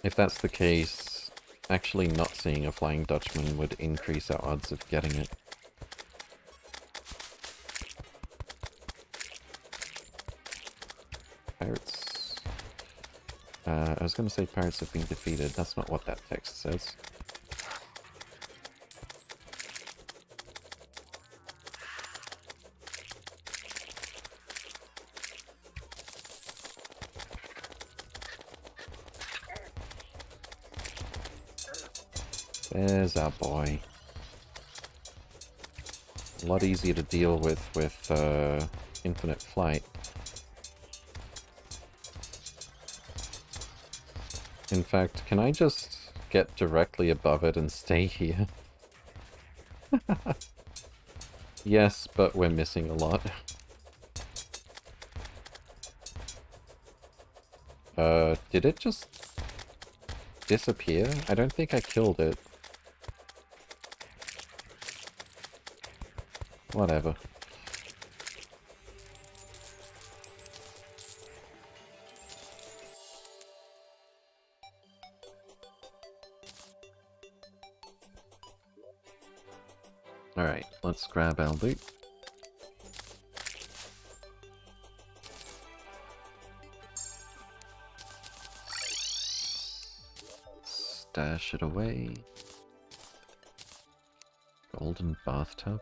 If that's the case, actually not seeing a Flying Dutchman would increase our odds of getting it. Pirates... Uh, I was going to say pirates have been defeated. That's not what that text says. There's our boy. A lot easier to deal with with uh, infinite flight. In fact, can I just get directly above it and stay here? yes, but we're missing a lot. Uh, did it just disappear? I don't think I killed it. Whatever. Alright, let's grab our loot. Stash it away. Golden bathtub.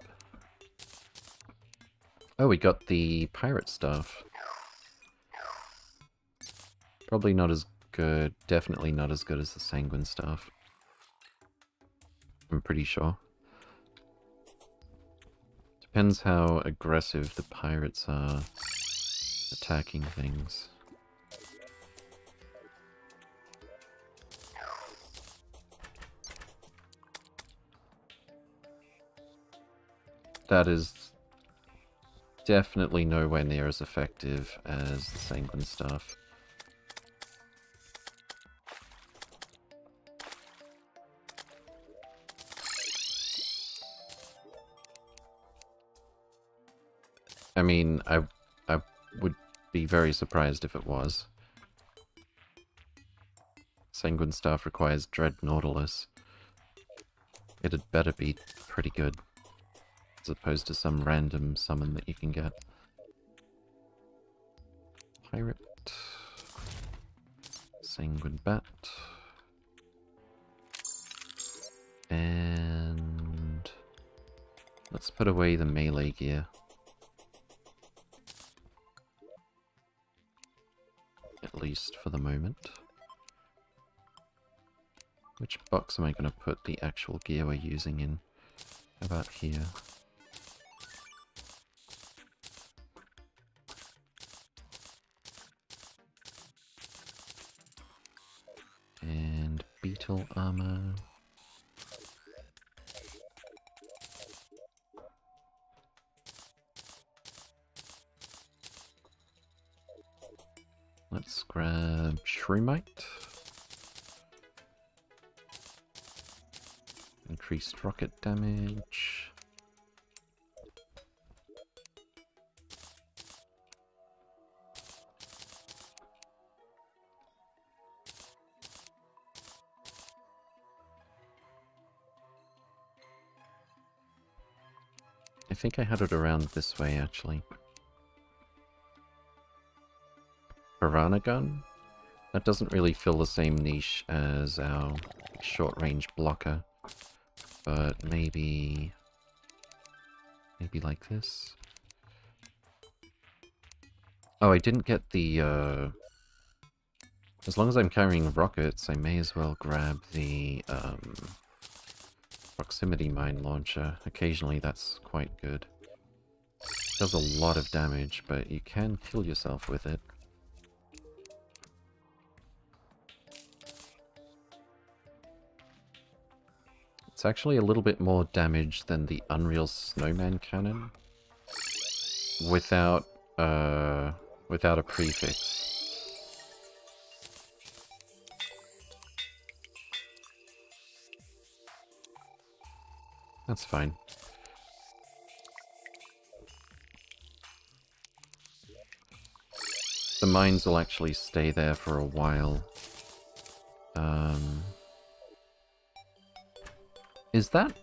Oh, we got the pirate stuff. Probably not as good. Definitely not as good as the sanguine stuff. I'm pretty sure. Depends how aggressive the pirates are attacking things. That is definitely nowhere near as effective as the sanguine stuff. I mean, I, I would be very surprised if it was. Sanguine Staff requires Dreadnautilus. It had better be pretty good. As opposed to some random summon that you can get. Pirate. Sanguine Bat. And... Let's put away the melee gear. At least for the moment. Which box am I going to put the actual gear we're using in? About here? Shroomite. Increased rocket damage. I think I had it around this way, actually. Piranha Gun? That doesn't really fill the same niche as our short-range blocker. But maybe... Maybe like this? Oh, I didn't get the, uh... As long as I'm carrying rockets, I may as well grab the, um... Proximity mine launcher. Occasionally that's quite good. Does a lot of damage, but you can kill yourself with it. It's actually a little bit more damage than the Unreal Snowman Cannon. Without, uh, without a prefix. That's fine. The mines will actually stay there for a while. Um, is that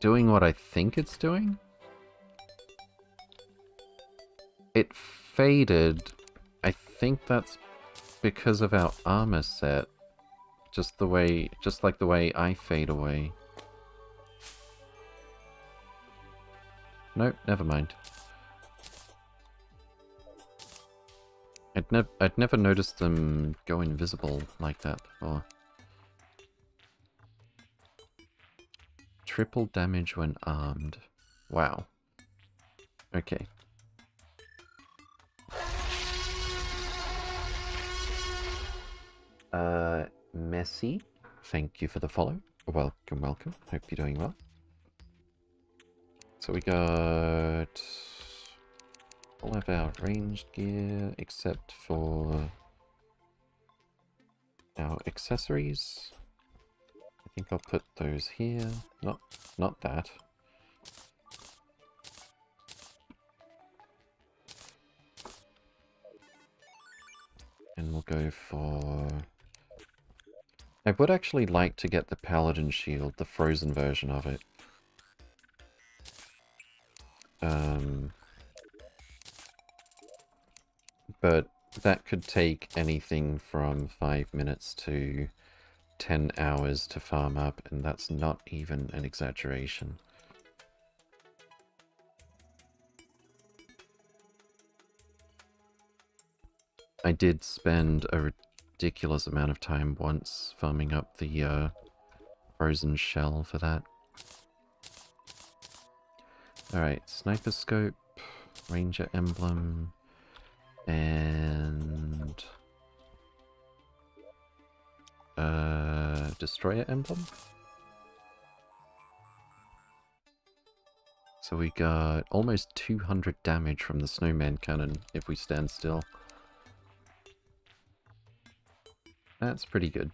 doing what I think it's doing? It faded. I think that's because of our armor set. Just the way, just like the way I fade away. Nope, never mind. I'd, nev I'd never noticed them go invisible like that before. Triple damage when armed. Wow. Okay. Uh, Messi, thank you for the follow. Welcome, welcome. Hope you're doing well. So we got all of our ranged gear except for our accessories. I think I'll put those here. Not, not that. And we'll go for... I would actually like to get the Paladin Shield, the frozen version of it. Um, but that could take anything from 5 minutes to 10 hours to farm up, and that's not even an exaggeration. I did spend a ridiculous amount of time once farming up the uh, frozen shell for that. Alright, sniper scope, ranger emblem, and uh, destroyer emblem. So we got almost 200 damage from the snowman cannon if we stand still. That's pretty good.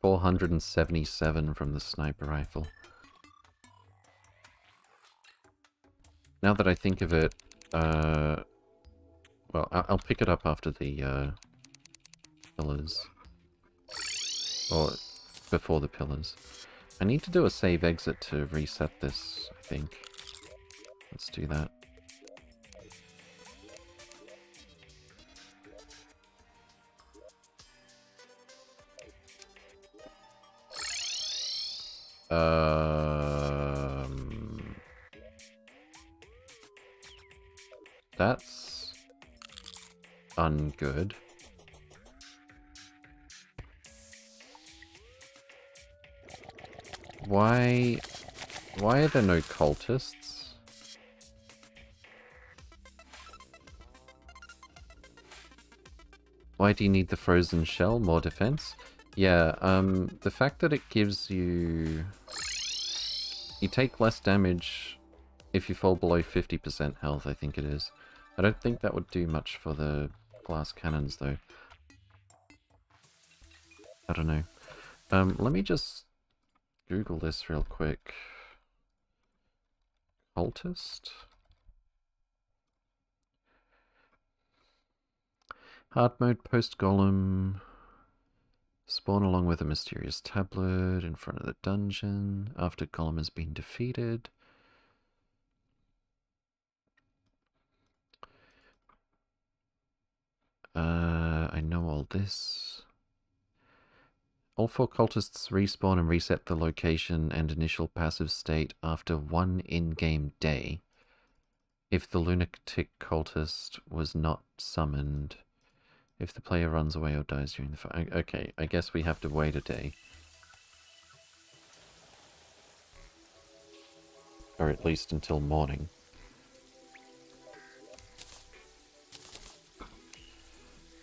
477 from the sniper rifle. Now that I think of it, uh, well, I'll pick it up after the uh, pillars. Or before the pillars. I need to do a save exit to reset this, I think. Let's do that. Um, that's ungood. Why... Why are there no cultists? Why do you need the frozen shell? More defense? Yeah, um, the fact that it gives you... You take less damage if you fall below 50% health, I think it is. I don't think that would do much for the glass cannons, though. I don't know. Um, let me just Google this real quick. Cultist? Hard mode post golem. Spawn along with a mysterious tablet in front of the dungeon after Golem has been defeated. Uh, I know all this. All four cultists respawn and reset the location and initial passive state after one in-game day. If the lunatic cultist was not summoned, if the player runs away or dies during the fight. Okay, I guess we have to wait a day. Or at least until morning.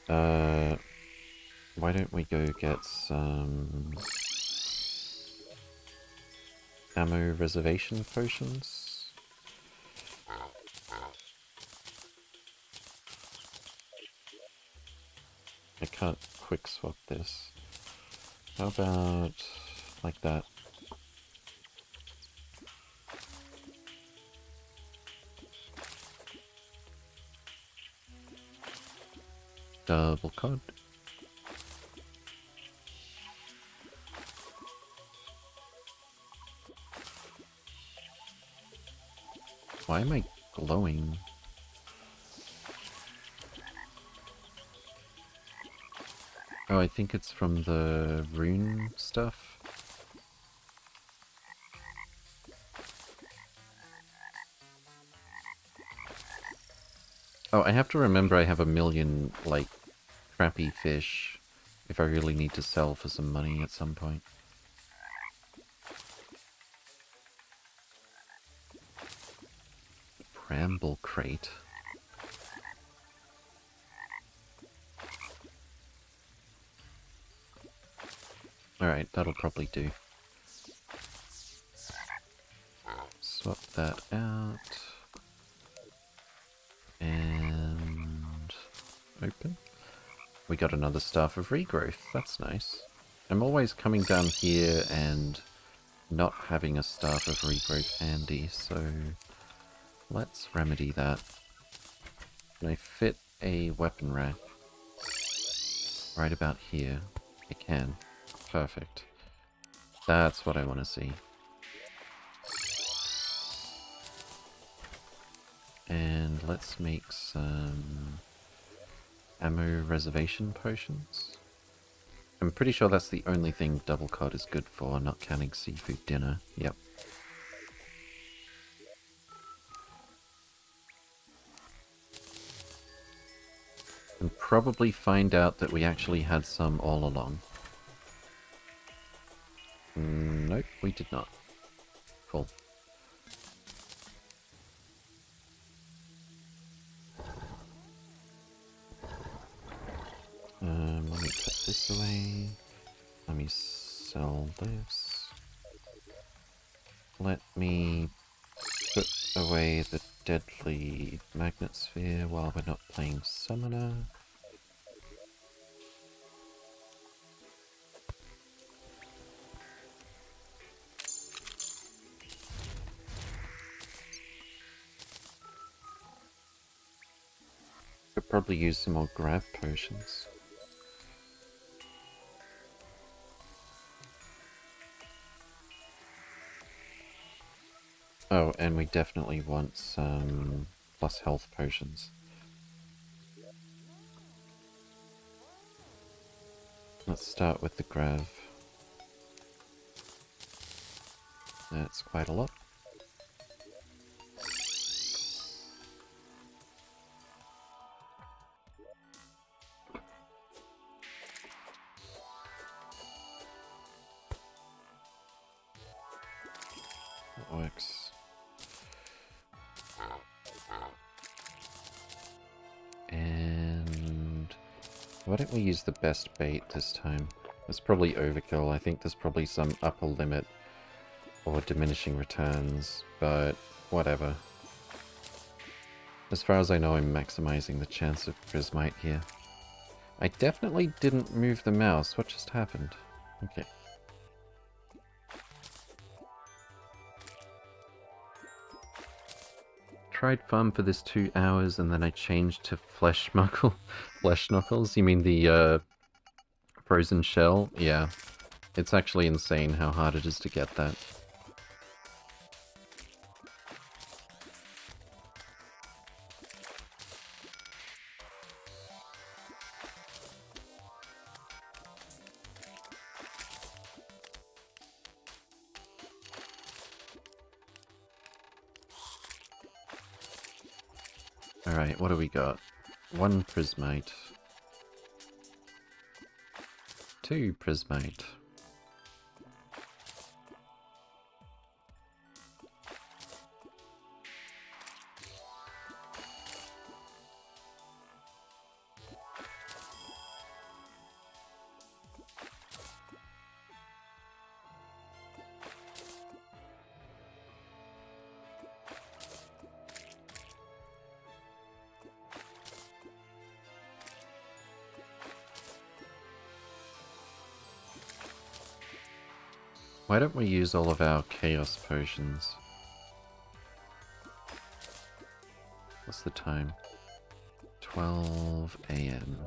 Uh, why don't we go get some ammo reservation potions? I can't quick swap this. How about like that? Double cod. Why am I glowing? Oh, I think it's from the rune stuff. Oh, I have to remember I have a million, like, crappy fish if I really need to sell for some money at some point. Bramble crate. Alright, that'll probably do. Swap that out. And open. We got another Staff of Regrowth, that's nice. I'm always coming down here and not having a Staff of Regrowth handy, so let's remedy that. Can I fit a weapon rack? Right about here. I can. Perfect. That's what I want to see. And let's make some ammo reservation potions. I'm pretty sure that's the only thing double cod is good for, not counting seafood dinner. Yep. Probably find out that we actually had some all along. Mm, nope, we did not. Cool. Um, let me put this away. Let me sell this. Let me put away the deadly magnet sphere while we're not playing summoner. Probably use some more grav potions. Oh, and we definitely want some plus health potions. Let's start with the grav. That's quite a lot. Use the best bait this time? It's probably overkill. I think there's probably some upper limit or diminishing returns, but whatever. As far as I know, I'm maximizing the chance of Prismite here. I definitely didn't move the mouse. What just happened? Okay. Tried farm for this two hours and then I changed to flesh knuckle flesh knuckles. You mean the uh, frozen shell? Yeah. It's actually insane how hard it is to get that. Got? One prismite. Two prismite. Don't we use all of our chaos potions? What's the time? 12 a.m.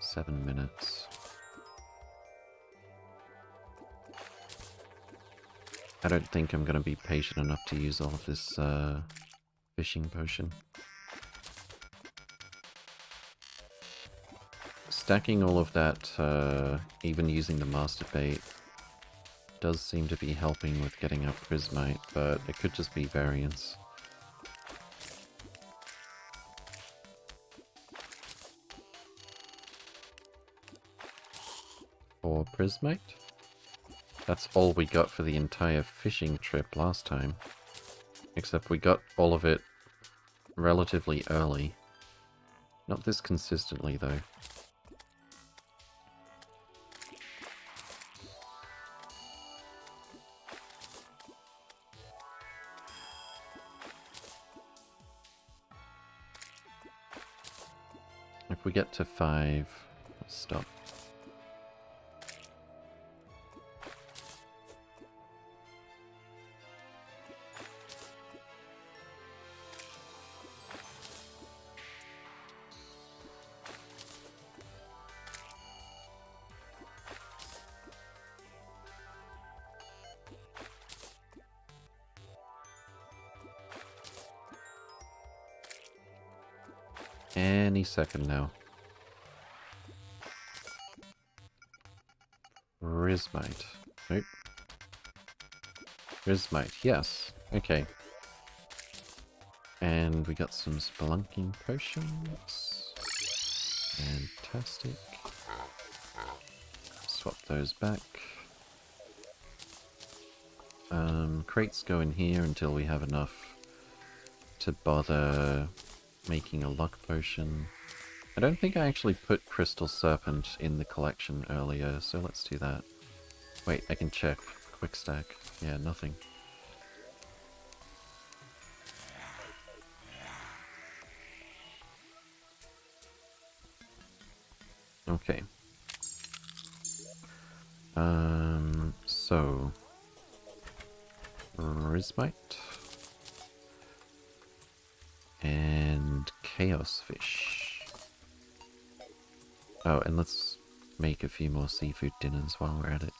Seven minutes. I don't think I'm going to be patient enough to use all of this uh, fishing potion. Stacking all of that, uh, even using the master bait, does seem to be helping with getting up Prismite, but it could just be variance. For Prismite? That's all we got for the entire fishing trip last time. Except we got all of it relatively early. Not this consistently, though. To five, stop. Any second now. Prismite. Nope. Prismite, yes. Okay. And we got some spelunking potions. Fantastic. Swap those back. Um, crates go in here until we have enough to bother making a luck potion. I don't think I actually put Crystal Serpent in the collection earlier, so let's do that. Wait, I can check. Quick stack. Yeah, nothing. Okay. Um, so... Prismite. And Chaos Fish. Oh, and let's make a few more seafood dinners while we're at it.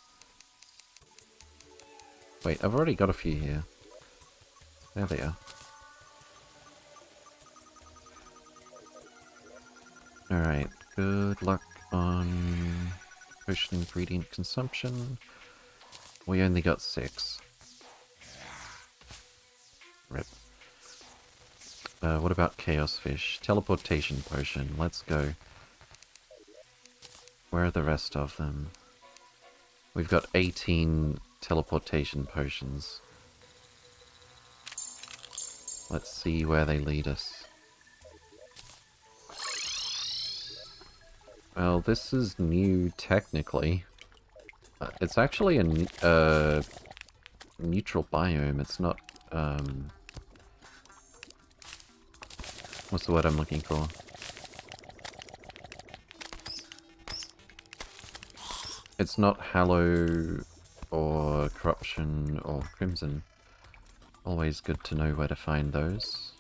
Wait, I've already got a few here. There they are. Alright, good luck on potion ingredient consumption. We only got six. Rip. Uh, what about Chaos Fish? Teleportation Potion, let's go. Where are the rest of them? We've got 18 teleportation potions. Let's see where they lead us. Well, this is new technically. Uh, it's actually a uh, neutral biome. It's not, um... What's the word I'm looking for? It's not Hallow or Corruption or Crimson. Always good to know where to find those.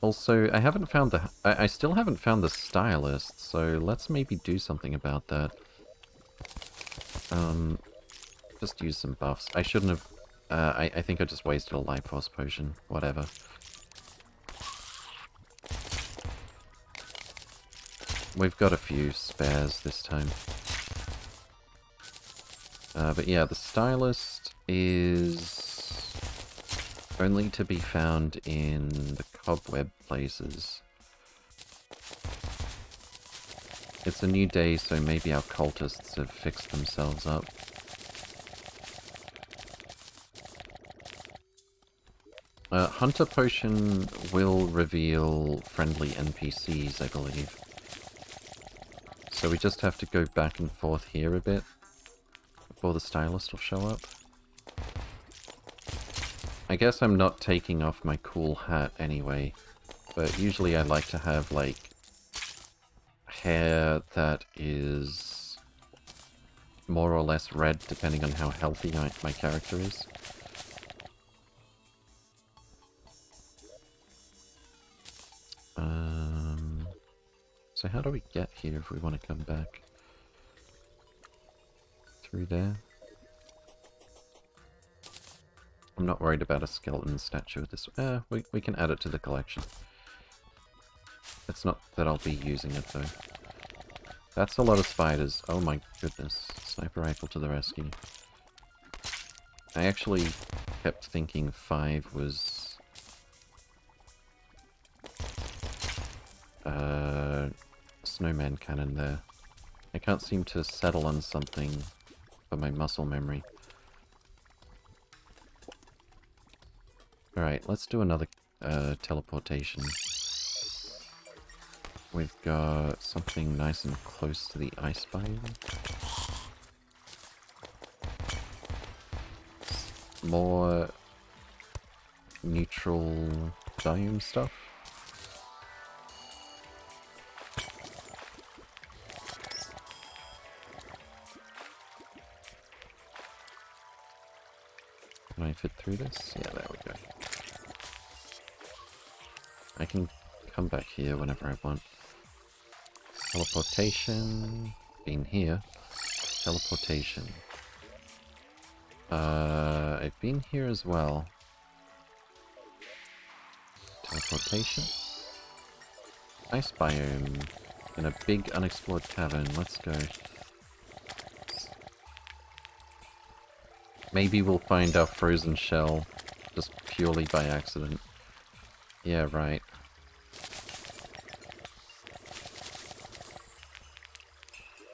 Also, I haven't found the... I, I still haven't found the stylist, so let's maybe do something about that. Um, just use some buffs. I shouldn't have... Uh, I, I think I just wasted a life force potion. Whatever. We've got a few spares this time. Uh, but yeah, the stylist is only to be found in the cobweb places. It's a new day, so maybe our cultists have fixed themselves up. Uh, Hunter Potion will reveal friendly NPCs, I believe. So we just have to go back and forth here a bit before the stylist will show up. I guess I'm not taking off my cool hat anyway, but usually I like to have, like, hair that is more or less red depending on how healthy my, my character is. So how do we get here if we want to come back? Through there? I'm not worried about a skeleton statue at this... Uh, we, we can add it to the collection. It's not that I'll be using it, though. That's a lot of spiders. Oh my goodness. Sniper rifle to the rescue. I actually kept thinking 5 was... Uh, snowman cannon there. I can't seem to settle on something for my muscle memory. Alright, let's do another uh, teleportation. We've got something nice and close to the ice biome. More neutral biome stuff. Fit through this? Yeah, there we go. I can come back here whenever I want. Teleportation. Been here. Teleportation. Uh, I've been here as well. Teleportation. Ice biome. In a big unexplored cavern. Let's go. Maybe we'll find our frozen shell just purely by accident. Yeah, right.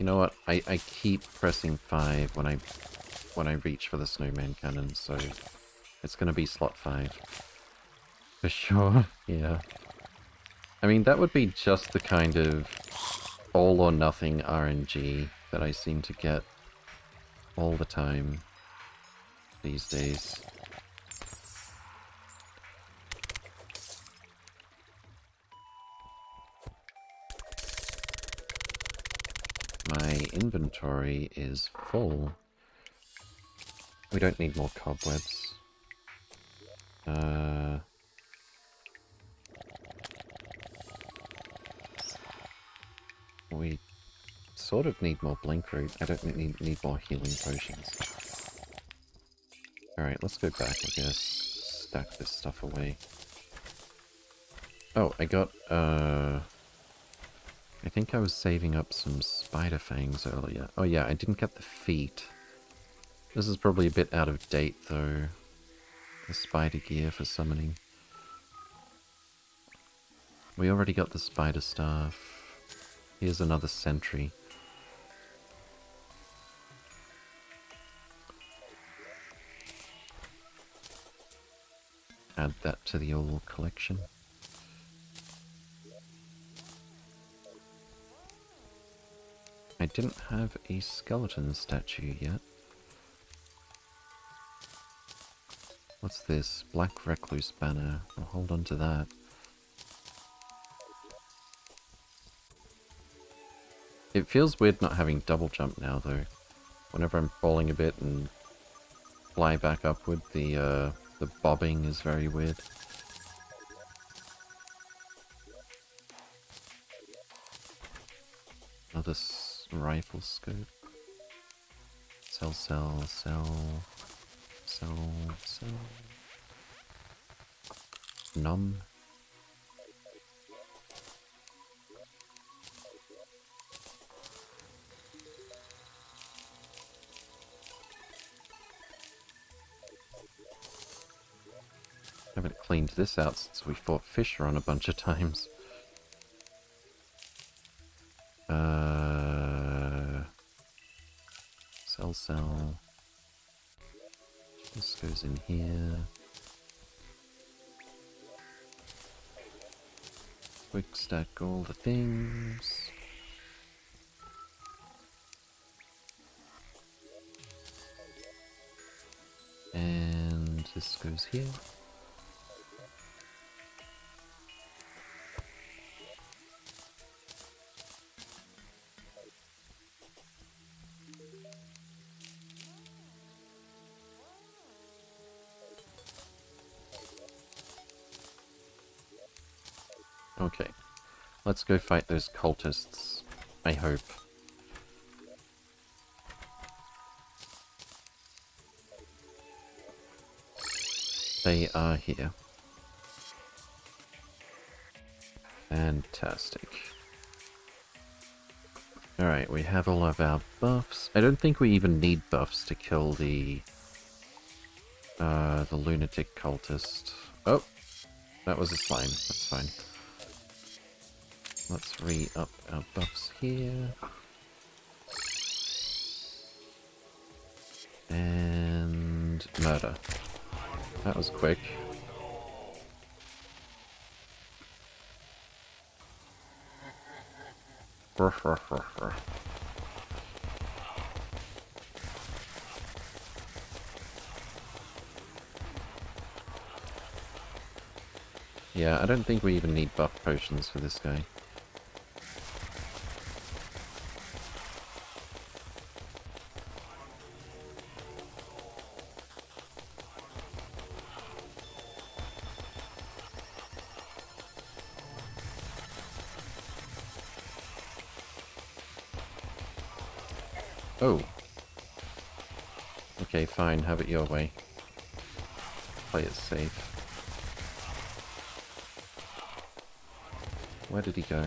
You know what? I, I keep pressing 5 when I when I reach for the snowman cannon, so it's gonna be slot 5. For sure, yeah. I mean, that would be just the kind of all or nothing RNG that I seem to get all the time these days. My inventory is full. We don't need more cobwebs. Uh... We sort of need more blink root. I don't need, need more healing potions. Alright, let's go back, I guess. Stack this stuff away. Oh, I got, uh... I think I was saving up some spider fangs earlier. Oh yeah, I didn't get the feet. This is probably a bit out of date though. The spider gear for summoning. We already got the spider staff. Here's another sentry. Add that to the old collection. I didn't have a skeleton statue yet. What's this? Black Recluse banner. I'll hold on to that. It feels weird not having double jump now though. Whenever I'm falling a bit and fly back upward, the uh, the bobbing is very weird. Another rifle scope. Sell, sell, sell, sell, sell. Num. Haven't cleaned this out since we fought Fishron a bunch of times. Uh, sell sell. This goes in here. Quick stack all the things. And this goes here. Let's go fight those cultists. I hope. They are here. Fantastic. Alright, we have all of our buffs. I don't think we even need buffs to kill the... Uh, the lunatic cultist. Oh! That was a slime. That's fine. Let's re-up our buffs here. And... murder. That was quick. yeah, I don't think we even need buff potions for this guy. Your way. Play it safe. Where did he go?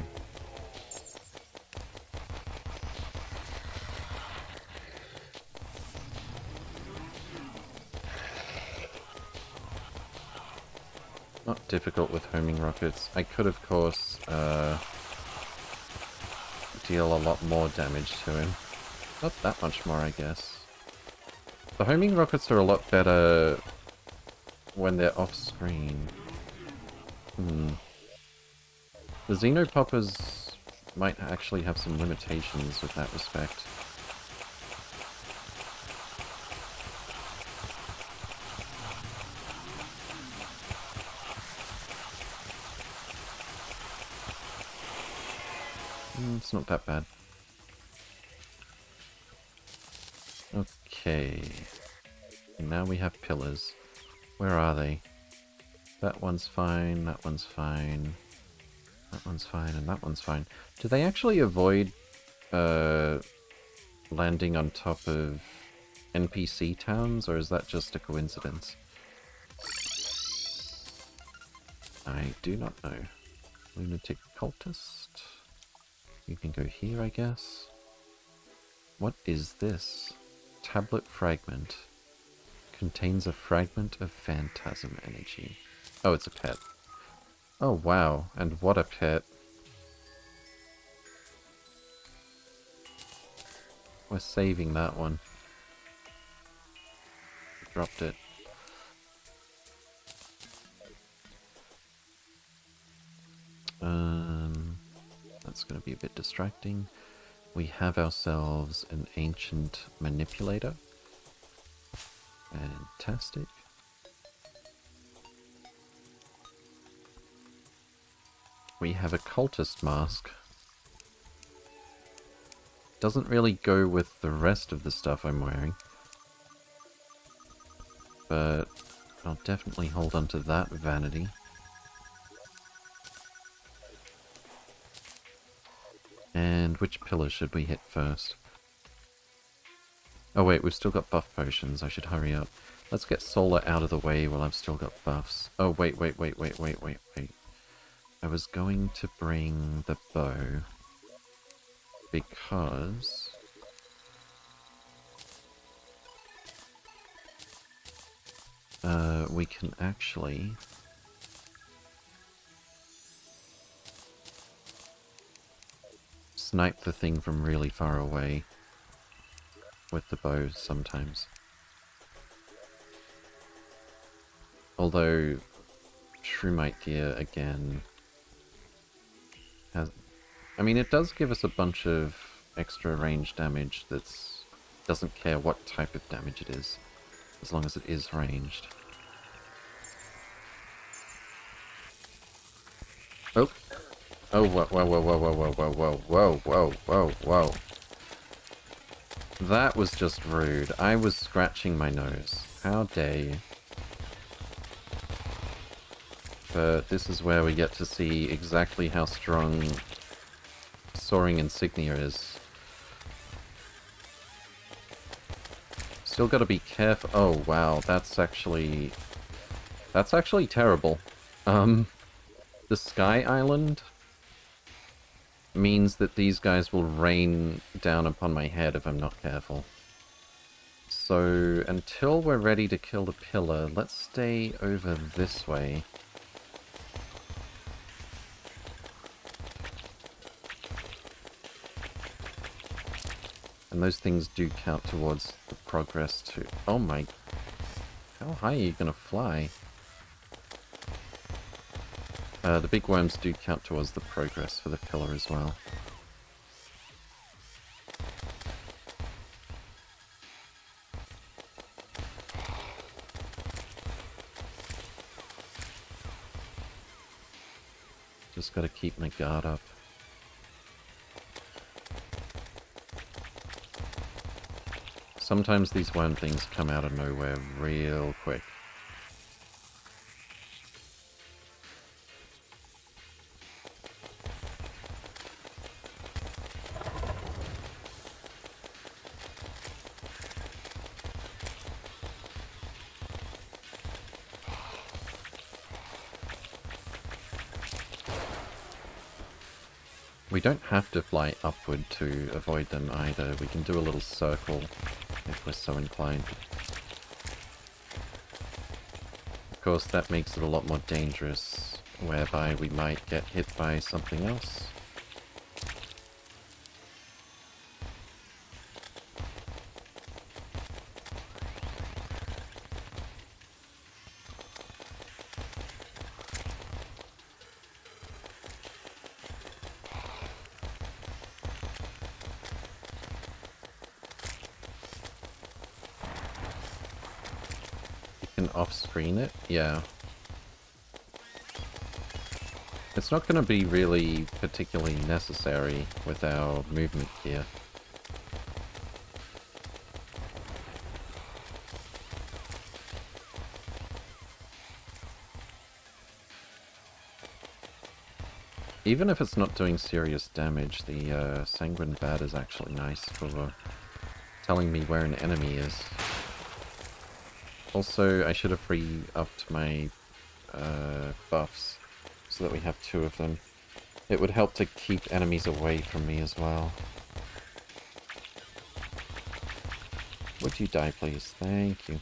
Not difficult with homing rockets. I could, of course, uh, deal a lot more damage to him. Not that much more, I guess. The homing rockets are a lot better when they're off-screen. Hmm. The Xenopoppers might actually have some limitations with that respect. Mm, it's not that bad. Okay. Now we have pillars. Where are they? That one's fine, that one's fine. That one's fine, and that one's fine. Do they actually avoid uh, landing on top of NPC towns, or is that just a coincidence? I do not know. Lunatic cultist? You can go here, I guess. What is this? Tablet fragment. Contains a fragment of phantasm energy. Oh, it's a pet. Oh, wow. And what a pet. We're saving that one. Dropped it. Um, that's going to be a bit distracting we have ourselves an ancient manipulator. Fantastic. We have a cultist mask. Doesn't really go with the rest of the stuff I'm wearing. But I'll definitely hold on to that vanity. And which pillar should we hit first? Oh wait, we've still got buff potions. I should hurry up. Let's get Solar out of the way while I've still got buffs. Oh wait, wait, wait, wait, wait, wait, wait. I was going to bring the bow. Because... Uh, we can actually snipe the thing from really far away with the bow sometimes. Although Shroomite gear again has I mean it does give us a bunch of extra range damage that's doesn't care what type of damage it is, as long as it is ranged. Oh, Oh, whoa, whoa, whoa, whoa, whoa, whoa, whoa, whoa, whoa, whoa, whoa. That was just rude. I was scratching my nose. How dare you. But this is where we get to see exactly how strong Soaring Insignia is. Still gotta be careful. Oh, wow, that's actually... That's actually terrible. Um, the Sky Island means that these guys will rain down upon my head if I'm not careful. So, until we're ready to kill the pillar, let's stay over this way. And those things do count towards the progress too. Oh my... How high are you gonna fly? Uh, the big worms do count towards the progress for the pillar as well. Just gotta keep my guard up. Sometimes these worm things come out of nowhere real quick. Don't have to fly upward to avoid them either. We can do a little circle if we're so inclined. Of course, that makes it a lot more dangerous, whereby we might get hit by something else. off-screen it? Yeah. It's not going to be really particularly necessary with our movement here. Even if it's not doing serious damage, the uh, Sanguine Bat is actually nice for telling me where an enemy is. Also, I should have free upped my uh, buffs so that we have two of them. It would help to keep enemies away from me as well. Would you die, please? Thank you.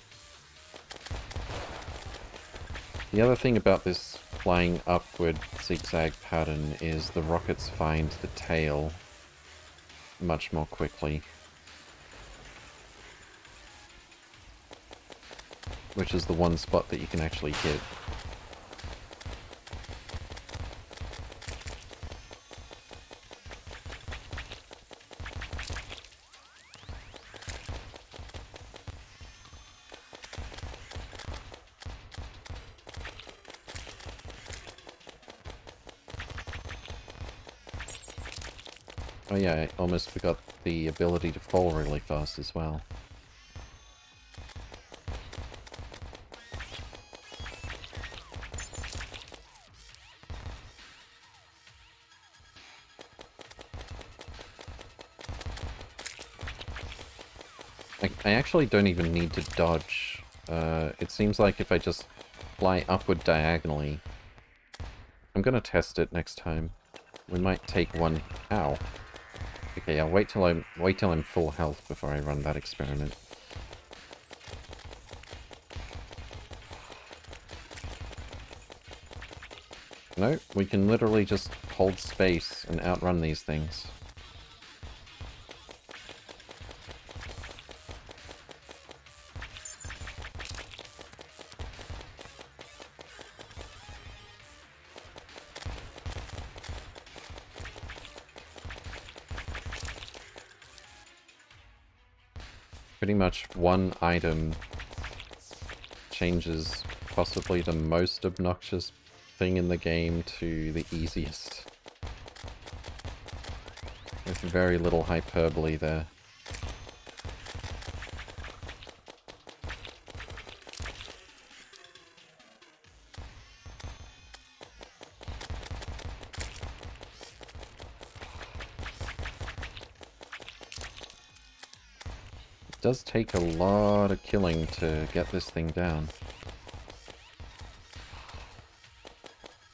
The other thing about this flying upward zigzag pattern is the rockets find the tail much more quickly. Which is the one spot that you can actually hit. Oh yeah, I almost forgot the ability to fall really fast as well. Actually don't even need to dodge. Uh, it seems like if I just fly upward diagonally... I'm gonna test it next time. We might take one... Ow. Okay, I'll wait till I'm wait till I'm full health before I run that experiment. No, we can literally just hold space and outrun these things. Much one item changes possibly the most obnoxious thing in the game to the easiest. With very little hyperbole there. Take a lot of killing to get this thing down.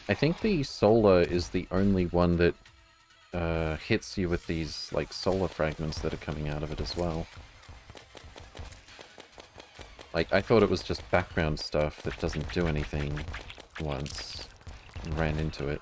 I think the solar is the only one that uh, hits you with these like solar fragments that are coming out of it as well. Like, I thought it was just background stuff that doesn't do anything once and ran into it.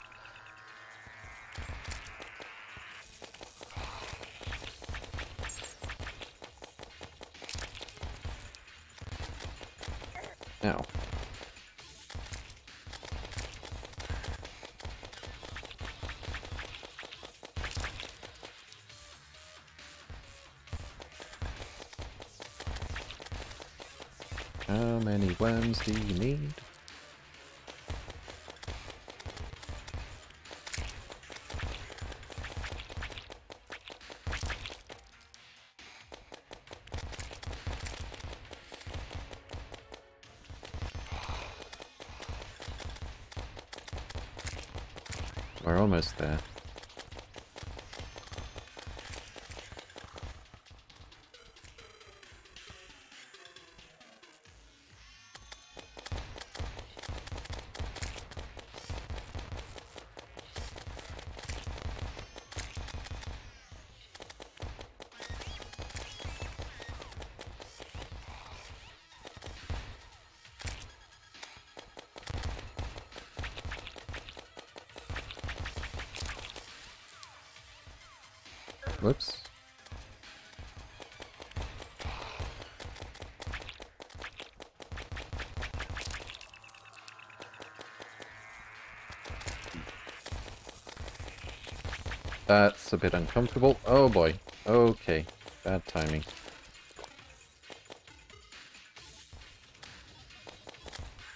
Whoops. That's a bit uncomfortable. Oh boy. Okay. Bad timing.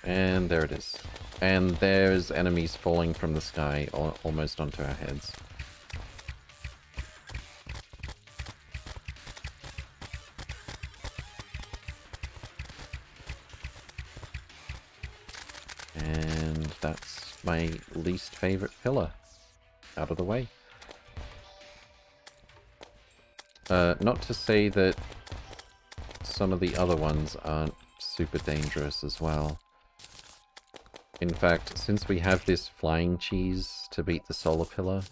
And there it is. And there's enemies falling from the sky almost onto our heads. And that's my least favorite pillar. Out of the way. Uh, not to say that some of the other ones aren't super dangerous as well. In fact, since we have this flying cheese to beat the solar pillar,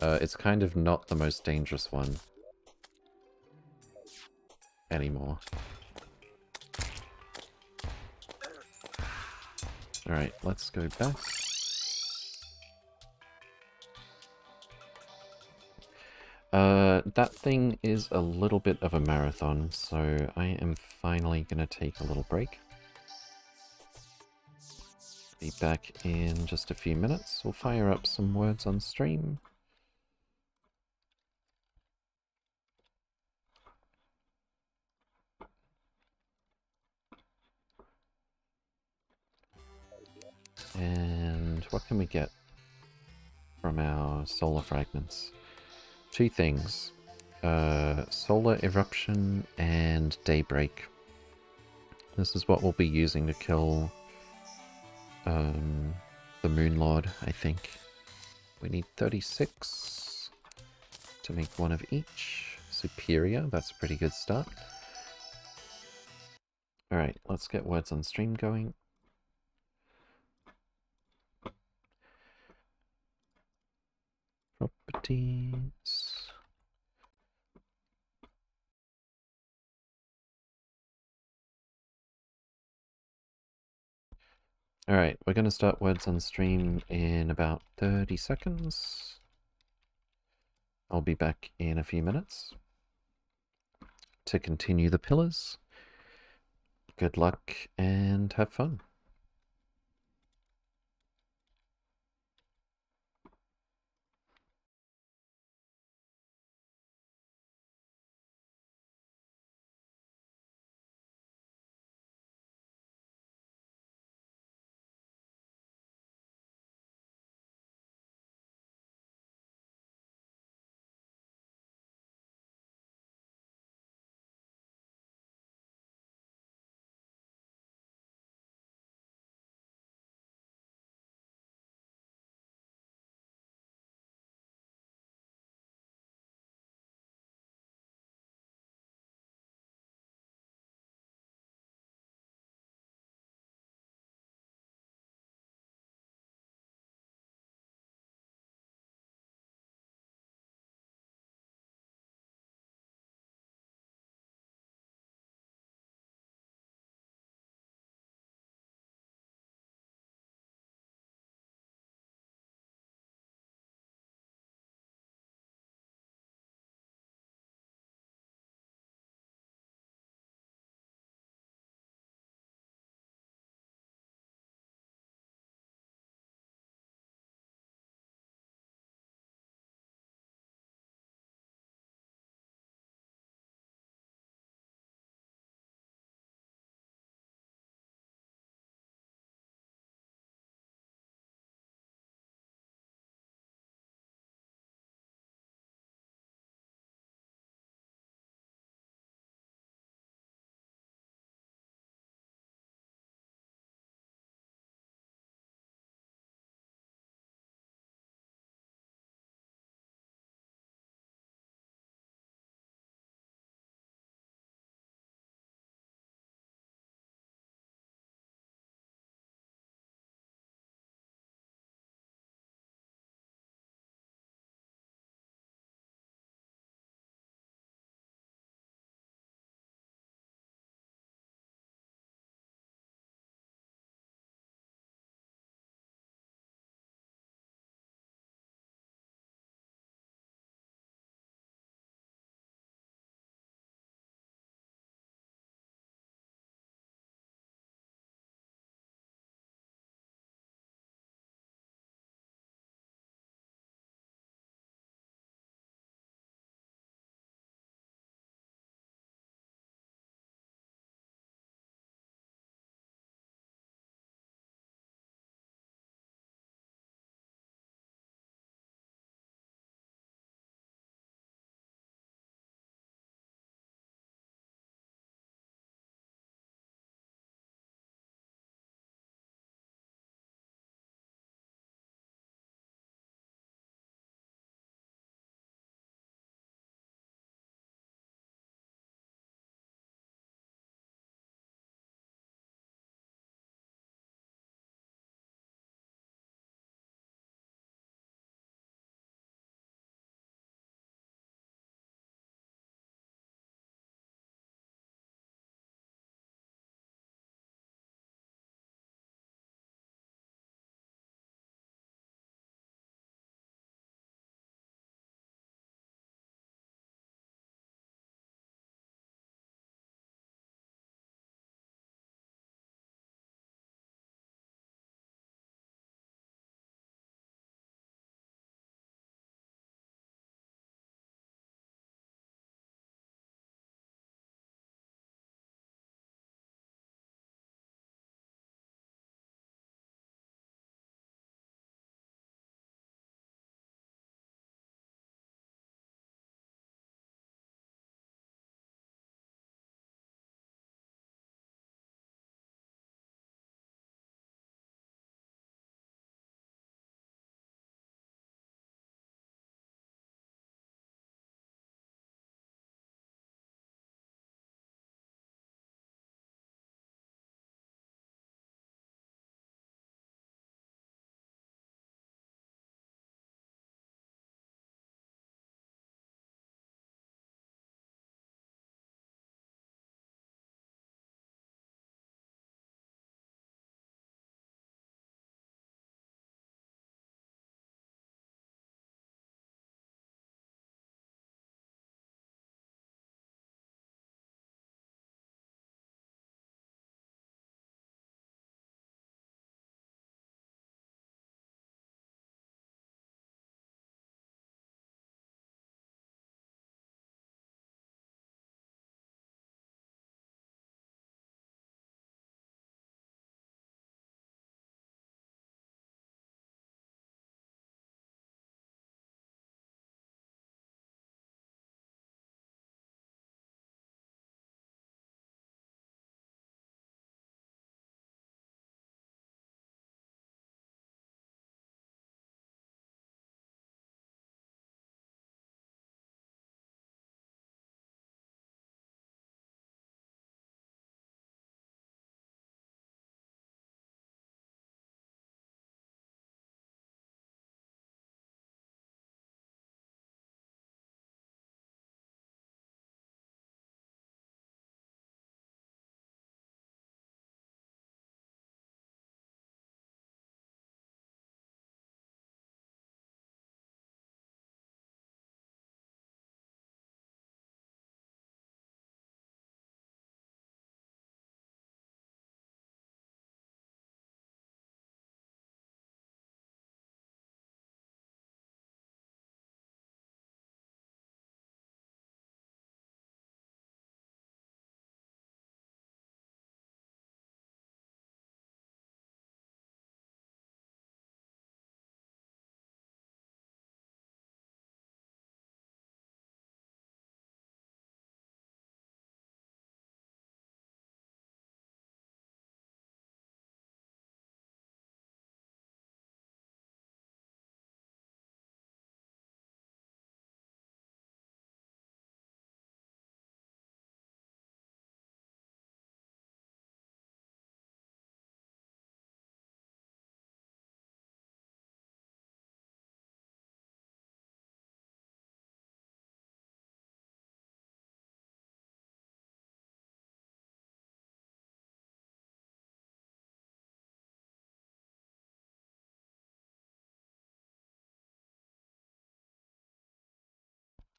uh, it's kind of not the most dangerous one anymore. Alright, let's go back. That thing is a little bit of a marathon, so I am finally going to take a little break. Be back in just a few minutes. We'll fire up some words on stream. And what can we get from our solar fragments? Two things. Uh, solar eruption and daybreak. This is what we'll be using to kill um, the Moon Lord, I think. We need 36 to make one of each. Superior, that's a pretty good start. Alright, let's get words on stream going. Properties. Alright, we're going to start words on stream in about 30 seconds. I'll be back in a few minutes to continue the pillars. Good luck and have fun.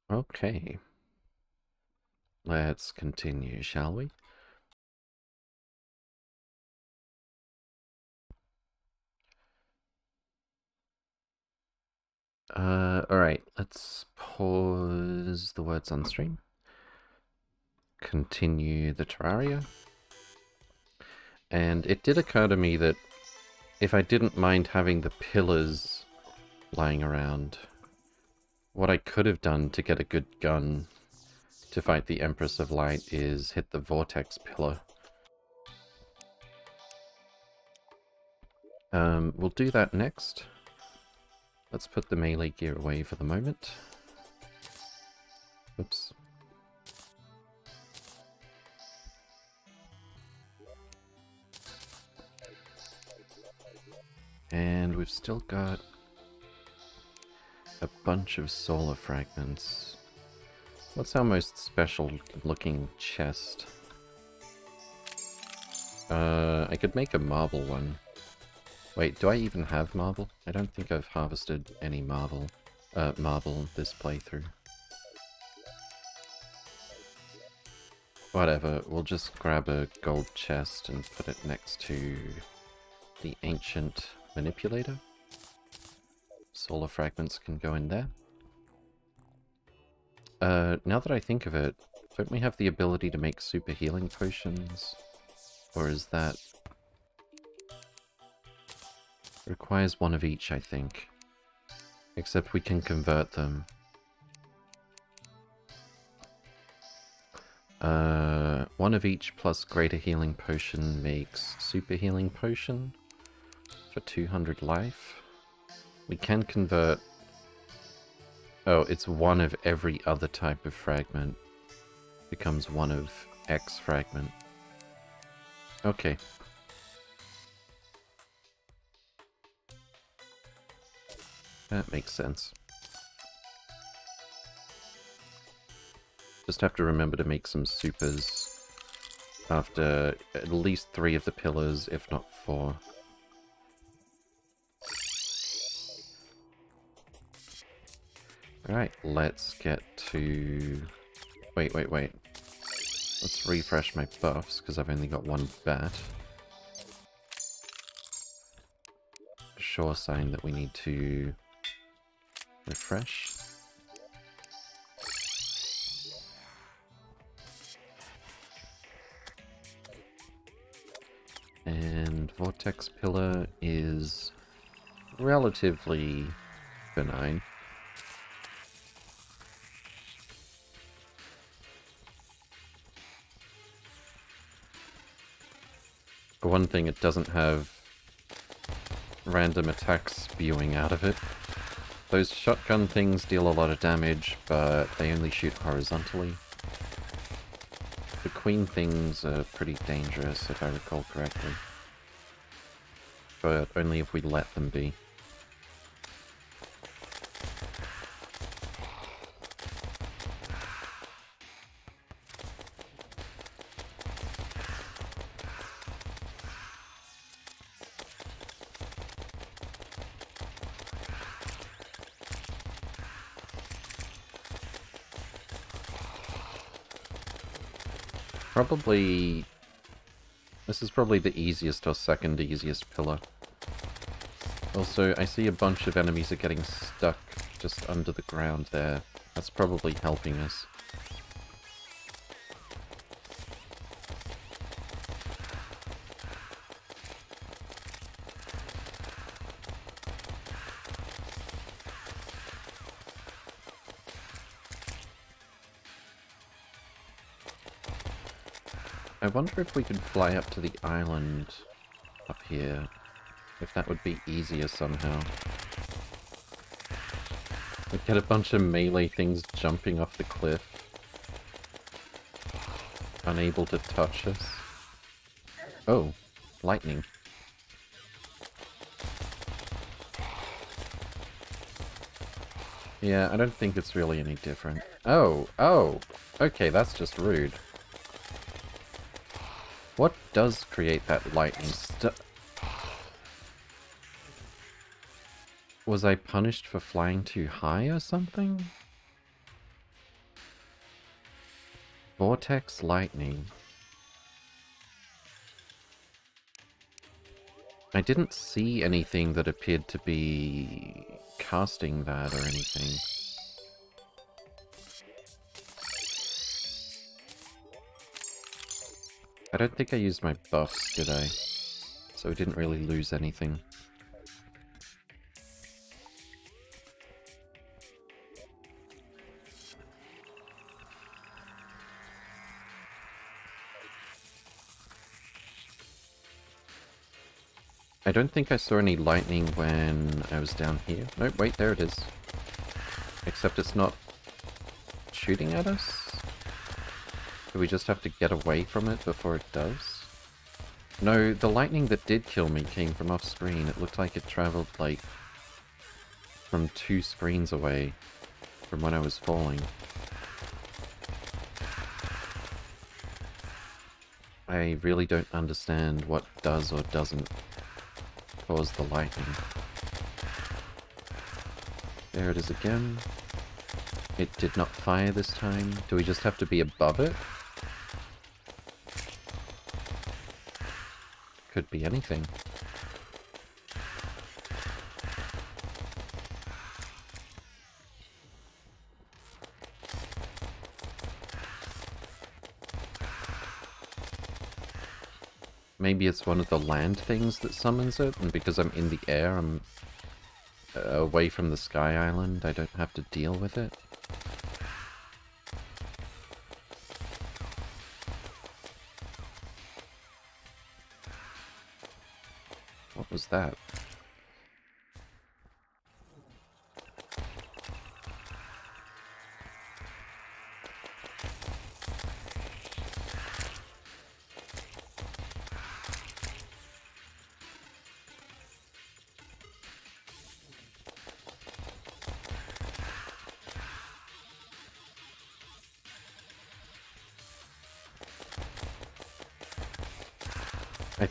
Okay. Let's continue, shall we? Uh, alright, let's pause the words on stream. Continue the Terraria. And it did occur to me that if I didn't mind having the pillars lying around, what I could have done to get a good gun to fight the Empress of Light is hit the Vortex pillar. Um, we'll do that next. Let's put the melee gear away for the moment. Oops. And we've still got a bunch of solar fragments. What's our most special looking chest? Uh, I could make a marble one. Wait, do I even have marble? I don't think I've harvested any marble, uh, marble this playthrough. Whatever, we'll just grab a gold chest and put it next to the ancient manipulator. Solar fragments can go in there. Uh, now that I think of it, don't we have the ability to make super healing potions? Or is that Requires one of each, I think. Except we can convert them. Uh, one of each plus greater healing potion makes super healing potion for 200 life. We can convert... Oh, it's one of every other type of fragment. Becomes one of X fragment. Okay, That makes sense. Just have to remember to make some supers after at least three of the pillars, if not four. Alright, let's get to... Wait, wait, wait. Let's refresh my buffs, because I've only got one bat. Sure sign that we need to Refresh. And Vortex Pillar is relatively benign. One thing, it doesn't have random attacks spewing out of it. Those shotgun things deal a lot of damage, but they only shoot horizontally. The queen things are pretty dangerous, if I recall correctly. But only if we let them be. Probably... This is probably the easiest or second easiest pillar. Also, I see a bunch of enemies are getting stuck just under the ground there. That's probably helping us. Wonder if we could fly up to the island up here. If that would be easier somehow. We'd get a bunch of melee things jumping off the cliff. Unable to touch us. Oh, lightning. Yeah, I don't think it's really any different. Oh, oh! Okay, that's just rude. What does create that light lightning Was I punished for flying too high or something? Vortex lightning. I didn't see anything that appeared to be casting that or anything. I don't think I used my buffs, did I? So we didn't really lose anything. I don't think I saw any lightning when I was down here. No, wait, there it is. Except it's not shooting at us? Do we just have to get away from it before it does? No, the lightning that did kill me came from off screen. It looked like it traveled, like, from two screens away from when I was falling. I really don't understand what does or doesn't cause the lightning. There it is again. It did not fire this time. Do we just have to be above it? Could be anything. Maybe it's one of the land things that summons it, and because I'm in the air, I'm uh, away from the Sky Island, I don't have to deal with it. That?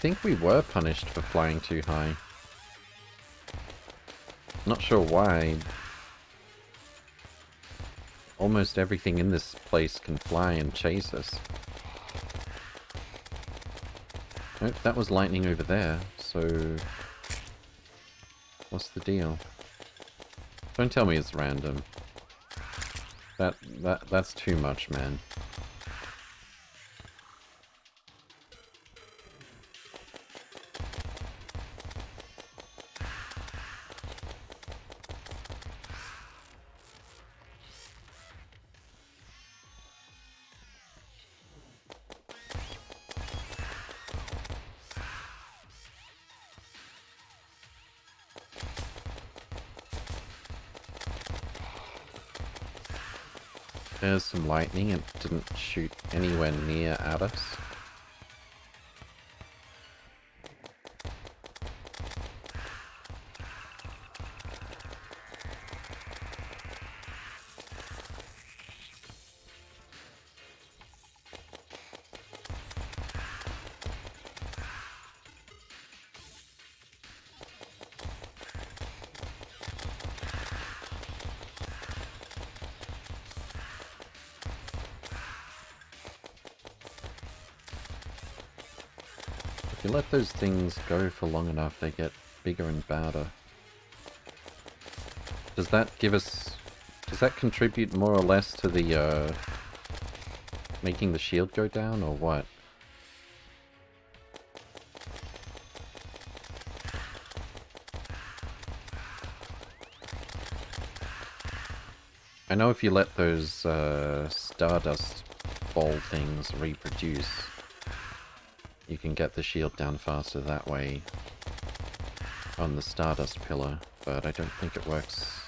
Think we were punished for flying too high. Not sure why. Almost everything in this place can fly and chase us. Oh, that was lightning over there, so... What's the deal? Don't tell me it's random. That, that, that's too much, man. It didn't shoot anywhere near at us. Those things go for long enough, they get bigger and badder. Does that give us... Does that contribute more or less to the, uh... Making the shield go down, or what? I know if you let those, uh, Stardust ball things reproduce, you can get the shield down faster that way on the Stardust pillar, but I don't think it works.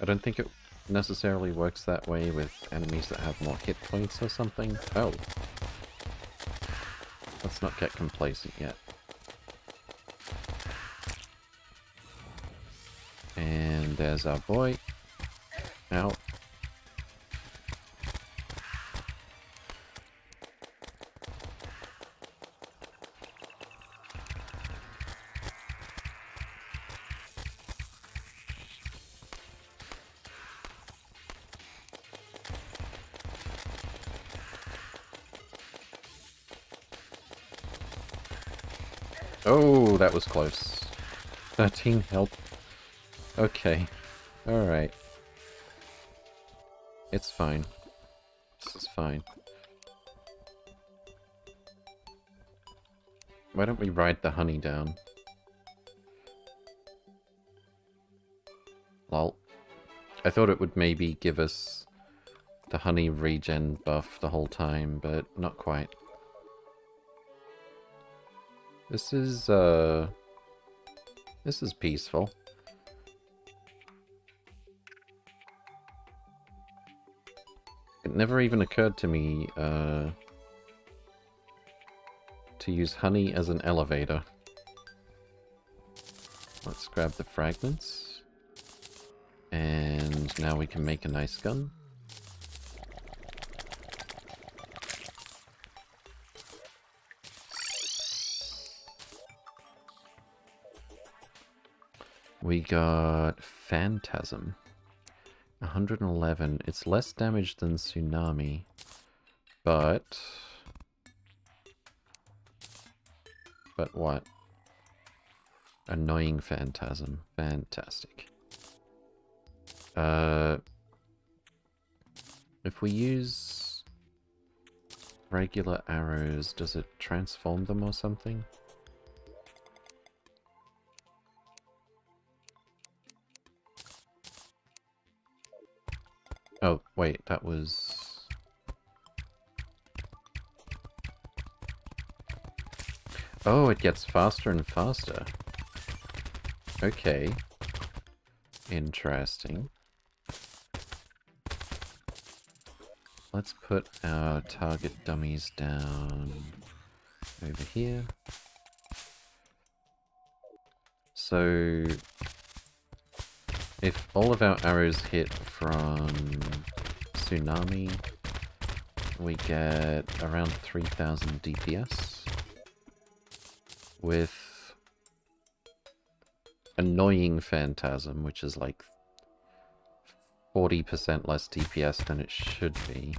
I don't think it necessarily works that way with enemies that have more hit points or something. Oh. Let's not get complacent yet. And there's our boy. Out. Close. 13 health. Okay. Alright. It's fine. This is fine. Why don't we ride the honey down? Lol. I thought it would maybe give us the honey regen buff the whole time, but not quite. This is, uh... This is peaceful. It never even occurred to me, uh... To use honey as an elevator. Let's grab the fragments. And now we can make a nice gun. We got Phantasm. 111. It's less damage than Tsunami. But... But what? Annoying Phantasm. Fantastic. Uh... If we use regular arrows, does it transform them or something? Oh, wait, that was... Oh, it gets faster and faster. Okay. Interesting. Let's put our target dummies down over here. So, if all of our arrows hit from Tsunami, we get around 3000 DPS. With Annoying Phantasm, which is like 40% less DPS than it should be.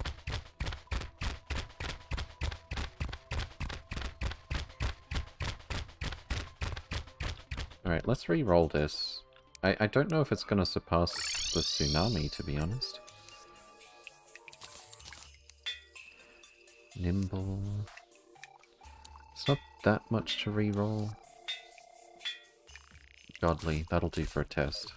Alright, let's re-roll this. I, I don't know if it's going to surpass the tsunami, to be honest. Nimble. It's not that much to re-roll. Godly, that'll do for a test.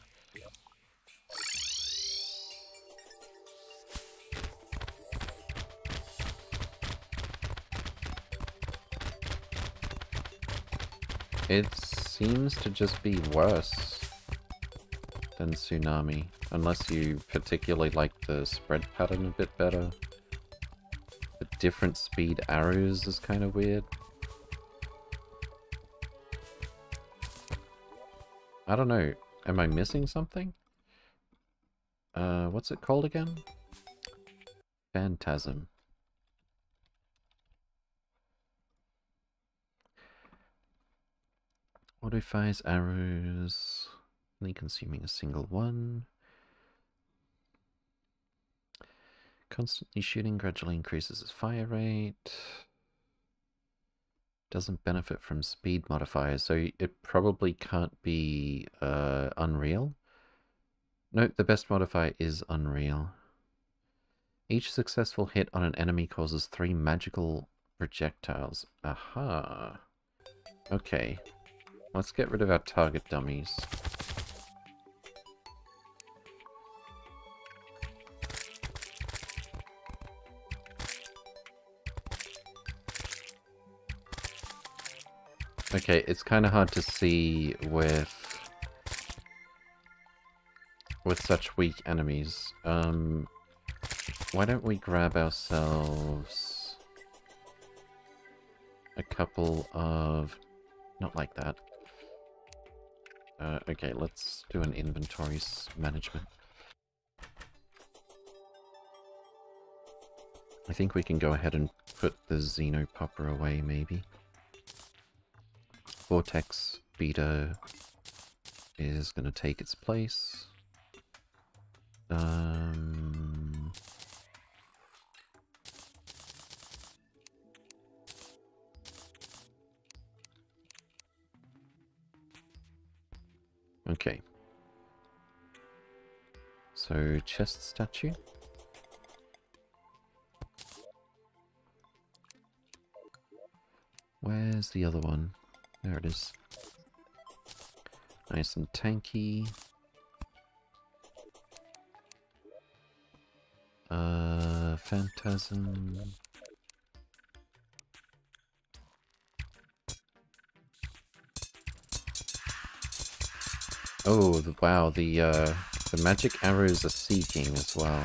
It seems to just be worse than Tsunami. Unless you particularly like the spread pattern a bit better. The different speed arrows is kind of weird. I don't know. Am I missing something? Uh, what's it called again? Phantasm. Modifies arrows, only consuming a single one. Constantly shooting gradually increases its fire rate. Doesn't benefit from speed modifiers, so it probably can't be uh, Unreal. Note the best modifier is Unreal. Each successful hit on an enemy causes three magical projectiles. Aha. Okay, Let's get rid of our target dummies. Okay, it's kind of hard to see with with such weak enemies. Um, why don't we grab ourselves a couple of... Not like that. Uh, okay, let's do an inventory management. I think we can go ahead and put the Xenopopper away, maybe. Vortex Beater is going to take its place. Um... Okay. So, chest statue. Where's the other one? There it is. Nice and tanky. Uh, Phantasm. Oh, the, wow, the, uh, the magic arrows are seeking as well.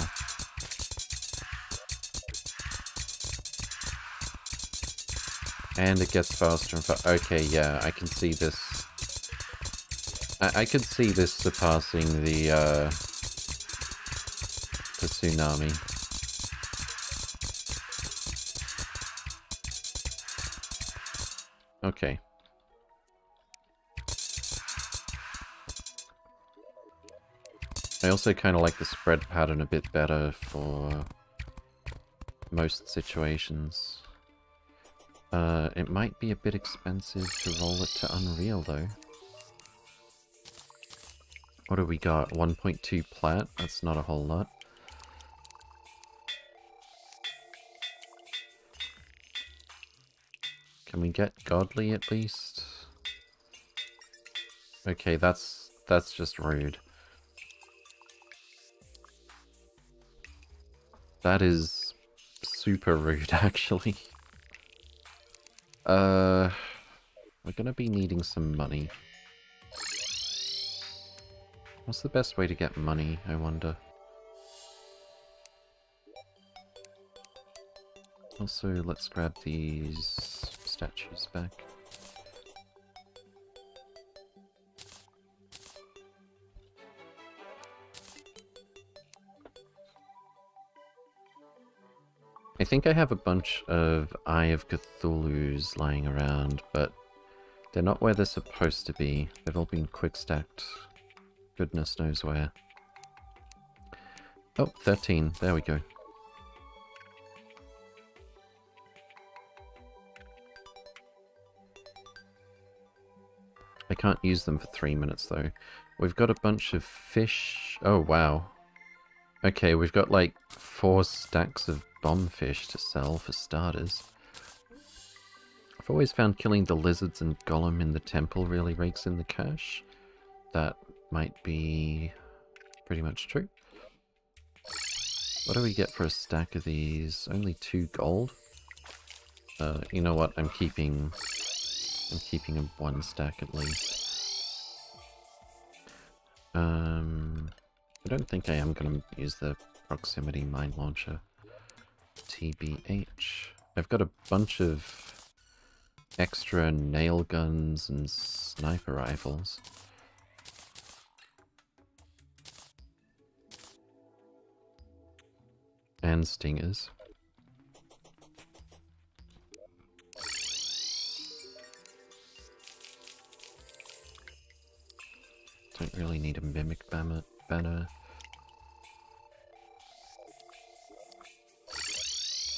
And it gets faster and faster. Okay, yeah, I can see this. I, I see this surpassing the, uh, the tsunami. Okay. I also kind of like the spread pattern a bit better for most situations. Uh, it might be a bit expensive to roll it to Unreal, though. What do we got? 1.2 plat? That's not a whole lot. Can we get godly at least? Okay, that's that's just rude. That is super rude, actually. Uh, we're gonna be needing some money. What's the best way to get money, I wonder? Also, let's grab these statues back. Think I have a bunch of Eye of Cthulhu's lying around, but they're not where they're supposed to be. They've all been quick stacked. Goodness knows where. Oh, 13. There we go. I can't use them for three minutes though. We've got a bunch of fish. Oh, wow. Okay, we've got like four stacks of bombfish to sell for starters. I've always found killing the lizards and golem in the temple really rakes in the cash. That might be pretty much true. What do we get for a stack of these? Only two gold? Uh, you know what? I'm keeping... I'm keeping one stack at least. Um... I don't think I am going to use the proximity mine launcher. TBH. I've got a bunch of extra nail guns and sniper rifles. And stingers. Don't really need a mimic banner.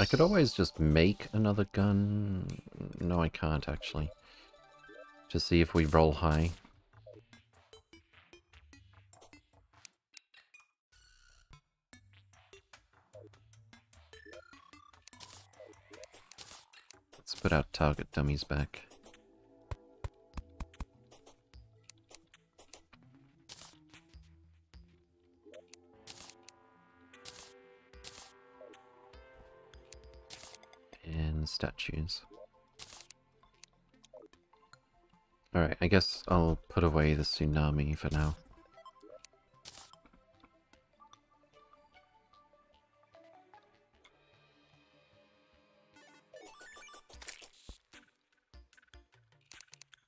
I could always just make another gun. No, I can't actually. To see if we roll high. Let's put our target dummies back. Statues. Alright, I guess I'll put away the tsunami for now.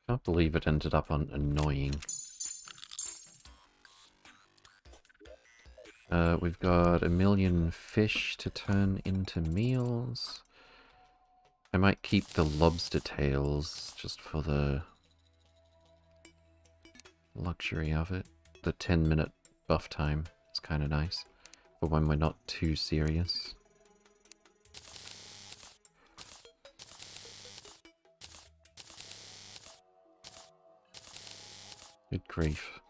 Can't believe it ended up on annoying. Uh, we've got a million fish to turn into meals. I might keep the lobster tails just for the luxury of it. The 10 minute buff time is kind of nice for when we're not too serious. Good grief.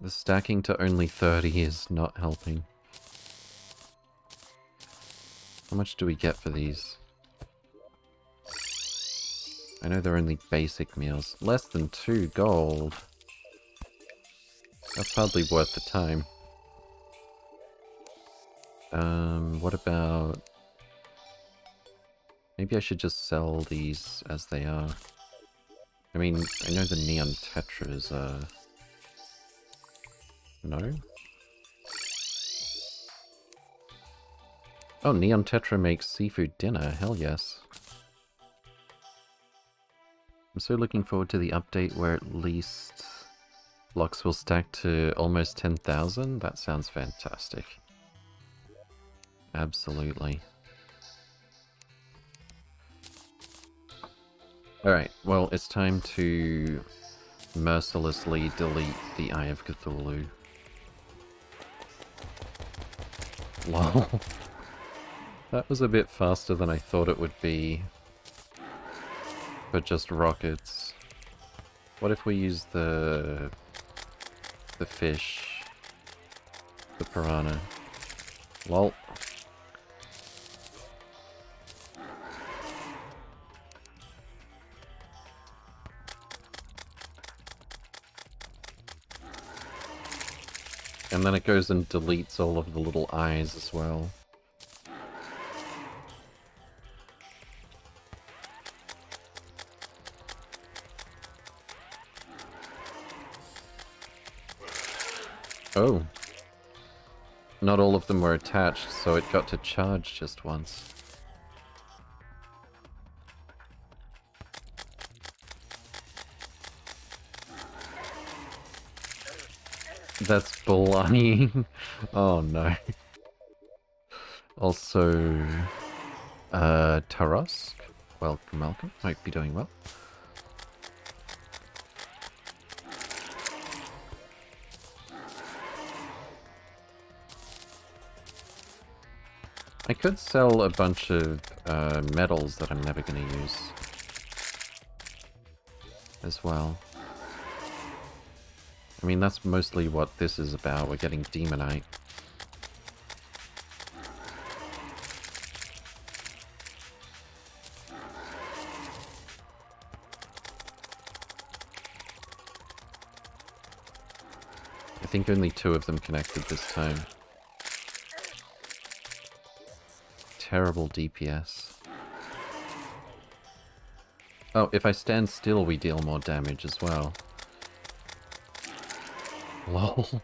The stacking to only 30 is not helping. How much do we get for these? I know they're only basic meals. Less than two gold. That's hardly worth the time. Um, what about... Maybe I should just sell these as they are. I mean, I know the neon tetras are... No? Oh, Neon Tetra makes seafood dinner. Hell yes. I'm so looking forward to the update where at least blocks will stack to almost 10,000. That sounds fantastic. Absolutely. Alright, well, it's time to mercilessly delete the Eye of Cthulhu. Lol. that was a bit faster than I thought it would be. But just rockets. What if we use the... the fish? The piranha. Lol. And then it goes and deletes all of the little eyes as well. Oh. Not all of them were attached, so it got to charge just once. That's bloody. oh no. Also, uh, Tarusk. Welcome, welcome. Hope you're doing well. Could sell a bunch of uh, metals that I'm never going to use as well. I mean, that's mostly what this is about. We're getting Demonite. I think only two of them connected this time. Terrible DPS. Oh, if I stand still, we deal more damage as well. Lol.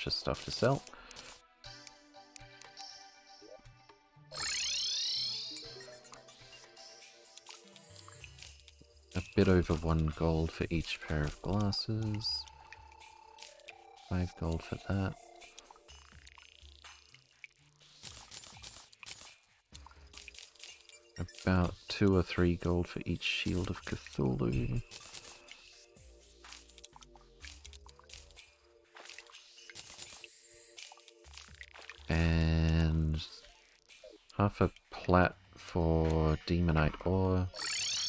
Bunch of stuff to sell. A bit over one gold for each pair of glasses. Five gold for that. About two or three gold for each shield of Cthulhu. Plat for demonite ore.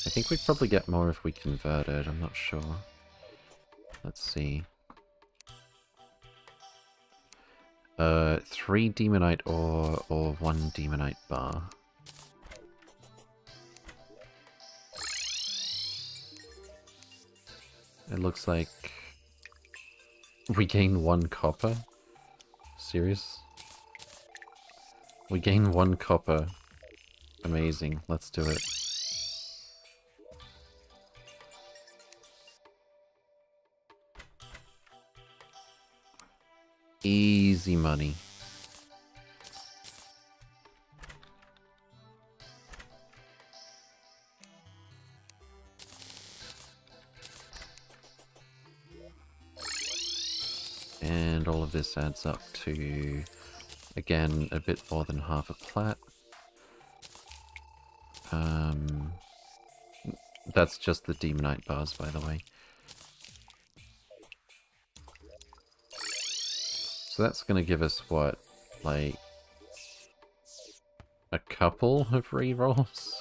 I think we'd probably get more if we converted, I'm not sure. Let's see. Uh, three demonite ore or one demonite bar. It looks like we gain one copper. Serious? We gain one copper. Amazing. Let's do it. Easy money. And all of this adds up to, again, a bit more than half a plat. Um, that's just the Demonite bars, by the way. So that's going to give us, what, like, a couple of rerolls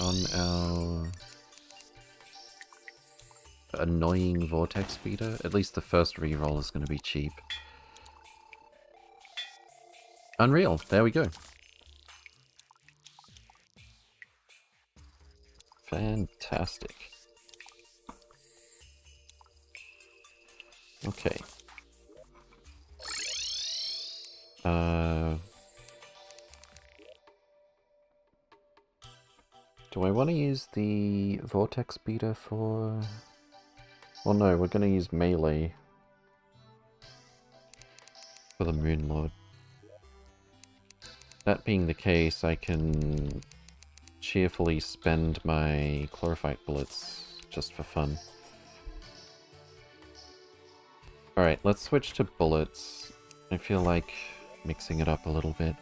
on our annoying Vortex Speeder. At least the first reroll is going to be cheap. Unreal, there we go. Fantastic. Okay. Uh, do I want to use the Vortex Beater for... Well, no, we're going to use melee for the Moon Lord. That being the case, I can cheerfully spend my chlorophyte bullets just for fun. Alright, let's switch to bullets. I feel like mixing it up a little bit.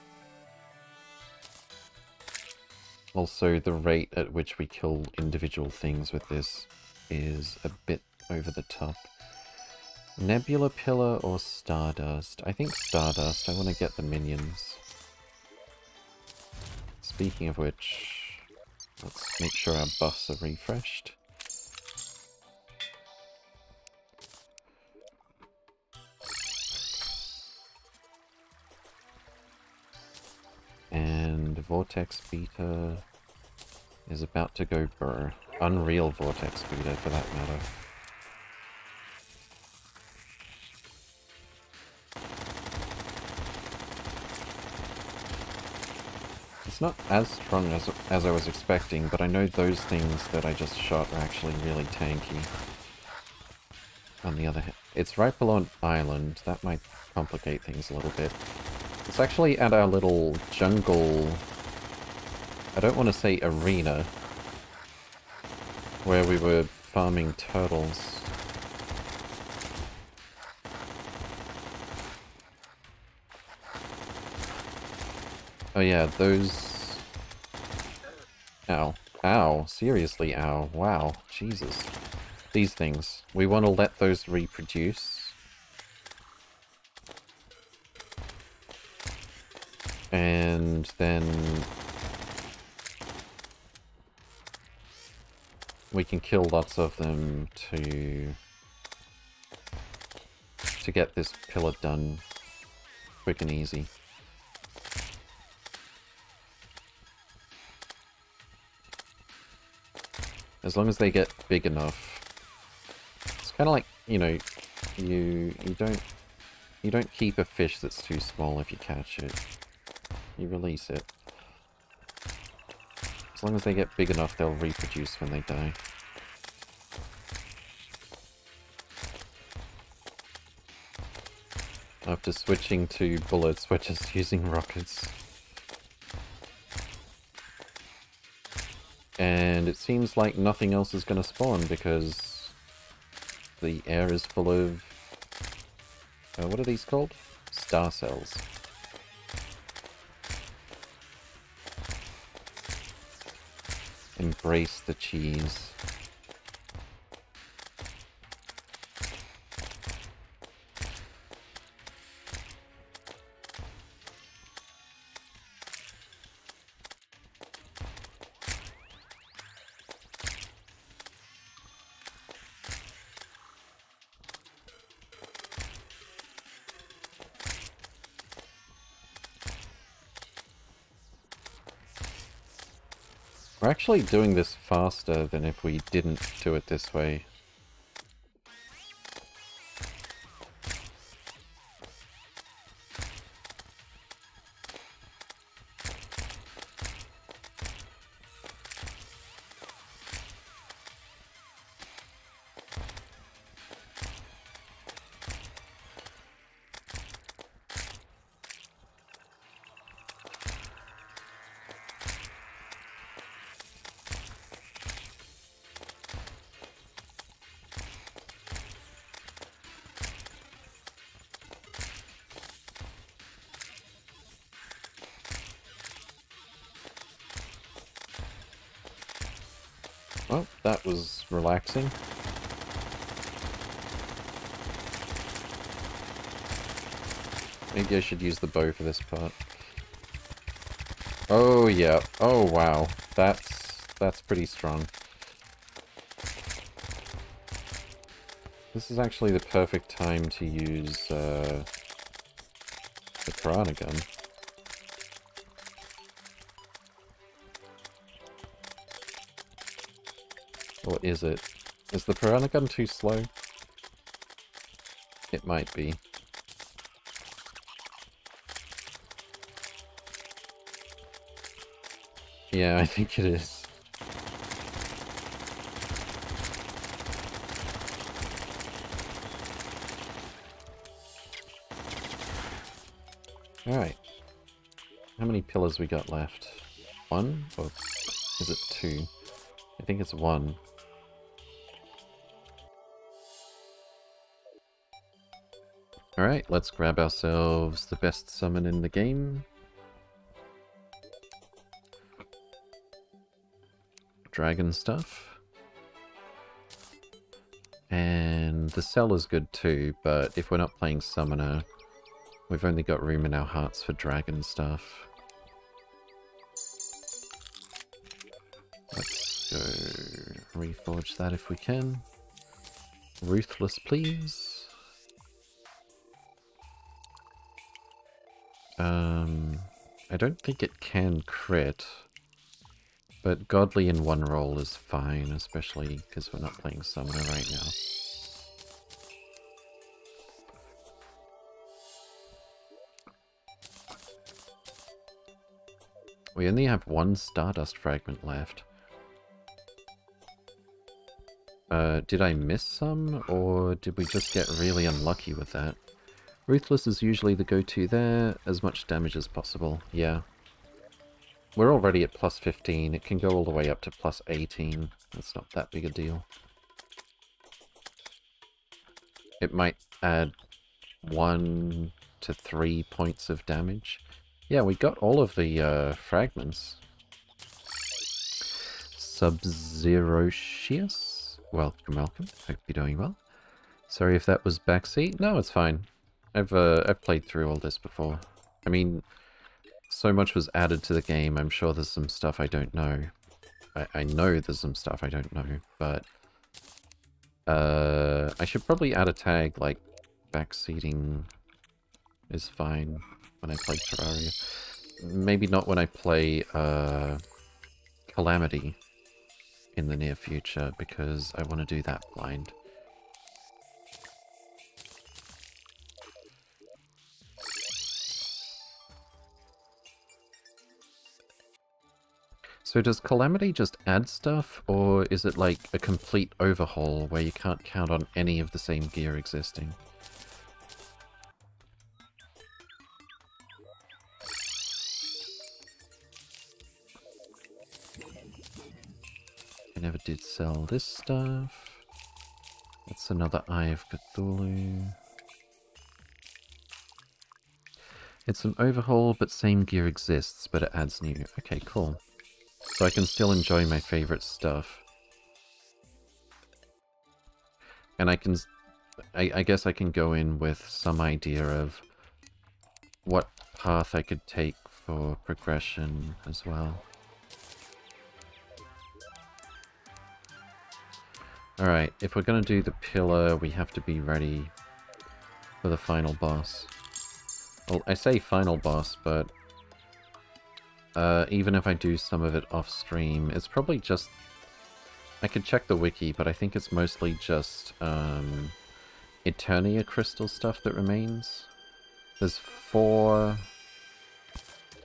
Also, the rate at which we kill individual things with this is a bit over the top. Nebula Pillar or Stardust? I think Stardust. I want to get the minions. Speaking of which, let's make sure our buffs are refreshed. And Vortex Beater is about to go burr. Unreal Vortex Beater, for that matter. Not as strong as, as I was expecting, but I know those things that I just shot are actually really tanky. On the other hand, it's right below an island. That might complicate things a little bit. It's actually at our little jungle... I don't want to say arena, where we were farming turtles. Oh yeah, those... Ow. Ow. Seriously, ow. Wow. Jesus. These things. We want to let those reproduce. And then... We can kill lots of them to... to get this pillar done quick and easy. As long as they get big enough. It's kind of like, you know, you you don't you don't keep a fish that's too small if you catch it. You release it. As long as they get big enough, they'll reproduce when they die. After switching to bullets, we're just using rockets. And it seems like nothing else is going to spawn because the air is full of... Uh, what are these called? Star cells. Embrace the cheese. We're actually doing this faster than if we didn't do it this way. Relaxing. Maybe I should use the bow for this part. Oh, yeah. Oh, wow. That's... that's pretty strong. This is actually the perfect time to use, uh, the Piranha Gun. Or is it? Is the Piranha Gun too slow? It might be. Yeah, I think it is. Alright. How many pillars we got left? One? Or is it two? I think it's one. Alright, let's grab ourselves the best summon in the game. Dragon stuff. And the cell is good too, but if we're not playing summoner, we've only got room in our hearts for dragon stuff. Let's go reforge that if we can. Ruthless, please. Um, I don't think it can crit. But Godly in one roll is fine, especially because we're not playing Summoner right now. We only have one Stardust Fragment left. Uh, did I miss some, or did we just get really unlucky with that? Ruthless is usually the go-to there, as much damage as possible, yeah. We're already at plus 15, it can go all the way up to plus 18, that's not that big a deal. It might add one to three points of damage. Yeah, we got all of the uh, fragments. Sub-Zero-Shius? Welcome, welcome. Hope you're doing well. Sorry if that was backseat. No, it's fine. I've uh, I've played through all this before. I mean, so much was added to the game. I'm sure there's some stuff I don't know. I, I know there's some stuff I don't know, but uh, I should probably add a tag like backseating is fine when I play Terraria. Maybe not when I play uh, Calamity in the near future because I want to do that blind. So does Calamity just add stuff, or is it like a complete overhaul where you can't count on any of the same gear existing? I never did sell this stuff. That's another Eye of Cthulhu. It's an overhaul, but same gear exists, but it adds new. Okay, cool so I can still enjoy my favorite stuff. And I can, I, I guess I can go in with some idea of what path I could take for progression as well. Alright, if we're gonna do the pillar, we have to be ready for the final boss. Well, I say final boss, but uh, even if I do some of it off stream, it's probably just... I could check the wiki, but I think it's mostly just um, Eternia crystal stuff that remains. There's four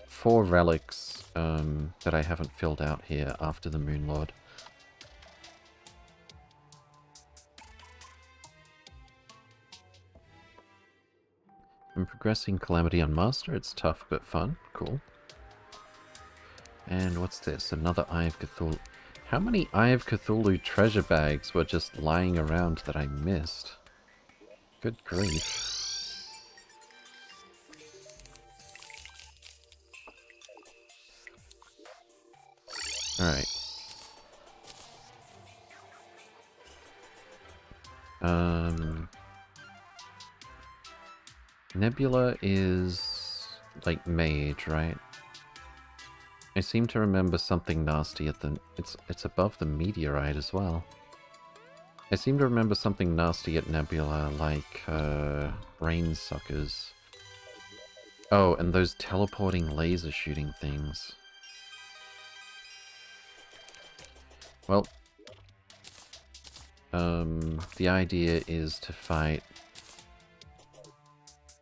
four relics um, that I haven't filled out here after the Moon Lord. I'm progressing Calamity on Master. It's tough but fun. Cool. And what's this? Another Eye of Cthulhu. How many Eye of Cthulhu treasure bags were just lying around that I missed? Good grief. Alright. Um, Nebula is like mage, right? I seem to remember something nasty at the... It's, it's above the meteorite as well. I seem to remember something nasty at Nebula, like, uh, brain suckers. Oh, and those teleporting laser shooting things. Well, um, the idea is to fight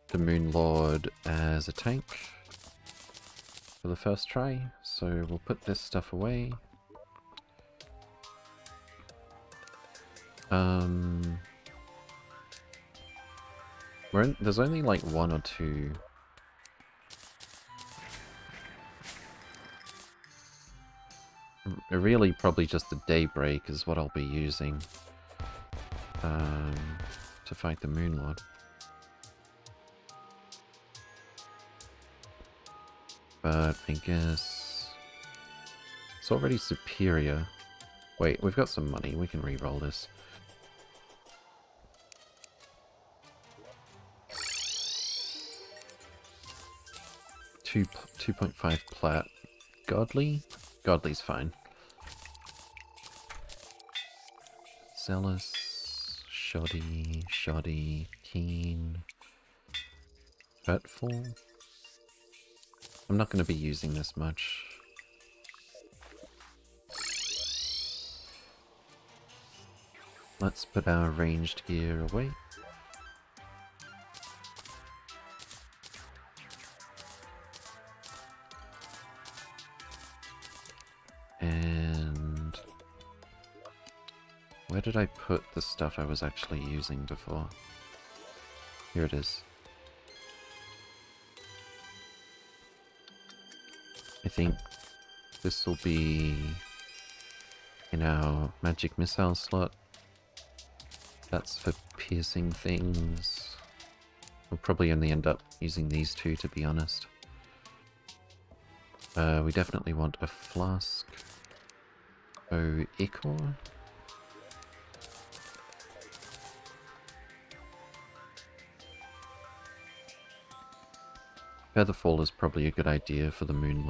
the Moon Lord as a tank for the first try, so we'll put this stuff away. Um, in, there's only like one or two. Really, probably just the Daybreak is what I'll be using um, to fight the Moon Lord. But I guess it's already superior. Wait, we've got some money. We can re-roll this. Two, 2.5 plat. Godly? Godly's fine. Zealous, Shoddy, Shoddy, Keen, Hurtful. I'm not going to be using this much. Let's put our ranged gear away. And... Where did I put the stuff I was actually using before? Here it is. I think this will be in our magic missile slot. That's for piercing things. We'll probably only end up using these two, to be honest. Uh, we definitely want a flask. Oh, Ichor. Featherfall is probably a good idea for the Moon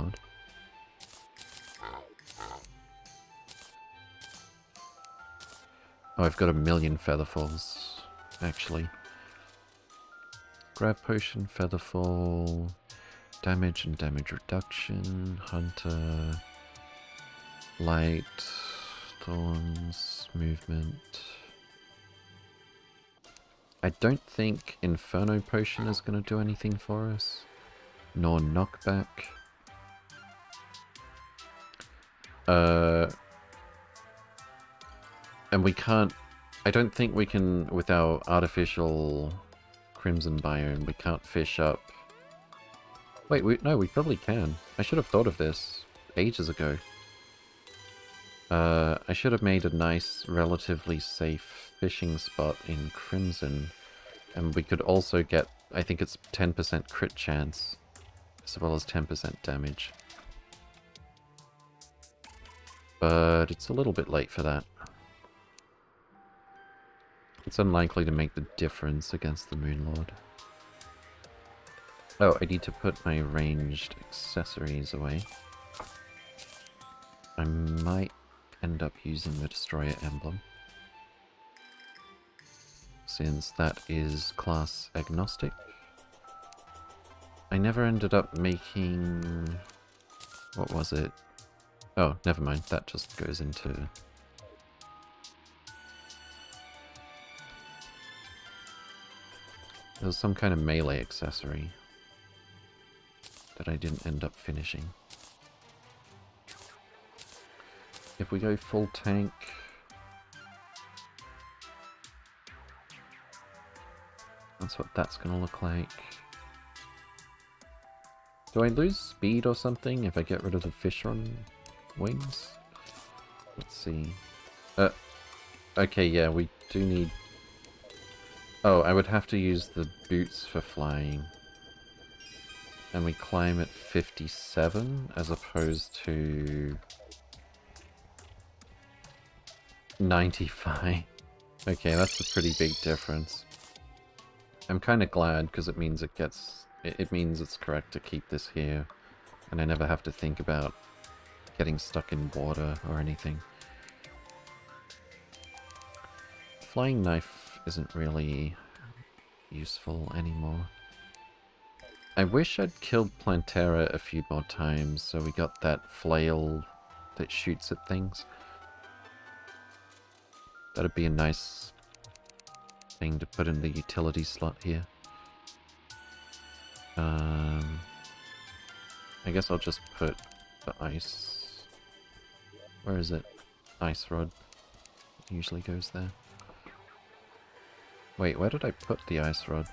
Oh, I've got a million Featherfalls, actually. Grav Potion, Featherfall, damage and damage reduction, Hunter, Light, Thorns, Movement. I don't think Inferno Potion is going to do anything for us nor knockback. Uh, and we can't, I don't think we can, with our artificial crimson biome, we can't fish up. Wait, we, no, we probably can. I should have thought of this ages ago. Uh, I should have made a nice, relatively safe fishing spot in Crimson. And we could also get, I think it's 10% crit chance as well as 10% damage. But it's a little bit late for that. It's unlikely to make the difference against the Moon Lord. Oh, I need to put my ranged accessories away. I might end up using the Destroyer emblem. Since that is class agnostic. I never ended up making... What was it? Oh, never mind. That just goes into... There was some kind of melee accessory that I didn't end up finishing. If we go full tank... That's what that's going to look like. Do I lose speed or something if I get rid of the fish Fishron wings? Let's see. Uh, okay, yeah, we do need... Oh, I would have to use the boots for flying. And we climb at 57 as opposed to... 95. Okay, that's a pretty big difference. I'm kind of glad because it means it gets... It, means it's correct to keep this here. And I never have to think about getting stuck in water or anything. Flying knife isn't really useful anymore. I wish I'd killed Plantera a few more times so we got that flail that shoots at things. That'd be a nice thing to put in the utility slot here. Um, I guess I'll just put the ice... Where is it? Ice rod. Usually goes there. Wait, where did I put the ice rod?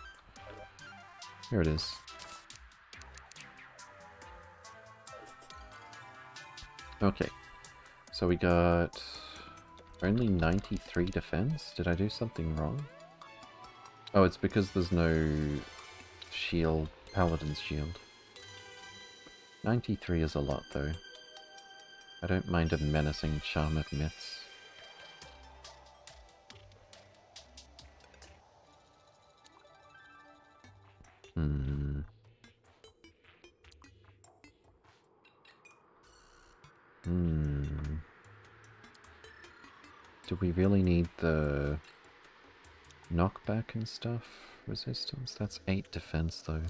Here it is. Okay. So we got only 93 defense? Did I do something wrong? Oh, it's because there's no shield, paladin's shield. 93 is a lot though. I don't mind a menacing charm of myths. Hmm. Hmm. Do we really need the knockback and stuff? Resistance? That's 8 defense though.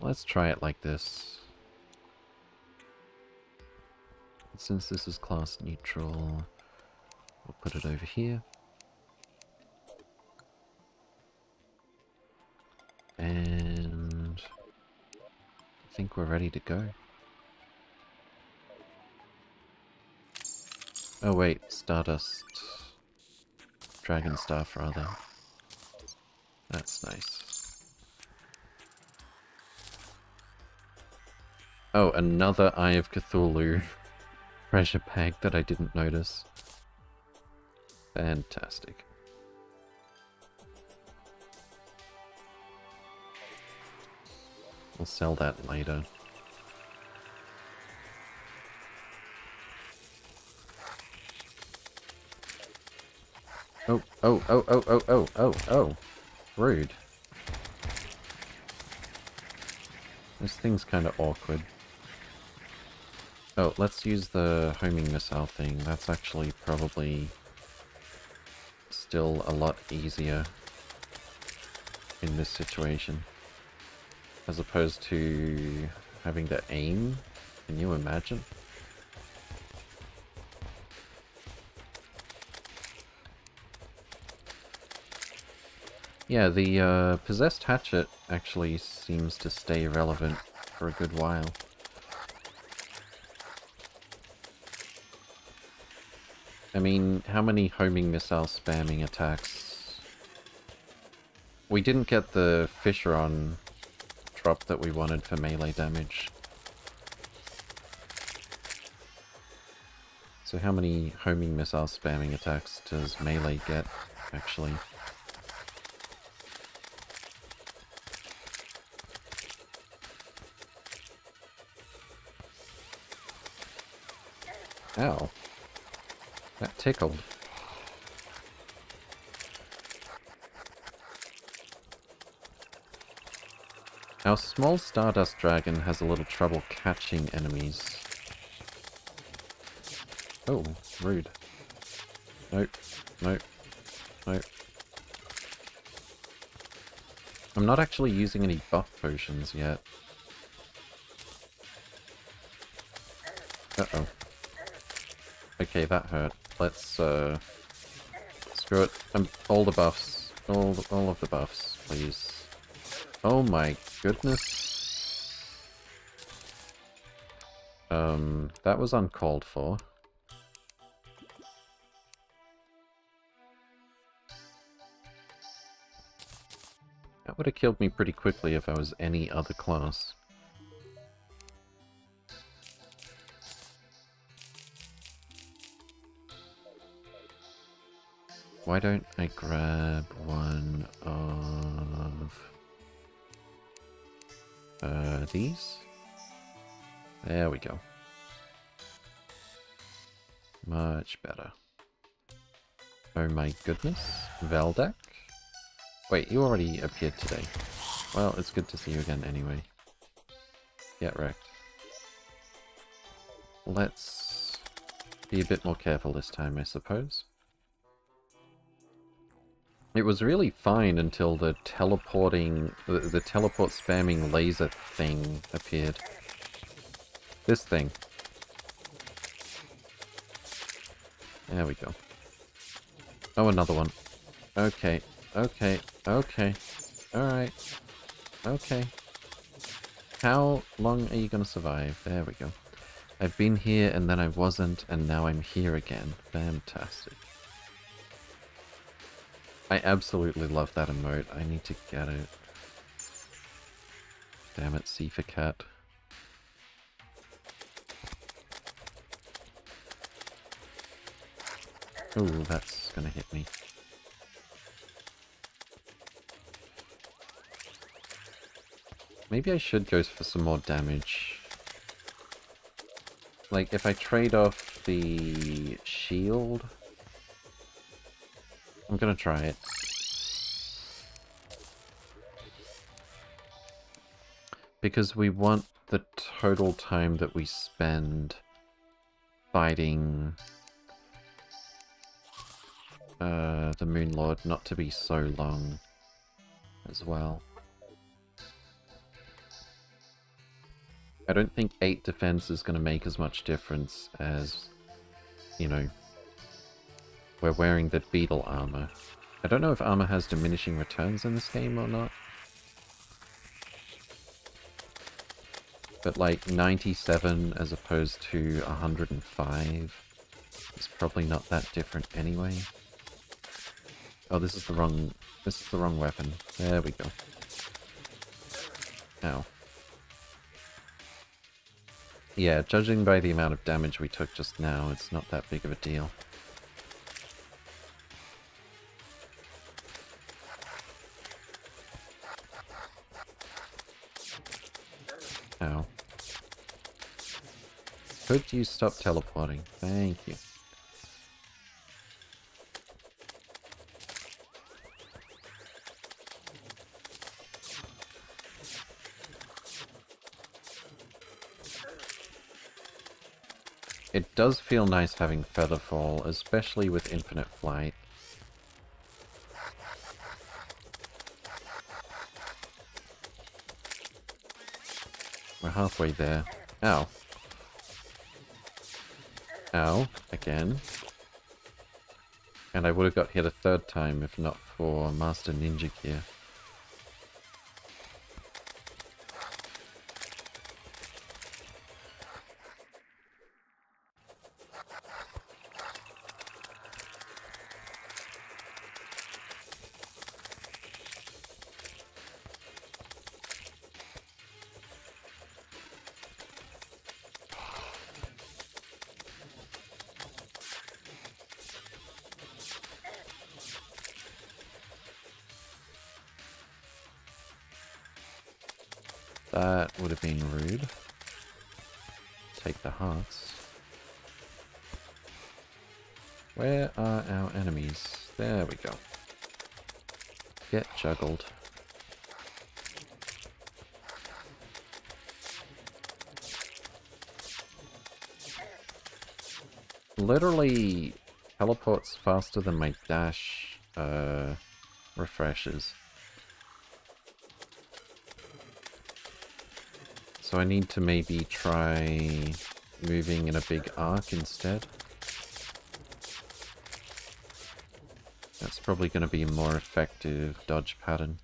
Let's try it like this. Since this is class neutral, we'll put it over here. Think we're ready to go. Oh wait, Stardust. Dragon Staff rather. That's nice. Oh, another Eye of Cthulhu treasure pack that I didn't notice. Fantastic. We'll sell that later. Oh, oh, oh, oh, oh, oh, oh, oh. Rude. This thing's kind of awkward. Oh, let's use the homing missile thing. That's actually probably still a lot easier in this situation. As opposed to having to aim. Can you imagine? Yeah, the uh, Possessed Hatchet actually seems to stay relevant for a good while. I mean, how many homing missile spamming attacks? We didn't get the Fissuron that we wanted for melee damage. So how many homing missile spamming attacks does melee get, actually? Ow. That tickled. Our small Stardust Dragon has a little trouble catching enemies. Oh, rude. Nope. Nope. Nope. I'm not actually using any buff potions yet. Uh-oh. Okay, that hurt. Let's, uh... Screw it. Um, all the buffs. All, all of the buffs, please. Oh my goodness. Um, that was uncalled for. That would have killed me pretty quickly if I was any other class. Why don't I grab one of uh, these? There we go. Much better. Oh my goodness. Veldak? Wait, you already appeared today. Well, it's good to see you again anyway. Get wrecked. Let's be a bit more careful this time, I suppose. It was really fine until the teleporting, the, the teleport spamming laser thing appeared. This thing. There we go. Oh, another one. Okay, okay, okay. Alright. Okay. How long are you gonna survive? There we go. I've been here and then I wasn't and now I'm here again. Fantastic. I absolutely love that emote. I need to get it. Damn it, C for cat. Oh, that's gonna hit me. Maybe I should go for some more damage. Like, if I trade off the shield... I'm gonna try it. Because we want the total time that we spend fighting uh, the Moon Lord not to be so long as well. I don't think 8 defense is going to make as much difference as, you know, we're wearing the beetle armor. I don't know if armor has diminishing returns in this game or not. But like 97 as opposed to 105 is probably not that different anyway. Oh, this is the wrong... This is the wrong weapon. There we go. Ow. Yeah, judging by the amount of damage we took just now, it's not that big of a deal. Could you stop teleporting? Thank you. It does feel nice having Featherfall, especially with Infinite Flight. We're halfway there. Ow. Ow. Again. And I would have got hit a third time if not for Master Ninja Gear. Faster than my dash uh, refreshes. So I need to maybe try moving in a big arc instead. That's probably going to be a more effective dodge pattern.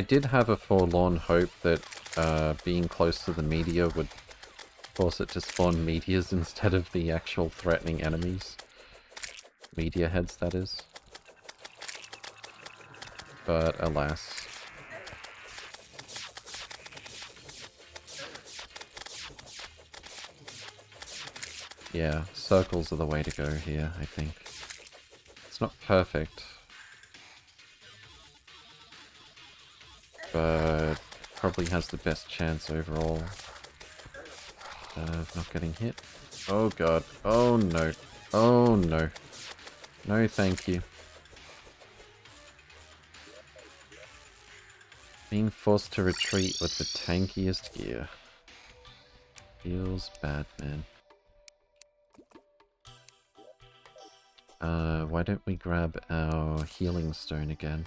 I did have a forlorn hope that uh, being close to the meteor would force it to spawn meteors instead of the actual threatening enemies meteor heads, that is. But alas. Yeah, circles are the way to go here, I think. It's not perfect. But probably has the best chance overall of not getting hit. Oh god. Oh no. Oh no. No thank you. Being forced to retreat with the tankiest gear. Feels bad, man. Uh, why don't we grab our healing stone again?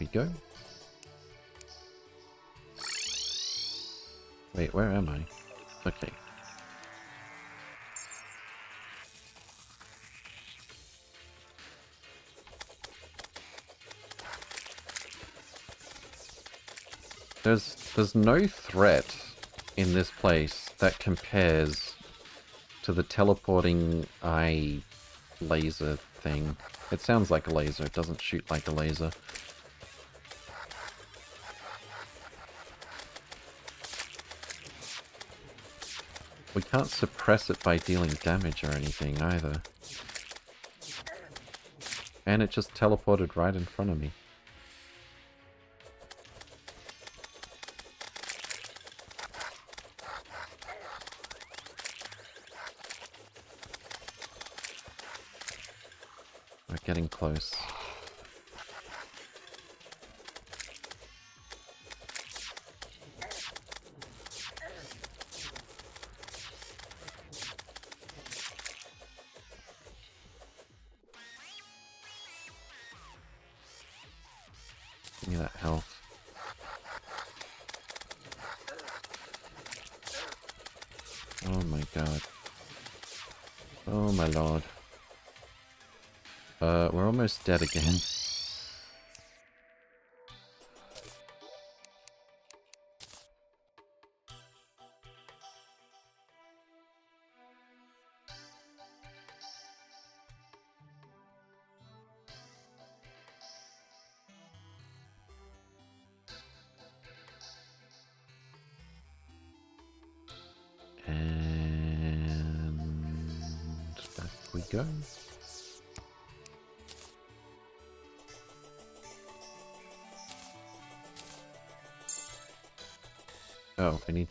We go. Wait, where am I? Okay. There's there's no threat in this place that compares to the teleporting eye laser thing. It sounds like a laser, it doesn't shoot like a laser. We can't suppress it by dealing damage or anything either. And it just teleported right in front of me. Dead again.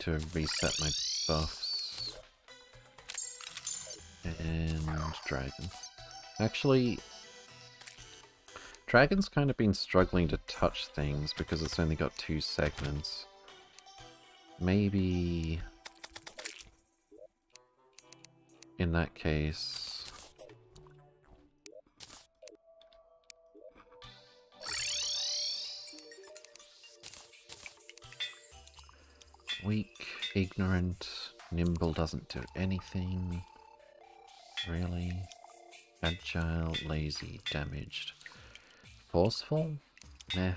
To reset my buffs. And dragon. Actually, dragon's kind of been struggling to touch things because it's only got two segments. Maybe... In that case... ignorant, nimble doesn't do anything. Really? Agile, lazy, damaged. Forceful? Meh.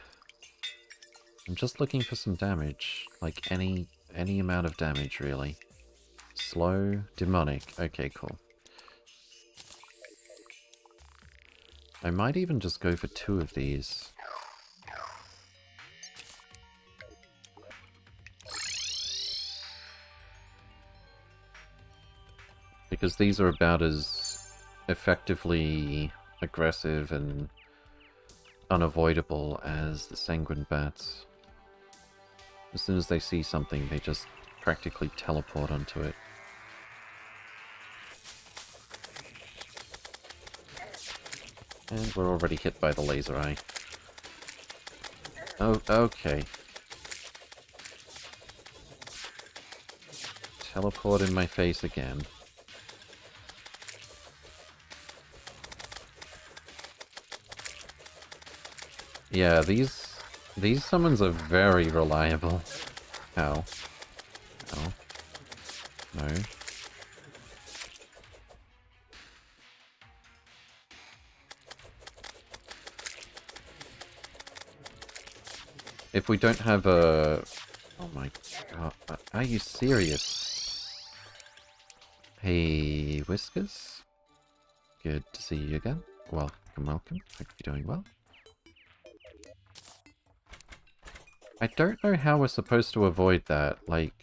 I'm just looking for some damage. Like any any amount of damage really. Slow, demonic. Okay, cool. I might even just go for two of these. Because these are about as effectively aggressive and unavoidable as the sanguine bats. As soon as they see something, they just practically teleport onto it. And we're already hit by the laser eye. Oh, okay. Teleport in my face again. Yeah, these these summons are very reliable. How? How? No. If we don't have a... Oh my god, are you serious? Hey, Whiskers? Good to see you again. Welcome, welcome. Hope you're doing well. I don't know how we're supposed to avoid that. Like,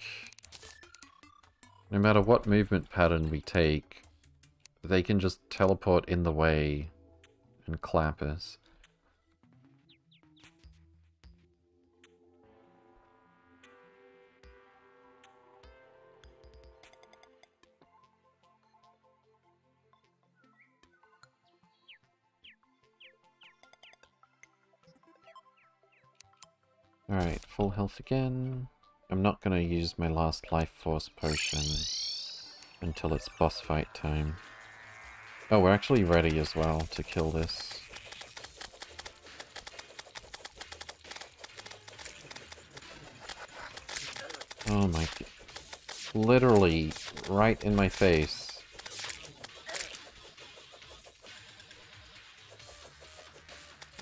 no matter what movement pattern we take, they can just teleport in the way and clap us. Alright, full health again. I'm not going to use my last life force potion until it's boss fight time. Oh, we're actually ready as well to kill this. Oh my... Literally, right in my face.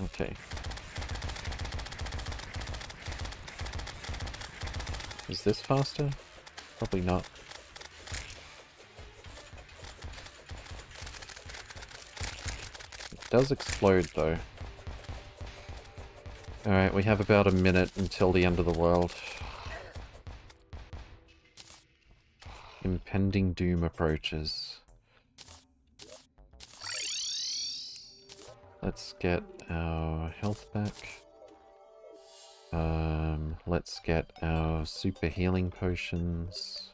Okay, Is this faster? Probably not. It does explode though. Alright, we have about a minute until the end of the world. Impending doom approaches. Let's get our health back. Uh, Let's get our super healing potions.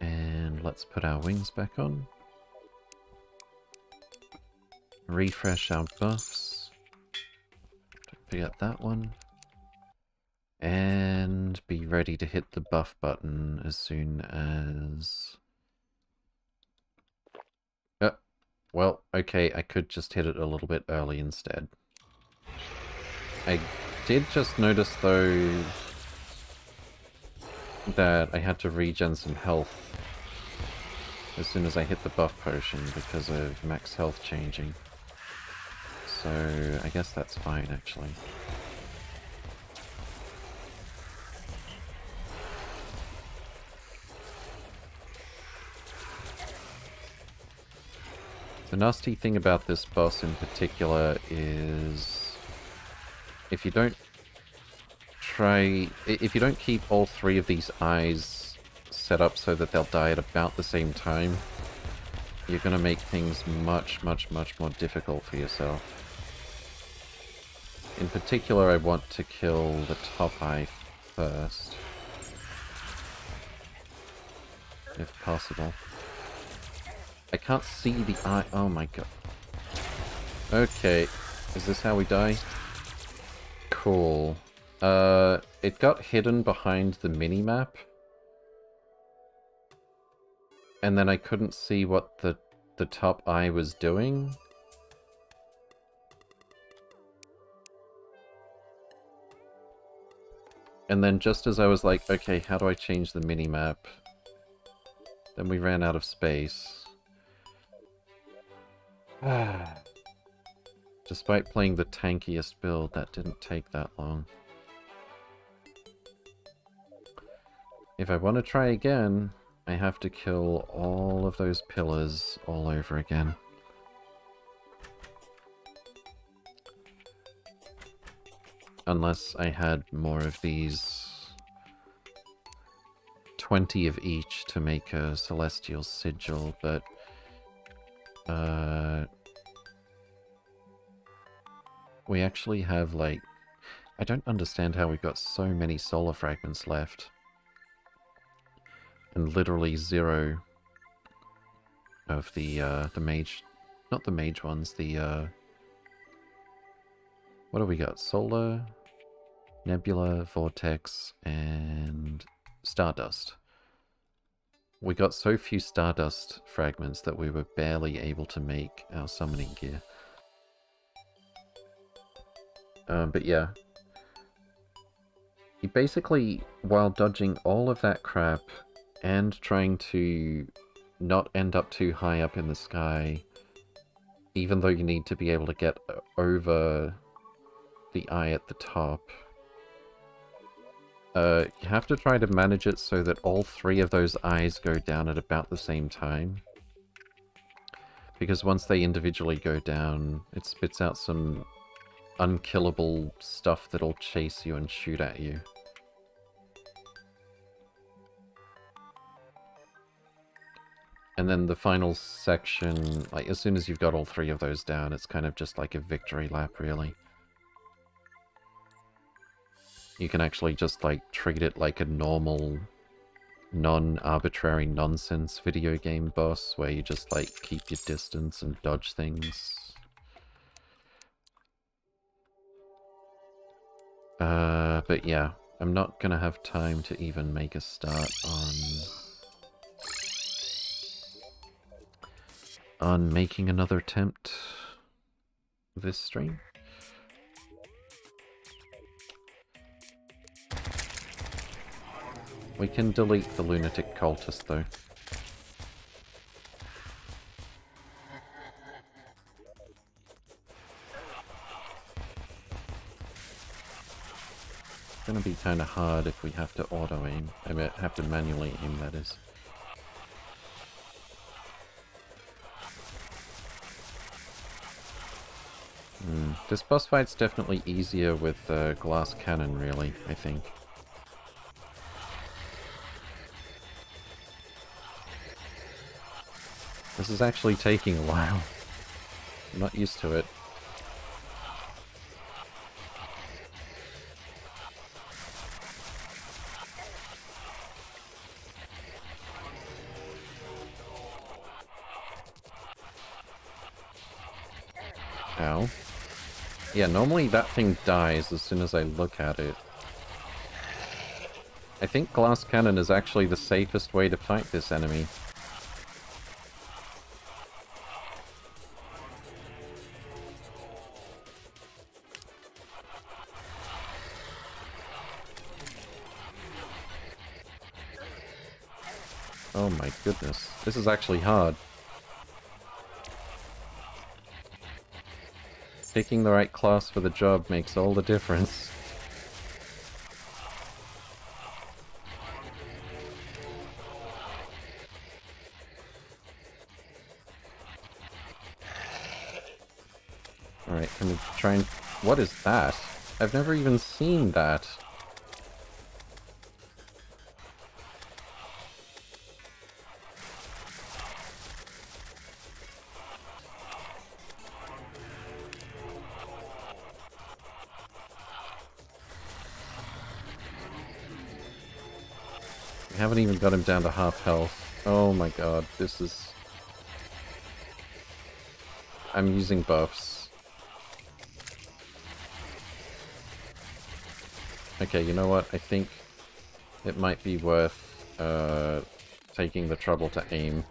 And let's put our wings back on. Refresh our buffs. Don't forget that one. And be ready to hit the buff button as soon as... Uh, well, okay, I could just hit it a little bit early instead. I did just notice, though, that I had to regen some health as soon as I hit the buff potion because of max health changing. So, I guess that's fine, actually. The nasty thing about this boss in particular is if you don't try, if you don't keep all three of these eyes set up so that they'll die at about the same time, you're going to make things much, much, much more difficult for yourself. In particular, I want to kill the top eye first. If possible. I can't see the eye. Oh my god. Okay. Is this how we die? Cool. Uh, it got hidden behind the mini-map. And then I couldn't see what the, the top eye was doing. And then just as I was like, okay, how do I change the mini-map? Then we ran out of space. Despite playing the tankiest build, that didn't take that long. If I want to try again, I have to kill all of those pillars all over again. Unless I had more of these 20 of each to make a Celestial Sigil, but uh, we actually have, like... I don't understand how we've got so many solar fragments left. And literally zero of the, uh, the mage... Not the mage ones, the, uh... What do we got? Solar, Nebula, Vortex, and Stardust. We got so few Stardust fragments that we were barely able to make our summoning gear. Um, but yeah. He basically, while dodging all of that crap and trying to not end up too high up in the sky, even though you need to be able to get over the eye at the top, Uh, you have to try to manage it so that all three of those eyes go down at about the same time. Because once they individually go down, it spits out some unkillable stuff that'll chase you and shoot at you. And then the final section, like as soon as you've got all three of those down, it's kind of just like a victory lap, really. You can actually just like treat it like a normal, non-arbitrary nonsense video game boss where you just like keep your distance and dodge things. Uh, but yeah, I'm not gonna have time to even make a start on... on making another attempt this stream. We can delete the lunatic cultist though. It's gonna be kinda hard if we have to auto-aim. I mean, have to manually aim, that is. Hmm. This boss fight's definitely easier with uh, glass cannon, really, I think. This is actually taking a while. I'm not used to it. Ow. Yeah, normally that thing dies as soon as I look at it. I think glass cannon is actually the safest way to fight this enemy. Goodness. This is actually hard. Picking the right class for the job makes all the difference. Alright, can we try and... What is that? I've never even seen that. Even got him down to half health. Oh my god, this is... I'm using buffs. Okay, you know what? I think it might be worth uh, taking the trouble to aim.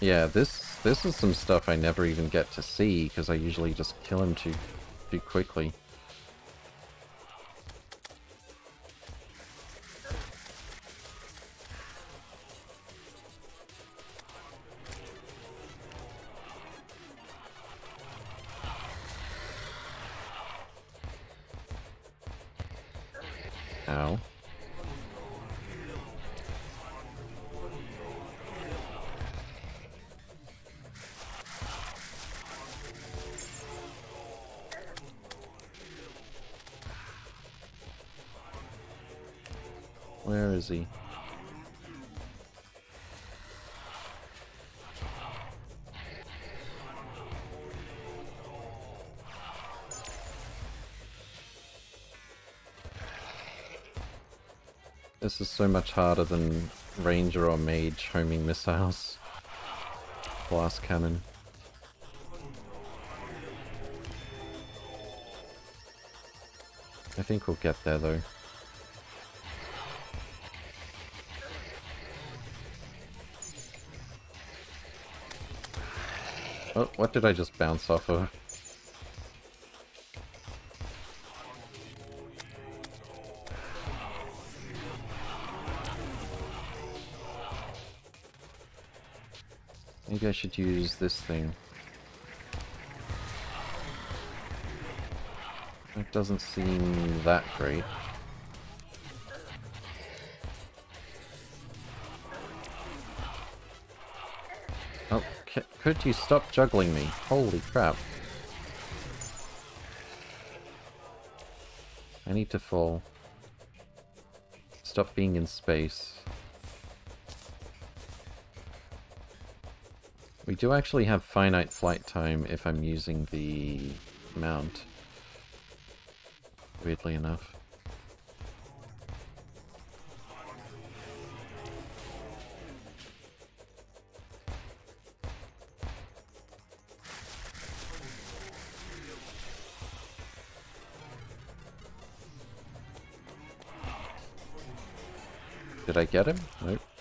Yeah, this this is some stuff I never even get to see because I usually just kill him too too quickly. Much harder than Ranger or Mage homing missiles. Blast cannon. I think we'll get there though. Oh, what did I just bounce off of? Should use this thing. That doesn't seem that great. Oh, could you stop juggling me? Holy crap. I need to fall. Stop being in space. We do actually have finite flight time if I'm using the mount. Weirdly enough. Did I get him? Nope.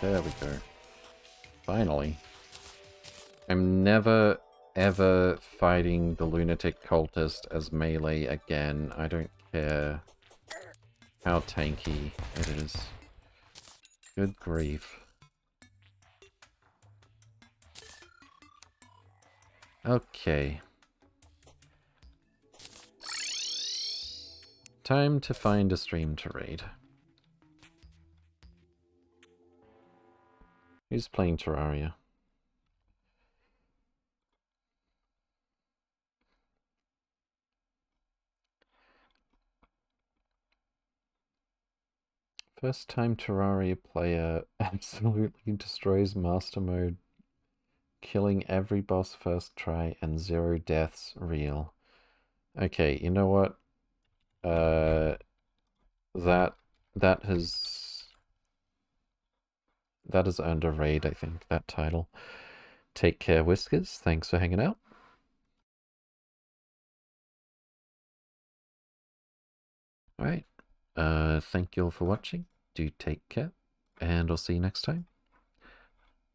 There we go. Finally. I'm never ever fighting the lunatic cultist as melee again. I don't care how tanky it is. Good grief. Okay. Time to find a stream to raid. Who's playing Terraria? First time Terraria player absolutely destroys Master Mode, killing every boss first try and zero deaths real. Okay, you know what? Uh, that that has that earned a raid, I think, that title. Take care, Whiskers. Thanks for hanging out. Alright. Uh, thank you all for watching. Do take care, and I'll see you next time.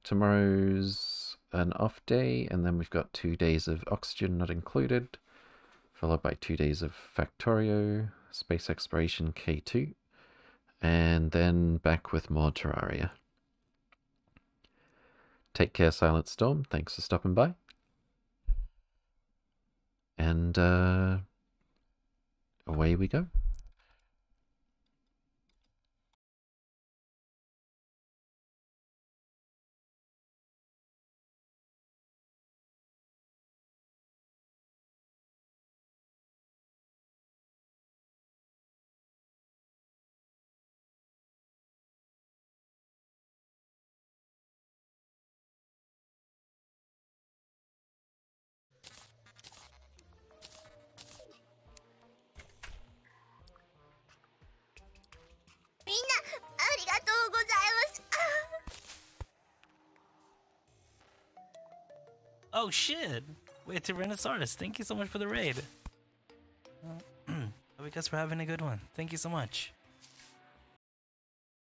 Tomorrow's an off day, and then we've got two days of Oxygen Not Included, followed by two days of Factorio, Space Exploration K2, and then back with more Terraria. Take care, Silent Storm. Thanks for stopping by. And uh, away we go. Shit! Wait, Tyrannosaurus, thank you so much for the raid. Hope you guys were having a good one. Thank you so much.